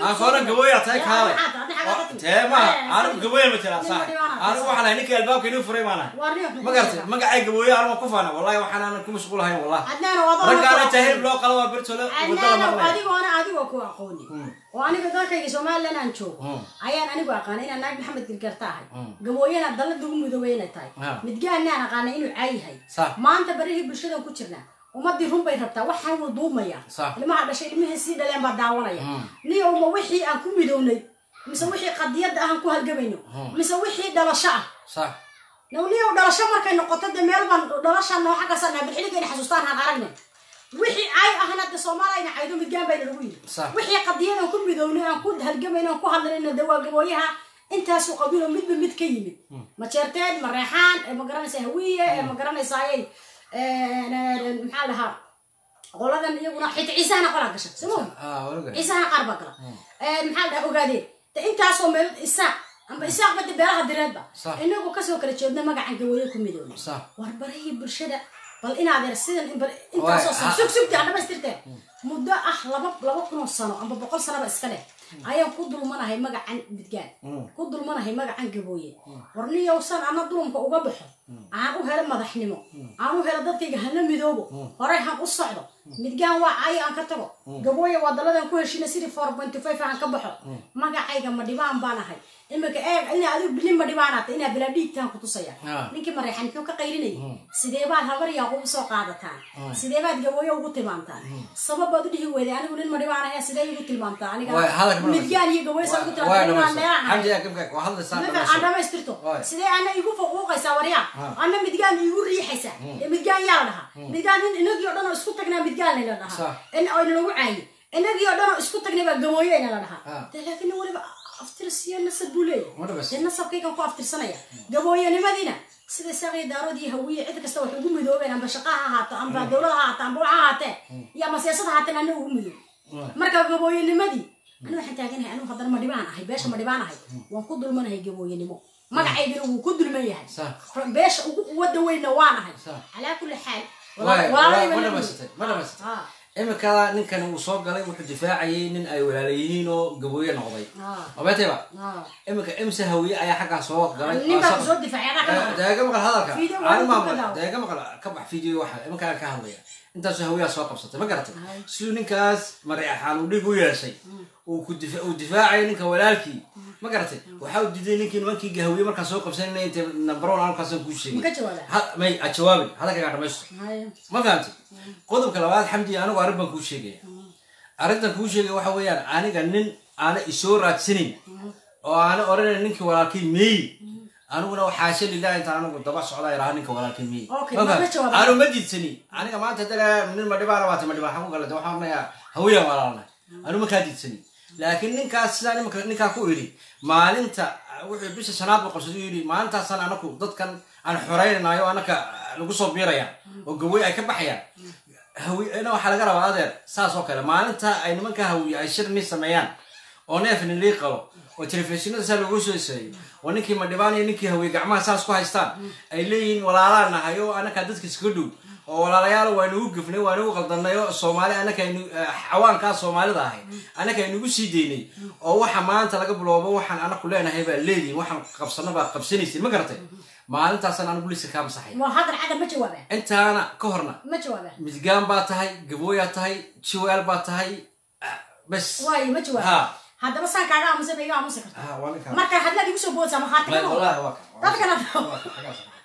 aan kooran gaboya tahay kaale tee maaha anigu gaboya ma jiraa sax anigu waxaan ahay ninka albaabka inuu furay baan ahay ma garatay magacay gaboya anuma ku faana wallahi waxaan aanan ku mashquulahayn wallahi raggaana jaahil loo qala waa birtole waddada adnaano marnay adigoona adigoo ku aqooni oo aniga dalkayga somaliland aan joogo ayaan anigu aqaana inaan naag maxamed girgarta ahay gabooyana dallada ugu midoobay inay tahay Ah. midgaanaan aqaana inuu caayahay Sax. maanta barihii bulshadan ku jirnaa ummadii run bay rabtaa waxaan wuu duumaya Sax. ilmaha dhashay ilmihii sii dhaleen baa daawanaya Mm. niyowma wixii aan ku midownay mise wixii qadiyadda aan ku halgamayno Mm. mise wixii dhalasho ah. Sax. Nawliyow dhalasho markay noqoto de meel baan dhalasha noo xaggaasaan xasuustaan aan aragne wixii ay ahna de soomaaliyana caydo midgaan bayna lagu yidhi. Wixii qadiyadan ku midownay aan ku halgamayno aan ku hadlayno de waa gabooyaha intaasu qabiilo midba mid ka yimid. Ma jeerteen ma reexaan ee ma garanaysaa hawiye ee ma garanaysaaye maxaa lahaa? Qoladan iyaguna xita ciisahana qolaa gasha ah walaga ciisahana qaar baa gala. Maxaa la dhahaa ogaadeen de intaasoo meel isaaq amba isaaq bada beelaha direedba inagu ka soo kala jeedna magacan gawooye ku midownay sax war barihii bulshada bal inaad yar sidan intaasoo Waay, sano ha- sug sugti aan dhamaystirteen muddo ah laba laba kunoo sano amba boqol sanoba iska leh ayaan ku dulmanahay magacan midgaan ku dulmanahay magacan gabooye warniyowsan ana dulumka uga baxo. Aan u helo madaxnimo. Aan u helo dadkayga hana midoobo. Horey han u socdo. Midgaan waa caayo aan ka tago. Gabooye waa daladan ku heshina sidii four pointy five aan ka baxo. Magacayga ma dhibaan baan ahay imika eeg ina adigu bilin ma dhibaanaata inaa bilaa dhiigtaan ku tusaya? Ah. ninkii mareexan muxuu ka qaylinayay sidee baad habar yaaqub u soo qaadataan? Sidee baad gabooyo ugu tilmaamtaan sabab baad u dhihi weyday anigu nin ma dhibaanaya sidee igu tilmaamtaan aniga iyo ugu tilmaamtaan dhamayso. dhamaystirto. Sidee ana igu faquuqaysaa waryaa ana midgaan igu riixaysaa ee midgaan yaa la dhahaa midgaan in inagii oo dhan oo isku tagnaa midgaan layla dhahaa in oo inalagu caayi. Inagii oo dhan oo isku tagnay baa gabooyo ina la dhahaa Ah. laakiin waliba aftirsiyo nasab buu leeyahay nasabkaygan ku aftirsanaya gabooyanimadiina sida saaqii daarood iyo hawiye cid kasta waxay ugu midoobeen amba shaqa ha ahaato amba dowlad ha ahaato amba wax ha ahaatee. Iyo ama siyaasad ha ahaateen ana ugu midoob marka gabooyanimadii anigu waxaan taaganahay anigu haddana ma dhibaan ahay beesha ma dhibaan ahay. Waan ku dulmanahay gabooyanimo magacaygana wuu ku dulman yahay. Beesha ugu quwada weynna waan ahay. Calaa kulli xaal. Walaalay ma dhamaysatay. Imika ninkan uu soo galay wuxuu difaacayay nin ay walaala yihiin oo gabooye noqday. Ah. obeetayba Ah. imika imse hawiye ayaa xaggaa soo galay. Deega maqal hadalka maamul deega maqal ka bax video waxa iminkaan ka hadlaya. Intaasoo hawiyaa soo qabsatay ma garatay? Siduu ninkaas mareexaan uu dhig u yeeshay uu difaacay ninka walaalkii. Ma garatay? Waxa uu diiday ninkii nimankii hawiye markaa soo qabsanayna intay number one halkaasaan kuu sheegay Ma ka jawaabaa? Ha- may a jawaabin hadalkaygaa dhamaysto ma fahamtay qodobka labaad xamdi anigu arrin baan kuu sheegaya. Arrintan kuu sheegaya waxa weeyaan aniga nin aana isoo raadsanayn oo aana odhanayn ninkii walaalkay meeyi aniguna waxaasha lilah intaan anigu daba socdaa iraha ninka walaalkay meeyi Okay, Ma diidsani aniga maanta dala nin ma dhibaana waata ma dhibaan. Xaku galata waxaan odhanayaa hawiyaan walaalna anu ma kaa diidsani laakiin ninkaas sidaa ninkaa ku idhi maalinta wuxuu bisha shanaad buu qabsaday uu yidhi maalintaasaan anaku dadkan aan xoreynanayo anaka lagu soo biiraya oo gawey ay ka baxayaan. Hawina waxaa laga rabaa adeer saas oo kale maalinta ay nimanka hawiye ay shir ni sameeyaan oo neefni lii qalo oo telefishinada saa lagu soo seeyay oo ninkii madhibaan iyo ninkii hawiye gacmaha saas ku haystaan ay leeyihiin walaalaa nahay anakaa dadka iskaga dhow oo walaalayaal waa nagu gafnay waa nagu qaldanay oo soomaali anaka aynu xawaankaa soomaalida ahay anaka aynugu sii daynay oo waxa maanta laga biloobo waxaan anaku leenahay baa leedihin waxaan qabsano baa qabsanaysin ma garatay maalintaasaan anigu liska kaa masaxay intaana ka horna midgaan baa tahay gabooyaa tahay jiwaal baa tahay ah, bes haddaba saan kaaga aamusan iga aamusi karta marka hadlaad igu soo boodsaa maxaa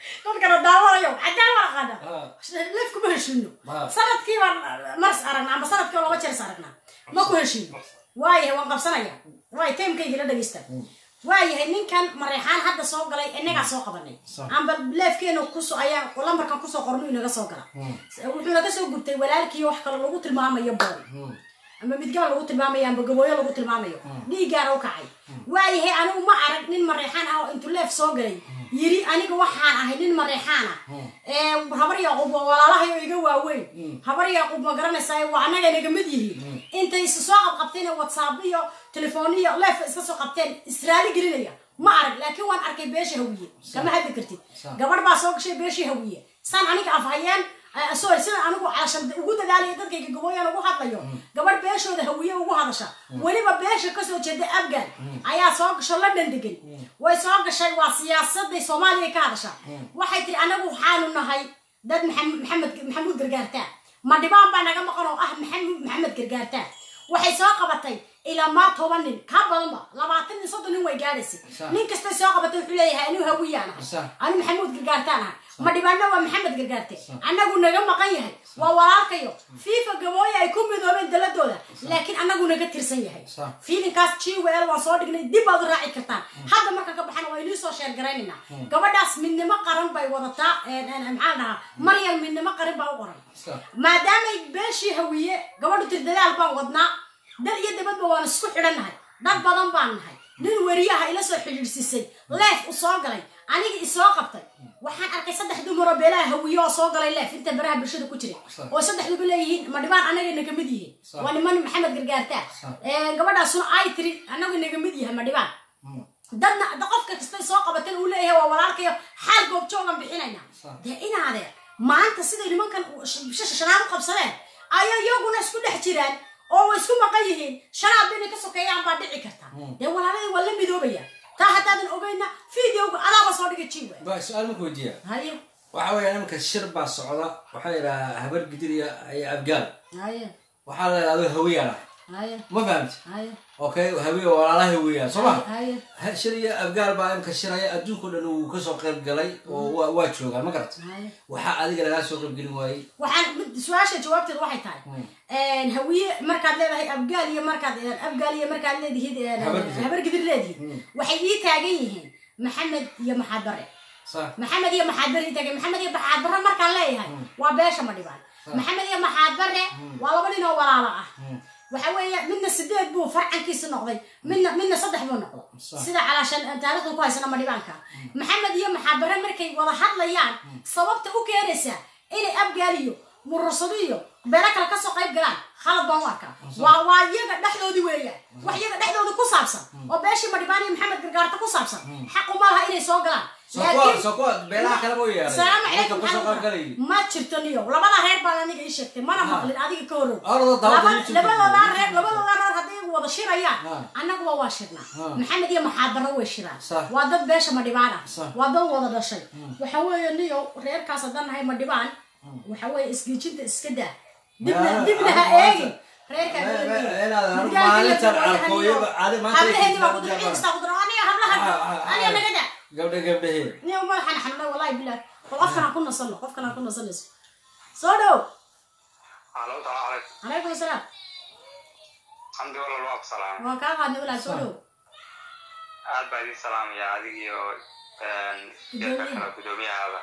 Dadkana ka- dadkana daawanayo cadaan waa aqaana Ah. leef kuma heshiino Ah. sannadkii baan mars aragnaa amba sannadkii laba jeer is aragnaa ma ku heshiino waayahay waan qabsanaya waay timekaygi la dhegeysta waayahay ninkan mareexaan hadda soo galay inagaa soo qabanay amba leefkeena kuso ayaa lambarkan ku soo qorno inaga soo gala wuxuu naga soo gubtay walaalkii wax kale lagu tilmaamayo bool ama midgaan lagu tilmaamayo. Amba gabooyo lagu tilmaamayo dhiiggaana u kacay waayahay anigu ma arag nin mareexaan ah oo intuu leef soo galay. Yiri aniga waxaan ahay nin mareexaan ah. Habar yaaquub waa walaalahay oo iga waaweyn. Habar yaaquub ma garanaysaa waa annaga inaga mid yihiin intay isu soo qabqabteen whatsapp iyo telefoon iyo iska soo qabteen israali gelinaya. Ma arag laakiin waan arkay beesha hawiye. Kama hadli kartid. gabadh baa soo gashay beeshii hawiye. Saan aniga afhayeen eh, sorry sida anigu calashan ugu dadaalaya dadkayga gabooyan ugu hadlayo gabadh beeshooda hawiye ugu hadasha. Weliba beesha ka soo jeeda afgan ayaa soo gasho london degan way soo gashay waa siyaasaday soomaaliya ka hadasha. Waxay tiri anagu waxaanu nahay dad maxam- maxamed maxamuud gargaartaa ma dhibaan baa naga maqan oo ah maxamed gargaartaa waxay soo qabatay ilaa toban nin. Ka badanba labaatan iyo soddon nin way gaadhaysay. Nin kastay soo qabatay wuxuu leeyahay anigu hawiyaan ahay Sax. anu maxamuud gargaartaan ahay ma dhibaano waa maxamed gargaarte. Annagu naga maqan yahay. Waa walaalkayo fiifa gabooye ay ku midoobeen daladooda. Laakiin annagu naga tirsan yahay. Fiilinkaas jiwel waan soo dhignay. Dib baad u raaci kartaan. Hadda markaan ka baxana waa inii soo sheer garaynaynaa gabadhaas midnimo qaran bay wadataa maxaa dhahaa? Maryam midnimo qaran baa u qoran maadaamay beeshii hawiye gabadhu tir dadaal baan wadnaa. Dal iyo dabadba waan isku xidhannahay. Dad badan baan nahay. Nin weriyaha ila soo xidhiidhsiisay. Leef u soo galay. Aniga isoo qabtay waxaan arkay saddex dumaroo beelaha hawiye oo soo galay leef inta baraha bulshada ku jiray oo saddexduba leeyihiin ma dhibaan anaga inaga mid yihiin? Waa niman maxamed gargaartaa. Ee, gabadhaasuna ay tiri anagu inaga mid yahay ma dhibaan? Dadna da qofka kastay soo qabateen uu leeyahay waa walaalkayo xaal goobjoogan bixinayna dee inaadee maanta siday nimankan bisha shanaad u qabsadeen ayaa iyaguna isku dhex jiraan oo way isku maqan yihiin shanaad inay ka sokeeyaan baa dhici karta. Dee walaaladii waa la midoobaya taa haddaadan ogeyna videoga adaaba soo dhiga jiwe ba su'aal marka weydiiya haye waxa weeyaan iminka shir baa socda waxaa yidhahaa habar gidir iyo abgaal haye waxaa la yidhahdo hawiyaan ah. Ma fahamti okay hawiye walaalaha weeyaan soo ma? Shir iyo abgaal baa imka shiraya adduunka o dhan uu ka soo qayb galay oo waa waa joogaan ma garata waxaa adiga lagaa soo qayb gelin waayey su'aasha jawaabteedu waxay tahay hawiye markaad leedahay abgaal iyo markaad abgaal iyo markaad leedihiid Habar gidir. habar gidir leedihiid waxay ii taagan yihiin maxamed iyo maxaad bare maxamed iyo maxaad bare ii taagan maxamed iyo maxaad bare markaan leeyahay waa beesha ma dhibaan. Maxamed iyo maxaad bare waa laba nin oo walaalo ah. Waxa weeye midna sideed buu farcankiisa noqday midna midna saddex buu noqday. Sax. sida calaashan taariikhda ku haysana madhibaanka maxamed iyo maxabare markay wada hadlayaan sababta u keenaysa inay abgaaliyo murursado iyo beelo kale ka soo qayb galaan khalad baan u arkaa. Waa waa iyaga dhexdoodii weeyaan wax iyaga dhexdooda ku saabsan. Oo beeshii madhibaan iyo maxamed gargaarta ku saabsan. Xaqu ma laha inay soo galaan. Salaamu calaykum ma jirto niyo. Labada reer baan aniga ii sheegtay. Mana maqlin adiga ka horow labadoodaa reer labadoodaa reer hadday wada shirayaan annaguba waa shirnaa maxamed iyo maxaadaro way shiraan. Waa dad beesha madhibaan ah waa dad wada dhashay. Waxa weeye niyo reerkaas haddaan nahay madhibaan وحوي اسكيجنت اسكدا دبنا دبنا ايجي عليكم. السلام. الحمد لله لو أبصران وكان قد نقول أسولو aad baa idin salaamaya adigiyo dadka kala gudoomiyahaaba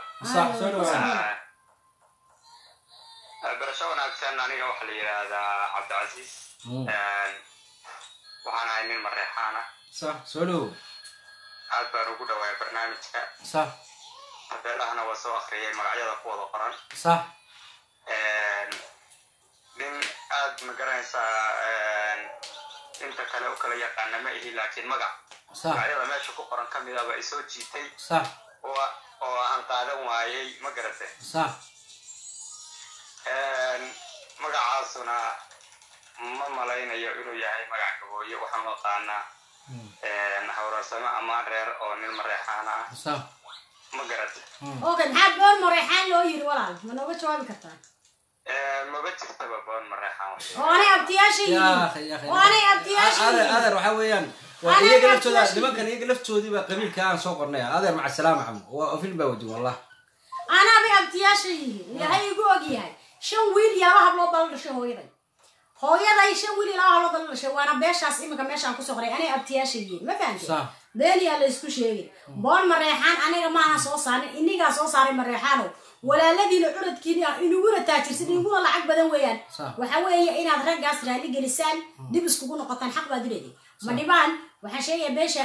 barasho wanaagsan aniga waxaa la yidhaahdaa cabdicasiis Mm. Een, waxaan ahay nin mareexaana soo dhow aad baan ugu dhawaaya barnaamijka. Sax tabeelahana waa soo akhriyay magacyada ku wada qoran sax nin aad ma garanaysaa inta kale u kala yaqaana ma ihi laakiin magac. Magacyada meesha ku qoran ka mid a baa isoo jiitay. Oo oo aan qaadan waayey ma garatay sax magacaasuna ma malaynayo inuu yahay magac gabooye. Waxaan u aqaanaa hawrarsamo ama reer oo nin mareexaan ah ma garatay okay maxaa boon mareexaan loo yiri walaal. Ma nooga jawaabi kartaa? Maba jirtaba boon mareexaan oo anay abtiyaasha yaa yihiin akhi yaa. Akhi oo anay abtiyaasha adeer yihiin adeer waxaa weeyaan. Waa Anaa iyaga ma laftooda abtiyaasha nimankan iyaga laftoodii baa qabiilka aan soo qornay. Adeer maca salaama xamud waa film baa wadi wallah anaa bay abtiyaasha yihiin ilaahay igu og yahay shan wiil iyo laba hablood bala dhashay hooyaday hooyaday shan wiil iyo laba hablood bala dhashay waana beeshaas iminka meeshaan ku soo qoray anay abtiyaasha yihiin ma fahamtay sax beeniyaa la isku sheegay boon mareexaan aniga maaha soo saarin inigaa soo saaray mareexaano walaaladiina curadkiina inuguna taajirsan inuguna lacag badan weeyaan waxa weeye inaad raggaas raali gelisaan dib iskugu noqotaan xaq baad u leedahay ma dhibaan waxaan sheegaya beesha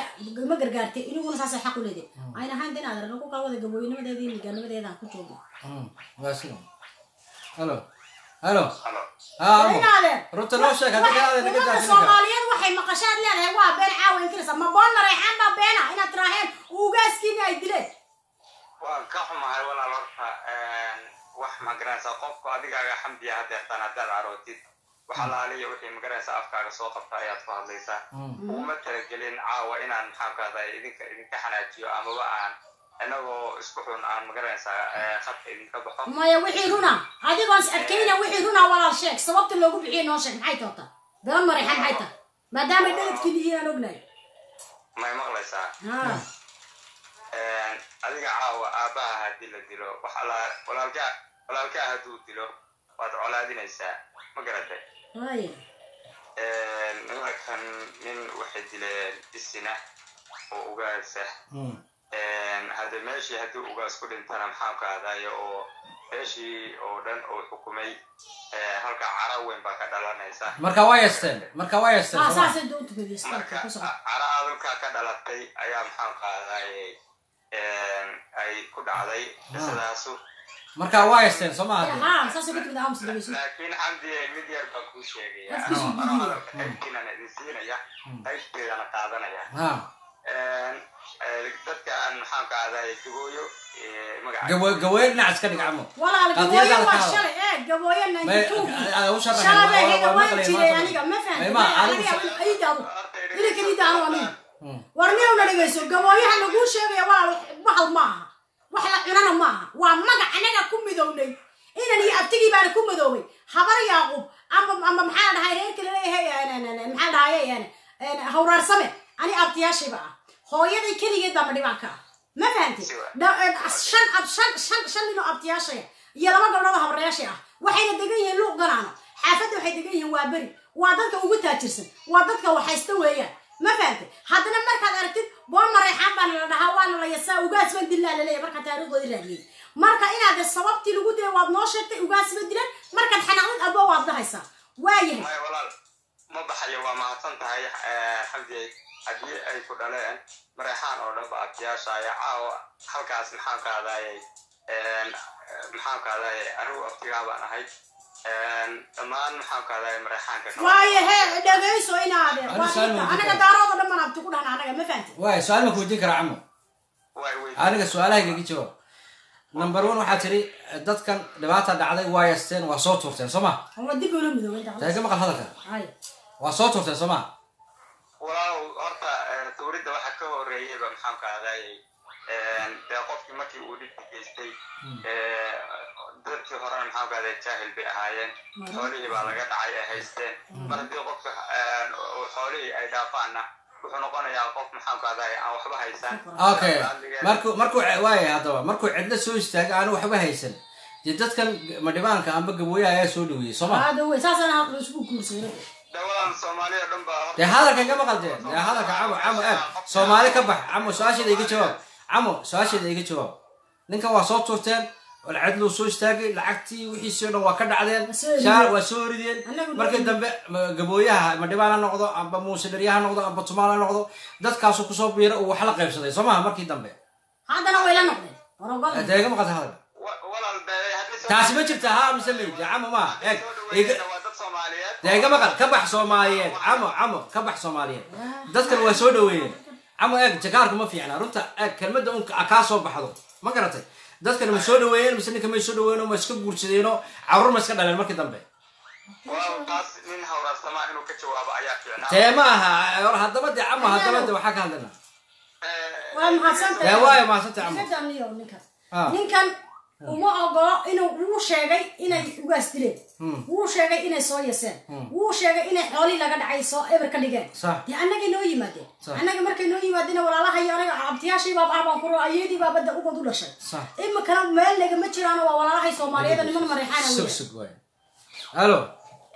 ma gargaartay inuguna saasay xaq u leedahay ayna ahaan inaad aragno ku kala wada gabooyinimadeeda iyo migaanimadeedaan ku joogno halo halo runta noo sheeg daafin soomaaliyeed waxay maqashaad leedahay waa been caawa inkirisa ma boon mareexaan baa beena inaad tiraaheen ugaaskiina ay dileen waan ka xumahay walaal horta wax ma garanaysaa qofku adigaaga xamdiya hadeertaan haddaad arootid waxa laaliya wixii ma garanaysaa afkaaga soo qabta ayaad ku hadlaysaa uguma talagelin caawa inaan maxaankaada idinka idinka xanaajiyo amaba aan inagoo isku xun aan ma garanaysaa khadka idinka baxo. Maya wixii runa. Adigoon is adkayna wixii runa walaal sheeg. Sababta loogu bixiye noo sheeg. Maxay toota? Been mareexan maxay tahay maadaamay dhaladkiina yihiin aan ognahay. May maqlaysaa Ha. adiga caawa aabbaha haddii la dilo wax alla- walaalkaa hadduu dilo waad colaadinaysaa ma garatay nimankan nin waxay dileen isina oo ugaasa hadde meeshii haddii ugaas ku dhintana maxaan ka hadaya oo meeshii oo dhan oo xukumay halka cara weyn baa ka dhalanaysa. Marka waa yeesteen marka waa yeesteen Ah, soo ma. saasay doonta gudiyastalka ku socda cara adulkaa ka dhalatay ayaa maxaan ka hadayay ay ku dhacday qisadaasu marka waa yeesteen soo ma hadde ha saasay ka timid aamus dhegeyso laakiin xamdi mid yar baan kuu sheegaya. Anoo- hadalka qaybtiinana idin siinaya qaybteedana qaadanaya gabooyo eh, dhinac iska dhig camo niyowna dhegeyso gabooyaha laguu sheegaya walaal maaha. Wax la cunana maaha. Waa magac anaga ku midownay inan iyo abtigii baana ku midoobay. Habar yaaqub amba amba maxaa la dhahay? Reerka la leeyahay maxaa la dhahaye hawraarsame ani abtiyaashayba ah hooyaday keligeed baa madhibaanka ah ma fahanti shan ab shan shan shan oo abtiyaashaya iyo laba gabdhood oo ah waxayna degan yihiin luuq ganaano xaafadda waxay degan yihiin waa beri waa dadka ugu taajirsan waa dadka waxaysta weeyaan ma fahantay haddana markaad aragtid boon mareexaan baana la dhahaa waana la yasaa ugaas baan dilaa la leeyahay markaa taariikhdoodii raadiyey marka inaad sababtii lagu dilay waad noo sheegtay ugaas ba dilan markaad xanaaqdid adoo waad dhahaysaa. Waayahay. Ma baxayo waa mahadsan tahay eh, xamdi haddii ay ku dhaleen mareexaan oo dhan ba abtiyaasha ayaa caawa. Halkaas maxaan ka hadayay maxaan ka hadayay anigu abtigaa baan ahay. Dhammaan maxaan ka hadayay mareexaanka kale. waayahe dhegayso weydiin anaga karaa. daarooda dhan baan abti ku dhahna anaga ma fahantay waay su'aal ma ku weydiin karaa camo aniga su'aalahaygaga jawaab. Number one waxaa tiri dadkan dhibaata dhacday waa yeesteen waa soo tuurteen soo ma? Dib ula midoobay taga maqal hadalka waa soo tuurteen soo ma walaal horta eh, tuuridda waxa ka horeeyeyba maxaan ka hadayay dee qofkii markii uu dhibki geystay eh, dadkii horena maxaan ka hadayay jaahil bay ahaayeen. Xoolihii baa laga dhacay ay haysteen. Mar haddii qofka eh, xoolihii ay dhaafaanna wuxuu noqonayaa qof maxaan ka hadayay aan waxba haysan. Okay markuu markuu waaya haddaba markuu cidlo soo istaaga aanu waxba haysan. Dee dadkan madhibaanka amba gabooyaha ayaa soo dhaweeyey soo dee hadalkan ka maqal dee? Hadalka camo camo eeg soomaali ka bax. Camo su'aasheeda iga jawaab. Camo su'aasheeda iga jawaab. Ninkan waa soo tuurteen alcadlu soo istaagay lacagtii wixiisii o dhan waa ka dhacdeen shaar waa soo rideen. Markii dambe ma- gabooyaha ma dhibaan ha noqdo amba muuse dherya ha noqdo amba tumaal ha noqdo dadkaasu ku soo biira uu wax la qaybsaday. Soo maha markii dambe. Dee haddii soo taasi ma jirta ha mise meyd camo ma eeg soomaaliyeed. Deega maqal ka bax soomaaliyeed. Camo camo ka bax soomaaliyeed. Dadkan waa soo dhaweeyeen camo eeg jakaarku ma fiicna. Runta eeg kelmadda un ka- kaa soo baxdo. Ma garatay? Dadkan ma soo dhaweeyeen mise ninka may soo dhaweeyeen ma iska guursadeenoo carruur ma iska dhaleen markii dambe. Tee ma aha haddaba de camo haddaba de waxaa ka hadlana. Waa mahadsantahay Yaa waayo mahadsantahay, Camo. Ah. ninkan uma ogolo inuu wuu sheegay inay ugaas dileen. Hmm. wuu sheegay inay soo yaseen Hmm. wuu sheegay inay xoolii laga dhacay soo eber ka dhigeen Sax. dee annagay noo yimaadeen. Annaga markay noo yimaadeen walaalahayo anaga abtiyaashii baaba ah baan kuro ayadii baa badda ubad u dhashay. Imikana meel legama jiraano waa walaalahay soomaaliyeed niman mareexaana halo.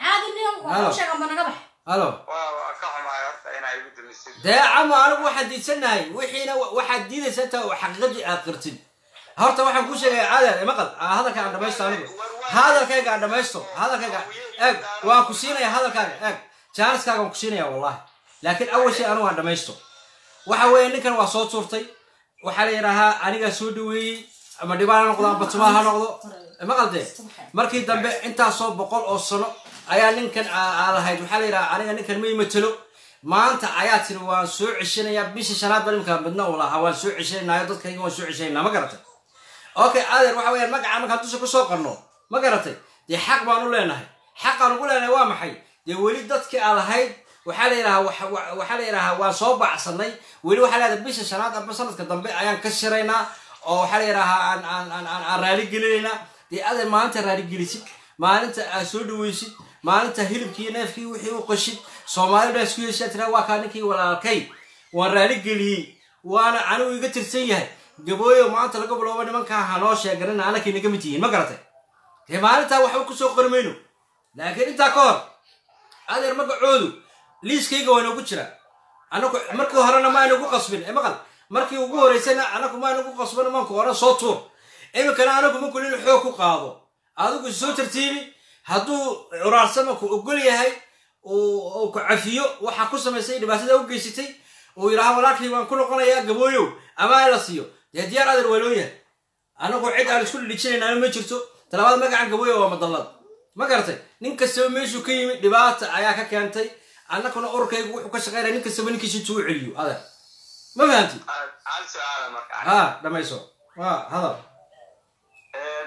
Caadi nin waa u sheegan ba naga bax. Halo. Waa waa ka xumahay horta inaa igu dumisid dee camo anigu waxaan diidsanahay wixiina wa- waxaad diidaysa inta xaqiiqadii aad qirtid horta waxaan kuu sheegaya caadar maqal. Ah, hadalka aan dhamaysto anigu. hadalkayga aan dhamaysto hadalkayga eeg waan ku siinaya hadalkaaga eeg. Jaaniskaaga waan ku siinaya wallahi laakiin awal shay anigu aan dhamaysto. Waxa weeye ninkan waa soo tuurtay. Waxaa la yidhaahaa anigaa soo dhaweeyey ama dhibaan ha noqdo tumaa ha noqdo. Maqal dee. Markii dambe intaasoo boqol oo sano ayaa ninkan aa lahayd. Waxaa la yidhaha aniga ninkan may matelo maanta ayaa tiri waan soo ceshanayaa bishii shanaad baa nimka midna uu lahaa waan soo ceshanaynayo dadkayga waan soo ceshanayna ma garatay okay adeer waxa weeyaan magaca markaan dusha ku soo qarno ma garatay? Dee xaq baan u leenahay. Xaqaan ugu leenahay waa maxay? Dee weli dadkii aa lahayd waxaa la yidhahaa waxa- wa- waxaa la yidhahaa waan soo bacsanay weli waxaa yidhaha bisha shanaad amba sanadka dambe ayaan ka shiraynaa oo waxaa la yidhahaa aan aan aan aan aan raali gelinaynaa. Dee adeer maalinta raali gelisid maalinta aad soo dhaweysid maalinta hilibkii neefkii wixii u qashid soomaalida isku yeeshaa tiraa waa kaa ninkii walaalkay. Waan raali geliyey waana anigu iga tirsan yahay gabooyo maanta laga biloobo nimankaa hanoo sheeganin anakay naga mid yihiin. Ma garatay? Dee maalintaa waxba ku soo qori mayno. Laakiin intaa ka hor adeer magacoodu liiskayga waa inoogu jira. Anaku markii horena ma aynagu qasbin. Maqal markii ugu horeysayna anaku ma aynagu qasbin manku hore soo tuur. Iminkana anagu maku nin xoog ku qaado. Adigu soo tartiibi hadduu curaarsama ku ogol yahay uu ku cafiyo waxaa ku samaysay dhibaatada u geysatay uu yidhaha walaalkii waan ku noqonayaa gabooyow ama la siiyo dee diyaar adeer waa loo yahay anagu cid aan isku dhidhijinaynaana ma jirto talabaad magacan gabooyo waa madallad. Ma garatay nin kastaba meeshuu ka yimid dhibaata ayaa ka keentay. Annakuna ururkaygu wuxuu ka shaqaynaya nin kastaba ninkiisa intuu u celiyo. Adeer. Ma fahamti ha dhamayso. Waa hadal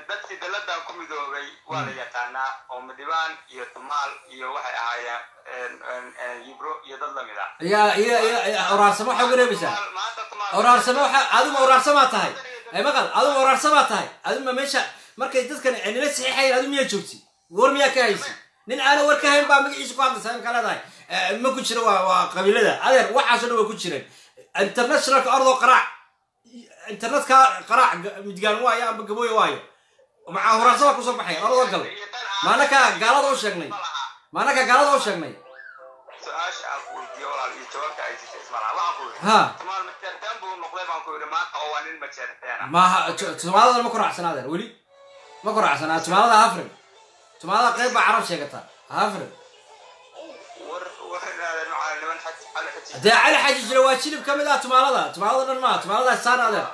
dadkii daladan ku midoobay waa la yaqaanaa oo midhibaan iyo tumaal iyo waxay ahaayeen yibro iyo dad la mid ah. Yaa iya iya oraarsamo waxaa uga reebaysaa oraarsamo waxa adigu oraarsamaa tahay. Ay maqal adigu oraarsamaa tahay. Adigu ma meesha markay dadkan nila saxiixayn adigu miyaa joogti? War miyaa ka haysi? Nin aana war ka hayn baa magaciisa ku hadlaysa imka leedahay. Ma ku jira waa waa qabiilada. Adeer waxaasoo dhan waa ku jireen. Internationalka ordoo qaraac انترنت كا قراع متقال وايا بقبوي وايا ومعه راسه كوسو بحي ارض قلب ما نكا قالوا دو شغلي ما نكا قالوا دو شغلي سؤالش أبو ديو على اليوتيوب كاي شي اسمع. على أبو. ها. تمام مترتم بو مخلف انكو ما قوانين ما شرتين ما تمام مكرع سنادر ولي. مكرع سنادر تمام هذا افرم تمام هذا قيب عرف شيكتها افرم ده على حاجة جلوات شنو بكمل لا تمام هذا تمام هذا ما تمام هذا السنة هذا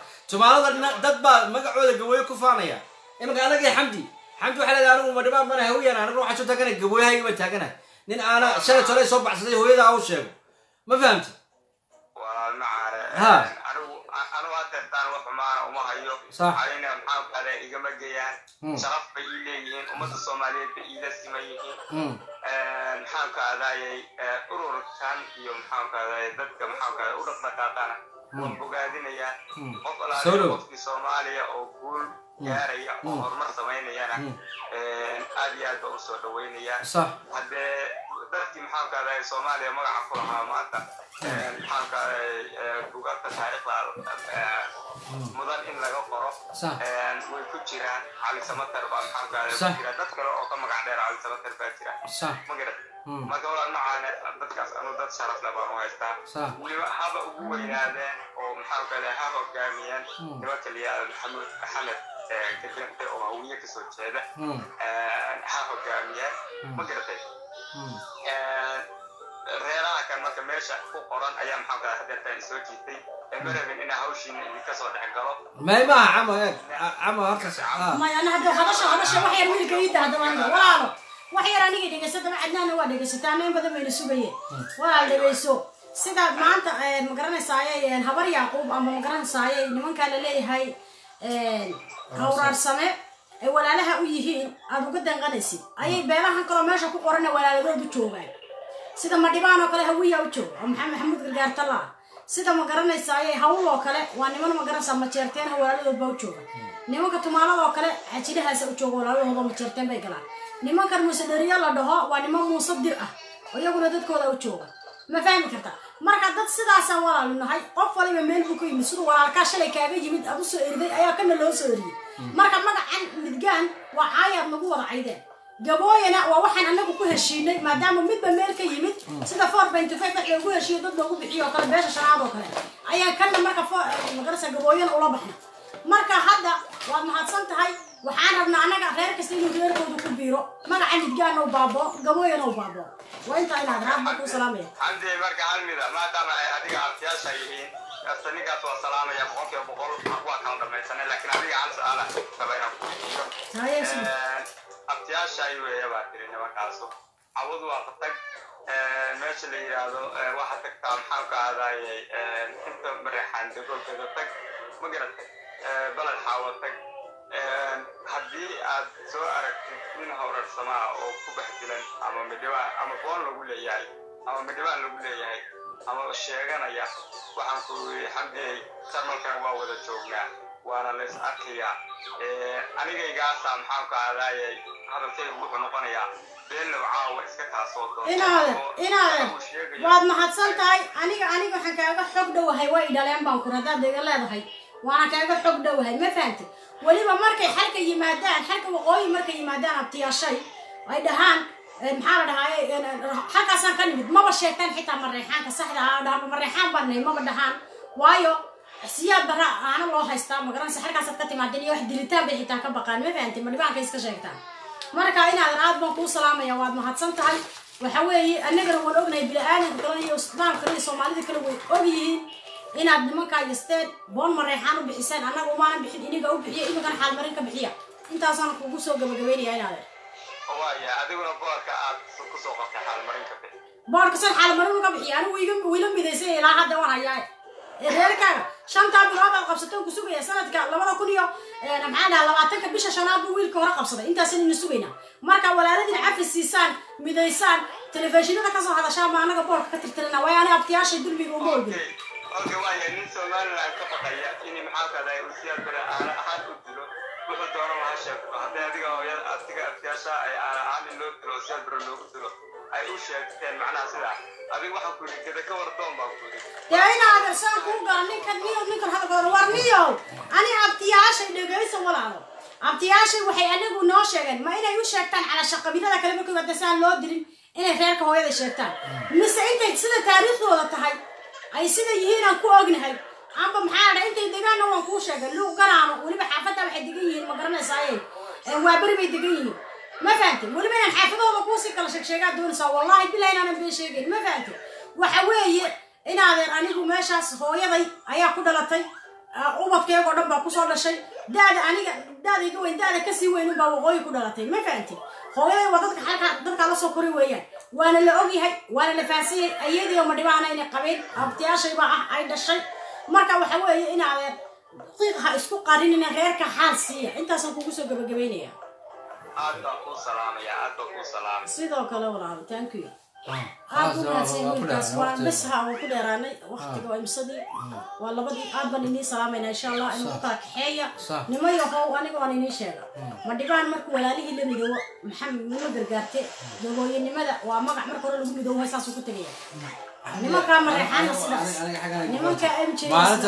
dhan- dad baa magacooda gabooyo ku faanaya. Imanka anagii xamdi xamdi waxaa leedahay anigu ma dhibaan mana hawiyaan anigu waxaan soo taaganahay gabooyahayga baan nin aana shalay tolay soo baxsaday hooyada u sheego. Ma fahamti? Walaal macaane Ha. anigu anigu hadeertaan wax xumaana uma hayo. Sax. calina maxaa kale igama geyaan sharaf bay ii leeyihiin ummadda soomaaliyeed bay iila siman yihiin. Maxaan ka adaayay ururkan iyo maxaan ka adaayay dadka maxaan ka u dhaqdhaqaaqana waan bogaadinayaan Hmm. qof dhow. qofkii soomaaliya oo guul Hmm. gaaraya oo Hmm. horumar samaynayana Hmm. aad iyo aad ba u soo dhaweynayaan Sax. haddee dadkii maxaan ka adaayay soomaaliya magaca ku lahaa maanta maxaan ka adaayay bugaagta taariikhda mudan in laga qoro way ku jiraan cali samater baa maxaan ka adaayay Sax. ku jira dad kale oo ka magac dheer cali samater baa jira Sax. ma garat Hmm. marka walaal macaane dadkaas anu dad sharaf leh baan u haystaa weliba haba ugu weynaadeen oo maxaan ka adaayay ha hogaamiyeen nimanka liyaada maxamuud maxamed kadanta oo hawiye ka soo jeeda ha hogaamiya ma garatay reeraha kan marka meesha ku qoran ayaa maxaa kala hadeertaan soo jiitay. Ma rabin inaa hawshiina idinka soo dhex galo? May maaha camo eeg camo halkaas ah. maya ana hadda hadasha hadasha wax yar wiilka ii taha dabaanta walaalo. Wax yar aniga dhegeysa daba cadnaana waa dhegeysataa. Ana in badan bayna sugayeen walaal dhegeyso. Sidaad maanta ma garanaysaaye habar yaaquub ama ma garanaysaaye nimankaa la leeyahay hawraarsame ay walaalaha u yihiin aada uga danqanaysid. Ayay beelahan kaloo meesha ku qorana walaaladoodu joogaan sida madhibaan oo kale hawiya u jooga oo maxamed maxamuud gargaar talla ah sida ma garanaysaaye hawl oo kale? Waa niman ma garanaysaa majeerteen walaaladood baa u jooga. Nimanka tumaalada oo kale xajilahaasa u jooga walaaladooda majeerteen bay galaan. Nimankan muuse dheriyo la dhaho waa niman muuse dir ah oo iyaguna dadkooda u jooga. Ma fahmi kartaa marka dad sidaasaan walaalu nahay qof waliba meel buu ka yimid. Siduu walaalkaa shalay kaaga yimid aad u soo eriday ayaa kana loo soo eriyey marka magacan midgaan waa caayaad nagu wada caydeen gabooyana waa waxaan anagu ku heshiinay maadaama midba meel ka yimid sida four benty five wax loogu heshiiyo dad loogu bixiyo oo kale beesha shanaad oo kale. Ayaan kana marka magarasa gabooyana ula baxna. Marka hadda waad mahadsan tahay waxaan rabnaa anaga reer kasta inuu reerkooda ku biiro. Magaca midgaana u baaboo gabooyana u baaboo waa intaa inaad raad baan kuu salaamaya xamdi marka hal mida maadaama ay adiga abtiyaasha yihiin ninkaas waa salaamaya boqolkiiba boqol waa kala dhamaysanay laakiin adiga hal su'aala raba inaan ku weydiiyo Haye, sida. abtiyaasha ay weeya baa tiri nimankaasu cawadu waa qatag meesha la yidhaahdo waxa tagtaa maxaan ka aadaayay inta mareexaan degoogeeda tag. Ma garatay baled xaawo tag. Haddii aad soo aragtid nin howrarsamaa oo ku baxdilan ama midhibaan ama boon lagu leeyahay ama midhibaan lagu leeyahay ama sheeganaya waxaan ku yidhi xamdiyey sarmalkan waa wada joognaa waana la is arkayaa anigaygaasaa maxaan ka aadaayay hadalkaygu wuxuu noqonayaa beenlow caawa iska kaasoo doonta inaade oo inaade uu sheegaya waad mahadsan tahay aniga aniga waxaan kaaga xog dhowahay way dhaleen baan kur haddaad iga leedahay. Waana kaaga xog dhowahay ma fahantay weliba markay xalka yimaadaan xalka waqooyi markay yimaadaan abtiyaashay ay dhahaan maxaa la dhahaa halkaasaan ka nimid maba sheegtaan xitaa mareexaanka saxda ah dhaha mareexaan baan nahay maba dhahaan. Waayo siyaad bara aana loo haystaa magaranaysa halkaasaad ka timaadeen iyo wax dilitaan bay xitaa ka baqaan ma fahantay madhibaanka iska sheegtaan marka inaadan aad baan kuu salaamaya waad mahadsan tahay waxa weeye annagana waan ognahay bini-aadanka kale iyo islaamka kale iyo soomaalida kale way og yihiin inaad nimankaa yasteen boon mareexaan u bixiseen annaga umaanan bixin iniga u bixiya iminkana xaalmarin ka bixiya intaasaan kugu soo gabagabeynaya inaade boorka san xaalmarin uga bixiya anigu wila midaysay ilaa hadda waan hayaa ee reerkaaga shantaa bilood aad qabsateen ku sugaya sanadka labada kun iyo maxaan labaatanka bisha shanaad buu wiilka hore qabsaday. Intaasan ina sugaynaa. Marka walaaladin cafi siisaan midaysaan telefishinada ka soo hadashaan ma anaga boorka ka tirtirina waayo ani abtiyaashay dulmiga uma ogin wuxuu doono laha sheegto haddii adiga hooyada adiga abtiyaasha ay aana ahaan loo dilo siyaad bare loogu dilo ay u sheegteen macnaha sidaa adiga waxaan ku yidhi geda ka wardoon baan ku yidhi. Dee ina adeersaan kuu gala ninkan niyo ninkan hadalka hore war niyow ani abtiyaashay dhegaysa walaalo. Abtiyaashay waxay anagu noo sheegeen ma inay u sheegtaan calasha qabiilada kale markii wada saan loo dilin inay reerka hooyada sheegtaan. Mise intay sida taariikhdooda tahay ay sida yihiin aan ku ognahay amba maxaa dha intay degaanna waan kuu sheegay luuq galaano weliba xaafadda waxay degan yihiin ma garanaysaaye waa bay degan yihiin ma fahantay weliba inaan xaafadooda kuusii kala sheegsheegaa doonaysaa? Wallahi bilahi inaanan been sheegayn ma fahantay waxa weeye inaadeer anigu meeshaas hooyaday ayaa ku dhalatay ah, ubadkeegoo dhan baa ku soo dhashay. Daada aniga daada iga weyn daada ka sii weyn unbaa waqooyi ku dhalatay. Ma fahantay hooyaday waa dadka halkaa dadkaa la soo koray weeyaan. Waana la ogyahay waana la fahansan yahay ayadii oo madhibaana inay qabeen abtiyaashaybaa ah ay dhashay. Marka waxa weeye inaadeer qiiq ha isku qarinina reerka xaal siiya. Intaasaan kugu soo gabagabeynaya sidoo kale walaalo thank you. Aad u mahadsan wiilkaas waa bes ha waan ku dheeraanay waqtiga waa imsadii waa labadii aad baan inii salaamayna insha allah inuu ku kala kaxeeya Sax. nimayo how aniga waan inii sheega ma dhibaan marka walaalihii la midoobo maxamed nima gargaarte gabooyanimada waa magac marka hore lagu midoobo saasuu ku tegaya nimankaa mareexaana sidaas? nimanka m j maalinta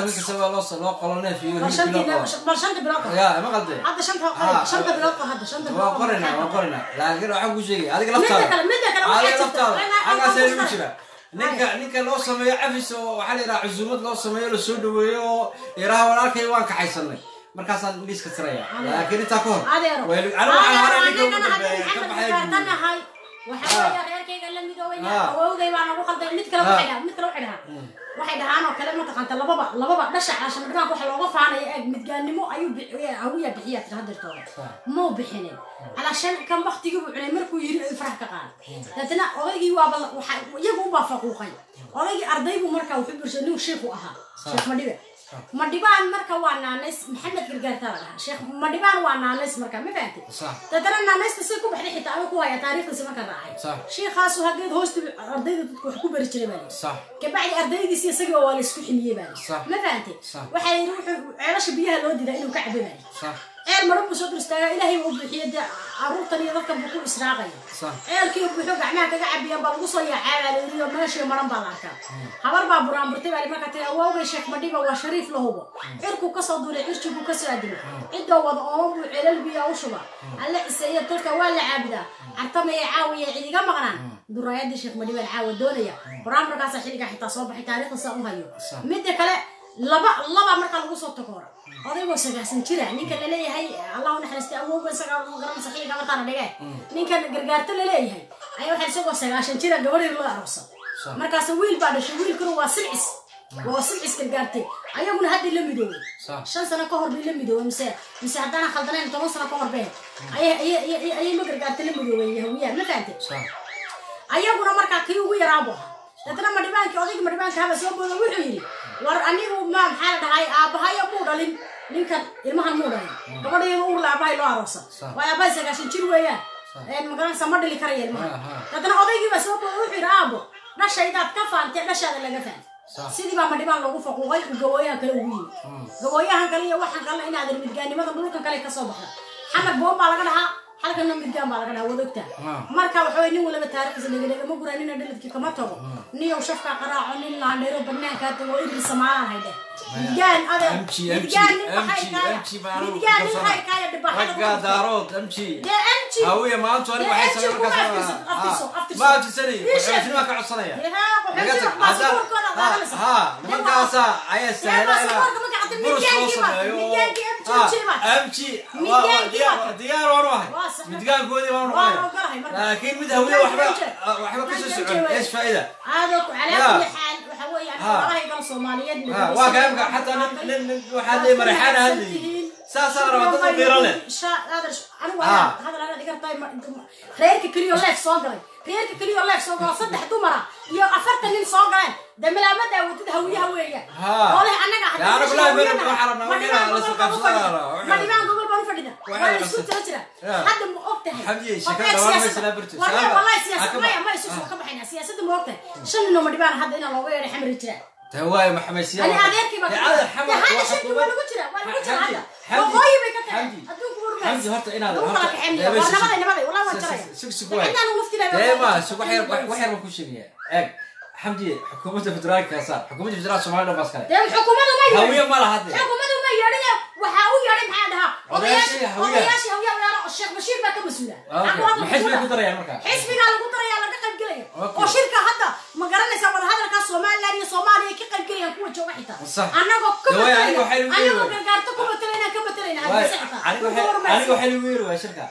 loo loo qolo neef iyo bal hilib shantii loo qolo bal shanta bilood qor. ya ma qalde? Hadda shanta qor Ah, shanta bilood qor hadda shanta bilood waa qorina waa qorina. Laakiin waxaan ku sheegay adiga Midda laftaada kale- midda kale waxaa adiga jirta- laftaada Ana- ana halkaasee ku lagu star- jira. Ninka ninka loo sameeyo cafis oo waxaa la yidhaha cusumad loo sameeyo la soo dhaweeyo oo yaraha walaalkay waan kaxaysanay markaasaan liiska tiraya Adeero. laakiin intaa ka hor. Ninka ugu dambeeya ka Ah. weeye reerkayga la midoobay Ah. awowgay baa nagu qalday mid kale Ah. waxay dhahaan mid kale waxay dhahaan waxay dhahaan oo kale mataqaanta lababa lababa dhasha caashamadhibaanka waxa looga faanaya eeg midgaanimo ayuu bi- hawiya bixiya tira hadeertooda mau bixinin calaashan kan waktigii buu cunay markuu yiri ay farax ka qaaday dabeetana odaygii waaba iyagu unbaa faquuqay odaygii arday buu markaa wuxuu bulshay nin sheikhu ahaa sheekh madhibe مديبان مركا وأنا ناس محمد قرقار ترى شيخ مديبان وأنا ناس مركا ما فهمتي صح تدرى ان ناس تصير كوب حدي حتى أنا كوها تاريخ سما كان راعي صح شيخ خاص وهاجد هوست ardayda dadku wax ku bari jiray baa صح kabacdi ardaydiisa isaga waa la isku ximiyay baa صح ma fahanti waxay ruuxu ceelasha biyaha loo diidaa inuu ka cabay baa صح ceel madhan buu soo duristaagaa ilaahay buu bixiyey dee caruurtan iyo dadkan buu ku israaqaya صح ceelkii buuxuu gacmaha kaga cabiyeen baa lagu soo yaacaa baa layidhi oo meeshii maran baa la arkaa habar baa buraanburtay baa markaa tiri awoogay sheekh madhiba waa shariif la hubo. Cirkuu ka soo duulay cirjiguu ka soo adimay ciddoo wada ooman buu ceelal biya u shuba. Alle ciseeye tolka waa la caabudaa. Cartamaya caawiya cidiga maqnaan duraayadii sheekh madhibaan caawa doonaya. Buraanburkaasa xilligaa xitaa soo baxay taariikhdiisa u hayo midda kale laba laba markaa lagu soo takoora odaygoo sagaashan jira ninka laleeyahay allah u naxariistay awowga isagaa garanaysa xilliga markaana dhigee ninkan gargaarto laleeyahay ayaa waxaa isagoo sagaashan jira gabadhii loo aroosa markaas wiil baa dhashay wiilkuna waa silcis waa silcis gargaartay ayaguna hadda la midoobay صح shan sano ka hor bay la midoobay mise mise haddana khaldanayn toban sano ka hor bay ayay ayay ayay ayay ma gargaarta la midoobay yahawiyaa ma fahantay صح ayaguna markaa kii ugu yaraa buu ahaa dadna madhibaankii odayga madhibaanka haba soo booda wuxuu yidhi war anigu ma maxaa la dhahay aabbahayo muu dhalin ninkan ilmahan muu dhahay gabadha in uurla abahay loo aroosa waayo abahay sagaashan jir weeyaan magaranaysa ma dhili karaya ilmaha haddana odaygii baa soo wuxuu yidhi aabo dhashaydaad ka faantee dhashaada laga faantay sidii baa madhibaan logu faquuqay u gawooyahan kale ugu yimi gawooyahan kale iyo waxaan kalena inaadan midgaanimada dhulkan kale ka soo baxda xamad boon baa laga dhahaa halkana midgaan baa laga dhahaa wad ogtaa marka waxa way nin walaba taariikhdiisa dhegedhega ma guraa nina dhaladkii kama tago niyow shafkaa qaraaco nin laandheero banaankaa tago idri samaalaan haydhe midgaan adeer امشي midgaan امشي nin waxay امشي kaaya امشي معروف midgaan nin waxay kaaya dhibaxada ku رجع qabta. دارود امشي dee emji هاوية ما انتوا انا dee waxay emji sameyn kuma markaas aftirso aftirso aftirso ما انت سني Ii sheeg. وحنا ka codsanaya ها naga tag qaxootiga baasaboorkooda ha qaadanaysa ha nimankaasa ayaa sahla baasaboorka marka hadda burus loo midgaankii baa sameeyo midgaankii emji ha emji baa amji Midgaankii baa. diyaar waan wahay Waa صح متقام قولي وأنا والله لكن مدهوية وحبة وحبة كيس السعود إيش فائدة؟ هذا على كل حال وحوي يعني والله يقول صوماليات واقع حتى لن لن واحد مريحانة هذه ساسا ربطت بيرانه شا هذا أنا وياه هذا أنا ذكرت طيب ريرك كليو ليف صوغري ريرك كليو ليف صوغري صدح دمرة يا أفرت نين صوغري ده من الأمد وتد هوية هوية. آه. والله أنا قاعد يا رب لا بيرن وحرمنا وقنا لا سقف صارا ما دي ما نقول بروح فدنا ولا سوت هجرة حد مو أوقته. حبيبي شكرا والله سلا برتو والله سياسة. ما ما يسوس وكم حين سياسة مو أوقته. شنو ما دي ما حد هنا لو غير حمر الجرا هواي محمد سيا انا adeerkii baa يا عاد حمد hada shaki waa lagu jira waa lagu jira hadda waqooyi bay ka tahay adduunku wuu rumaysan حمدي horta inaad lagu kala kaxeynaya waa nabaday nabaday wallahi waan jaraya sug sug waay cidaan uu mufti lahaa deema sug wax yar wax yar ma ku sheegaya eeg xamdi xukuumadda federaalka ka saar xukuumadda federaalka Soomaaliya bas kale dee xukuumadu ma yeedhin hawiye ma laha hadda xukuumadu ma yeedhin waxaa u yeedhin maxaa dhahaa Odayaashii odayaashii hawiye. odayaashii hawiye weero sheekh bashiir baa ka mas'uula ma xisbiga ku daraya marka xisbigaa lagu daraya laga qayb gelaya Okay. oo shirka hadda ma garanaysaa wadahadalka somaliland iyo soomaaliya ka qayb gelayaan kuwa jooga xitaa صح. annagoo ka Dee waay, aniga waxay matalayna lagu annagoo yeedhin. gargaarto ku matalayna ka matalayna waay hadisa xitaa aniga Kuwa waxay aniga rumaysan. waxay lagu yeeri waa shirka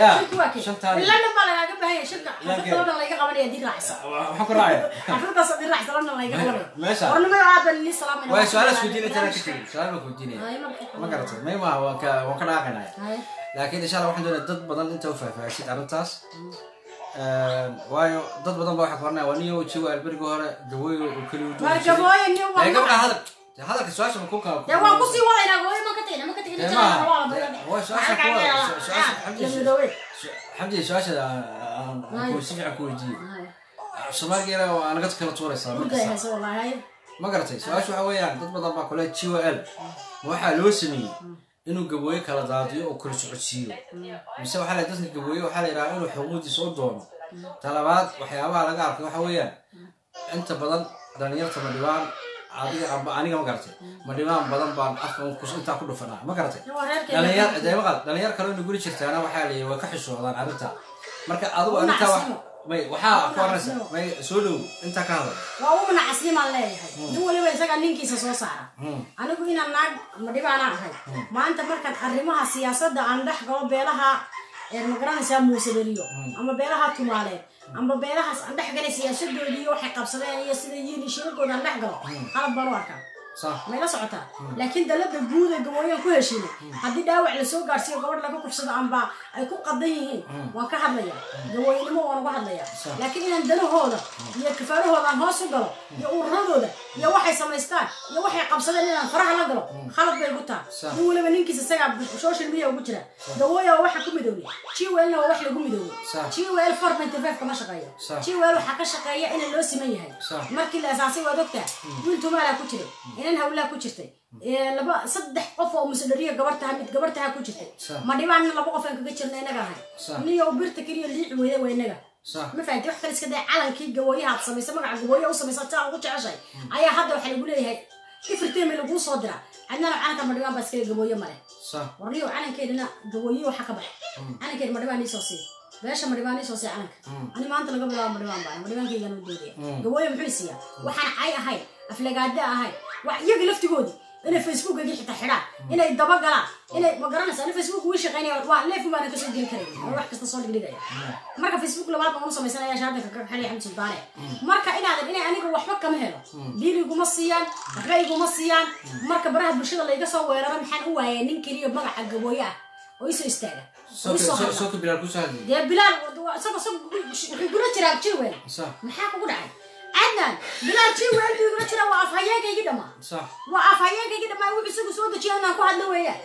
ya shirki waa kee shantaan london baa lagaaga baahan yahay shirka Laakiin- xafladda london laga qabanaya dii raacisa waxaan ku raacaya xafladdaas dii raacisa london laga qabanaya meesha warnimo aad baan nii salaamayna waay su'aal isku diinay tana ka tegi su'aal baan ku diinaya Ay, marka- ma garatay may maaha waan ka waan ka dhaaqanaya Ay. laakiin insha allah waxaan doonaya dad badan inta u faahfaahisid arrintaas waayo dad badan baa waxay ku oranaya waa niyo jigo alberigi hore gawooyo oo keliya u Waa gabooyo, nin waa ee gabdha magac. hadal dee hadalka su'aasha ma ku kala dee waan ku sii wadaynaa gooyo ma ka tegina ma ka tegina maaha. waa xamdi, la su- midoobay. xamdi su'aasha aan Ay. ku si fiican ku weydiiye soomaaligeena waa naga kala tuuraysaa ma garatay su'aasha waxa weeyaan dad badan baa kule g o l ma waxaa loo sameeyey inuu gabooye kala daadiyo oo kala socodsiiyo mise waxaa la dadka gabooye waxaa la yidhaha inuu xuquuqdiisa u doono talabaad waxyaabaha laga arkay waxa weeyaan inta badan dhalinyarta amba aniga ma garatay madhibaan badan baan afka intaa ku dhufanaa. Ma garatay dhalinyar kaloo ina guri jirtaana waxaa la yidhi way ka xishoodaan arrinta. Marka adigu Waa arrintaa may waxaa ka oranaysa may soo dhow intaa ka hadal waa u manacasnimaan leeyahay. Nin waliba isagaa ninkiisa soo saara. Anigu inaan naag ma dhibaana ahay. Maanta markaan arrimaha siyaasadda aan dhex galo beelaha ee ma garanaysaa muusadariyo ama beelaha tumaaleed ama beelahaas aan dhex galay siyaasadoodii iyo waxay qabsadeen iyo sida yiin shirarkooda aan dhex galo. Qalab baan u arkaa لكن ده لب بوده جوايا كل شيء. هدي داوع لسوق عرسي قرر لكو كفصد عن با. يكون قضية وكحد ليا جوايا لما وأنا واحد ليا لكن إن دنا هذا. يا كفارة هذا ما سجله يا أورنده ده. يا واحد سمايستان يا واحد قبصد لنا. فرح نقله خلاص بيقطها هو لما ننكس السجع بشوش المية وبكرة. جوايا واحد كم دولي شيء وين هو واحد كم دولي شيء وين فرد من تفاف كم شقية شيء وين حكش شقية إن اللوسي ما يهاي ما كل أساسي ودكتة وأنتم على كتير inan hawlaa ku jirtay. Laba saddex qof oo musadariya gabartaha mid gabartaha ku jirtay. Ma dhibaanna laba qof aan kaga jirna inaga ahay? Niyo birta keliya liici weyda waa inaga. Ma fahanti wax kale iska day calankii gabooyaha aad samaysa magaca gabooya u samaysa taa ugu jeceshay ayaa hadda waxaa lagu leeyahay ifritemi laguu soo dira. Cadnana calanka ma dhibaan baa iskale gabooye male warniyo calankeedina gabooye waxa ka bax calankeed ma dhibaan iisoo sii beesha madhibaan isoo sii calanka ani maanta laga bilaabo madhibaan baan madhibaankaygan u doodaya. Gabooye muxuu siiyaa waxaan cay ahayn aflagaada ahayn wax iyaga laftigoodii inay facebookagi xitaa xidhaan inay dabagalaan inay ma garanaysa ani facebook wii shaqeynaya waa leef baana ka soo geli karay. Oo wax kasta soo dhigdhigaya marka facebook labaad baan u samaysanaya shaadanka ka xidhay xamdi sultaane. Marka inaadan inay aniga waxba kama helo. Diiriguma siiyaan ra'yiguma siiyaan marka baraha bulshada layga soo weeraro maxaan u waayay nin keliya magaca gabooye ah oo isoo istaaga. Dee bilaal isagoo wuxuu gula jiraa maxaa kugu dhacay cadnan bilaal jiwel buu gula jiraa waa afhayeenkaygii dhamaa waa afhayeenkaygii dhamaa wuxuu isagu soo dejiya inaan ku hadlo weeyaan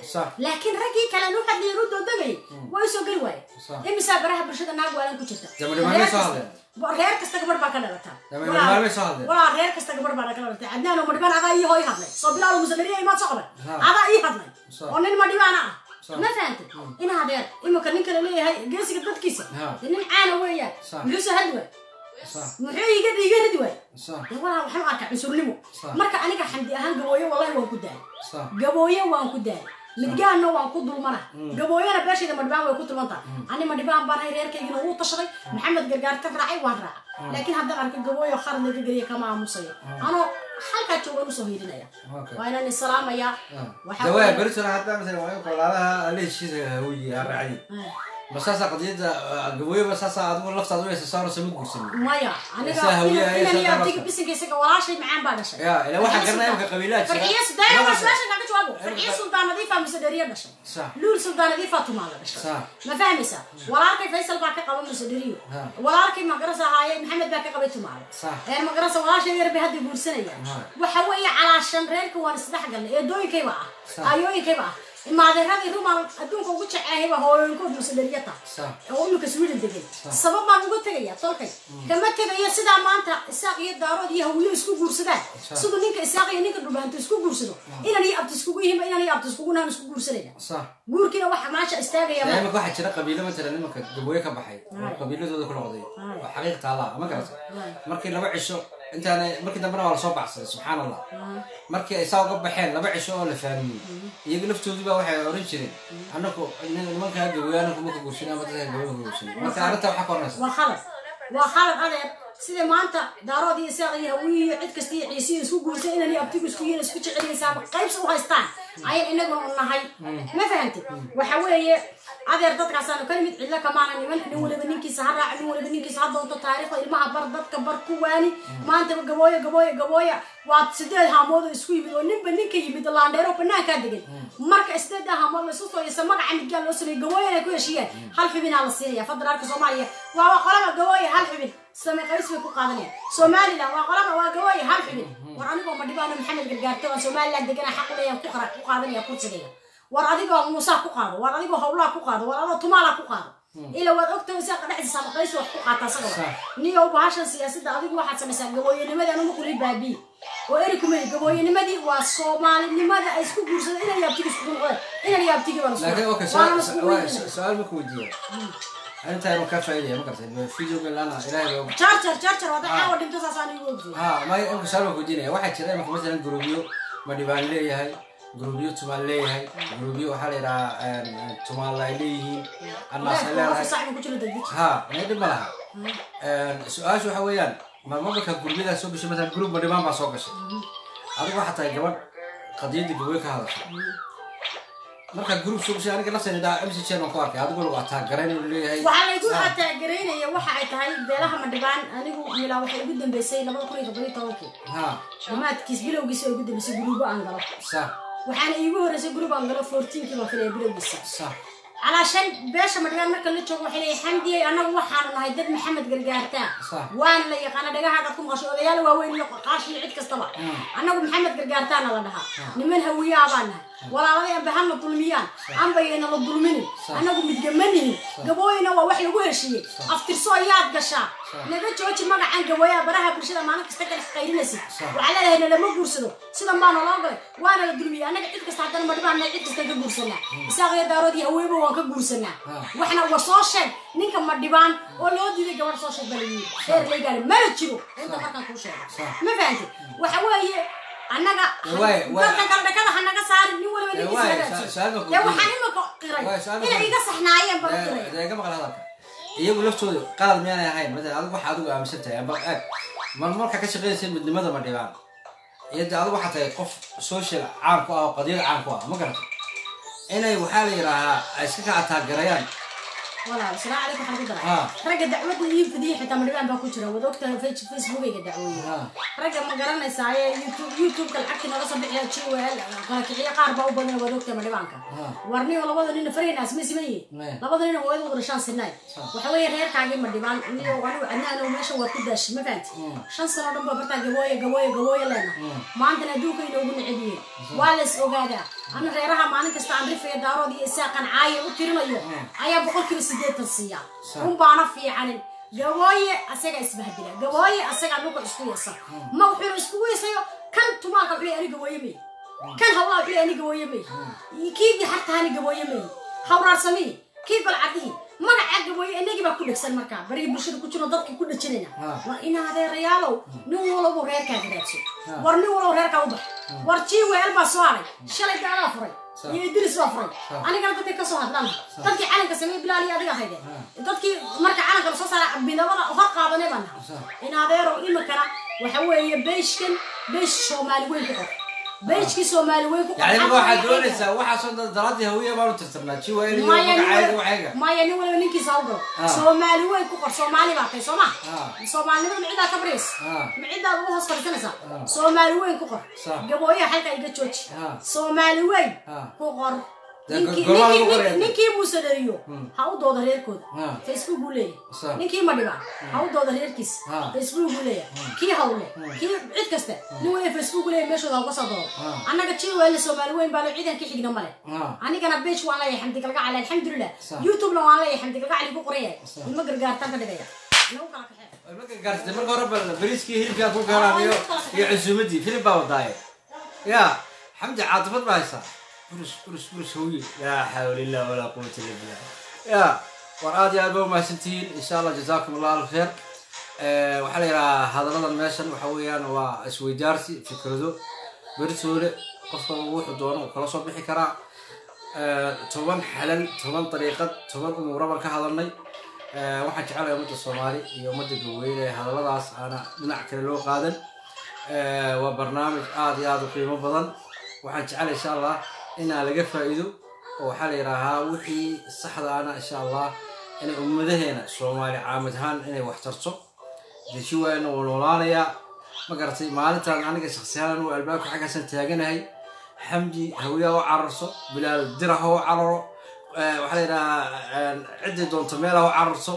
laakiin raggii kale nu hadlay ru doodamay waa isoo geli waaye imisaa baraha bulshada naag waalan ku jirta reer kasta gabar baa ka dhalataa walaa reer kasta gabar baa ka dhalatay cadnaan oo madhibaan adaa ii hooy hadlay soo bilaal musadariya imaad soo qaban adaa ii hadlay oo nin madhibaana ah ma fahantay in hadeer imika ninka la leeyahay geesiga dadkiisa nin caana weeyaan muxuu soo hadli waay muxuu iga iga ridi waay walaa waxaan u arkaa cusurnimo marka aniga xamdi ahaan gabooye wallahi waan ku daalay gabooye waan ku daalay midgaanna waan ku dulmana. Gabooyana beeshayda madhibaan way ku tulmantaa ani madhibaan baan hay reerkaygina wuu tashaday. Maxamed gargaar ka raacay waan raaca laakiin haddaan arko gabooyo khar laga geliya kama aamusayo anoo halkaa joogan u soo hiirinaya. Waa inaan isalaamaya dawaa beritona hadda masalan waa qolaadaha alle heshiisa aan raacdi بس هسا قديد قوي بس هسا أدور لفت أدور يس صار سمو قوي سمو ما يا أنا قاعد أقول لك أنا اللي أعطيك بس إن جسك ولا شيء معان بعد شيء يا لو واحد قرنا يبقى قبيلات فرعيس دايرة بس. ما شيء نعمل شو أقول فرعيس سلطان نظيفة مسدرية بس صح. لول سلطان نظيفة تمالة بس صح. ما فاهم إيش نعم. ولا أركي فيس الباكي قبل مسدرية نعم. ولا أركي مقرصة هاي محمد باكي قبل تمالة صح. يعني هي مقرصة ولا شيء يربي هدي بورسنا يعني. نعم. وحوي على عشان غيرك وانسدح قال لي إيه، دوي كيما أيوي آه، كيما imaadeeradii rumaan adduunka ugu jecehayba hooyooyinkood musadariyata oo imika sweden degan sabab baan uga tegaya tolkay. Kama tegayo sidaa maanta isaaq iyo daarood iyo hawiyo isku guursadaan. Siduu ninka isaaq iyo ninka dhulbaanto isku guursado. Inan iyo abti iskugu yihiinba inan iyo abti iskugu nahan isku guursanayna guurkiina waxa maasha istaagaya waxaa jira qabiilo matala nimanka gabooye ka baxay. Oo qabiiladooda ku noqday. Oo xaqiiq taallaa ma garata markii laba cisho intaana markii dambena waa la soo baxsaday subxaan allah markii ay saa uga baxeen laba cisho oo la faamiyey iyaga laftoodii baa waxay oran jireen anaku nimankaa gabooye anaku maka guursan ama dadka maka guursan marka arrinta waxaa ka oranaysa waa khalad. Waa khalad adeer sida maanta daarood iyo isaaq iyo hawiyi iyo cid kasta iyo ciisiyo isku guursan inani abtigu isku yihiin isku jeceliyaysaaba qaybsi u haystaan. Ayaan inaguna u nahay. Ma fahantid waxa weeye adeer dadkaasaanu ka nimid cidlo kamaana niman nin waliba ninkiisa ha raac nin waliba ninkiisa ha doonto taariikhda ilmaha bar dadka bar ku waani. Maanta gabooyo gabooyo gabooya waa sideed haamood oo isku yimid oo ninba ninka yimid laandheero banaankaa degan marka sideed haamood laisu soo yasa magaca midgaan loo sameeyey gabooyo inay ku heshiiyeen hal xubinaa la siinaya federaalka soomaaliya. Waa qolaba gabooyo hal xubin. Same qays bay ku qaadanayaan. Somaliland waa qolaba waa gabooyo hal xubin. War anigoo madhibaano maxamed gargaarto aan somaliland degana xaq u leeyaan ku war adigoo muusaa ku qaado war adigoo hawlaa ku qaado war adoo tumaalaa ku qaado ila waad ogtahay isaqa dhexdiisa maqays wax ku qaataa sagaba niyow bahashan siyaasadda adigu waxaad samaysaa gabooyanimadii anuma kuli baabiye oo eri kumeli gabooyanimadii waa soomaalinimada ay isku guursadeen inay yaabtigi isku noqdeen inay yaabtigi baan laakiin okay su'aal marka weydiiya arrintaa ma ka faa'iidaya ma gartay videoga laana ilaahay charger charger wada caawa dhinto saasaan igu ogjiyo ha may imka su'aal marka weydiinaya waxaa jira imaka masalan guruubyo ma dhibaan leeyahay gurubyo tumaal leeyahay. Gurubyo waxaa la yidhahaa tumaal ay leeyihiin. Annaas ay leedahay ha meedhi ma laha su'aasha waxa weeyaan marma marka gurubyadaa soo gashay masalan gurub madhimaan baa soo gashay. Adigu waxaa tahay gabadh qadiyadda gaboy ka hadasha marka gurub soo gashay aniga nafteena dhaa mc chen aan ku arkay. Adigu waa taagarayn leeyahay. Waxaa laygu taagereynaya waxa ay tahay beelaha madhibaan anigu milaa waxay ugu dambeysay labada kun iyo toddobiyo tobankii ha. Dhammaadkiis bilowgiisa ugu dambeysay guruubo aan galo waxaana iigu horreysay gurub aan galo fourteenkii baan filaya bilowgiisa sa calaashan beesha madhibaan marka la joogo waxay leeyahay xamdiyey annagu waxaanu nahay dad maxamed gargaartaa Sax. waana la yaqaana dhagahaagaad ku maqasho odayaal waaweyn iyo qaash iyo cid kastaba. Annagu maxamed gargaartaana la dhahaa. Niman hawiyaa baan nahay walaaladay anba hana dulmiyaan. Anbayayna la dulminin. Annagu midgamanihin gabooyina waa wax lagu heshiiyey aftirso ayaad gashaa naga jooji magacan gabooyaha baraha bulshada maalin kasta kale qaylinaysid waxaa leedahay nalama guursado sidan baana loo galay waana la dulmiyey annaga cid kasta haddana madhibaan nahay cid kasta ka guursanaa isaaq iyo daarood iyo haweeba waan ka guursanaa waxna wa soo sheeg ninka madhibaan oo loo diiday gabadh soo sheeg baa la yidhi heer leegaale mana jiro inta markaan kuu sheego ma fahanti waxa weeye annaga Waay, waay. dadka kale dhakada ha naga saarin nin waliba ninkiisa waay, hagaajiyo. sa- saaba ku dee diiday. waxaan imika qiray Waay, saaba ku inay diiday. iga saxnaayeen baa qiray iyagu laftooda qalad miyaanay ahayn? Matalan adigu waxa adigu aaminsan tahay amba eeg mar marka ka shaqaynaysa midnimada ma dhibaan iyo dee adigu waxaa tahay qof social caan ku ah oo qadiyad caan ku ah ma garata inay waxaa la yidhaahaa ay iska ka ataagarayaan walaal salaamu calaykum waxaan ku daray Ah. ragga dacwadda ii fidiyey xitaa madhibaan baa ku jira wad face- facebookayga dacwooye ragga ma garanaysaa ee youtube youtubeka lacagtii naga soo bixiya jwl qalakiciyo qaar baa u badan wad ogtahay madhibaanka warniyo labada nin faraynaas ma Ne. labada nin hooyada wada dhashaan sinay waxa weeye reerkaagii madhibaan niyo anigu adnaano meesha waad ku daashi ma fahanti shan sano dhan baa bartaa gabooye gabooye gabooye leena maantana adduunka inoogu necebiyeen waa la is ogaadaa ana reeraha maalin kasta aan rifayo daarood iyo isaaqan caayo u tirinayo ayaa boqolkiiba sideetan siiya. Sa- un baana fiicanin. Gabooye asaga isbahdila gabooye asaga dhulka isku yasa ma wuxuu iskugu yasayo kan tumaalka wuxuu leeyahay ani gabooye may kan hawlaa wuxuu leeyahay ani gabooye may kiigii harta ani gabooye may hawraarsamii kii golcadihii magaca gabooye inagii baa ku dhegsan markaa. Barigii bulshada ku jiro dadkii ku dhejinayna war ina adeerayaalow nin walabo reerkaaga raadso war nin walabo reerkaa u bax وارتيو هلبا سواري شلت أنا افري يدير سوافري أنا قلت لك كسو هذا تلقى علم كسمي بلالي هذه هيدا تلقى مرك علم كسو صار بين ولا فرق هذا نبنا ان هذا رو اي مكان وحوي بيشكن بيش شو مال وين تقول beeshkii soomaali weyn ku qor yani marka waxaad doonaysaa waxaasoo dad daladii hawiya baanu tirtirnaa jiwael iyo maya nin magacayga waliba- waxayga maya nin waliba ninkiisa u galo Ah. soomaali weyn ku qor soomaali baa tay sooma Ah. soomaalinimada micidaa ka baraysa Ah. micidaad ugu hoos fadhiisanaysaa Ah. soomaali weyn ku qor Sax. gabooyaha halka iga jooji Ah. soomaali weyn Ah. ku qor Dee Ninkii- gorbaa lagu ninkii- qoraya. ninkii- ninkii muuse dhaliyo Hmm. ha u dooda reerkooda Ah. facebook buu leeyahay Sax. ninkii madhiba ha u dooda reerkiisa Ah. facebook buu leeyahay kii hawle kii cid kasta nin waliba facebook leeyahay meeshooda ha uga soo doodo Ah. annaga jiweelle soomaali weyn baa lo ciidan ka xigna male Ah. anigana beej waan leeyahay xamdi galgacali alxamdulilah Sax. youtubena waan leeyahay xamdi galgacali ku qoran yahay ilma gargaartaan ka dhigaya nagu kala kaxee marka gaartay marka hore bal bariiskii hilibkaa ku gaaraan iyo iyo casuumadii filim baa wadaaye ya xamdi caatifad baa haysaa billah. Ya war aad ba umahadsantihiin insha allah jazaakum allah alf kheer Eh, waxaa la yidhahaa weeyaan waa isweydaarsi fikrado beritoole qofka wuxuu kala soo bixi karaa. Eh, toban xalal toban dariiqad toban umuura ka hadalnay. Eh, waxaan jecelahay ummadda soomaali iyo ummadda gaweyne hadalladaas aana dhinac kale loo qaadan. Waa barnaamij aad iyo aad u badan. Waxaan jecelahay insha allah inaa laga faa'iido oo waxaa la yidhaahaa wixii saxda ana insha allah inay ummadaheena soomaali caamad ahaan inay wax tarto. Deshi waayna wuu noolaanayaa ma garatay maalintaan aniga shaksiyahaan uu albaabka xaggaasan taaganahay. Xamdi hawiyaa u cararso bilaal dirax u cararo waxaa la yidhahaa ciddii doonto meel ha u cararso.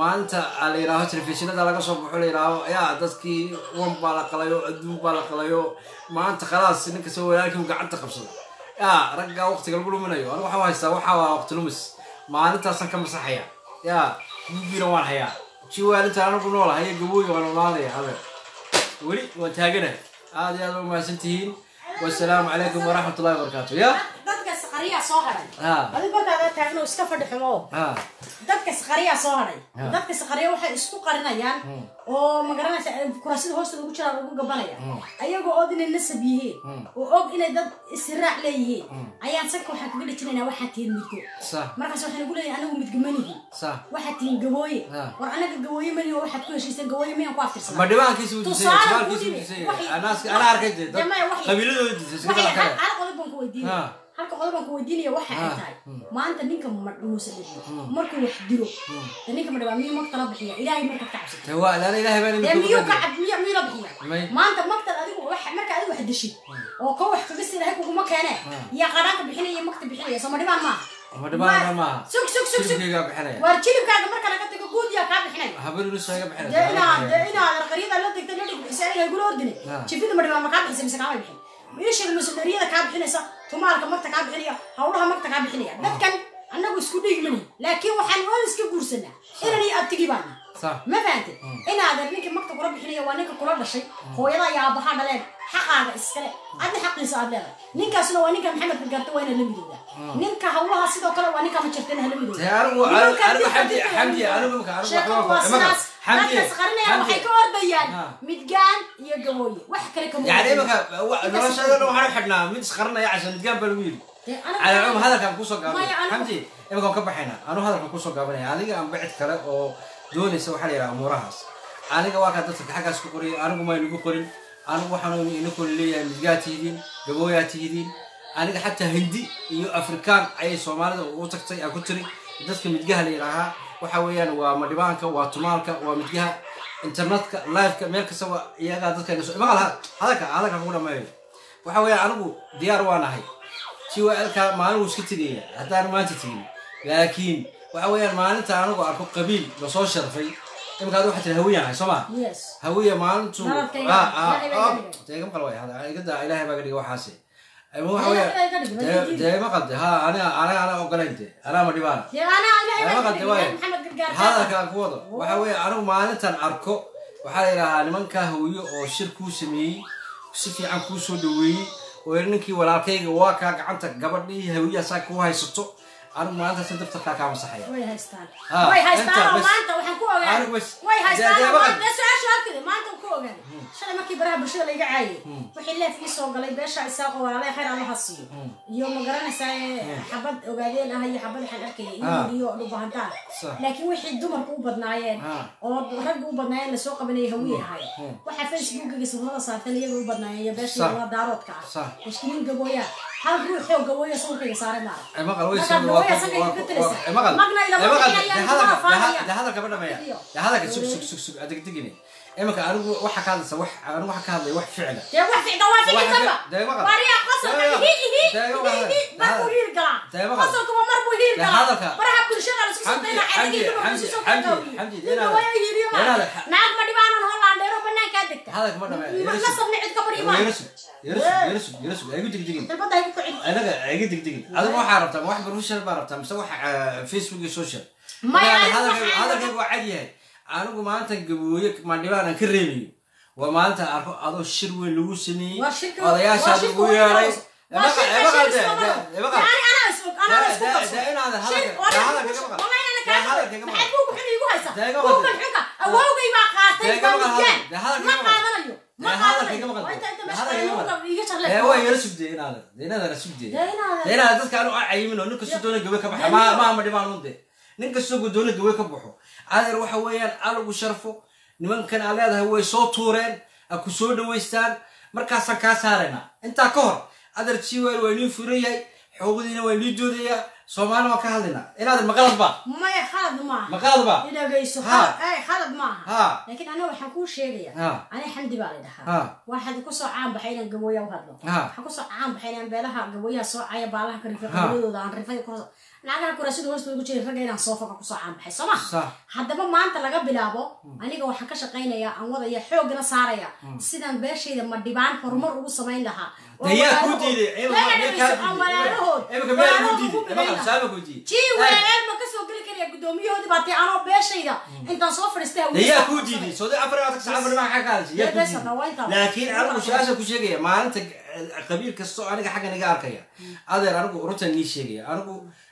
Maalinta aa la yidhaaho telefishinada laga soo baxo la yidhaaho yaa dadkii wan baa la qalayo adduun baa la qalayo. Maanta khalaas ninka soo walaalkii gacanta qabsado yaa raggaa waqtiga lagu luminayo. Anigu waxaa haystaa waxaa waa waqti lumis. Maalintaasaan ka masaxaya. Yaa guugiina waan hayaa. Jiwaalinta anagu noola haya gabooyi waan noolaanaya habe weli waan taaganahay aad iyo aad waa mahadsan tihiin wasalaamu calaykum waraxmat ullahi wabarakaatu ya qariyaa soo haray adigo hortaada taagno iska fadhi xumo dadkas qariyaa soo haray dadkas qarya waxay isku qarinayaan oo magaranaysa kuraasida hoosta lagu jiraa lagu gabanaya ayagoo od inay nasab yihiin oo og inay dad isiraac leeyihiin ayaan sanka waxaan kaga dhajinaynaa waxaa tihiin midgo markaas waxaan ugu leeyahay anagu midgo manihi waxaa tihiin gabooye war anaga gabooye manihi oo waxaad ku heshiiseen gabooye miyaan ku aftirsanaa ma dhibaankiisa u disay saalkiisa u disay ana arkay qabiiladooda disay sidoo kale hal qodob baan ku weydiinaya halka qodob baan ku weydiinaya waxa ay Ha. tahay. Hmm. maanta ninka ma- muuse dhibi Hmm. markuu wax dilo Hmm. dee ninka ma dhibaa miyuu magtala bixiya ilaahay markaad ka miyuu ka cab miyu miyuu la bixiya maanta magtad adigu wax marka adigu wax dishid oo ka wax kaga si ilaahay kuguma keene. Hmm. yaa qadhaanka bixinaya magta bixinaya soo ma dhibaan maaha? Sug sug sug sug. Shirkeyga bixinaya. Waar jilibkaaga marka laga tago guud yaa kaa bixinaya habar inuu soo iga dee bixinaya inaad dee inaad qaryada la degtay la dhigisa inay gula ordine Ha. jifida ma kaa bixisa mise kaama bixin wiilashada masoneriyada kaa bixinaysa tumaalka magta kaa bixinaya hawlaha magta kaa bixinaya dadkan annagu isku dhiig mani laakiin waxaan oon iska guursanaa inan iyo abtigi baana صح ma fahantay inaadan ninka magta kula bixinaya waa ninka kula dhashay hooyada iyo aabaha dhaleen xaqaaga iskale adna xaqiisa aad leedahay ninkaasna waa ninka maxamed gargaarta waa ina la midooda ninka hawlaha sidoo kale waa ninka ma jirta ina hala midooda dee anigu Nimanka anigu dilka xamdi dilka xamdi midooda. anigu imika anigu sheekadu waxba waa imaka sidaas xamdi dadka isqarinayaan waxay ka ordayaan Ha. midgaan iyo gabooye wax kale kama يعني ordayaan. imika noloshada waxaan u xidhnaa mid isqarinaya cashan midgaan baa lagu yidhi Dee aniga- على العموم هذا كان كوسو Maya, قابل anigu- حمدي إما كان كبحنا أنا هذا كان كوسو قابل يعني أنا أم بعد كلا أو دوني سو حالي على أمورهاس أنا جوا كان anugu xanuuni inakoo la leeyahay midgaa tihidiin gabooyaa tihidiin aniga xataa hindi iyo afrikaan ayay soomaalida u tagtay aan ku tiri. Dadka midgaha la yidhaahaa waxa weeyaan waa madhibaanka waa tumaalka waa midgaha internetka liveka meel kastaba iyagaa dadkayna so imaal hadalka hadalka kugu dhammeeyo waxa weeyaan anigu diyaar waan ahay. Si waalkaa maalinuu iska tegaya haddaan maanta tegin laakiin waxa weeyaan maalinta anigu arko qabiil la soo sharfay imika ad waxaa tiri hawiyaan ahay soo ma hawiya maalintu dee iga maqal igada baa ga waxaasi. Dee- ha ogolayn de anaa ma hadalkaan ku wado. Waxa weeye anigu maalintan arko waxaa la yidhaahaa nimankaa hawiyo oo shir kuu sameeyey si fiican kuu soo dhaweeyey oo ninkii walaalkayga waa kaa gacanta gabadhii hawiyaha saa kuu haysato anigu maalintaas in daftarkaa kaa masaxaya way haystaan. Ah, way haystaan maanta waxaan ku bas. way haystaan maanta su'aasha halkeeda maanta ku ogaaday shalay markii baraha bulshada layga caayay wixii leef ii soo galay beesha isaaqo walaalay khayr allaha siiyo. Iyo ma garanaysaa xabad ogaadeen ah iyo xabad waxaan arkaya Ah. iyo iyo dhubahantaan Sax. laakiin wixii dumarku u badnaayeen Ah. oo ragga u badnaayeen la soo qabanayay hawiye ahay Hmm. waxaa facebookiga sawirada saartan iyaga u badnaayeen iyo beesha waa daaroodka ah. Sax. mushkiliin gabooya hal ruux oo gabooya sawirkayga saaray maara Ay maqal way Markaad soo gabooya waa sankayga ka tiraysa. ay maqal Magna ilama ay maqal bixinayaan, de hadalka ilama faanayaan. de hadalka ma dhameeya Iyo. de hadalka sug sug sug sug adag digine imika anigu waxa ka hadlaysa wax anigu waxa ka hadlaya wax ficila dee wax ficda waa ficil Waxa kaba ka- dee maqal. wariya qosolka Dee maqal. ihi ihi Dee ihi maqal. ihi markuu hiir galaa Dee maqal. qosolka waa markuu hiir Dee galaa hadalka. baraha bulshada la isku Xamdi, soo Xamdi, xadigi dumarku Xamdi, isu soo Xamdi, qeybiyo. Xamdi, ninka inaad- waa hiiriyo ma inaad- naag ma dhibaanan hollandheero banaankaa degta hadalka ma dhameeya ma nasabni cid ka baryo ma yarasug yarasug yarasug yarasug ay gu digdigin dalbada ay ku kicin anaga iga digdigin adigu waxaa rabtaa ma wax professional baa rabtaa mise wax ah, facebook iyo social Maya, Inaad anigu hadalkaygu waxaan hadalkaygu waa cad yahay anigu maanta gabooye mandhibaan aan ka reebayo waa maalinta arko adoo shir weyn lagu sameeyey. Odayaashaad ugu yeeray. dadka anu cayimin oo nin kastoo doona gawe ka baxa ma ma ama dhibaan unde nin kastoo doona gawe ka baxo adeer waxa weeyaan alagu sharfo nimankan aa leedahay way soo tuureen ha ku soo dhawaystaan markaasaan kaa saaraynaa intaa ka hor adeer jiwel waa inii furan yahay xuquuqdiina waa inii doodayaa soomaali waan ka hadlaynaa inaadan maqalad ba maya khalad maaha Maqaalad ba? idhagayso Ha. ay khalad maaha Ha. laakiin aniga waxaan kuu sheegaya Ha. ani xamdi baa la Ha. dhahaa waxaad ku soo caan baxay inaan gabooya u hadlo Ha. waxaan ku soo caan baxay inaan beelaha gabooyaha soo caya baalaha ka rifay Ha. qabiladooda aan rifay ku lacagaha kuraasida hoostooda ku jiray ragga inaan ku soo caan baxay soo ma Sax. haddaba maanta laga bilaabo aniga waxaan ka shaqaynayaa aan wadaya xoogna saaraya. Hmm. sidaan beeshayda madhibaan horumar ugu samayn lahaa. Ugu ma ka soo geli karaya guddoomiyahoodii baa anoo beeshayda intaan soo fadhiistay dee yaa kuu diiday soo afar iyo labaatan saac afar maxaa ka hadlaysa yaa Dee kuu bes diiday hadda waa intaa. laakiin anigu su'aasha ku sheegaya maalinta eh, qabiil kastoo aniga xaggan iga arkaya adeer anigu runtan nii sheegaya. Anigu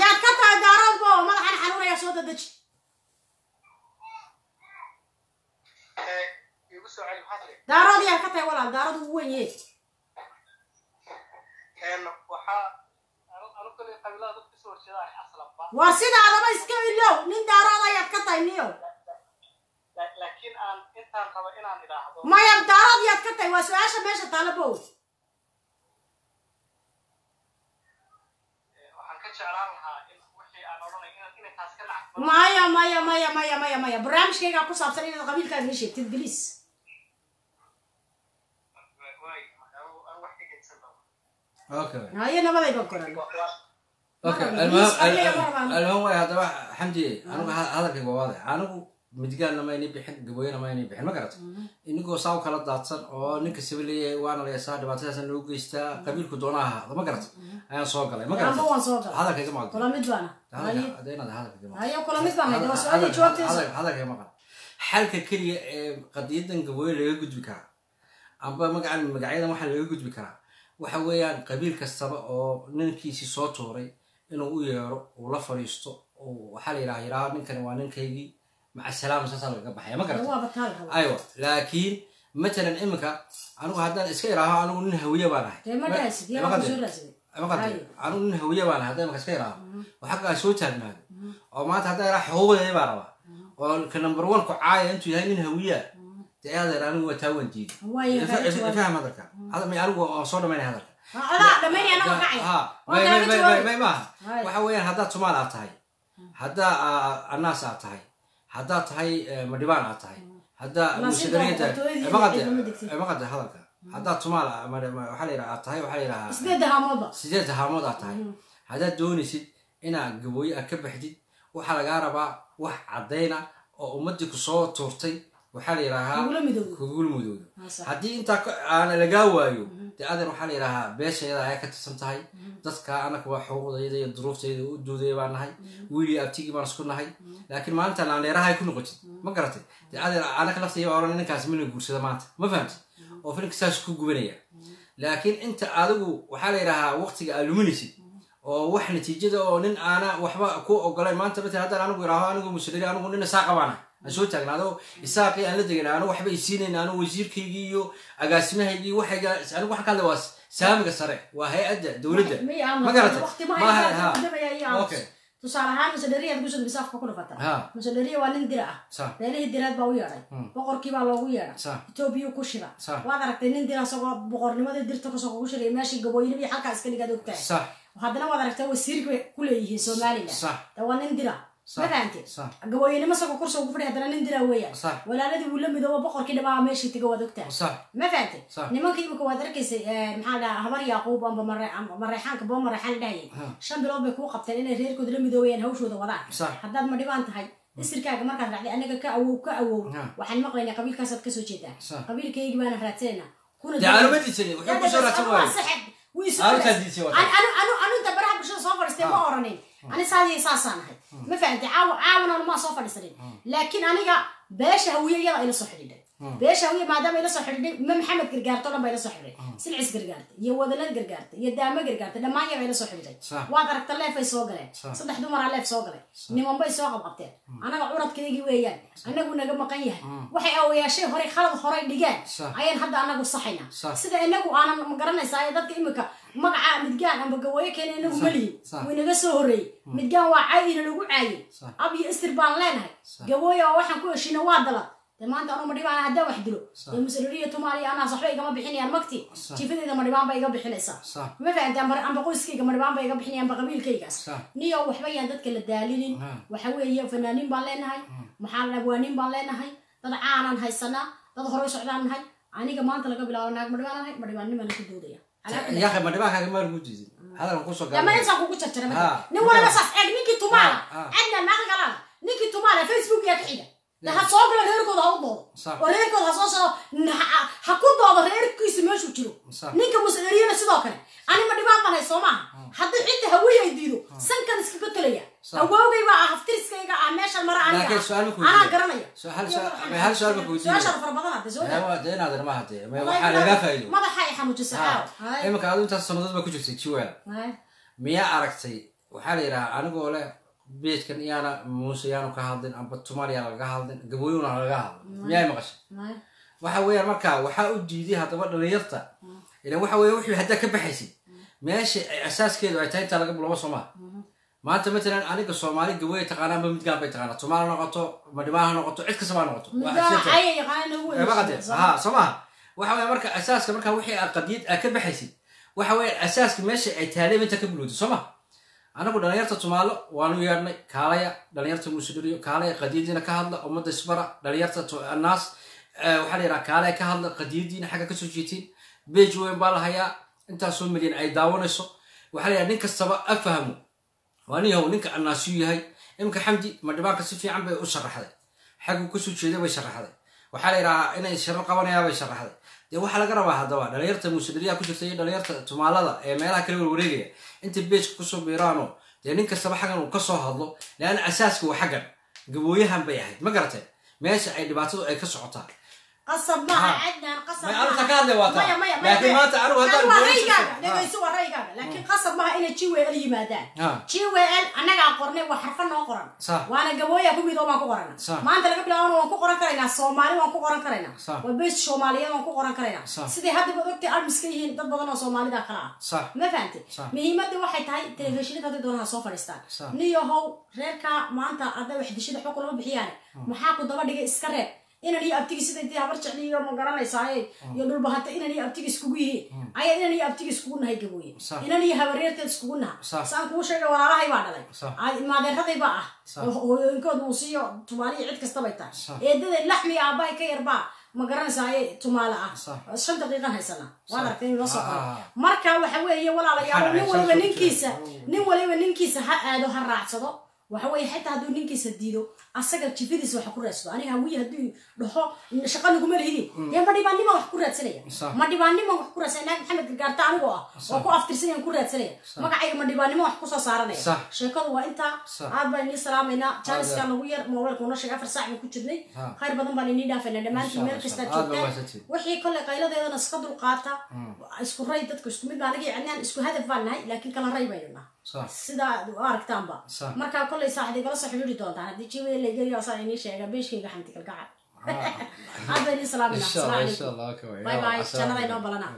yaad ka tahay daaroodba oo madaxan xanuunaya soo dadeji? Maxaa tiri daarood yaad ka tahay walaal daarood ugu aslanba waa sidaadaba iska ilow nin daarood ayaad ka tahay niyo maya daarood yaad ka tahay waa su'aasha meesha taala bow waxaan ka jeclaan lahaa in wixii aan odhanay inaan inay taas ka dhacdo maya maya maya maya maya maya. Barnaamijkaygaa ku saabsan inaad qabiilkaaga sheegtid waay ka doono okay. Haye nabadayba koran. Almuhim way haddaba xamdi anigu ha- hadalkayga waa waadax anigu midgaanna ma inay bixin gaboyana ma inay bixin. Ma garata inigoo saa u kala daadsan oo ninka sibileeyahay waana layasaa dhibaatadaasna loo geystaa qabiilku ahaado ma garata ayaan soo galay. Ma hadalkayga maqal xalka keliya ee qadiyadan gabooye laga gudbi karaa. Amba magacan magacyadan waxaa laga gudbi karaa. Waxa weeyaan qabiil kastaba oo ninkiisii soo tuuray inuu u yeero uu la fadhiisto waxaa la yidhaha yidhaha ninkani waa ninkaygii maca salaama saasaa lagaga baxaya? Ma garata waaba taal raba aywa laakiin matalan iminka anigu haddaan iska idhaaho anigu nin hawiye baan ahay. Dee ma dhaasid yaa Ma ku qadin. soo raadsaday ma qadin anigu nin hawiye baan ahay haddaan iminka iska idhaaho oo xaggaa soo taagnaado oo maanta haddaan idhaha xuquuqdeeda baa rabaa. Oo ka number one ku caaya intuu yahay nin hawiya dee adeer anigu waa taa waan diiday Waayo, Ifa- kaaga ifa- jawaab. ifaham hadalka Hadal- may anigu waan soo dhamaynaya hadalka adaa dhamaynaya anagoo kacaya ha Waa may may kaaga may jawaab. may may maaha Haye. waxa weeyaan haddaad aad tahay. Haddaa aa- anaas aad tahay haddaad tahay madhibaan aad tahay haddaa Nasiibka mushadariya tahay boqortooyadii maqade ciidamo degtay. maqade hadalka. Haddaad tumaal ah, ma- ma- waxaa la aad tahay waxaa la sideed aad tahay haddaad doonaysid inaad gabooye aad ka baxdid waxaa lagaa rabaa wax caddayna oo ummaddii ku soo tuurtay waxaa la yidhaahaa Kugula sax. haddii intaa lagaa waayo dee adeer waxaa la yidhaahaa beeshayada ayaa ka tirsan tahay. Dadka anaka waa xuquuqdayda iyo duruuftayda u doodaya baan nahay. Wiilii abtigii baan isku nahay. Laakiin maanta laandeerahay ku noqotid ma garatay? Dee adeer anaka laftayda oran ninkaas mina guursada maanta ma fahamtid? Oo filinka saas ku gubanaya. Laakiin inta adigu waxaa la yidhaahaa waqtiga aa luminaysid oo wax natiijada oo nin aana waxba ku ogolayn maanta matalan haddaan anigu idhaaho anigu muslimiin anigu nin isaaqa baana aan soo taagnaado isaaqii aan la degan anigu waxba isiinayn anigu wasiirkaygii iyo agaasimahaygii waxayga anigu waxaan ka hadlay waa saamiga sare waa hay'adda dowladda. Ma tusaale ahaan musadhariyaad gusud bisaafka ku dhufata. Ha. musadhariya waa nin dira ah. Sa. beelihii diraad baa u yeedhay. Hmm. boqorkii baa loogu yeedhay. Etoobiya ku shida Sa. waad aragtay nin dira isagoo boqornimadii dirta ka soo kugu shigay meeshii gabooyinimii halkaa iska dhigaad ogtahay. Haddana waad aragtay wasiir bay ku leeyihiin de waa nin dira Sax. ma fahamte Sax. gabooyinimo isagoo kursiga ugu fadhiya haddana nin dira weeyaan walaaladii wuu la midooba boqorkii dhamaa meeshii taga waad ogtahay sax ma fahamte Sax. nimanka imika waad arkaysay eh, maxaa la dhahaa habar yaaquub amba mare- amba mareexaanka boo mareexaan dhahayay Ha. shan bilood bay kuu qabteen inay reerkooda la midoobayaan hawshooda wadaan haddaad ma dhibaan tahay isirkaaga markaad raacday anaga ka awow ka awow waxaan maqlaynaa qabiilkaasaad ka soo jeedaa Sax. qabiilkaygii baana raadsanayna kuna anuinta baraha bulshada soo fadhiistay ma oranin ani saadiya saasaan ahay. Ma fahamtay caawa caawana soo fadhiisanin laakiin aniga beesha hawiye iyada ila soo xidhiidhay beesha hawiye maadaama ila soo xidhiidhay ma maxamed gargaarto dhan baa ila soo xidhiidhay silcis gargaarta iyo wadalad gargaarta iyo daamo gargaarta dhammaan yaga ila soo Sax. waad aragta leefay soo galeen. Saddex dumaraa leef soo galay niman bay soo qabqabteen anaga curadkaygii weeyaan. Anagu naga maqan yahay. Waxay awayaashay horay khalad horay dhigeen. Ayaan hadda anagu saxayna Sax. sida inagu aanan ma garanaysaa ee dadka imika magaca midgaan amba gawaayo keena inagu malihin Sax. wuu inaga soo horreeyey. Midgaan waa caayina lagu caayey ab iyo istir baan leenahay. Gabooya oo waxaan ku heshiina waa dalad dee maanta anuu madhibaan haddaan wax dilo. Dee musaliriya tumaaliya anaas waxba igama bixinayaan magti. Sax. jifadeeda madhibaan ba iga bixinaysaa ma fahamte amba amba qoyskayga madhibaan ba iga bixinayaan amba qabiilkaygaas. Niyo waxba yaan dadka la daalinin. Waxa weeye fanaaniin baan leenahay. Maxaa la abwaaniin baan leenahay. Dad caanaan haysanaa dad horay socdaan nahay. Aniga maanta laga bilaabo naag madhibaan nahay madhibaannima laku doodaya Calaa kulli yaaqi ma dhibaankaaga maa lagu ku soo kugu jarjara marka nin waliba saas eeg ninkii tumaala. Cadna maaqa galana ninkii tumaala facebook yaa ka xiga. de ha soo reerkooda ha u doodo. Oo reerkooda ha soo soo ha- ku doodo reerkiisa meeshuu jiro. Ninka musaderiyana sidoo kale anima dhibaan baan hay soo maaha? Haddii cidda hawiye ay diido sankan iskaga talaya Sax. awowgay baa ah haftiriskayga ah meeshan mara aniga ma anaa garanaya. Ma ma fara badan soo ma madaxa ay iminka adu intaas sanadood baa ku jirtay miyaa aragtay? Waxaa la anigoo leh beedkan iyaana muuse yaanu ka hadlin amba tumaal yaa laga hadlin gabooyuna laga hadlin miyaa maqashay? Waxa weeyaan marka waxaa u diiday haddaba dhalinyarta. Ilan waxa weeye wixii haddaa ka baxaysid meesha asaaskeedu ay tahay intaa laga bilobo soomaa maanta matalan aniga soomaali gabooya taqaanaa amba midgaan bay taqaanaa tumaal ha noqoto madhimaa ha noqoto cid kastaba ha noqoto. Ha soo maha waxa weeye marka asaaska marka wixii qadiyad aad ka baxaysid waxa weeye asaaska meesha ay taaleen inta ka bilowday soo ma anagu dhalinyarta tumaalo waanu yeedhnay kaalaya dhalinyarta muusudhiriyo kaalaya qadiyadiina ka hadla ummadda isbara dhalinyarta eh, waxaa la yidhaha kaalaya ka hadla qadiyadiina xagga ka soo jeetiin beej weyn baa la hayaa intaasoo milyan ay daawanayso. Waxaa la yidhaha nin kastaba afahmo waa nin yahow ninka annaasiyu yahay. Iminka xamdi madhibaanka si fiican bay u sharaxday xaggu ka soo jeeda bay sharaxday waxaa la yidhahaa inay sharo qabanayaa bay sharaxday dee waxaa laga rabaa haddaba dhalinyarta muusudiriyaha ku jirta iyo dhalinyarta tumaalada ee meelaha kale warwareegaya intay beejka ku soo biiraano dee nin kastaba xaggan uu ka soo hadlo leanna asaaska waa xaggan gabooyahan bay ahayd. Ma garatay? Meesha ay dhibaatadu ay ka socotaa qasab maaha Ha. cadnaan qasab May maaha. anigu ka hadlay waa taa. Maya, maya, maya, Laakiin maya. maanta anigu haddaan Tan waa raygaaga laakiin qasab maaha inay yimaadaan annagaa qornay waa noo qoran waana gabooya ku midoo baan ku qorana Sax. maanta laga bilaabana waan ku qoran karaynaa soomaali waan ku qoran karaynaa Sax. waa bees soomaaliyeed waan ku qoran karaynaa Sax. sidai hadda baad ogtay almiska yihiin dad badan oo soomaalida kala ah sax ma fahante Sax. muhiimadda waxay tahay telefishinada hadday doonaan ha soo fadhiistaan Sax. niyahow reerka maanta hadday wax dishida xog kulama bixiyaane maxaa ku daba dhigay iska reeb inan iyo abtigi sida intii habar jecliyo ma garanaysaaye iyo dhulbahata inan iyo abtigi iskugu yihiin ayaa inan iyo iskugu nahay gabooye inan iyo habareerteed iskugu naha saan kuu sheegay walaalahay baa dhalay maadeeraday baa ah hooyooyinkood muusiyo tumaaliyo cid kastabay tahay Sax. eedada laxmi aabbahay ka yarbaa ma garanaysaye tumaale ah. Shan daqiiqan haysana waad aragtay in loo soo qoray marka waxa weeye walaalayaal nin waliba ninkiisa nin waliba ninkiisa ha aado ha raacsado waxa weeye xitaa hadduu ninkiisa diido asaga jifadiisa wax ku raadsado. Aniga hawiye hadduu dhaho shaqa naguma lihidin dee ma dhibaannima wax ku raadsanaya? Sax. ma dhibaannima wax ku raadsanaya? Naag maxamed gargaarta anigoo ah oo ku aftirsanaya ku raadsanaya. Magacayga ma dhibaannimo wax ku soo saaranaya? Sheekadu waa intaa aad baan inii salaamaynaa. Jaaniskaa nagu yar noo sheegay afar saac baan ku jirnay. Ha. khayr badan baan inii dhaafaynaa dhammaantiin meel kastaa joogtaan. wixii kolley qayladeedana iska dulqaata. Isku ray dadka isku mid baa anaga cadnaan isku hadaf baan nahay laakiin kala ray baynu nahay sax sida aad u aragtaanba Sax. marka kolley saaxid igala soo xidhiiri doontaan haddii jiwaya laygeliyo asaa inii sheega beeshkayga xamti kalgacal. (laughs) Aad baa inii asalaamu allah calaykum bye jannada inoo balana